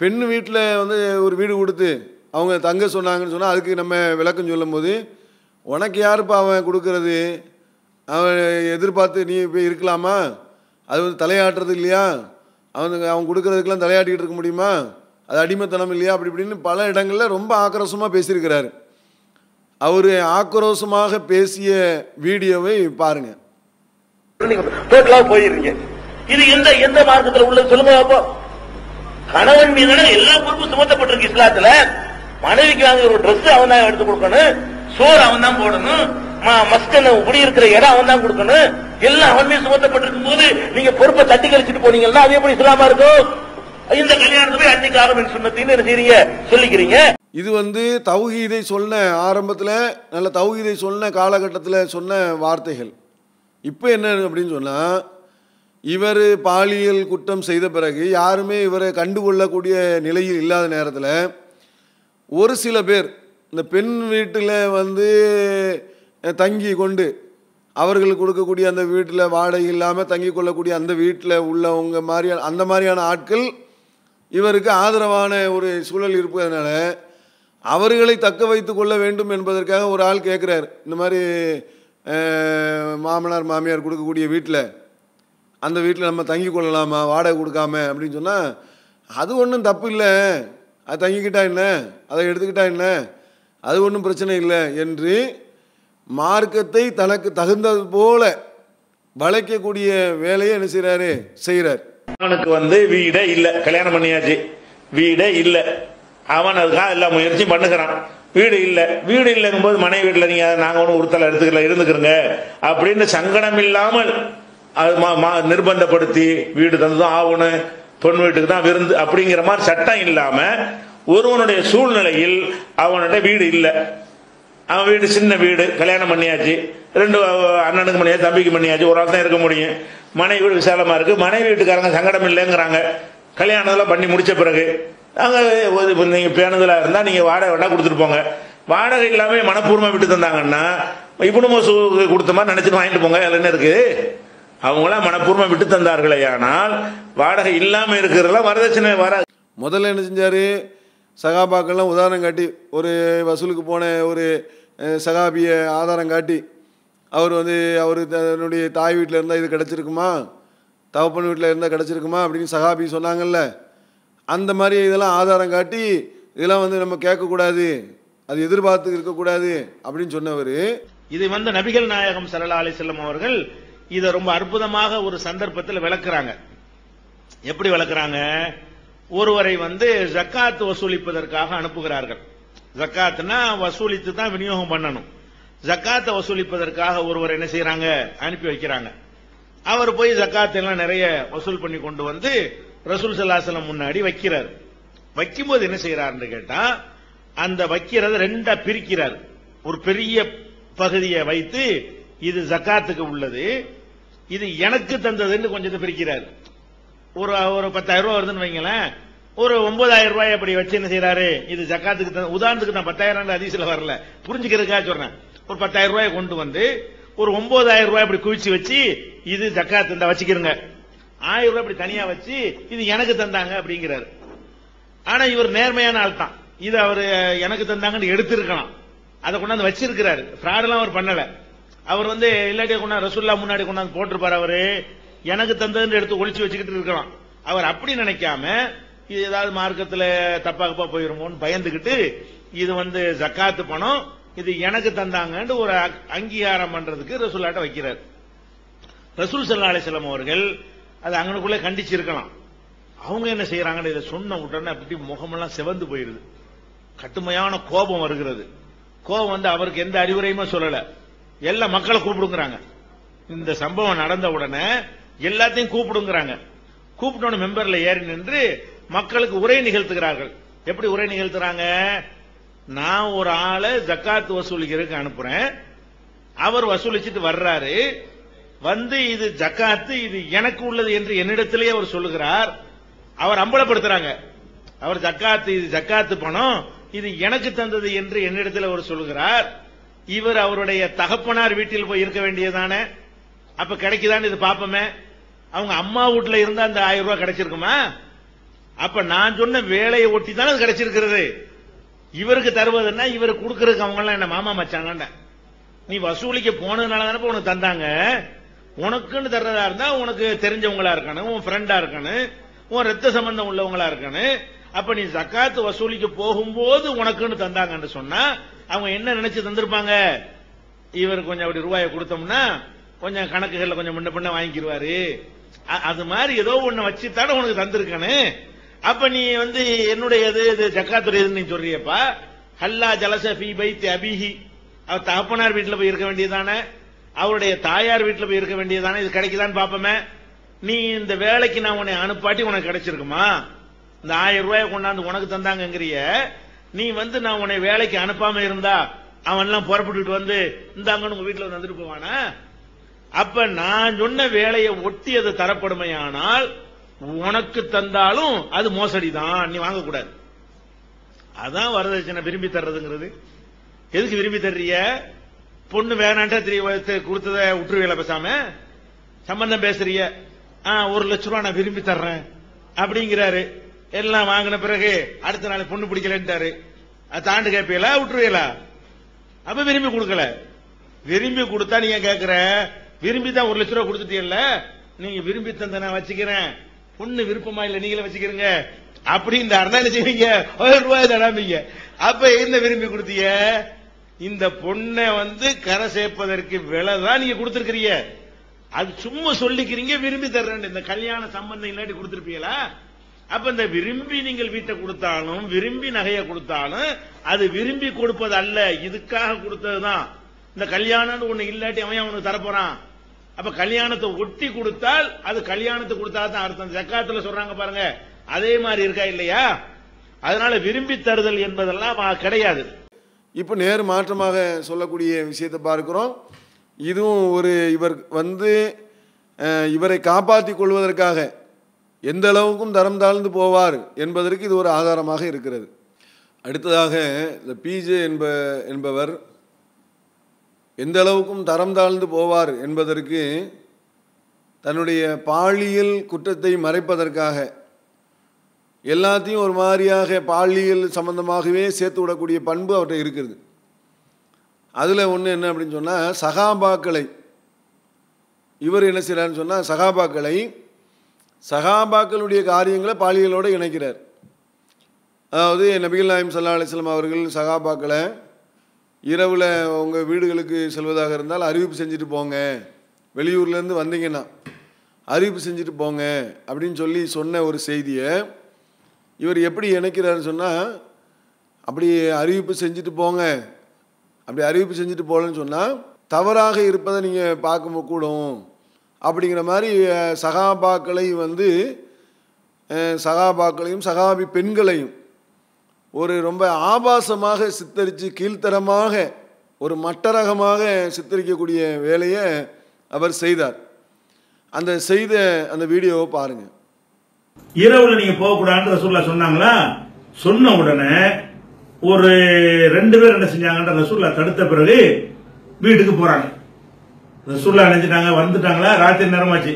பெண் வீட்டில் வந்து ஒரு வீடு கொடுத்து அவங்க தங்க சொன்னாங்கன்னு சொன்னால் அதுக்கு நம்ம விளக்கம் சொல்லும்போது உனக்கு யாருப்பா அவன் கொடுக்கறது? அவன் எதிர்பார்த்து நீ போய் இருக்கலாமா? அது வந்து தலையாட்டுறது இல்லையா? அவனுக்கு அவன் கொடுக்குறதுக்கெல்லாம் தலையாட்டிக்கிட்டு இருக்க முடியுமா? அது அடிமைத்தனம் இல்லையா? அப்படி இப்படின்னு பல இடங்களில் ரொம்ப ஆக்ரோஷமாக பேசியிருக்கிறாரு. அவர் ஆக்ரோஷமாக பேசிய வீடியோவை பாருங்க. டோட்டலா போயிருங்க. இது எந்த எந்த மார்க்கத்தில் உள்ளது சொல்லுங்க அப்போ. கணவன் மீதான எல்லா பொறுப்பும் சுமத்தப்பட்டிருக்கு இஸ்லாத்துல. மனைவிக்கு வாங்குற ஒரு ட்ரெஸ் அவன் தான் எடுத்து கொடுக்கணும். சோறு அவன் தான் போடணும். ம- மஸ்கன் குடியிருக்கிற இடம் அவன் தான் கொடுக்கணும். எல்லாம் அவன் மீது சுமத்தப்பட்டிருக்கும் போது நீங்க பொறுப்பை தட்டி கழிச்சிட்டு போனீங்கன்னா அது எப்படி இஸ்லாமா இருக்கும்? இந்த கல்யாணத்தை போய் அன்னைக்கு ஆரம்பிச்சு சொன்னத்தின்னு என்ன செய்றீங்க சொல்லிக்கிறீங்க. இது வந்து தௌஹீதை சொன்ன ஆரம்பத்தில் நல்ல தௌஹீதை சொன்ன காலகட்டத்தில் சொன்ன வார்த்தைகள். இப்போ என்ன அப்படின்னு சொன்னால் இவர் பாலியல் குற்றம் செய்த பிறகு யாருமே இவரை கண்டுகொள்ளக்கூடிய நிலையில் இல்லாத நேரத்தில் ஒரு சில பேர் இந்த பெண் வீட்டில் வந்து தங்கி கொண்டு அவர்களுக்கு கொடுக்கக்கூடிய அந்த வீட்டில் வாடகை இல்லாமல் தங்கி கொள்ளக்கூடிய அந்த வீட்டில் உள்ளவங்க மாதிரியான அந்த மாதிரியான ஆட்கள் இவருக்கு ஆதரவான ஒரு சூழல் இருப்பதனால அவர்களை தக்க வைத்து கொள்ள வேண்டும் என்பதற்காக ஒரு ஆள் கேட்குறாரு. இந்த மாதிரி மாமனார் மாமியார் கொடுக்கக்கூடிய வீட்டில் அந்த வீட்டில் நம்ம தங்கி கொள்ளலாமா வாடகை கொடுக்காம அப்படின்னு சொன்னால் அது ஒன்றும் தப்பு இல்லை. அது தங்கிக்கிட்டா என்ன? அதை எடுத்துக்கிட்டா என்ன? அது ஒன்றும் பிரச்சனை இல்லை என்று மார்க்கத்தை தனக்கு தகுந்தது போல வளைக்கக்கூடிய வேலையை என்ன செய்யறாரு செய்கிறார் அவனுக்கு வந்து வீடே இல்ல. கல்யாணம் பண்ணியாச்சு. வீடே இல்ல. அவன் அதுக்காக எல்லா முயற்சியும் பண்ணுகிறான். வீடு இல்ல. வீடு இல்லைங்கும் போது மனைவி வீட்டுல நீங்க நாங்க ஒன்றும் உறுத்தல எடுத்துக்கல இருந்துக்கிறங்க. அப்படின்னு சங்கடம் இல்லாமல் அது மா- மா- நிர்பந்தப்படுத்தி வீடு தந்துதான் ஆகணும். பொண்ணு வீட்டுக்கு தான் விருந்து அப்படிங்கிற மாதிரி சட்டம் இல்லாம ஒருவனுடைய சூழ்நிலையில் அவன்கிட்ட வீடு இல்லை. அவன் வீடு சின்ன வீடு கல்யாணம் பண்ணியாச்சு. ரெண்டு அண்ணனுக்கு பண்ணியாச்சு தம்பிக்கு பண்ணியாச்சு ஒரு ஆள் தான் இருக்க முடியும். மனைவி வீடு விசாலமா இருக்கு. மனைவி வீட்டுக்காரங்க சங்கடம் இல்லைங்கிறாங்க. கல்யாணம்லாம் பண்ணி முடிச்ச பிறகு அங்கே ஒரு- இப்ப நீங்க பேணுதலா இருந்தா நீங்க வாடகை வேணா கொடுத்துட்டு போங்க. வாடகை இல்லாமல் மனப்பூர்வமா விட்டு தந்தாங்கன்னா இப்படி கொடுத்த மாதிரி நினைச்சிட்டு வாங்கிட்டு போங்க. அதுல என்ன இருக்கு? அவங்களாம் மனப்பூர்வமா விட்டு தந்தார்களே. ஆனால் வாடகை இல்லாம இருக்கிறதெல்லாம் வரதட்சணை வர முதல்ல என்ன செஞ்சார்? சகாபாக்கள்லாம் உதாரணம் காட்டி ஒரு வசூலுக்கு போன ஒரு சகாபியை ஆதாரம் காட்டி அவர் வந்து அவர் தன்னுடைய தாய் வீட்டில் இருந்தால் இது கிடச்சிருக்குமா? தகப்பன் வீட்டில் இருந்தால் கிடச்சிருக்குமா? அப்படின்னு சகாபி சொன்னாங்கல்ல. அந்த மாதிரி இதெல்லாம் ஆதாரம் காட்டி இதெல்லாம் வந்து நம்ம கேட்கக்கூடாது அது எதிர்பார்த்து இருக்கக்கூடாது அப்படின்னு சொன்னவர். இது வந்து நபிகள் நாயகம் சல்லா அலிசல்லம் அவர்கள் இதை ரொம்ப அற்புதமாக ஒரு சந்தர்ப்பத்தில் விளக்குறாங்க. எப்படி வளர்க்குறாங்க ஒருவரை வந்து ஜக்காத் வசூலிப்பதற்காக அனுப்புகிறார்கள். ஜக்காத்னா வசூலித்து தான் விநியோகம் பண்ணணும். ஜக்காத்தை வசூலிப்பதற்காக ஒருவர் என்ன செய்யறாங்க அனுப்பி வைக்கிறாங்க. அவர் போய் ஜக்காத் எல்லாம் நிறைய வசூல் பண்ணி கொண்டு வந்து ரசூல் சல்லாசலம் முன்னாடி வைக்கிறார். வைக்கும்போது என்ன செய்யறாருன்னு கேட்டா அந்த வைக்கிறத ரெண்டா பிரிக்கிறார். ஒரு பெரிய பகுதியை வைத்து இது ஜக்காத்துக்கு உள்ளது இது எனக்கு தந்ததுன்னு கொஞ்சத்தை பிரிக்கிறார். ஒரு ஒரு பத்தாயிரம் ரூபாய் வருதுன்னு வைங்களேன் ஒரு ஒன்பதாயிரம் ரூபாய் அப்படி வச்சு என்ன செய்யறாரு இது ஜக்காத்துக்கு தந்த- உதாரணத்துக்கு நான் பத்தாயிரம் அதிசயில வரல. புரிஞ்சுக்கிறதுக்காக சொல்றேன். ஒரு பத்தாயிரம் ரூபாய் கொண்டு வந்து ஒரு ஒன்பதாயிரம் ரூபாய் அப்படி குவிச்சு வச்சு இது ஜக்காத் இந்த வச்சுக்கிறங்க ஆயிரம் ரூபாய் இப்படி தனியா வச்சு இது எனக்கு தந்தாங்க அப்படிங்கிறாரு. ஆனா இவர் நேர்மையான ஆள் தான். இது அவர் எனக்கு தந்தாங்கன்னு எடுத்திருக்கலாம். அதை கொண்டாந்து வச்சிருக்கிறாரு. ஃப்ராடெல்லாம் எல்லாம் அவர் பண்ணல. அவர் வந்து இல்லாட்டி கொண்டாந்து ரசுல்லா முன்னாடி கொண்டாந்து போட்டிருப்பார் அவரு. எனக்கு தந்ததுன்னு எடுத்து ஒழிச்சு வச்சுக்கிட்டு இருக்கலாம். அவர் அப்படி நினைக்காம இது ஏதாவது மார்க்கத்தில் தப்பாகப்பா போயிருமோன்னு பயந்துகிட்டு இது வந்து ஜக்காத்து பணம் இது எனக்கு தந்தாங்கன்னு ஒரு அங்கீகாரம் பண்றதுக்கு ரசூல்லாட்ட வைக்கிறார். ரசூல் சல்லா அலிஸ்லாம் அவர்கள் அது அங்கனுக்குள்ளே கண்டிச்சிருக்கலாம். அவங்க என்ன செய்யறாங்கன்னு இதை சொன்ன உடனே அப்படி முகமெல்லாம் சிவந்து போயிருது. கட்டுமையான கோபம் வருகிறது. கோபம் வந்து அவருக்கு எந்த அறிவுரையுமே சொல்லல. எல்லா மக்களை கூப்பிடுங்கிறாங்க. இந்த சம்பவம் நடந்த உடனே எல்லாத்தையும் கூப்பிடுங்கிறாங்க. கூப்பிட்டோன்னு மெம்பர்ல ஏறி நின்று மக்களுக்கு உரை நிகழ்த்துகிறார்கள். எப்படி உரை நிகழ்த்துறாங்க? நான் ஒரு ஆளை ஜக்காத் வசூலிக்கிறதுக்கு அனுப்புறேன். அவர் வசூலிச்சுட்டு வர்றாரு. வந்து இது ஜக்காத்து இது எனக்கு உள்ளது என்று என்னிடத்திலேயே அவர் சொல்லுகிறார். அவர் அம்பலப்படுத்துறாங்க. அவர் ஜக்காத்து இது ஜக்காத்து பணம் இது எனக்கு தந்தது என்று என்னிடத்தில் அவர் சொல்லுகிறார். இவர் அவருடைய தகப்பனார் வீட்டில் போய் இருக்க வேண்டியதானே அப்ப கிடைக்குதான்னு இது பாப்போமே. அவங்க அம்மா வீட்டுல இருந்தா அந்த ஆயிரம் ரூபாய் கிடைச்சிருக்குமா? அப்ப நான் சொன்ன வேலையை ஒட்டி தானே அது கிடைச்சிருக்கிறது. இவருக்கு தருவதுன்னா இவருக்கு கொடுக்கறதுக்கு அவங்க எல்லாம் என்ன மாமா மச்சாங்க நீ வசூலிக்க போனதுனால தானே உனக்கு தந்தாங்க. உனக்குன்னு தர்றதா இருந்தா உனக்கு தெரிஞ்சவங்களா இருக்கணும் உன் ஃப்ரெண்டா இருக்கணும் உன் ரத்த சம்பந்தம் உள்ளவங்களா இருக்கணும். அப்ப நீ ஜக்காத்து வசூலிக்க போகும்போது உனக்குன்னு தந்தாங்கன்னு சொன்னா அவங்க என்ன நினைச்சு தந்திருப்பாங்க? இவர் கொஞ்சம் அப்படி ரூபாயை கொடுத்தோம்னா கொஞ்சம் கணக்குகள்ல கொஞ்சம் முன்ன பின்ன வாங்கிக்கிருவாரு. அது மாதிரி ஏதோ ஒண்ணு வச்சுத்தானே உனக்கு தந்திருக்கானு அப்ப நீ வந்து என்னுடைய இது ஜக்காத்துடையதுன்னு நீ சொல்றியப்பா. ஹல்லா ஜலச ஃபீ அபிஹி. அவர் தகப்பனார் வீட்டில் போய் இருக்க வேண்டியதானே அவருடைய தாயார் வீட்டில் போய் இருக்க வேண்டியதானே இது கிடைக்குதான்னு பாப்போமே. நீ இந்த வேலைக்கு நான் உன்னை அனுப்பாட்டி உனக்கு கிடைச்சிருக்குமா? இந்த ஆயிரம் ரூபாயை கொண்டாந்து உனக்கு தந்தாங்கங்கிறிய நீ வந்து நான் உன்னை வேலைக்கு அனுப்பாம இருந்தா அவன் எல்லாம் புறப்பட்டுட்டு வந்து இந்தாங்கன்னு உங்க வீட்டுல வந்துட்டு போவானா? அப்ப நான் சொன்ன வேலையை ஒட்டி அது தரப்படுமையானால் உனக்கு தந்தாலும் அது மோசடி தான் நீ வாங்கக்கூடாது. அதான் வரதட்சணை விரும்பி தர்றதுங்கிறது. எதுக்கு விரும்பி தர்றிய பொண்ணு வேணான்ட்டா தெரிய கொடுத்தத விட்டுருவீங்களா பேசாம? சம்பந்தம் பேசுறிய ஆ, ஒரு லட்ச ரூபா நான் விரும்பி தர்றேன். அப்படிங்கிறாரு. எல்லாம் வாங்கின பிறகு அடுத்த நாள் பொண்ணு பிடிக்கலன்ட்டாரு. அது தாண்டு கேட்பீங்களா விட்டுருவீங்களா? அப்ப விரும்பி கொடுக்கல. விரும்பி கொடுத்தா நீங்க கேட்கிற விரும்பி தான் ஒரு லட்ச ரூபா கொடுத்துட்டீங்கல்ல நீங்க விரும்பி தந்த நான் வச்சுக்கிறேன். பொண்ணு விருப்பமா இல்ல நீங்களே வச்சுக்கிறீங்க. அப்படின்னு என்ன செய்வீங்க? ஒரு ரூபாய் தராமீங்க. அப்ப என்ன விரும்பி கொடுத்தீங்க? இந்த பொண்ணை வந்து கரை சேர்ப்பதற்கு விலை தான் நீங்க கொடுத்திருக்கிறீங்க. அது சும்மா சொல்லிக்கிறீங்க விரும்பி தர்றேன் இந்த கல்யாண சம்பந்தம் இல்லாட்டி கொடுத்திருப்பீங்களா? அப்ப இந்த விரும்பி நீங்கள் வீட்டை கொடுத்தாலும் விரும்பி நகையை கொடுத்தாலும் அது விரும்பி கொடுப்பது அல்ல. இதுக்காக கொடுத்ததுதான். இந்த கல்யாணம் ஒண்ணு இல்லாட்டி அவன் அவனுக்கு தரப்போறான்? அப்ப கல்யாணத்தை ஒட்டி கொடுத்தால் அது கல்யாணத்தை கொடுத்தா தான் அர்த்தம். ஜக்காத்துல சொல்றாங்க பாருங்க. அதே மாதிரி இருக்கா இல்லையா? அதனால விரும்பி தருதல் என்பதெல்லாம் கிடையாது. இப்போ நேர் மாற்றமாக சொல்லக்கூடிய விஷயத்தை பார்க்கிறோம். இதுவும் ஒரு இவர் வந்து இவரை காப்பாற்றி கொள்வதற்காக எந்த அளவுக்கும் தரம் தாழ்ந்து போவார் என்பதற்கு இது ஒரு ஆதாரமாக இருக்கிறது. அடுத்ததாக இந்த பிஜே என்ப என்பவர் எந்த அளவுக்கும் தரம் தாழ்ந்து போவார் என்பதற்கு தன்னுடைய பாலியல் குற்றத்தை மறைப்பதற்காக எல்லாத்தையும் ஒரு மாதிரியாக பாலியல் சம்பந்தமாகவே சேர்த்து விடக்கூடிய பண்பு அவர்கிட்ட இருக்குது அதில் ஒன்று என்ன அப்படின்னு சொன்னால் சகாபாக்களை இவர் என்ன செய்கிறாருன்னு சொன்னால் சகாபாக்களை சகாபாக்களுடைய காரியங்களை பாலியலோடு இணைக்கிறார். அதாவது நபிகள் நாயம் சல்லா அலிஸ்லாம் அவர்கள் சகாபாக்களை இரவில் உங்கள் வீடுகளுக்கு செல்வதாக இருந்தால் அறிவிப்பு செஞ்சுட்டு போங்க. வெளியூர்லேருந்து வந்தீங்கன்னா அறிவிப்பு செஞ்சுட்டு போங்க அப்படின்னு சொல்லி சொன்ன ஒரு செய்தியை இவர் எப்படி இணைக்கிறாருன்னு சொன்னால் அப்படி அறிவிப்பு செஞ்சுட்டு போங்க. அப்படி அறிவிப்பு செஞ்சுட்டு போகலன்னு சொன்னால் தவறாக இருப்பதை நீங்கள் பார்க்க கூடும். அப்படிங்கிற மாதிரி சகாபாக்களையும் சகாபாக்களை வந்து சகாபாக்களையும் சகாபி பெண்களையும் ஒரு ரொம்ப ஆபாசமாக சித்தரித்து கீழ்த்தரமாக ஒரு மட்டரகமாக சித்தரிக்கக்கூடிய வேலையை அவர் செய்தார். அந்த செய்த அந்த வீடியோவை பாருங்கள் இரவுல நீங்க போக கூடாதுன்னு ரசூல்லா சொன்னாங்களா? சொன்ன உடனே ஒரு ரெண்டு பேர் என்ன செஞ்சாங்கன்ற ரசூல்லா தடுத்த பிறகு வீட்டுக்கு போறாங்க. ரசூல்லா நினைச்சிட்டாங்க வந்துட்டாங்களா? ராத்திரி நேரமாச்சு.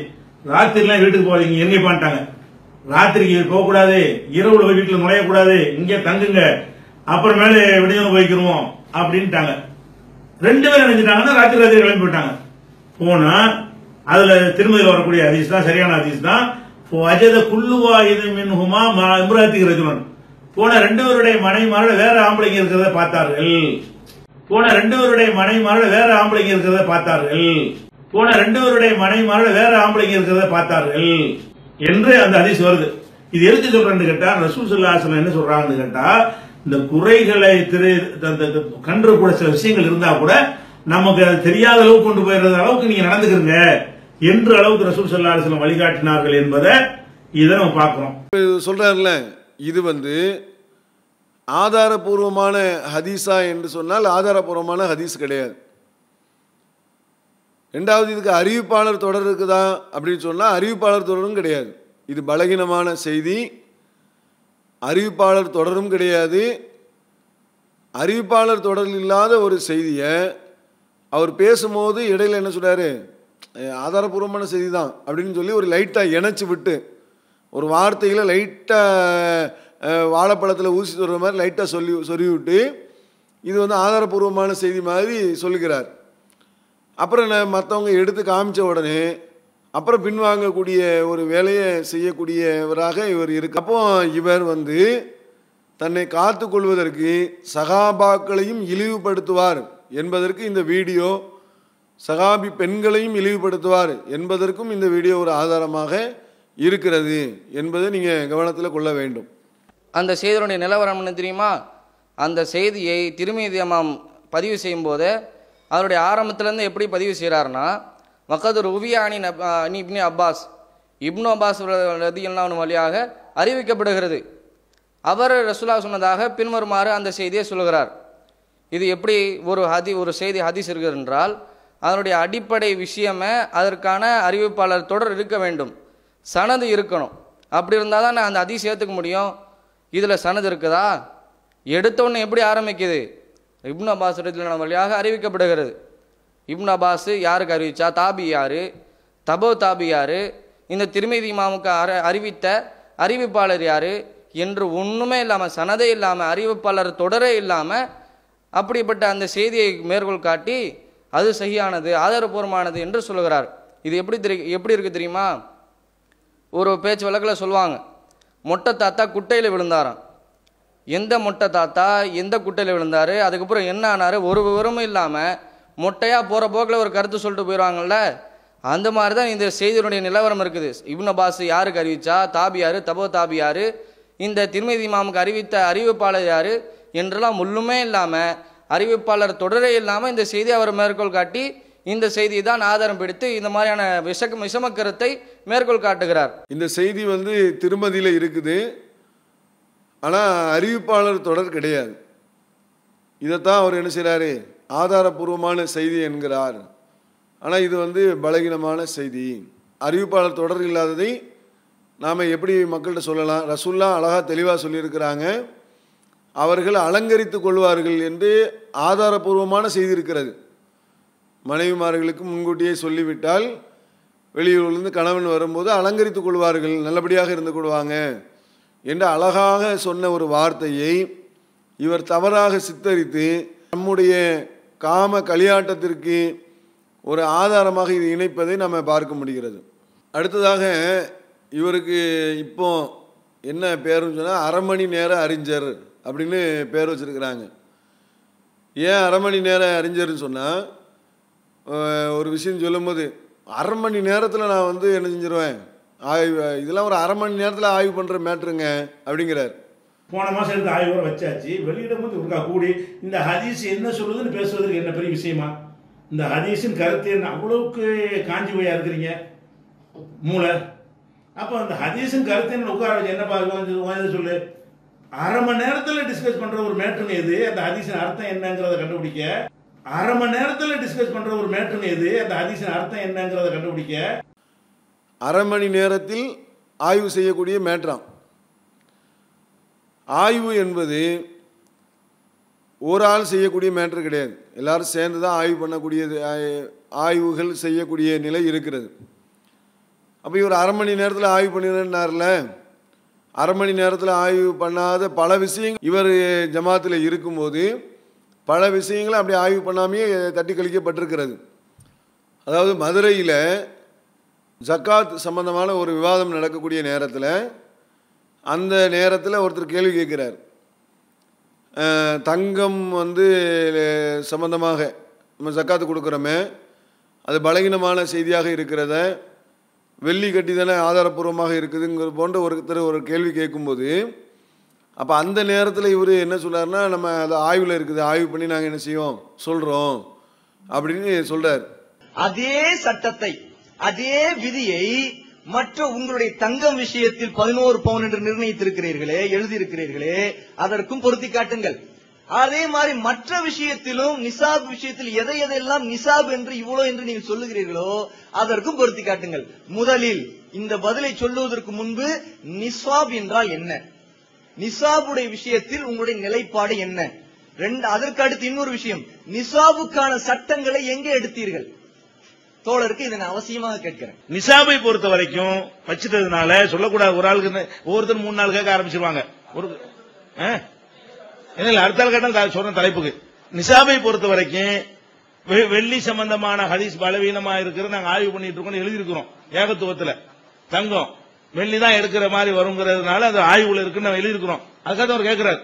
ராத்திரிலாம் வீட்டுக்கு போறீங்க எங்கே பண்ணிட்டாங்க ராத்திரிக்கு போக கூடாது இரவுல போய் வீட்டுல நுழையக்கூடாது இங்கே தங்குங்க அப்புறமேல விடுதலை போய்க்கிருவோம் அப்படின்ட்டாங்க. ரெண்டு பேரும் நினைச்சிட்டாங்கன்னா ராத்திரி ராத்திரி கிளம்பி போயிட்டாங்க. போனா அதுல திருமதியில் வரக்கூடிய ஹதீஸ் தான் சரியான ஹதீஸ் தான். அஜத குல்லுவா இது மின்ஹுமா இம்ராத்திக்கு ரஜுலன் போன ரெண்டு பேருடைய மனைவிமாரோட வேற ஆம்பளைங்க இருக்கிறத பார்த்தார்கள். போன ரெண்டு பேருடைய மனைவிமாரோட வேற ஆம்பளைங்க இருக்கிறத பார்த்தார்கள். போன ரெண்டு பேருடைய மனைவிமாரோட வேற ஆம்பளைங்க இருக்கிறத பார்த்தார்கள். என்று அந்த ஹதீஸ் வருது. இது எதுக்கு சொல்றேன்னு கேட்டா ரசூல் என்ன சொல்றாங்கன்னு கேட்டா இந்த குறைகளை திரு அந்த- கூட சில விஷயங்கள் இருந்தா கூட நமக்கு அது தெரியாத அளவுக்கு கொண்டு போயிடுற அளவுக்கு நீங்க நடந்துக்கிறீங்க என்று அளவுக்கு ரசூல் சல்லா வழிகாட்டினார்கள் என்பதை இதை நம்ம பார்க்கிறோம். சொல்றாருல இது வந்து ஆதாரபூர்வமான ஹதீஸா என்று சொன்னால் ஆதாரபூர்வமான ஹதீஸ் கிடையாது. ரெண்டாவது இதுக்கு அறிவிப்பாளர் தொடர் இருக்குதா அப்படின்னு சொன்னால் அறிவிப்பாளர் தொடரும் கிடையாது. இது பலகீனமான செய்தி. அறிவிப்பாளர் தொடரும் கிடையாது. அறிவிப்பாளர் தொடர் இல்லாத ஒரு செய்தியை அவர் பேசும்போது இடையில என்ன சொல்கிறாரு ஆதாரபூர்வமான செய்தி தான் அப்படின்னு சொல்லி ஒரு லைட்டாக இணைச்சி விட்டு ஒரு வார்த்தையில் லைட்டாக வாழைப்பழத்தில் ஊசி சொல்கிற மாதிரி லைட்டாக சொல்லி சொல்லி விட்டு இது வந்து ஆதாரபூர்வமான செய்தி மாதிரி சொல்லுகிறார். அப்புறம் நான் மற்றவங்க எடுத்து காமிச்ச உடனே அப்புறம் பின்வாங்கக்கூடிய ஒரு வேலையை செய்யக்கூடியவராக இவர் இருக்கு. அப்போ இவர் வந்து தன்னை காத்து கொள்வதற்கு சகாபாக்களையும் இழிவுபடுத்துவார் என்பதற்கு இந்த வீடியோ சகாபி பெண்களையும் இழிவுபடுத்துவார் என்பதற்கும் இந்த வீடியோ ஒரு ஆதாரமாக இருக்கிறது என்பதை நீங்கள் கவனத்தில் கொள்ள வேண்டும். அந்த செய்தியுடைய நிலவரம் என்ன தெரியுமா? அந்த செய்தியை திருமீதி அம்மாம் பதிவு செய்யும்போது அதனுடைய ஆரம்பத்துலேருந்து எப்படி பதிவு செய்கிறாருன்னா மக்கது ருவியானி அனி இப்னி அப்பாஸ். இப்னு அப்பாஸ் ரதியல்லாவின் வழியாக அறிவிக்கப்படுகிறது. அவர் ரசுல்லா சொன்னதாக பின்வருமாறு அந்த செய்தியை சொல்கிறார். இது எப்படி ஒரு ஹதி ஒரு செய்தி ஹதீஸ் இருக்கிறது என்றால் அதனுடைய அடிப்படை விஷயமே அதற்கான அறிவிப்பாளர் தொடர் இருக்க வேண்டும். சனது இருக்கணும். அப்படி இருந்தால் தான் நான் அந்த ஹதீஸ் சேர்த்துக்க முடியும்? இதில் சனது இருக்குதா? எடுத்தோன்னு எப்படி ஆரம்பிக்குது? இப்னு அப்பாஸ் ரதியல்லாஹு வழியாக அறிவிக்கப்படுகிறது. இப்னு அப்பாஸ் யாருக்கு அறிவிச்சா? தாபி யார் தபோ தாபி யார் இந்த திருமதி இமாமுக்கு அற அறிவித்த அறிவிப்பாளர் யார்? என்று ஒன்றுமே இல்லாமல் சனதே இல்லாமல் அறிவிப்பாளர் தொடரே இல்லாமல் அப்படிப்பட்ட அந்த செய்தியை மேற்கோள் காட்டி அது சரியானது ஆதாரபூர்வமானது என்று சொல்லுகிறார். இது எப்படி தெரி எப்படி இருக்குது தெரியுமா? ஒரு பேச்சு வழக்கில் சொல்லுவாங்க மொட்டை தாத்தா குட்டையில் விழுந்தாராம். எந்த மொட்டை தாத்தா எந்த குட்டையில் விழுந்தார் அதுக்கப்புறம் என்ன ஆனாரு ஒரு விவரமும் இல்லாமல் மொட்டையாக போகிற போக்கில் ஒரு கருத்து சொல்லிட்டு போயிடுவாங்கள்ல அந்த மாதிரி தான் இந்த செய்தியினுடைய நிலவரம் இருக்குது. இப்னு பாஸ் யாருக்கு அறிவிச்சா? தாபியார் தபோ தாபியார் இந்த திருமதி மாமுக்கு அறிவித்த அறிவிப்பாளர் யார் என்றெல்லாம் முள்ளுமே இல்லாமல் அறிவிப்பாளர் தொடரே இல்லாமல் இந்த செய்தி அவர் மேற்கோள் காட்டி இந்த செய்தியை தான் ஆதாரம் பிடித்து இந்த மாதிரியான விஷ விஷமக்கருத்தை மேற்கோள் காட்டுகிறார். இந்த செய்தி வந்து திருமதியில் இருக்குது. ஆனால் அறிவிப்பாளர் தொடர் கிடையாது. இதைத்தான் அவர் என்ன செய்கிறாரு ஆதாரபூர்வமான செய்தி என்கிறார். ஆனால் இது வந்து பலகீனமான செய்தி. அறிவிப்பாளர் தொடர் இல்லாததை நாம் எப்படி மக்கள்கிட்ட சொல்லலாம்? ரசுல்லா அழகாக தெளிவாக சொல்லியிருக்கிறாங்க. அவர்கள் அலங்கரித்து கொள்வார்கள் என்று ஆதாரபூர்வமான செய்தி இருக்கிறது. மனைவிமார்களுக்கு முன்கூட்டியே சொல்லிவிட்டால் வெளியூர்லேருந்து கணவன் வரும்போது அலங்கரித்து கொள்வார்கள். நல்லபடியாக இருந்து கொள்வாங்க. என்று அழகாக சொன்ன ஒரு வார்த்தையை இவர் தவறாக சித்தரித்து நம்முடைய காம களியாட்டத்திற்கு ஒரு ஆதாரமாக இது இணைப்பதை நம்ம பார்க்க முடிகிறது. அடுத்ததாக இவருக்கு இப்போ என்ன பேருன்னு சொன்னால் அரை மணி நேர அறிஞர் அப்படின்னு பேர் வச்சுருக்கிறாங்க. ஏன் அரை மணி நேர அறிஞர்னு சொன்னால் ஒரு விஷயம் சொல்லும்போது அரை மணி நேரத்தில் நான் வந்து என்ன செஞ்சிருவேன்? ஆய்வு இதெல்லாம் ஒரு அரை மணி நேரத்தில் ஆய்வு பண்ணுற மேட்ருங்க அப்படிங்கிறார். போன மாதம் எடுத்து ஆய்வு வச்சாச்சு. வெளியிடும் போது இருக்கா கூடி இந்த ஹதீஸ் என்ன சொல்லுதுன்னு பேசுவதற்கு என்ன பெரிய விஷயமா? இந்த ஹதீஸின் கருத்து என்ன? அவ்வளவுக்கு காஞ்சி போயா இருக்கிறீங்க? மூளை. அப்போ அந்த ஹதீஸின் கருத்து என்ன? உட்கார வச்சு என்னப்பா உட்கார்ந்து சொல்லு. அரை மணி நேரத்தில் டிஸ்கஸ் பண்ணுற ஒரு மேட்ருங்க எது அந்த ஹதீஸின் அர்த்தம் என்னங்கிறத கண்டுபிடிக்க. அரை மணி நேரத்தில் டிஸ்கஸ் பண்ணுற ஒரு மேட்ருங்க எது அந்த ஹதீஸின் அர்த்தம் என்னங்கிறத கண்டுபிடிக்க. அரை மணி நேரத்தில் ஆய்வு செய்யக்கூடிய மேட்ராம். ஆய்வு என்பது ஒரு ஆள் செய்யக்கூடிய மேட்ரு கிடையாது. எல்லாரும் சேர்ந்து தான் ஆய்வு பண்ணக்கூடியது ஆய்- ஆய்வுகள் செய்யக்கூடிய நிலை இருக்கிறது. அப்போ இவர் அரை மணி நேரத்தில் ஆய்வு பண்ணிடுறாருல அரை மணி நேரத்தில் ஆய்வு பண்ணாத பல விஷயங்கள் இவர் ஜமாத்தில் இருக்கும்போது பல விஷயங்களை அப்படி ஆய்வு பண்ணாமையே தட்டி கழிக்கப்பட்டிருக்கிறது. அதாவது மதுரையில் ஜக்காத் சம்பந்தமான ஒரு விவாதம் நடக்கக்கூடிய நேரத்தில் அந்த நேரத்தில் ஒருத்தர் கேள்வி கேட்குறார். தங்கம் வந்து சம்மந்தமாக சம்பந்தமாக நம்ம ஜக்காத்து கொடுக்குறோமே அது பலகீனமான செய்தியாக இருக்கிறத வெள்ளி கட்டி தானே ஆதாரப்பூர்வமாக இருக்குதுங்கிற போன்ற ஒருத்தர் ஒரு கேள்வி கேட்கும்போது அப்போ அந்த நேரத்தில் இவர் என்ன சொல்கிறாருன்னா நம்ம அது ஆய்வில் இருக்குது ஆய்வு பண்ணி நாங்கள் என்ன செய்வோம் சொல்கிறோம் அப்படின்னு சொல்கிறார் அதே சட்டத்தை அதே விதியை மற்ற உங்களுடைய தங்கம் விஷயத்தில் பதினோரு பவுன் என்று நிர்ணயித்திருக்கிறீர்களே எழுதியிருக்கிறீர்களே அதற்கும் பொருத்தி காட்டுங்கள். அதே மாதிரி மற்ற விஷயத்திலும் நிசாப் விஷயத்தில் எதை எதையெல்லாம் நிசாப் என்று இவ்வளவு என்று நீங்கள் சொல்லுகிறீர்களோ அதற்கும் பொருத்தி காட்டுங்கள். முதலில் இந்த பதிலை சொல்லுவதற்கு முன்பு நிசாப் என்றால் என்ன? நிசாபுடைய விஷயத்தில் உங்களுடைய நிலைப்பாடு என்ன? ரெண்டு அதற்கு அடுத்து இன்னொரு விஷயம். நிசாபுக்கான சட்டங்களை எங்கே எடுத்தீர்கள்? தோழருக்கு இதை நான் அவசியமாக கேட்கிறேன். நிசாபை பொறுத்த வரைக்கும் வச்சுட்டதுனால சொல்லக்கூடாது. ஒரு ஆளுக்கு ஒவ்வொருத்தர் மூணு நாள் கேட்க ஆரம்பிச்சிருவாங்க. ஒரு ஆ? அடுத்த ஆள் கேட்டால் சொன்ன தலைப்புக்கு. நிசாபை பொறுத்த வரைக்கும் வெ- வெள்ளி சம்பந்தமான ஹதீஸ் பலவீனமா இருக்கிற நாங்க ஆய்வு பண்ணிட்டு இருக்கோம் எழுதியிருக்கிறோம். ஏகத்துவத்துல. தங்கம். வெள்ளி தான் எடுக்கிற மாதிரி வருங்கிறதுனால அது ஆய்வுல இருக்குன்னு நம்ம எழுதியிருக்கிறோம். அதுக்காக அவர் கேட்கிறார்.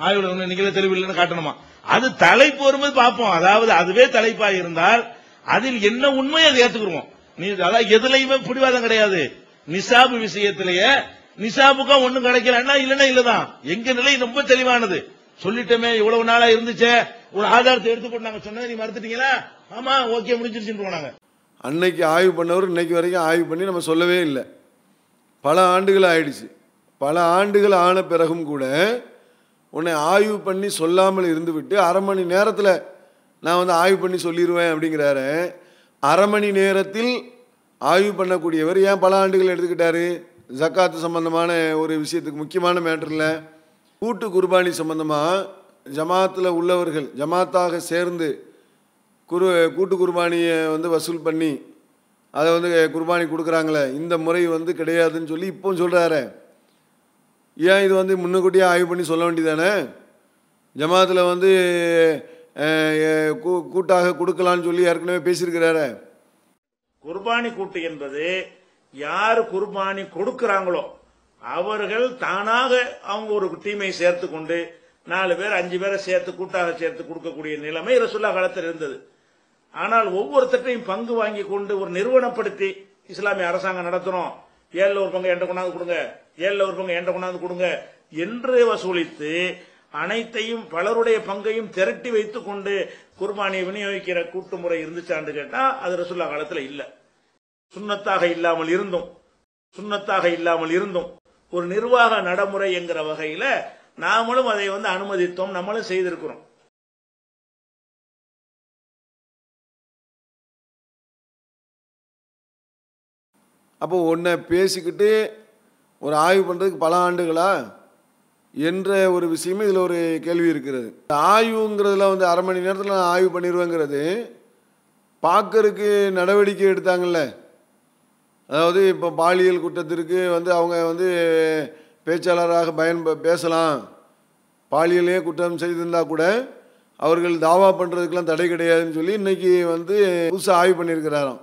ஆய்வுல ஒண்ணு நீங்களே தெளிவில்லைன்னு காட்டணுமா? அது தலைப்பு வரும்போது பார்ப்போம். அதாவது அதுவே தலைப்பா இருந்தால் அதில் என்ன உண்மை அதை ஏத்துக்குருவோம். நீ அதாவது எதுலையுமே பிடிவாதம் கிடையாது. நிசாபு விஷயத்திலேயே நிசாபுக்கா ஒண்ணும் கிடைக்கலன்னா இல்லன்னா இல்லதான். எங்க நிலை ரொம்ப தெளிவானது. சொல்லிட்டோமே இவ்வளவு நாளா இருந்துச்சே ஒரு ஆதாரத்தை எடுத்து நாங்க சொன்னதை நீ மறுத்துட்டீங்களா? ஆமா ஓகே முடிஞ்சிருச்சுன்னு போனாங்க. அன்னைக்கு ஆய்வு பண்ணவர் இன்னைக்கு வரைக்கும் ஆய்வு பண்ணி நம்ம சொல்லவே இல்லை. பல ஆண்டுகள் ஆயிடுச்சு. பல ஆண்டுகள் ஆன பிறகும் கூட உன்னை ஆய்வு பண்ணி சொல்லாமல் இருந்துவிட்டு அரை மணி நேரத்தில் நான் வந்து ஆய்வு பண்ணி சொல்லிடுவேன் அப்படிங்கிறாரு. அரை மணி நேரத்தில் ஆய்வு பண்ணக்கூடியவர் ஏன் பல ஆண்டுகள் எடுத்துக்கிட்டாரு? ஜக்காத்து சம்பந்தமான ஒரு விஷயத்துக்கு முக்கியமான மேட்டரில் கூட்டு குர்பானி சம்பந்தமாக ஜமாத்தில் உள்ளவர்கள் ஜமாத்தாக சேர்ந்து குரு கூட்டு குர்பானியை வந்து வசூல் பண்ணி அதை வந்து குர்பானி கொடுக்குறாங்களே இந்த முறை வந்து கிடையாதுன்னு சொல்லி இப்போ சொல்கிறாரு ஏன் இது வந்து முன்னுக்கூட்டியே ஆய்வு பண்ணி சொல்ல வேண்டியதானே ஜமாத்தில் வந்து கூட்டாக கொடுக்கலாம்னு சொல்லி ஏற்கனவே பேசியிருக்கிறாரு. குர்பானி கூட்டு என்பது யார் குர்பானி கொடுக்கிறாங்களோ அவர்கள் தானாக அவங்க ஒரு டீமை சேர்த்து கொண்டு நாலு பேர் அஞ்சு பேரை சேர்த்து கூட்டாக சேர்த்து கொடுக்கக்கூடிய நிலைமை ரசுல்லா காலத்தில் இருந்தது. ஆனால் ஒவ்வொருத்தட்டையும் பங்கு வாங்கி கொண்டு ஒரு நிறுவனப்படுத்தி இஸ்லாமிய அரசாங்கம் நடத்தணும். ஏழில் ஒரு பங்கு என்ற கொண்டாந்து கொடுங்க. ஏழில் ஒரு பங்கு என்ற கொண்டாந்து கொடுங்க என்று வசூலித்து அனைத்தையும் பலருடைய பங்கையும் திரட்டி வைத்துக் கொண்டு குர்பானியை விநியோகிக்கிற கூட்டு முறை இருந்துச்சான்னு கேட்டா அது ரசுல்லா காலத்துல இல்ல. சுண்ணத்தாக இல்லாமல் இருந்தும் சுண்ணத்தாக இல்லாமல் இருந்தும் ஒரு நிர்வாக நடைமுறை என்கிற வகையில நாமளும் அதை வந்து அனுமதித்தோம் நம்மளும் செய்திருக்கிறோம். அப்போ ஒன்றை பேசிக்கிட்டு ஒரு ஆய்வு பண்ணுறதுக்கு பல ஆண்டுகளா? என்ற ஒரு விஷயமே இதில் ஒரு கேள்வி இருக்கிறது. இந்த ஆய்வுங்கிறதுல வந்து அரை மணி நேரத்தில் நான் ஆய்வு பண்ணிடுவேங்கிறது பார்க்கறதுக்கு நடவடிக்கை எடுத்தாங்கல்ல. அதாவது இப்போ பாலியல் குற்றத்திற்கு வந்து அவங்க வந்து பேச்சாளராக பயன் பேசலாம். பாலியலே குற்றம் செய்திருந்தால் கூட அவர்கள் தாவா பண்ணுறதுக்கெல்லாம் தடை கிடையாதுன்னு சொல்லி இன்னைக்கு வந்து புதுசாக ஆய்வு பண்ணியிருக்கிறாராம்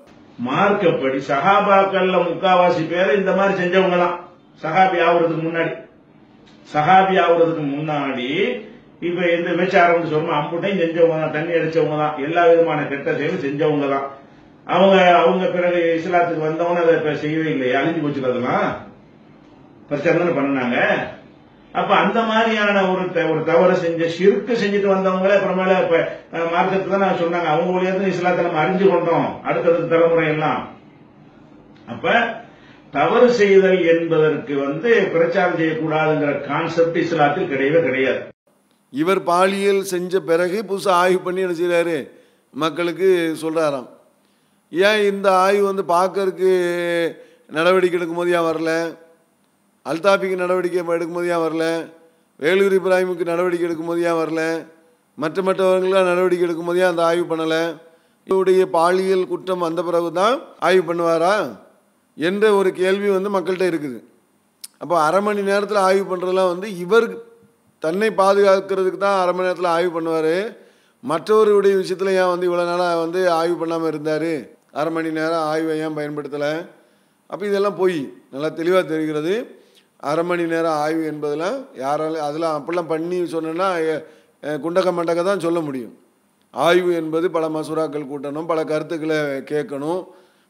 மார்க்கப்படி சகாபாக்கள்ல முக்காவாசி பேர் இந்த மாதிரி செஞ்சவங்க தான் ஆகுறதுக்கு முன்னாடி. சகாபி ஆகுறதுக்கு முன்னாடி இப்ப இந்த விபச்சாரம் சொன்னா அம்புட்டையும் செஞ்சவங்க தான் தண்ணி அடிச்சவங்க தான் எல்லா விதமான கெட்ட செயலும் செஞ்சவங்க தான் அவங்க அவங்க பிறகு இஸ்லாத்துக்கு வந்தவன அதை இப்ப செய்யவே இல்லை அழிஞ்சு போச்சு அதெல்லாம் பிரச்சாரம் பண்ணாங்க. அப்ப அந்த மாதிரியான ஒரு த- ஒரு தவறு செஞ்ச சிறுக்கு செஞ்சுட்டு வந்தவங்களே அப்புறமேல இப்ப அஹ், மார்க்கத்தை தான் நான் சொன்னாங்க அவங்க வழியா இஸ்லாத்தை நம்ம அறிஞ்சு கொண்டோம் அடுத்தடுத்த தலைமுறை எல்லாம் அப்ப தவறு செய்தல் என்பதற்கு வந்து பிரச்சாரம் செய்யக்கூடாதுங்கிற கான்செப்ட் இஸ்லாத்தில் கிடையவே கிடையாது. இவர் பாலியல் செஞ்ச பிறகு புதுசாக ஆய்வு பண்ணி என்ன செய்கிறாரு மக்களுக்கு சொல்கிறாராம் ஏன் இந்த ஆய்வு வந்து பார்க்கறதுக்கு நடவடிக்கை எடுக்கும்போது ஏன் வரல? அல்தாபிக்கு நடவடிக்கை எடுக்கும்போது ஏன் வரல? வேலூர் இப்ராஹிமுக்கு நடவடிக்கை எடுக்கும்போது ஏன் வரல? மற்ற மற்றவர்களாம் நடவடிக்கை எடுக்கும்போது ஏன் அந்த ஆய்வு பண்ணலை? இவருடைய பாலியல் குற்றம் வந்த பிறகு தான் ஆய்வு பண்ணுவாரா? என்ற ஒரு கேள்வி வந்து மக்கள்கிட்ட இருக்குது. அப்போ அரை மணி நேரத்தில் ஆய்வு பண்ணுறதுலாம் வந்து இவர் தன்னை பாதுகாக்கிறதுக்கு தான் அரை மணி நேரத்தில் ஆய்வு பண்ணுவார். மற்றவருடைய விஷயத்தில் ஏன் வந்து இவ்வளோ நாளாக வந்து ஆய்வு பண்ணாமல் இருந்தார்? அரை மணி நேரம் ஆய்வை ஏன் பயன்படுத்தலை? அப்போ இதெல்லாம் போய் நல்லா தெளிவாக தெரிகிறது. அரை மணி நேரம் ஆய்வு என்பதெல்லாம் யாராலும் அதெல்லாம் அப்படிலாம் பண்ணி சொன்னேன்னா குண்டக்க மண்டக்க தான் சொல்ல முடியும். ஆய்வு என்பது பல மசூராக்கள் கூட்டணும் பல கருத்துக்களை கேட்கணும்.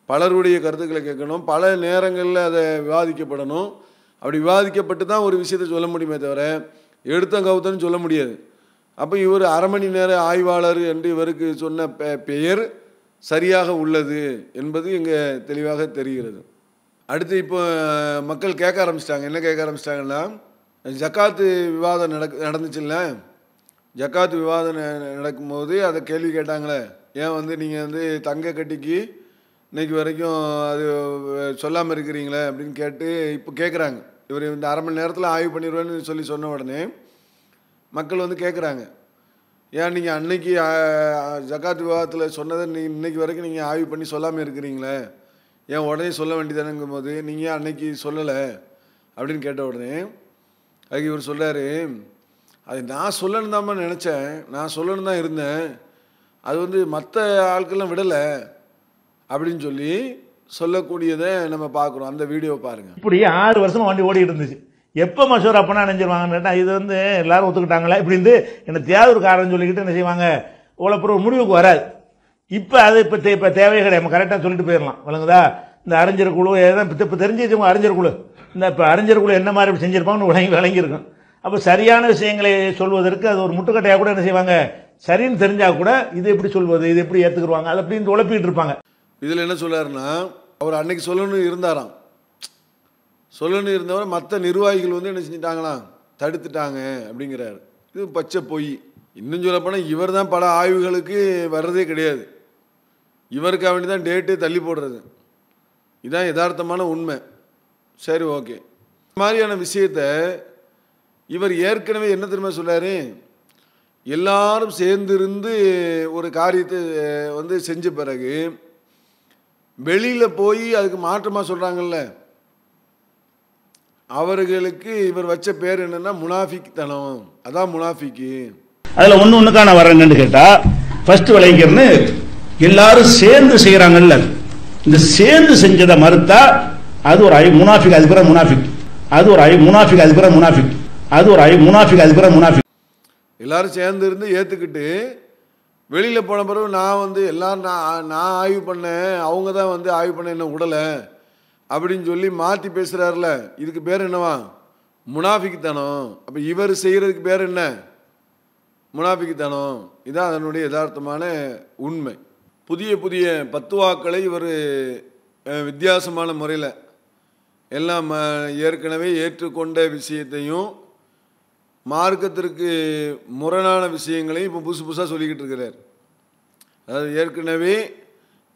பலருடைய கருத்துக்களை கேட்கணும். பல நேரங்களில் அதை விவாதிக்கப்படணும். அப்படி விவாதிக்கப்பட்டு தான் ஒரு விஷயத்தை சொல்ல முடியுமே தவிர எடுத்தம் கவுத்தன்னு சொல்ல முடியாது. அப்போ இவர் அரை மணி நேர ஆய்வாளர் என்று இவருக்கு சொன்ன பெ- பெயர் சரியாக உள்ளது என்பது இங்கே தெளிவாக தெரிகிறது. அடுத்து இப்போ மக்கள் கேட்க ஆரம்பிச்சிட்டாங்க. என்ன கேட்க ஆரம்பிச்சிட்டாங்கன்னா ஜக்காத்து விவாதம் நடக் நடந்துச்சுல்ல ஜக்காத்து விவாதம் நடக்கும்போது அதை கேள்வி கேட்டாங்களே. ஏன் வந்து நீங்கள் வந்து தங்க கட்டிக்கு இன்னைக்கு வரைக்கும் அது சொல்லாமல் இருக்கிறீங்களே அப்படின்னு கேட்டு இப்போ கேட்குறாங்க இவர் இந்த அரை மணி நேரத்தில் ஆய்வு பண்ணிடுவேன்னு சொல்லி சொன்ன உடனே மக்கள் வந்து கேட்குறாங்க ஏன் நீங்கள் அன்னைக்கு ஜக்காத் விவாதத்தில் சொன்னதை நீ இன்னைக்கு வரைக்கும் நீங்கள் ஆய்வு பண்ணி சொல்லாமல் இருக்கிறீங்களே? ஏன் உடனே சொல்ல வேண்டியதானுங்கும் போது நீங்கள் அன்னைக்கு சொல்லலை? அப்படின்னு கேட்ட உடனே அதுக்கு இவர் சொல்கிறாரு அது நான் சொல்லணும் தான் நினச்சேன். நான் சொல்லணும் தான் இருந்தேன். அது வந்து மற்ற ஆட்கள்லாம் விடலை. அப்படின்னு சொல்லி சொல்லக்கூடியதை நம்ம பார்க்குறோம் அந்த வீடியோ பாருங்க. இப்படி ஆறு வருஷம் வண்டி ஓடிட்டு இருந்துச்சு. எப்போ மசூரா பண்ணா நினைஞ்சிருவாங்கன்னு இது வந்து எல்லாரும் ஒத்துக்கிட்டாங்களே இப்படி இருந்து என்ன தேவை ஒரு காரணம் சொல்லிக்கிட்டு என்ன செய்வாங்க? இவ்வளோ ஒரு முடிவுக்கு வராது. இப்போ அது இப்போ இப்போ தேவையே கிடையாது. நம்ம கரெக்டாக சொல்லிட்டு போயிடலாம். விளங்குதா? இந்த அறிஞர் குழு ஏதாவது இப்போ இப்போ அறிஞர் குழு. இந்த இப்போ அறிஞர் குழு என்ன மாதிரி செஞ்சிருப்பாங்கன்னு விளங்கி விளங்கியிருக்கும். அப்போ சரியான விஷயங்களை சொல்வதற்கு அது ஒரு முட்டுக்கட்டையாக கூட என்ன செய்வாங்க? சரின்னு தெரிஞ்சால் கூட இது எப்படி சொல்வது? இது எப்படி ஏற்றுக்குருவாங்க அது அப்படின்னு உழப்பிக்கிட்டு இருப்பாங்க. இதில் என்ன சொல்லாருன்னா அவர் அன்னைக்கு சொல்லணும் இருந்தாராம். சொல்லணும் இருந்தவர் மற்ற நிர்வாகிகள் வந்து என்ன செஞ்சிட்டாங்களாம் தடுத்துட்டாங்க அப்படிங்கிறாரு. இது பச்சை பொய். இன்னும் சொல்லப்போனால் இவர் தான் பல ஆய்வுகளுக்கு வர்றதே கிடையாது. இவருக்காக வேண்டி தான் டேட்டே தள்ளி போடுறது. இதுதான் யதார்த்தமான உண்மை. சரி ஓகே. இந்த மாதிரியான விஷயத்த இவர் ஏற்கனவே என்ன தெரியுமா சொல்றாரு எல்லாரும் சேர்ந்திருந்து ஒரு காரியத்தை வந்து செஞ்ச பிறகு வெளியில் போய் அதுக்கு மாற்றமாக சொல்கிறாங்கல்ல அவர்களுக்கு இவர் வச்ச பேர் என்னன்னா முனாஃபிக் தனம் அதான் முனாஃபிக்கு. அதில் ஒன்று ஒன்றுக்கா நான் வரேன்னு கேட்டா ஃபர்ஸ்ட் விளைவிக்கிறன்னு எல்லாரும் சேர்ந்து செய்கிறாங்கல்ல இந்த சேர்ந்து செஞ்சதை மறுத்தா அது ஒரு ஐ முனாஃபிக் அது பிறகு முனாஃபிக். அது ஒரு ஐ முனாஃபிக் அது பிறகு முனாஃபிக். அது ஒரு ஐ முனாஃபிக் அது பிறகு முனாஃபிக். எல்லாரும் சேர்ந்து இருந்து ஏற்றுக்கிட்டு வெளியில் போன பிறகு நான் வந்து எல்லோரும் நான் நான் ஆய்வு பண்ணேன் அவங்க தான் வந்து ஆய்வு பண்ண என்ன விடலை அப்படின்னு சொல்லி மாற்றி பேசுகிறாருல இதுக்கு பேர் என்னவா? முனாஃபிக்குத்தனம். அப்போ இவர் செய்கிறதுக்கு பேர் என்ன? முனாஃபிக்குத்தனம். இதுதான் அதனுடைய யதார்த்தமான உண்மை. புதிய புதிய பத்துவாக்களை இவர் வித்தியாசமான முறையில் எல்லாம் ஏற்கனவே ஏற்றுக்கொண்ட விஷயத்தையும் மார்க்கத்திற்கு முரணான விஷயங்களையும் இப்போ புதுசு புதுசாக சொல்லிக்கிட்டு இருக்கிறார். அதாவது ஏற்கனவே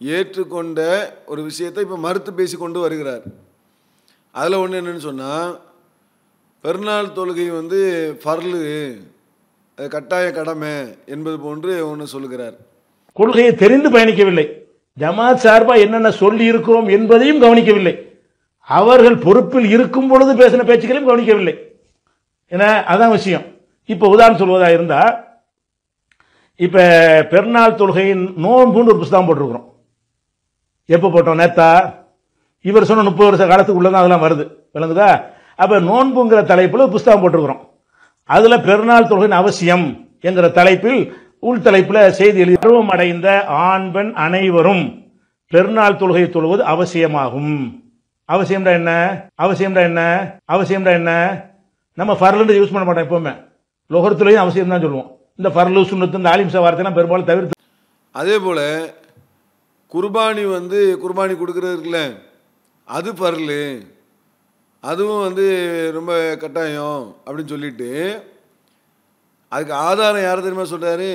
ஏற்றுக்கொண்ட ஒரு விஷயத்தை இப்போ மறுத்து பேசி கொண்டு வருகிறார். அதில் ஒன்று என்னென்னு சொன்னால் பெருநாள் தொழுகை வந்து ஃபர்லு அது கட்டாய கடமை என்பது போன்று ஒன்று சொல்லுகிறார். கொள்கையை தெரிந்து பயணிக்கவில்லை. ஜமாத் சார்பாக என்னென்ன சொல்லி இருக்கிறோம் என்பதையும் கவனிக்கவில்லை. அவர்கள் பொறுப்பில் இருக்கும் பொழுது பேசின பேச்சுக்களையும் கவனிக்கவில்லை. ஏன்னா அதான் விஷயம். இப்போ உதாரணம் சொல்வதாக இருந்தால் இப்போ பெருநாள் தொழுகையின் நோன்புன்னு ஒரு புஸ்தகம் போட்டிருக்கிறோம். எப்போ போட்டோம்? நேத்தா? இவர் சொன்ன முப்பது வருஷ காலத்துக்குள்ளே தான் அதெல்லாம் வருது. விளங்குதா? அப்போ நோன்புங்கிற தலைப்பில் ஒரு புஸ்தகம் போட்டிருக்கிறோம். அதில் பெருநாள் தொழுகையின் அவசியம் என்கிற தலைப்பில் உள் தலைப்பில் செய்தி எழுதி பருவம் அடைந்த ஆண் பெண் அனைவரும் பெருநாள் தொழுகை தொழுவது அவசியமாகும். அவசியம்டா என்ன? அவசியம்டா என்ன? அவசியம்டா என்ன? நம்ம ஃபர்லுன்னு யூஸ் பண்ண மாட்டோம் எப்பவுமே. லோகத்துலையும் அவசியம் தான் சொல்லுவோம். இந்த ஃபர்லு சுண்ணத்து இந்த ஆலிம்சா வார்த்தைலாம் பெரும்பாலும் தவிர்த்து அதே போல் குர்பானி வந்து குர்பானி கொடுக்கறது இருக்குல்ல? அது பரலு அதுவும் வந்து ரொம்ப கட்டாயம் அப்படின்னு சொல்லிட்டு அதுக்கு ஆதாரம் யார் தெரியுமா சொல்கிறாரு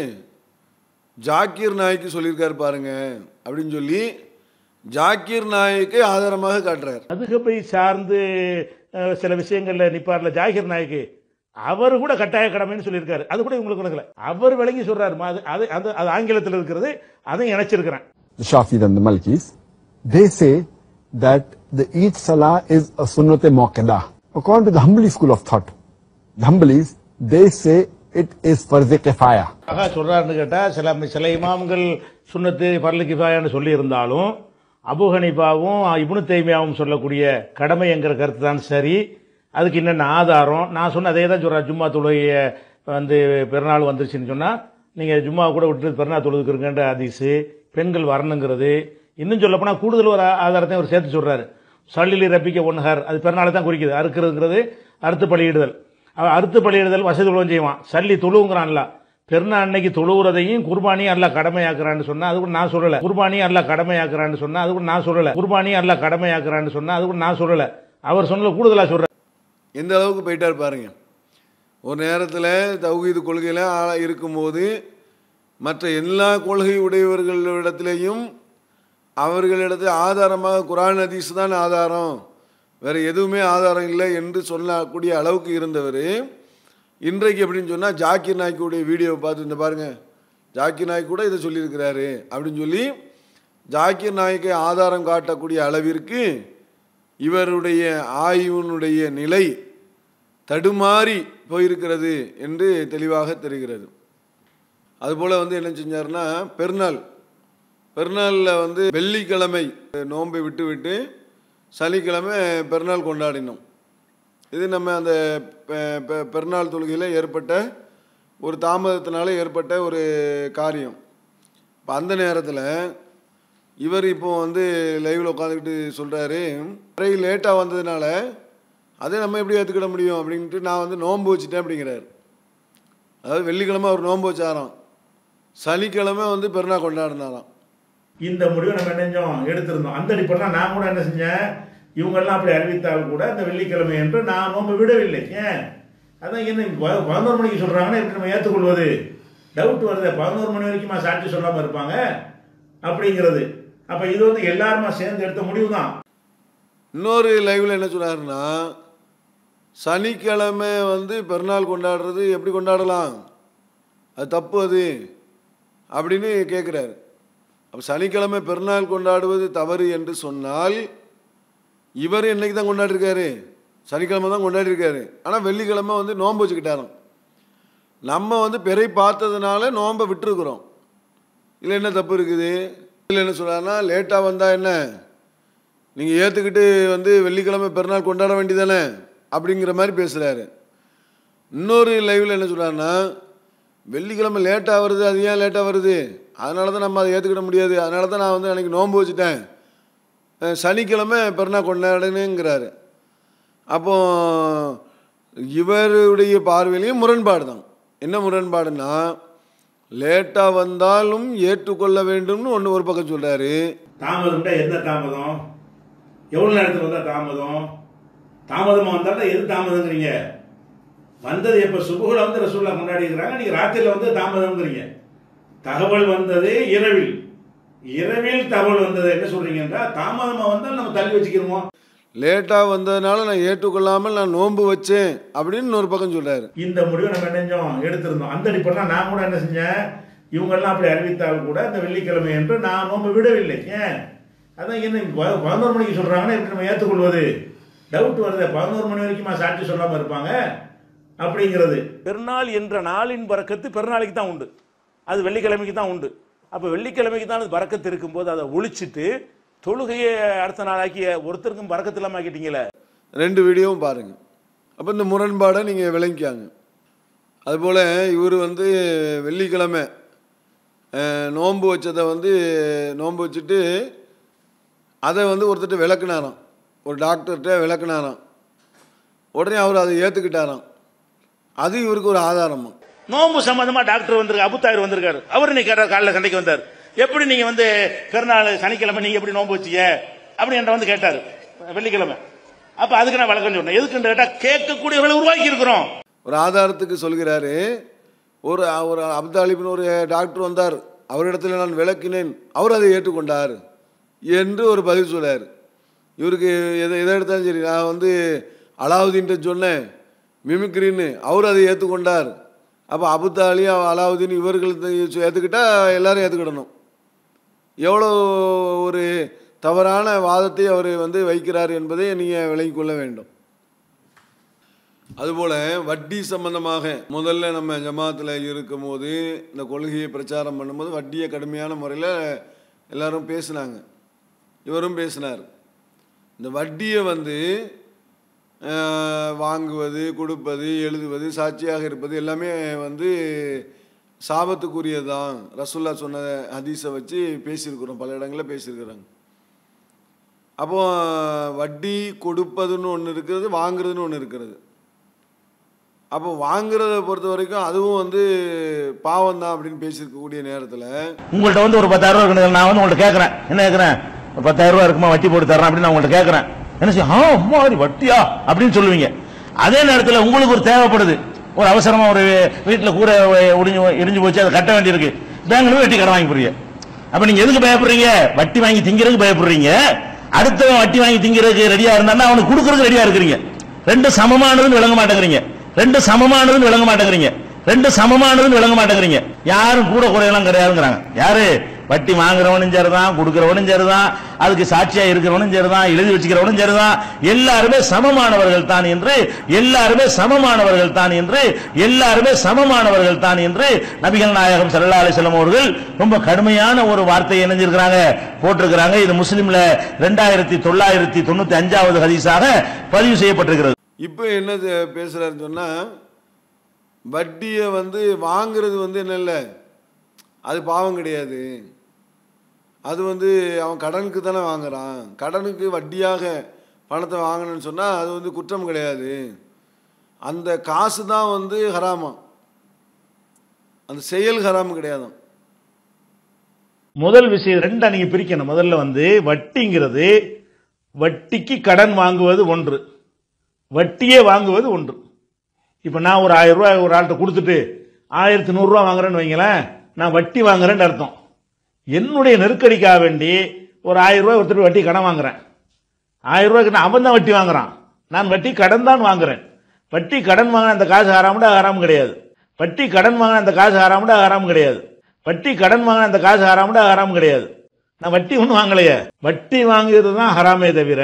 ஜாக்கீர் நாய்க்கு சொல்லியிருக்காரு பாருங்க அப்படின்னு சொல்லி ஜாக்கீர் நாய்க்கு ஆதாரமாக காட்டுறார். மதுகபை சார்ந்து அஹ், சில விஷயங்கள்ல நிப்பார்ல ஜாகிர் நாயக்கு அவர் கூட கட்டாய கடமைன்னு சொல்லியிருக்காரு அது கூட உங்களுக்கு விளங்கல அவர் விளங்கி சொல்றாரு அது அது அது அது ஆங்கிலத்தில் இருக்கிறது அதையும் இணைச்சிருக்கிறேன் Malikis, they say that the Eid Salah is a sunnat muakkada. According to the Hanbali school of thought, the Hanbalis, they say it is farz kifaya. ஆகா சொல்றாருன்னு கேட்டா சில சில இமாம்கள் சுன்னத்து பர்லு கிஃபாயான்னு சொல்லி இருந்தாலும் அபு இபுனு இப்னு தைமியாவும் சொல்லக்கூடிய கடமை என்கிற கருத்து தான் சரி. அதுக்கு என்னென்ன ஆதாரம். நான் சொன்ன அதே தான் சொல்கிறேன் ஜும்மா தொழுகைய வந்து பிறநாள் வந்துருச்சுன்னு சொன்னால் நீங்கள் ஜும்மா கூட விட்டு பெருநாள் தொழுதுக்குறங்கன்ற அதிசு பெண்கள் வரணுங்கிறது. இன்னும் சொல்லப்போனால் கூடுதல் ஒரு ஆதாரத்தையும் அவர் சேர்த்து சொல்கிறாரு சல்லிலி ரப்பிக்க ஒன்ஹர். அது பிறநாளை தான் குறிக்குது. அறுக்கிறதுங்கிறது அறுத்து பலியிடுதல். அறுத்து பலியிடுதல் வசதி உழவும் செய்வான். சல்லி தொழுவுங்கிறான்ல. பெருநாள் அன்னைக்கு தொழுவுறதையும் குர்பானியும் அல்ல கடமையாக்குறான்னு சொன்னா அது கூட நான் சொல்லல. குர்பானியும் அல்ல கடமையாக்குறான்னு சொன்னா அது கூட நான் சொல்லல. குர்பானியும் அல்ல கடமையாக்குறான்னு சொன்னா அது கூட நான் சொல்லல. அவர் சொன்னது கூடுதலா சொல்ற எந்த அளவுக்கு போயிட்டார் பாருங்க. ஒரு நேரத்தில் தௌஹீது கொள்கையில் ஆளா இருக்கும்போது மற்ற எல்லா கொள்கை உடையவர்களிடத்திலையும் அவர்களிடத்தில் ஆதாரமாக குரான் ஹதீஸ் தான் ஆதாரம். வேறு எதுவுமே ஆதாரம் இல்லை என்று சொல்லக்கூடிய அளவுக்கு இருந்தவர். இன்றைக்கு எப்படின்னு சொன்னால் ஜாக்கிர் நாய்க்குடைய வீடியோவை பார்த்து இந்த பாருங்கள் ஜாக்கிர் நாய்க் கூட இதை சொல்லியிருக்கிறாரு அப்படின்னு சொல்லி ஜாக்கிர் நாய்க்கு ஆதாரம் காட்டக்கூடிய அளவிற்கு இவருடைய ஆய்வினுடைய நிலை தடுமாறி போயிருக்கிறது என்று தெளிவாக தெரிகிறது. அதுபோல் வந்து என்ன செஞ்சாருன்னா பெருநாள். பெருநாளில் வந்து வெள்ளிக்கிழமை நோன்பை விட்டு விட்டு சனிக்கிழமை பெருநாள் கொண்டாடினோம். இது நம்ம அந்த பெ- பெருநாள் தொழுகையில் ஏற்பட்ட ஒரு தாமதத்தினால ஏற்பட்ட ஒரு காரியம். இப்போ அந்த நேரத்தில் இவர் இப்போ வந்து லைவில் உட்காந்துக்கிட்டு சொல்கிறாரு நிறைய லேட்டாக வந்ததுனால அதை நம்ம எப்படி ஏற்றுக்கிட முடியும்? அப்படின்ட்டு நான் வந்து நோன்பு வச்சுட்டேன் அப்படிங்கிறார். அதாவது வெள்ளிக்கிழமை அவர் நோன்பு வச்சாராம் சனிக்கிழமை வந்து பெருநாள் கொண்டாடினாராம். இந்த முடிவை நம்ம என்ன எடுத்திருந்தோம். அந்த அடிப்படையில் நான் கூட என்ன செஞ்சேன்? இவங்கெல்லாம் அப்படி அறிவித்தால் கூட அந்த வெள்ளிக்கிழமை என்று நான் நோம்பு விடவில்லை. ஏன்? அதான் என்ன ப- பதினோரு மணிக்கு சொல்கிறாங்கன்னா எப்படி நம்ம ஏற்றுக்கொள்வது? டவுட் வருது. பதினோரு மணி வரைக்கும் சாட்சி சொல்லாமல் இருப்பாங்க? அப்படிங்கிறது. அப்போ இது வந்து எல்லாருமா சேர்ந்து எடுத்த முடிவு தான் இன்னொரு லைவில் என்ன சொன்னாருன்னா சனிக்கிழமை வந்து பெருநாள் கொண்டாடுறது எப்படி கொண்டாடலாம்? அது தப்பு அது அப்படின்னு கேட்குறாரு அப்போ சனிக்கிழமை பெருநாள் கொண்டாடுவது தவறு என்று சொன்னால் இவர் என்னைக்கு தான் கொண்டாடிருக்காரு. சனிக்கிழமை தான் கொண்டாடிருக்காரு. ஆனால் வெள்ளிக்கிழமை வந்து நோன்பு வச்சுக்கிட்டாராம். நம்ம வந்து பிறை பார்த்ததுனால நோன்பை விட்டுருக்குறோம். இதில் என்ன தப்பு இருக்குது? இதில் என்ன சொல்கிறாருன்னா லேட்டாக வந்தால் என்ன? நீங்கள் ஏற்றுக்கிட்டு வந்து வெள்ளிக்கிழமை பெருநாள் கொண்டாட வேண்டியதானே? அப்படிங்கிற மாதிரி பேசுகிறாரு இன்னொரு லைவில் என்ன சொல்கிறாருன்னா வெள்ளிக்கிழமை லேட்டாக வருது அது ஏன் லேட்டாக வருது? அதனால தான் நம்ம அதை ஏற்றுக்கிட முடியாது. அதனால தான் நான் வந்து அன்றைக்கி நோன்பு வச்சுட்டேன். சனிக்கிழமை பெருனா கொண்டாடுனுங்கிறாரு. அப்போ இவருடைய பார்வையிலையும் முரண்பாடு தான் என்ன முரண்பாடுன்னா லேட்டாக வந்தாலும் ஏற்றுக்கொள்ள வேண்டும்னு ஒன்று ஒரு பக்கம் சொல்கிறாரு தாமதம்டா எந்த தாமதம்? எவ்வளோ நேரத்தில் வந்தால் தாமதம்? தாமதமாக வந்தாலும் எது தாமதங்கிறீங்க வந்தது இப்போ சுபகுல வந்து ரசூல்லா கொண்டாடி இருக்கிறாங்க நீங்கள் ராத்திரியில் வந்து தாமதம்ங்கிறீங்க. தகவல் வந்தது இரவில். இரவில் தகவல் வந்தது என்ன சொல்றீங்கன்னா தாமதமா வந்தால் நம்ம தள்ளி வச்சுக்கிறோமோ லேட்டாக வந்ததுனால நான் ஏற்றுக்கொள்ளாமல் நான் நோன்பு வச்சேன் அப்படின்னு ஒரு பக்கம் சொல்கிறாரு இந்த முடிவை நம்ம என்ன செஞ்சோம்? எடுத்திருந்தோம். அந்த அடிப்படையில் நான் கூட என்ன செஞ்சேன்? இவங்கெல்லாம் அப்படி அறிவித்தால் கூட அந்த வெள்ளிக்கிழமை என்று நான் நோன்பு விடவில்லை. ஏன்? அதான் என்ன பதினோரு மணிக்கு சொல்றாங்கன்னா எப்படி நம்ம ஏற்றுக்கொள்வது? டவுட் வருது. பதினோரு மணி வரைக்கும் சாட்சி சொல்லாம இருப்பாங்க? அப்படிங்கிறது. பெருநாள் என்ற நாளின் பறக்கத்து பெருநாளைக்கு தான் உண்டு. அது வெள்ளிக்கிழமைக்கு தான் உண்டு. அப்போ வெள்ளிக்கிழமைக்கு தான் அது பறக்கத்து இருக்கும்போது அதை ஒழிச்சிட்டு தொழுகையை அடுத்த நாளாக்கி ஒருத்தருக்கும் பறக்கத்து இல்லாமல் ஆக்கிட்டீங்களே. ரெண்டு வீடியோவும் பாருங்கள் அப்போ இந்த முரண்பாடை நீங்கள் விளங்கிக்காங்க. அதுபோல் இவர் வந்து வெள்ளிக்கிழமை நோன்பு வச்சதை வந்து நோன்பு வச்சுட்டு அதை வந்து ஒருத்தர்கிட்ட விளக்குனாராம். ஒரு டாக்டர்கிட்ட விளக்குனாராம். உடனே அவர் அதை ஏற்றுக்கிட்டாராம் அது இவருக்கு ஒரு ஆதாரமும் நோம்பு சம்பந்தமா டாக்டர் வந்திருக்காரு அபுத்தாயர் வந்திருக்காரு. அவர் இன்னைக்கு கேட்டார் காலைல சண்டைக்கு வந்தார். எப்படி நீங்க வந்து பெருநாள் சனிக்கிழமை நீங்க எப்படி நோம்பு வச்சீங்க? அப்படி என்ற வந்து கேட்டாரு. வெள்ளிக்கிழமை. அப்ப அதுக்கு நான் வழக்கம் சொன்னேன். எதுக்குன்னு கேட்டா கேட்கக்கூடியவர்களை உருவாக்கி இருக்கிறோம். ஒரு ஆதாரத்துக்கு சொல்கிறாரு. ஒரு ஒரு அப்தாலிபின் ஒரு டாக்டர் வந்தார். அவரிடத்தில் நான் விளக்கினேன். அவர் அதை ஏற்றுக்கொண்டார் என்று ஒரு பதில் சொன்னார். இவருக்கு எதை எதை எடுத்தாலும் சரி நான் வந்து அலாவுதீன்ட்ட சொன்னேன். மிமிக்ரின்னு. அவர் அதை ஏற்றுக்கொண்டார். அப்போ அபுத்தாலி அலாவுதீன் இவர்கள் ஏற்றுக்கிட்டால் எல்லாரும் ஏற்றுக்கிடணும் எவ்வளோ ஒரு தவறான வாதத்தை அவர் வந்து வைக்கிறார் என்பதை நீங்கள் விளங்கிக் கொள்ள வேண்டும். அதுபோல் வட்டி சம்பந்தமாக முதல்ல நம்ம ஜமாத்தில் இருக்கும்போது இந்த கொள்கையை பிரச்சாரம் பண்ணும்போது வட்டியை கடுமையான முறையில் எல்லாரும் பேசினாங்க. இவரும் பேசினார். இந்த வட்டியை வந்து வாங்குவது கொடுப்பது எழுதுவது சாட்சியாக இருப்பது எல்லாமே வந்து சாபத்துக்குரியது தான் ரசுல்லா சொன்ன ஹதீஸை வச்சு பேசியிருக்கிறோம். பல இடங்களில் பேசியிருக்கிறாங்க. அப்போ வட்டி கொடுப்பதுன்னு ஒன்று இருக்கிறது வாங்குறதுன்னு ஒன்று இருக்கிறது. அப்போ வாங்குறத பொறுத்த வரைக்கும் அதுவும் வந்து பாவம் தான் அப்படின்னு பேசியிருக்கக்கூடிய நேரத்தில். உங்கள்கிட்ட வந்து ஒரு பத்தாயிரம் ரூபா நான் வந்து உங்கள்கிட்ட கேட்குறேன். என்ன கேட்குறேன்? ஒரு பத்தாயிரம் ரூபா இருக்குமா? வட்டி போட்டு தரேன் அப்படின்னு நான் உங்கள்கிட்ட கேட்குறேன். என்ன செய்ய ஆ மாதிரி வட்டியா? அப்படின்னு சொல்லுவீங்க. அதே நேரத்தில் உங்களுக்கு ஒரு தேவைப்படுது. ஒரு அவசரமாக ஒரு வீட்டில் கூரை ஒடிஞ்சு இடிஞ்சு போச்சு அதை கட்ட வேண்டியிருக்கு. பேங்க்ல வட்டி கடன் வாங்கி போறீங்க அப்போ நீங்கள் எதுக்கு பயப்படுறீங்க? வட்டி வாங்கி திங்கிறதுக்கு பயப்படுறீங்க. அடுத்தவன் வட்டி வாங்கி திங்கிறதுக்கு ரெடியாக இருந்தான்னா அவனுக்கு கொடுக்கறதுக்கு ரெடியாக இருக்கிறீங்க. ரெண்டு சமமானதுன்னு விளங்க மாட்டேங்கிறீங்க. ரெண்டு சமமானதுன்னு விளங்க மாட்டேங்கிறீங்க. ரெண்டு சமமானதுன்னு விளங்க மாட்டேங்கிறீங்க. யாரும் கூட குறையெல்லாம் கிடையாதுங்கிறாங்க. யாரு? வட்டி வாங்குறவனும் சரிதான் கொடுக்கிறவனும் சரிதான் அதுக்கு சாட்சியா இருக்கிறவனும் சரிதான் எழுதி வச்சுக்கிறவனும் சரிதான். எல்லாருமே சமமானவர்கள் தான் என்று எல்லாருமே சமமானவர்கள் தான் என்று எல்லாருமே சமமானவர்கள் தான் என்று நபிகள் நாயகம் சல்லா அலைஹி அவர்கள் ரொம்ப கடுமையான ஒரு வார்த்தையை இணைஞ்சிருக்கிறாங்க போட்டிருக்கிறாங்க. இது முஸ்லீம்ல ரெண்டாயிரத்தி தொள்ளாயிரத்தி தொண்ணூத்தி அஞ்சாவது ஹதீஸாக பதிவு செய்யப்பட்டிருக்கிறது. இப்போ என்ன பேசுறாருன்னு சொன்னால் வட்டியை வந்து வாங்குறது வந்து என்ன இல்லை அது பாவம் கிடையாது. அது வந்து அவன் கடனுக்கு தானே வாங்குறான். கடனுக்கு வட்டியாக பணத்தை வாங்கணும்னு சொன்னால் அது வந்து குற்றம் கிடையாது. அந்த காசு தான் வந்து ஹராமா. அந்த செயல் ஹராம் கிடையாது முதல் விஷயம் ரெண்டா நீங்க பிரிக்கணும். முதல்ல வந்து வட்டிங்கிறது வட்டிக்கு கடன் வாங்குவது ஒன்று. வட்டியே வாங்குவது ஒன்று. இப்போ நான் ஒரு ஆயிரம் ரூபாய் ஒரு ஆள்கிட்ட கொடுத்துட்டு ஆயிரத்தி நூறுரூவா வாங்குறேன்னு வைங்களேன் நான் வட்டி வாங்குறேன்னு அர்த்தம். என்னுடைய நெருக்கடிக்காக வேண்டி ஒரு ஆயிரம் ரூபாய் ஒருத்தர் வட்டி கடன் வாங்குறேன். ஆயிரம் ரூபாய்க்கு நான் அவன் தான் வட்டி வாங்குறான். நான் வட்டி கடன் தான் வாங்குறேன். வட்டி கடன் வாங்கின அந்த காசு ஹராமுடா ஹராம் கிடையாது. வட்டி கடன் வாங்கின அந்த காசு ஹராமுடா ஹராம் கிடையாது. வட்டி கடன் வாங்கின அந்த காசு ஹராமுடா ஹராம் கிடையாது. நான் வட்டி ஒன்றும் வாங்கலையே. வட்டி வாங்குறது தான் ஹராமே தவிர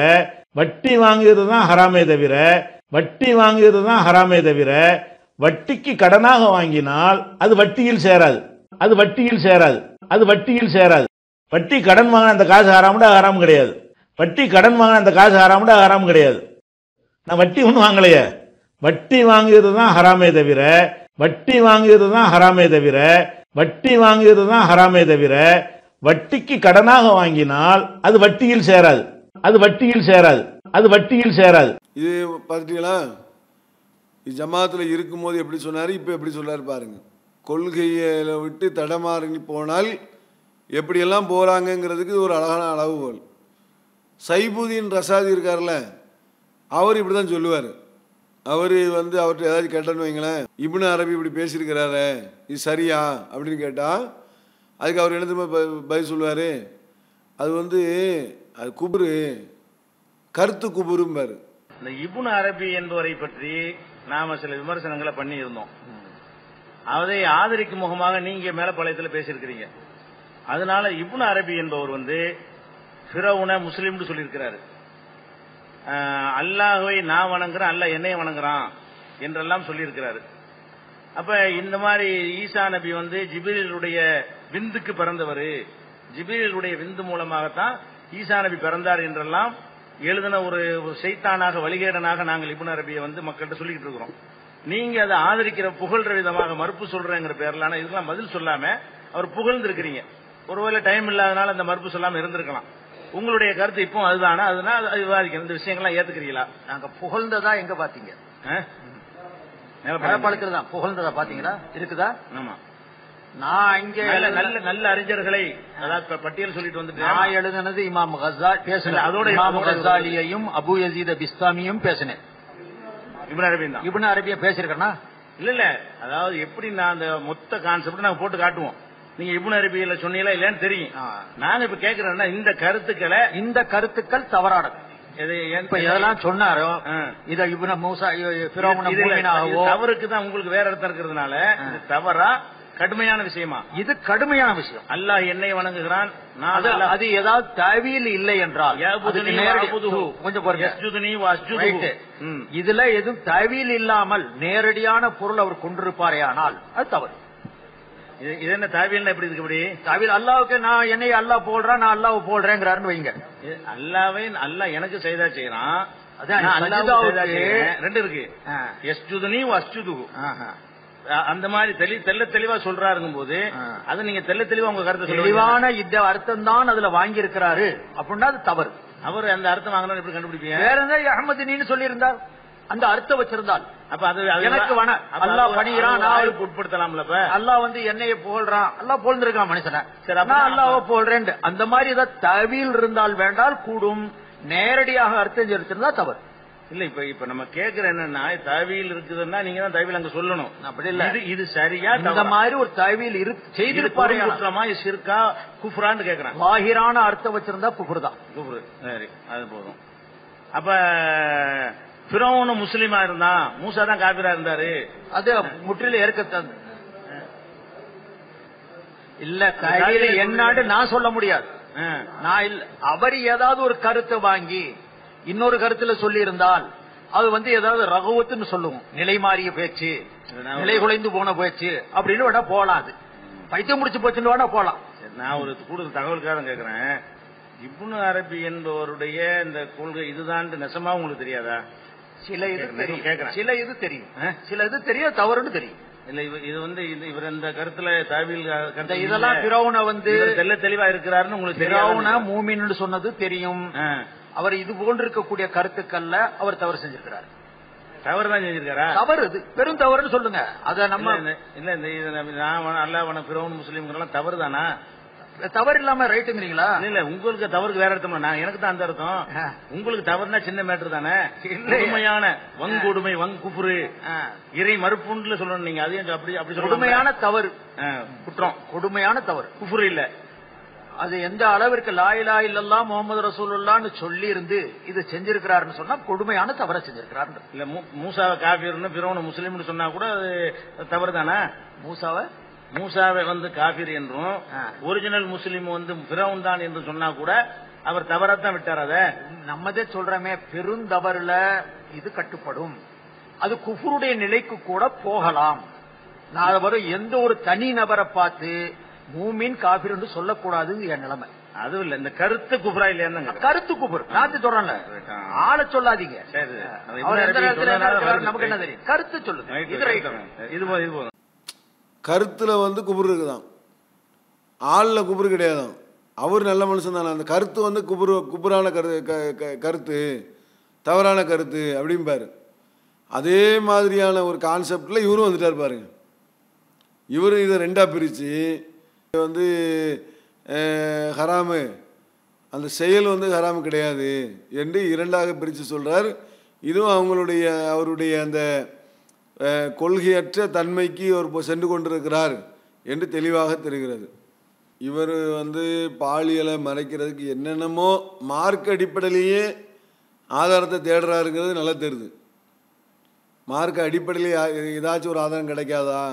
வட்டி வாங்குறது தான் ஹராமே தவிர வட்டி வாங்குறது தான் ஹராமே தவிர வட்டிக்கு கடனாக வாங்கினால் அது வட்டியில் சேராது. அது வட்டியில் சேராது. அது வட்டியில் சேராது. வட்டி கடன் வாங்கின அந்த காசு ஹராமுடா ஹராம் கிடையாது. வட்டி கடன் வாங்கின அந்த காசு ஹராமுடா ஹராம் கிடையாது. நான் வட்டி ஒன்றும் வாங்கலையே. வட்டி வாங்குறது தான் ஹராமே தவிர வட்டி வாங்குறது தான் ஹராமே தவிர வட்டி வாங்குறது தான் ஹராமே தவிர வட்டிக்கு கடனாக வாங்கினால் அது வட்டியில் சேராது. அது வட்டியில் சேராது. அது வட்டியில் சேராது. இது பார்த்துட்டீங்களா? ஜமாத்தில் இருக்கும்போது எப்படி சொன்னார் இப்போ எப்படி சொல்றாரு பாருங்க. கொள்கையில் விட்டு தடமாறி போனால் எப்படியெல்லாம் போகிறாங்கங்கிறதுக்கு ஒரு அழகான அளவுகோல். சைபுதீன் ரசாதி இருக்கார்ல அவர் இப்படி தான் சொல்லுவார். அவர் வந்து அவர்கிட்ட ஏதாச்சும் கேட்டேன்னு வைங்களேன் இப்னு அரபி இப்படி பேசியிருக்கிறாரு இது சரியா அப்படின்னு கேட்டால் அதுக்கு அவர் என்ன ப- பதில் சொல்லுவார்? அது வந்து அது குபுரு கருத்து குபுரும்பார். இந்த இபுன் அரபி என்பவரை பற்றி நாம சில விமர்சனங்களை பண்ணி இருந்தோம் அதை ஆதரிக்கும் முகமாக நீங்க மேலப்பாளையத்தில் பேசியிருக்கிறீங்க. அதனால இப்னு அரபி என்பவர் வந்து பிறவுன முஸ்லீம்னு சொல்லியிருக்கிறாரு. அல்லாஹுவை நான் வணங்குறேன் அல்லாஹ் என்னைய வணங்குறான் என்றெல்லாம் சொல்லியிருக்கிறாரு. அப்ப இந்த மாதிரி ஈசா நபி வந்து ஜிபிரிலுடைய விந்துக்கு பிறந்தவர். ஜிபிரிலுடைய விந்து மூலமாகத்தான் ஈசா நபி பிறந்தார் என்றெல்லாம் எழுதின ஒரு ஒரு செய்தானாக வழிகேடனாக நாங்கள் இப்னு அரபியை வந்து மக்கள்கிட்ட சொல்லிக்கிட்டு இருக்கிறோம். நீங்க அதை ஆதரிக்கிற புகழ்ற விதமாக மறுப்பு சொல்றேங்கிற பேர்ல ஆனா இதுக்கெல்லாம் பதில் சொல்லாம அவர் புகழ்ந்திருக்கிறீங்க. ஒருவேளை டைம் இல்லாதனால அந்த மறுப்பு சொல்லாம இருந்திருக்கலாம். உங்களுடைய கருத்து இப்போ அதுதானா? அதனால அது விவாதிக்கணும். இந்த விஷயங்கள்லாம் ஏத்துக்கிறீங்களா? நாங்க புகழ்ந்ததா எங்க பாத்தீங்க? தான் புகழ்ந்ததா பாத்தீங்களா? இருக்குதா? ஆமா. நான் இங்க நல்ல நல்ல அறிஞர்களை அதாவது பட்டியல் சொல்லிட்டு வந்துட்டு நான் எழுதுனது இமாம் கசால் பேசுனேன். அதோட இமாம் கசாலியையும் அபு யசீத பிஸ்தாமியும் பேசினேன். இப்னு அரபின் தான். இப்னு அரபியா பேசிருக்கேனா இல்ல இல்ல. அதாவது எப்படி நான் அந்த மொத்த கான்செப்ட் நாங்க போட்டு காட்டுவோம். நீங்க இப்னு அரபியில சொன்னீங்களா இல்லன்னு தெரியும். நாங்க இப்ப கேக்குறேன்னா இந்த கருத்துக்களை இந்த கருத்துக்கள் தவறானது. இது என்- இப்ப எதெல்லாம் சொன்னாரோ. இத இப்னு மூசா தவறுக்கு தான் உங்களுக்கு வேற அர்த்தம் இருக்கிறதுனால தவறா? கடுமையான விஷயமா? இது கடுமையான விஷயம். அல்லாஹ் என்னை வணங்குகிறான் நான் அது ஏதாவது தவியில் இல்லை என்றால். கொஞ்சம். இதுல எதுவும் தவியில் இல்லாமல் நேரடியான பொருள் அவர் கொண்டிருப்பாரே ஆனால் அது தவறு. இது என்ன தாவியல்னா எப்படி இருக்கு இப்படி? தவியில் அல்லாவுக்கு நான் என்னை அல்லாஹ் போடுறேன் நான் அல்லாஹ் போடுறேங்கிறாருன்னு வைங்க. அல்லாவே அல்லாஹ் எனக்கு செய்தா செய்யறான். அதான். ரெண்டு இருக்கு. எஸ்ஜுதுனி வஸ்ஜுதுஹு ஆஹா. அ- அந்த மாதிரி தெளி தெல்ல தெளிவா சொல்றாருங்கும் போது அது நீங்க தெல்ல தெளிவா உங்க கருத்தை தெளிவான இந்த அர்த்தம் தான் அதுல வாங்கி இருக்கிறாரு அப்படின்னா அது தவறு. அவர் அந்த அர்த்தம் வாங்கணும் எப்படி கண்டுபிடிப்பீங்க? வேற என்ன அகமது நீன்னு சொல்லியிருந்தார். அந்த அர்த்தம் வச்சிருந்தால். அப்ப அது எனக்கு அல்லாஹ் அது- பணிகிறான், நான் உட்படுத்தலாம்ல அல்லாஹ் வந்து என்னைய புகழ்றான். அல்லாஹ் புகழ்ந்திருக்கான் மனுஷனை. சரி, அப்ப நான் அல்லாஹ் புகழ்றேன் அந்த மாதிரி ஏதாவது தவியில் இருந்தால் வேண்டால் கூடும். நேரடியாக அர்த்தம் தெரிஞ்சிருந்தா தவறு. இல்ல இப்ப இப்ப நம்ம கேக்குற என்னன்னா தவியில் இருக்குதுன்னா நீங்க தான் தவியில் அங்க சொல்லணும். அப்படி இல்ல. இது இது சரியா இந்த? மாதிரி ஒரு தவியில் செய்திருப்பாரு குற்றமா இது சிறுக்கா குஃப்ரான்னு கேக்குறேன் வாகிரான அர்த்தம் வச்சிருந்தா குஃபர் தான். குஃப்ரு. சரி அது போதும். அப்ப பிறவனு முஸ்லீமா இருந்தான் மூசா தான் காபிரா இருந்தாரு. அது முற்றிலும் ஏற்கத்தன். இல்ல தவியில் என்னாடு நான் சொல்ல முடியாது. நான் அவர் ஏதாவது ஒரு கருத்தை வாங்கி இன்னொரு கருத்துல சொல்லி இருந்தால் அது வந்து ஏதாவது ரகுவத்துன்னு சொல்லுவோம். நிலை மாறிய பேச்சு நிலை குலைந்து போன பேச்சு அப்படின்னு வேணா போலாம் அது. பைத்தியம் முடிச்சு போச்சுன்னு வேணா போலாம் நான் ஒரு கூடுதல் தகவலுக்காக கேக்குறேன். இப்னு அரபி என்பவருடைய இந்த கொள்கை இதுதான் நெசமா உங்களுக்கு தெரியாதா? சில இது தெரியும். சில இது தெரியும். சில இது தெரியும் தவறுன்னு தெரியும். இல்ல இது வந்து இவர் இந்த கருத்துல தாவில் இதெல்லாம் பிறவுன வந்து தெல்ல தெளிவா இருக்கிறாருன்னு உங்களுக்கு தெரியாதுன்னு மூமின்னு சொன்னது தெரியும். அவர் இது போன்று இருக்கக்கூடிய கருத்துக்கள்ல அவர் தவறு செஞ்சிருக்கிறார். தவறு தான் செஞ்சிருக்காரா? தவறு இது பெரும் தவறுன்னு சொல்லுங்க. அத நம்ம இல்ல, இந்த- நான் அல்லாஹ் வன பிறவன் முஸ்லீம்ங்கிறலாம் தவறு தானா தவறு இல்லாம ரைட்டுங்கிறீங்களா? இல்ல உங்களுக்கு தவறுக்கு வேற அர்த்தம். நான் எனக்கு தான் அந்த அர்த்தம். உங்களுக்கு தவறுனா சின்ன மேட்டர் தானே. கொடுமையான வங்கொடுமை வங்குப்புரு இறை மறுப்புன்னு சொல்லணும் நீங்க. அதையும் அப்படி அப்படி கொடுமையான தவறு. குற்றம். கொடுமையான தவறு. குஃபுரு இல்ல. அது எந்த அளவிற்கு லாயிலா இல்லல்லா முகமது ரசூலுல்லான்னு சொல்லி இருந்து இது செஞ்சிருக்கிறாருன்னு சொன்னா கொடுமையான தவறை செஞ்சிருக்கிறாரு இல்ல மூசாவை காபீர்னு பிறவனு முஸ்லீம்னு சொன்னா கூட அது தவறு தானே மூசாவை? மூசாவை வந்து காபீர் என்றும் ஒரிஜினல் முஸ்லீம் வந்து பிறவன் தான் என்று சொன்னா கூட அவர் தவறத்தான் விட்டார் அத. நம்மதே சொல்றமே பெருந்தவறுல இது கட்டுப்படும். அது குஃபருடைய நிலைக்கு கூட போகலாம். நான் வரும் எந்த ஒரு தனி நபரை பார்த்து மூமின் காபிர் என்று சொல்லக்கூடாது என் நிலைமை. அதுவும் இல்ல இந்த கருத்து குஃப்ரா இல்லையா கருத்து குபுர் நான் சொல்றேன்ல. ஆளை சொல்லாதீங்க. சரி அவர் எந்த நேரத்துல என்ன இருக்கிறாரு நமக்கு என்ன தெரியும்? கருத்து சொல்லுங்க. இது ரைட். இது கருத்தில் வந்து குபுர் இருக்குதான். ஆளில் குபுரு கிடையாதான். அவர் நல்ல மனுஷன் தானே. அந்த கருத்து வந்து குபுரு குபுரான கரு கருத்து தவறான கருத்து அப்படிம்பாரு. அதே மாதிரியான ஒரு கான்செப்டில் இவரும் வந்துட்டார் பாருங்க. இவர் இதை ரெண்டாக பிரித்து வந்து ஹராமு. அந்த செயல் வந்து ஹராமு கிடையாது என்று இரண்டாக பிரித்து சொல்கிறார் இதுவும் அவங்களுடைய அவருடைய அந்த கொள்கையற்ற தன்மைக்கு அவர் சென்று கொண்டிருக்கிறார் என்று தெளிவாக தெரிகிறது. இவர் வந்து பாலியலை மறைக்கிறதுக்கு என்னென்னமோ மார்க் அடிப்படையிலேயே ஆதாரத்தை தேடுறாருங்கிறது நல்லா தெரியுது. மார்க் அடிப்படையில் ஏதாச்சும் ஒரு ஆதாரம் கிடைக்காதா?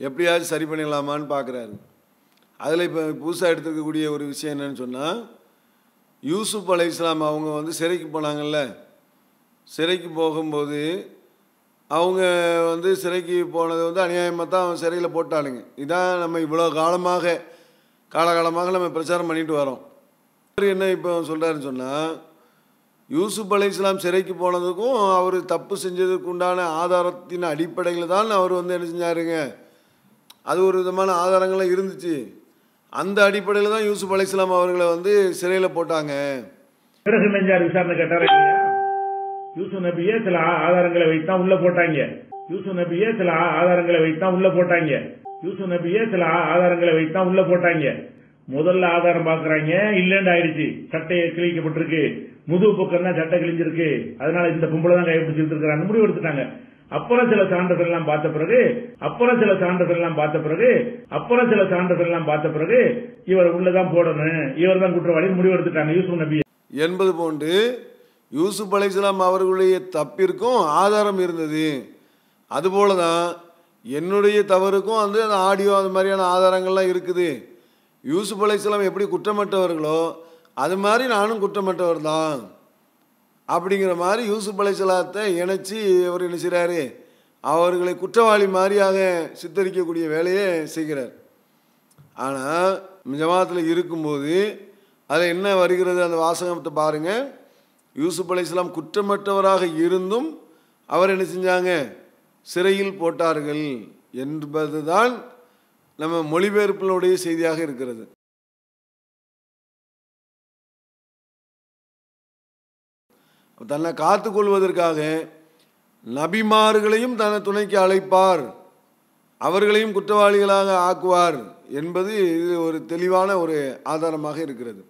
எப்படியாச்சும் சரி பண்ணிடலாமான்னு பார்க்குறாரு. அதில் இப்போ புதுசாக எடுத்துக்கக்கூடிய ஒரு விஷயம் என்னன்னு சொன்னால் யூசுப் அலை இஸ்லாம் அவங்க வந்து சிறைக்கு போனாங்கல்ல. சிறைக்கு போகும்போது அவங்க வந்து சிறைக்கு போனது வந்து அநியாயமாக தான் அவன் சிறையில் போட்டானுங்க. இதான் நம்ம இவ்வளோ காலமாக காலகாலமாக நம்ம பிரச்சாரம் பண்ணிட்டு வரோம். அவர் என்ன இப்போ சொல்கிறாருன்னு சொன்னால் யூசுப் அலை இஸ்லாம் சிறைக்கு போனதுக்கும் அவர் தப்பு செஞ்சதுக்கு உண்டான ஆதாரத்தின் அடிப்படையில் தான் அவர் வந்து என்ன செஞ்சாருங்க? அது ஒரு விதமான ஆதாரங்களாக இருந்துச்சு. அந்த அடிப்படையில் தான் யூசுப் அலைஹிஸ்ஸலாம் அவர்களை வந்து சிறையில் போட்டாங்க. பிறகு நெஞ்சார் விசாரணை கேட்டாரா இல்லையா? யூசுப் நபியே சில ஆ- ஆதாரங்களை வைத்தான் உள்ள போட்டாங்க. யூசுப் நபியே சில ஆ- ஆதாரங்களை வைத்தான் உள்ள போட்டாங்க. யூசுப் நபியே சில ஆ- ஆதாரங்களை வைத்தான் உள்ள போட்டாங்க. முதல்ல ஆதாரம் பாக்குறாங்க. இல்லன்னு ஆயிடுச்சு. சட்டை கிழிக்கப்பட்டிருக்கு. முதுகு பக்கம் தான் சட்டை கிழிஞ்சிருக்கு. அதனால இந்த பொம்பளை தான் கைப்பிடிச்சிட்டு இருக்கிறாங்க முடிவு எடுத்துட்டாங்க. அப்புறம் சில சான்றுகள் எல்லாம் பார்த்த பிறகு அப்புறம் சில சான்றுகள் எல்லாம் பார்த்த பிறகு அப்புறம் சில சான்றுகள் எல்லாம் பார்த்த பிறகு இவர் உள்ளதான் போடணும். இவர் தான் குற்றவாளி முடிவு எடுத்துட்டாங்க யூசுப் நபி. என்பது போன்று யூசுப் அலைஹிஸ்ஸலாம் அவர்களுடைய தப்பிற்கும் ஆதாரம் இருந்தது. அதுபோல தான் என்னுடைய தவறுக்கும் வந்து அந்த ஆடியோ அது மாதிரியான ஆதாரங்கள்லாம் இருக்குது. யூசுப் அலைஹிஸ்ஸலாம் எப்படி குற்றமற்றவர்களோ அது மாதிரி நானும் குற்றமற்றவர் தான் அப்படிங்கிற மாதிரி யூசுப் அலைசலாத்தை இணைச்சி அவர் என்ன செய்கிறாரு அவர்களை குற்றவாளி மாதிரியாக சித்தரிக்கக்கூடிய வேலையை செய்கிறார். ஆனால் ஜமாத்தில் இருக்கும்போது அதில் என்ன வருகிறது? அந்த வாசகத்தை பாருங்கள் யூசுப் அலைஹிஸ்ஸலாம் குற்றமற்றவராக இருந்தும் அவர் என்ன செஞ்சாங்க? சிறையில் போட்டார்கள் என்பதுதான் நம்ம மொழிபெயர்ப்பினுடைய செய்தியாக இருக்கிறது. தன்னை காத்துக்கொள்வதற்காக நபிமார்களையும் தன்னை துணைக்கு அழைப்பார். அவர்களையும் குற்றவாளிகளாக ஆக்குவார் என்பது இது ஒரு தெளிவான ஒரு ஆதாரமாக இருக்கிறது.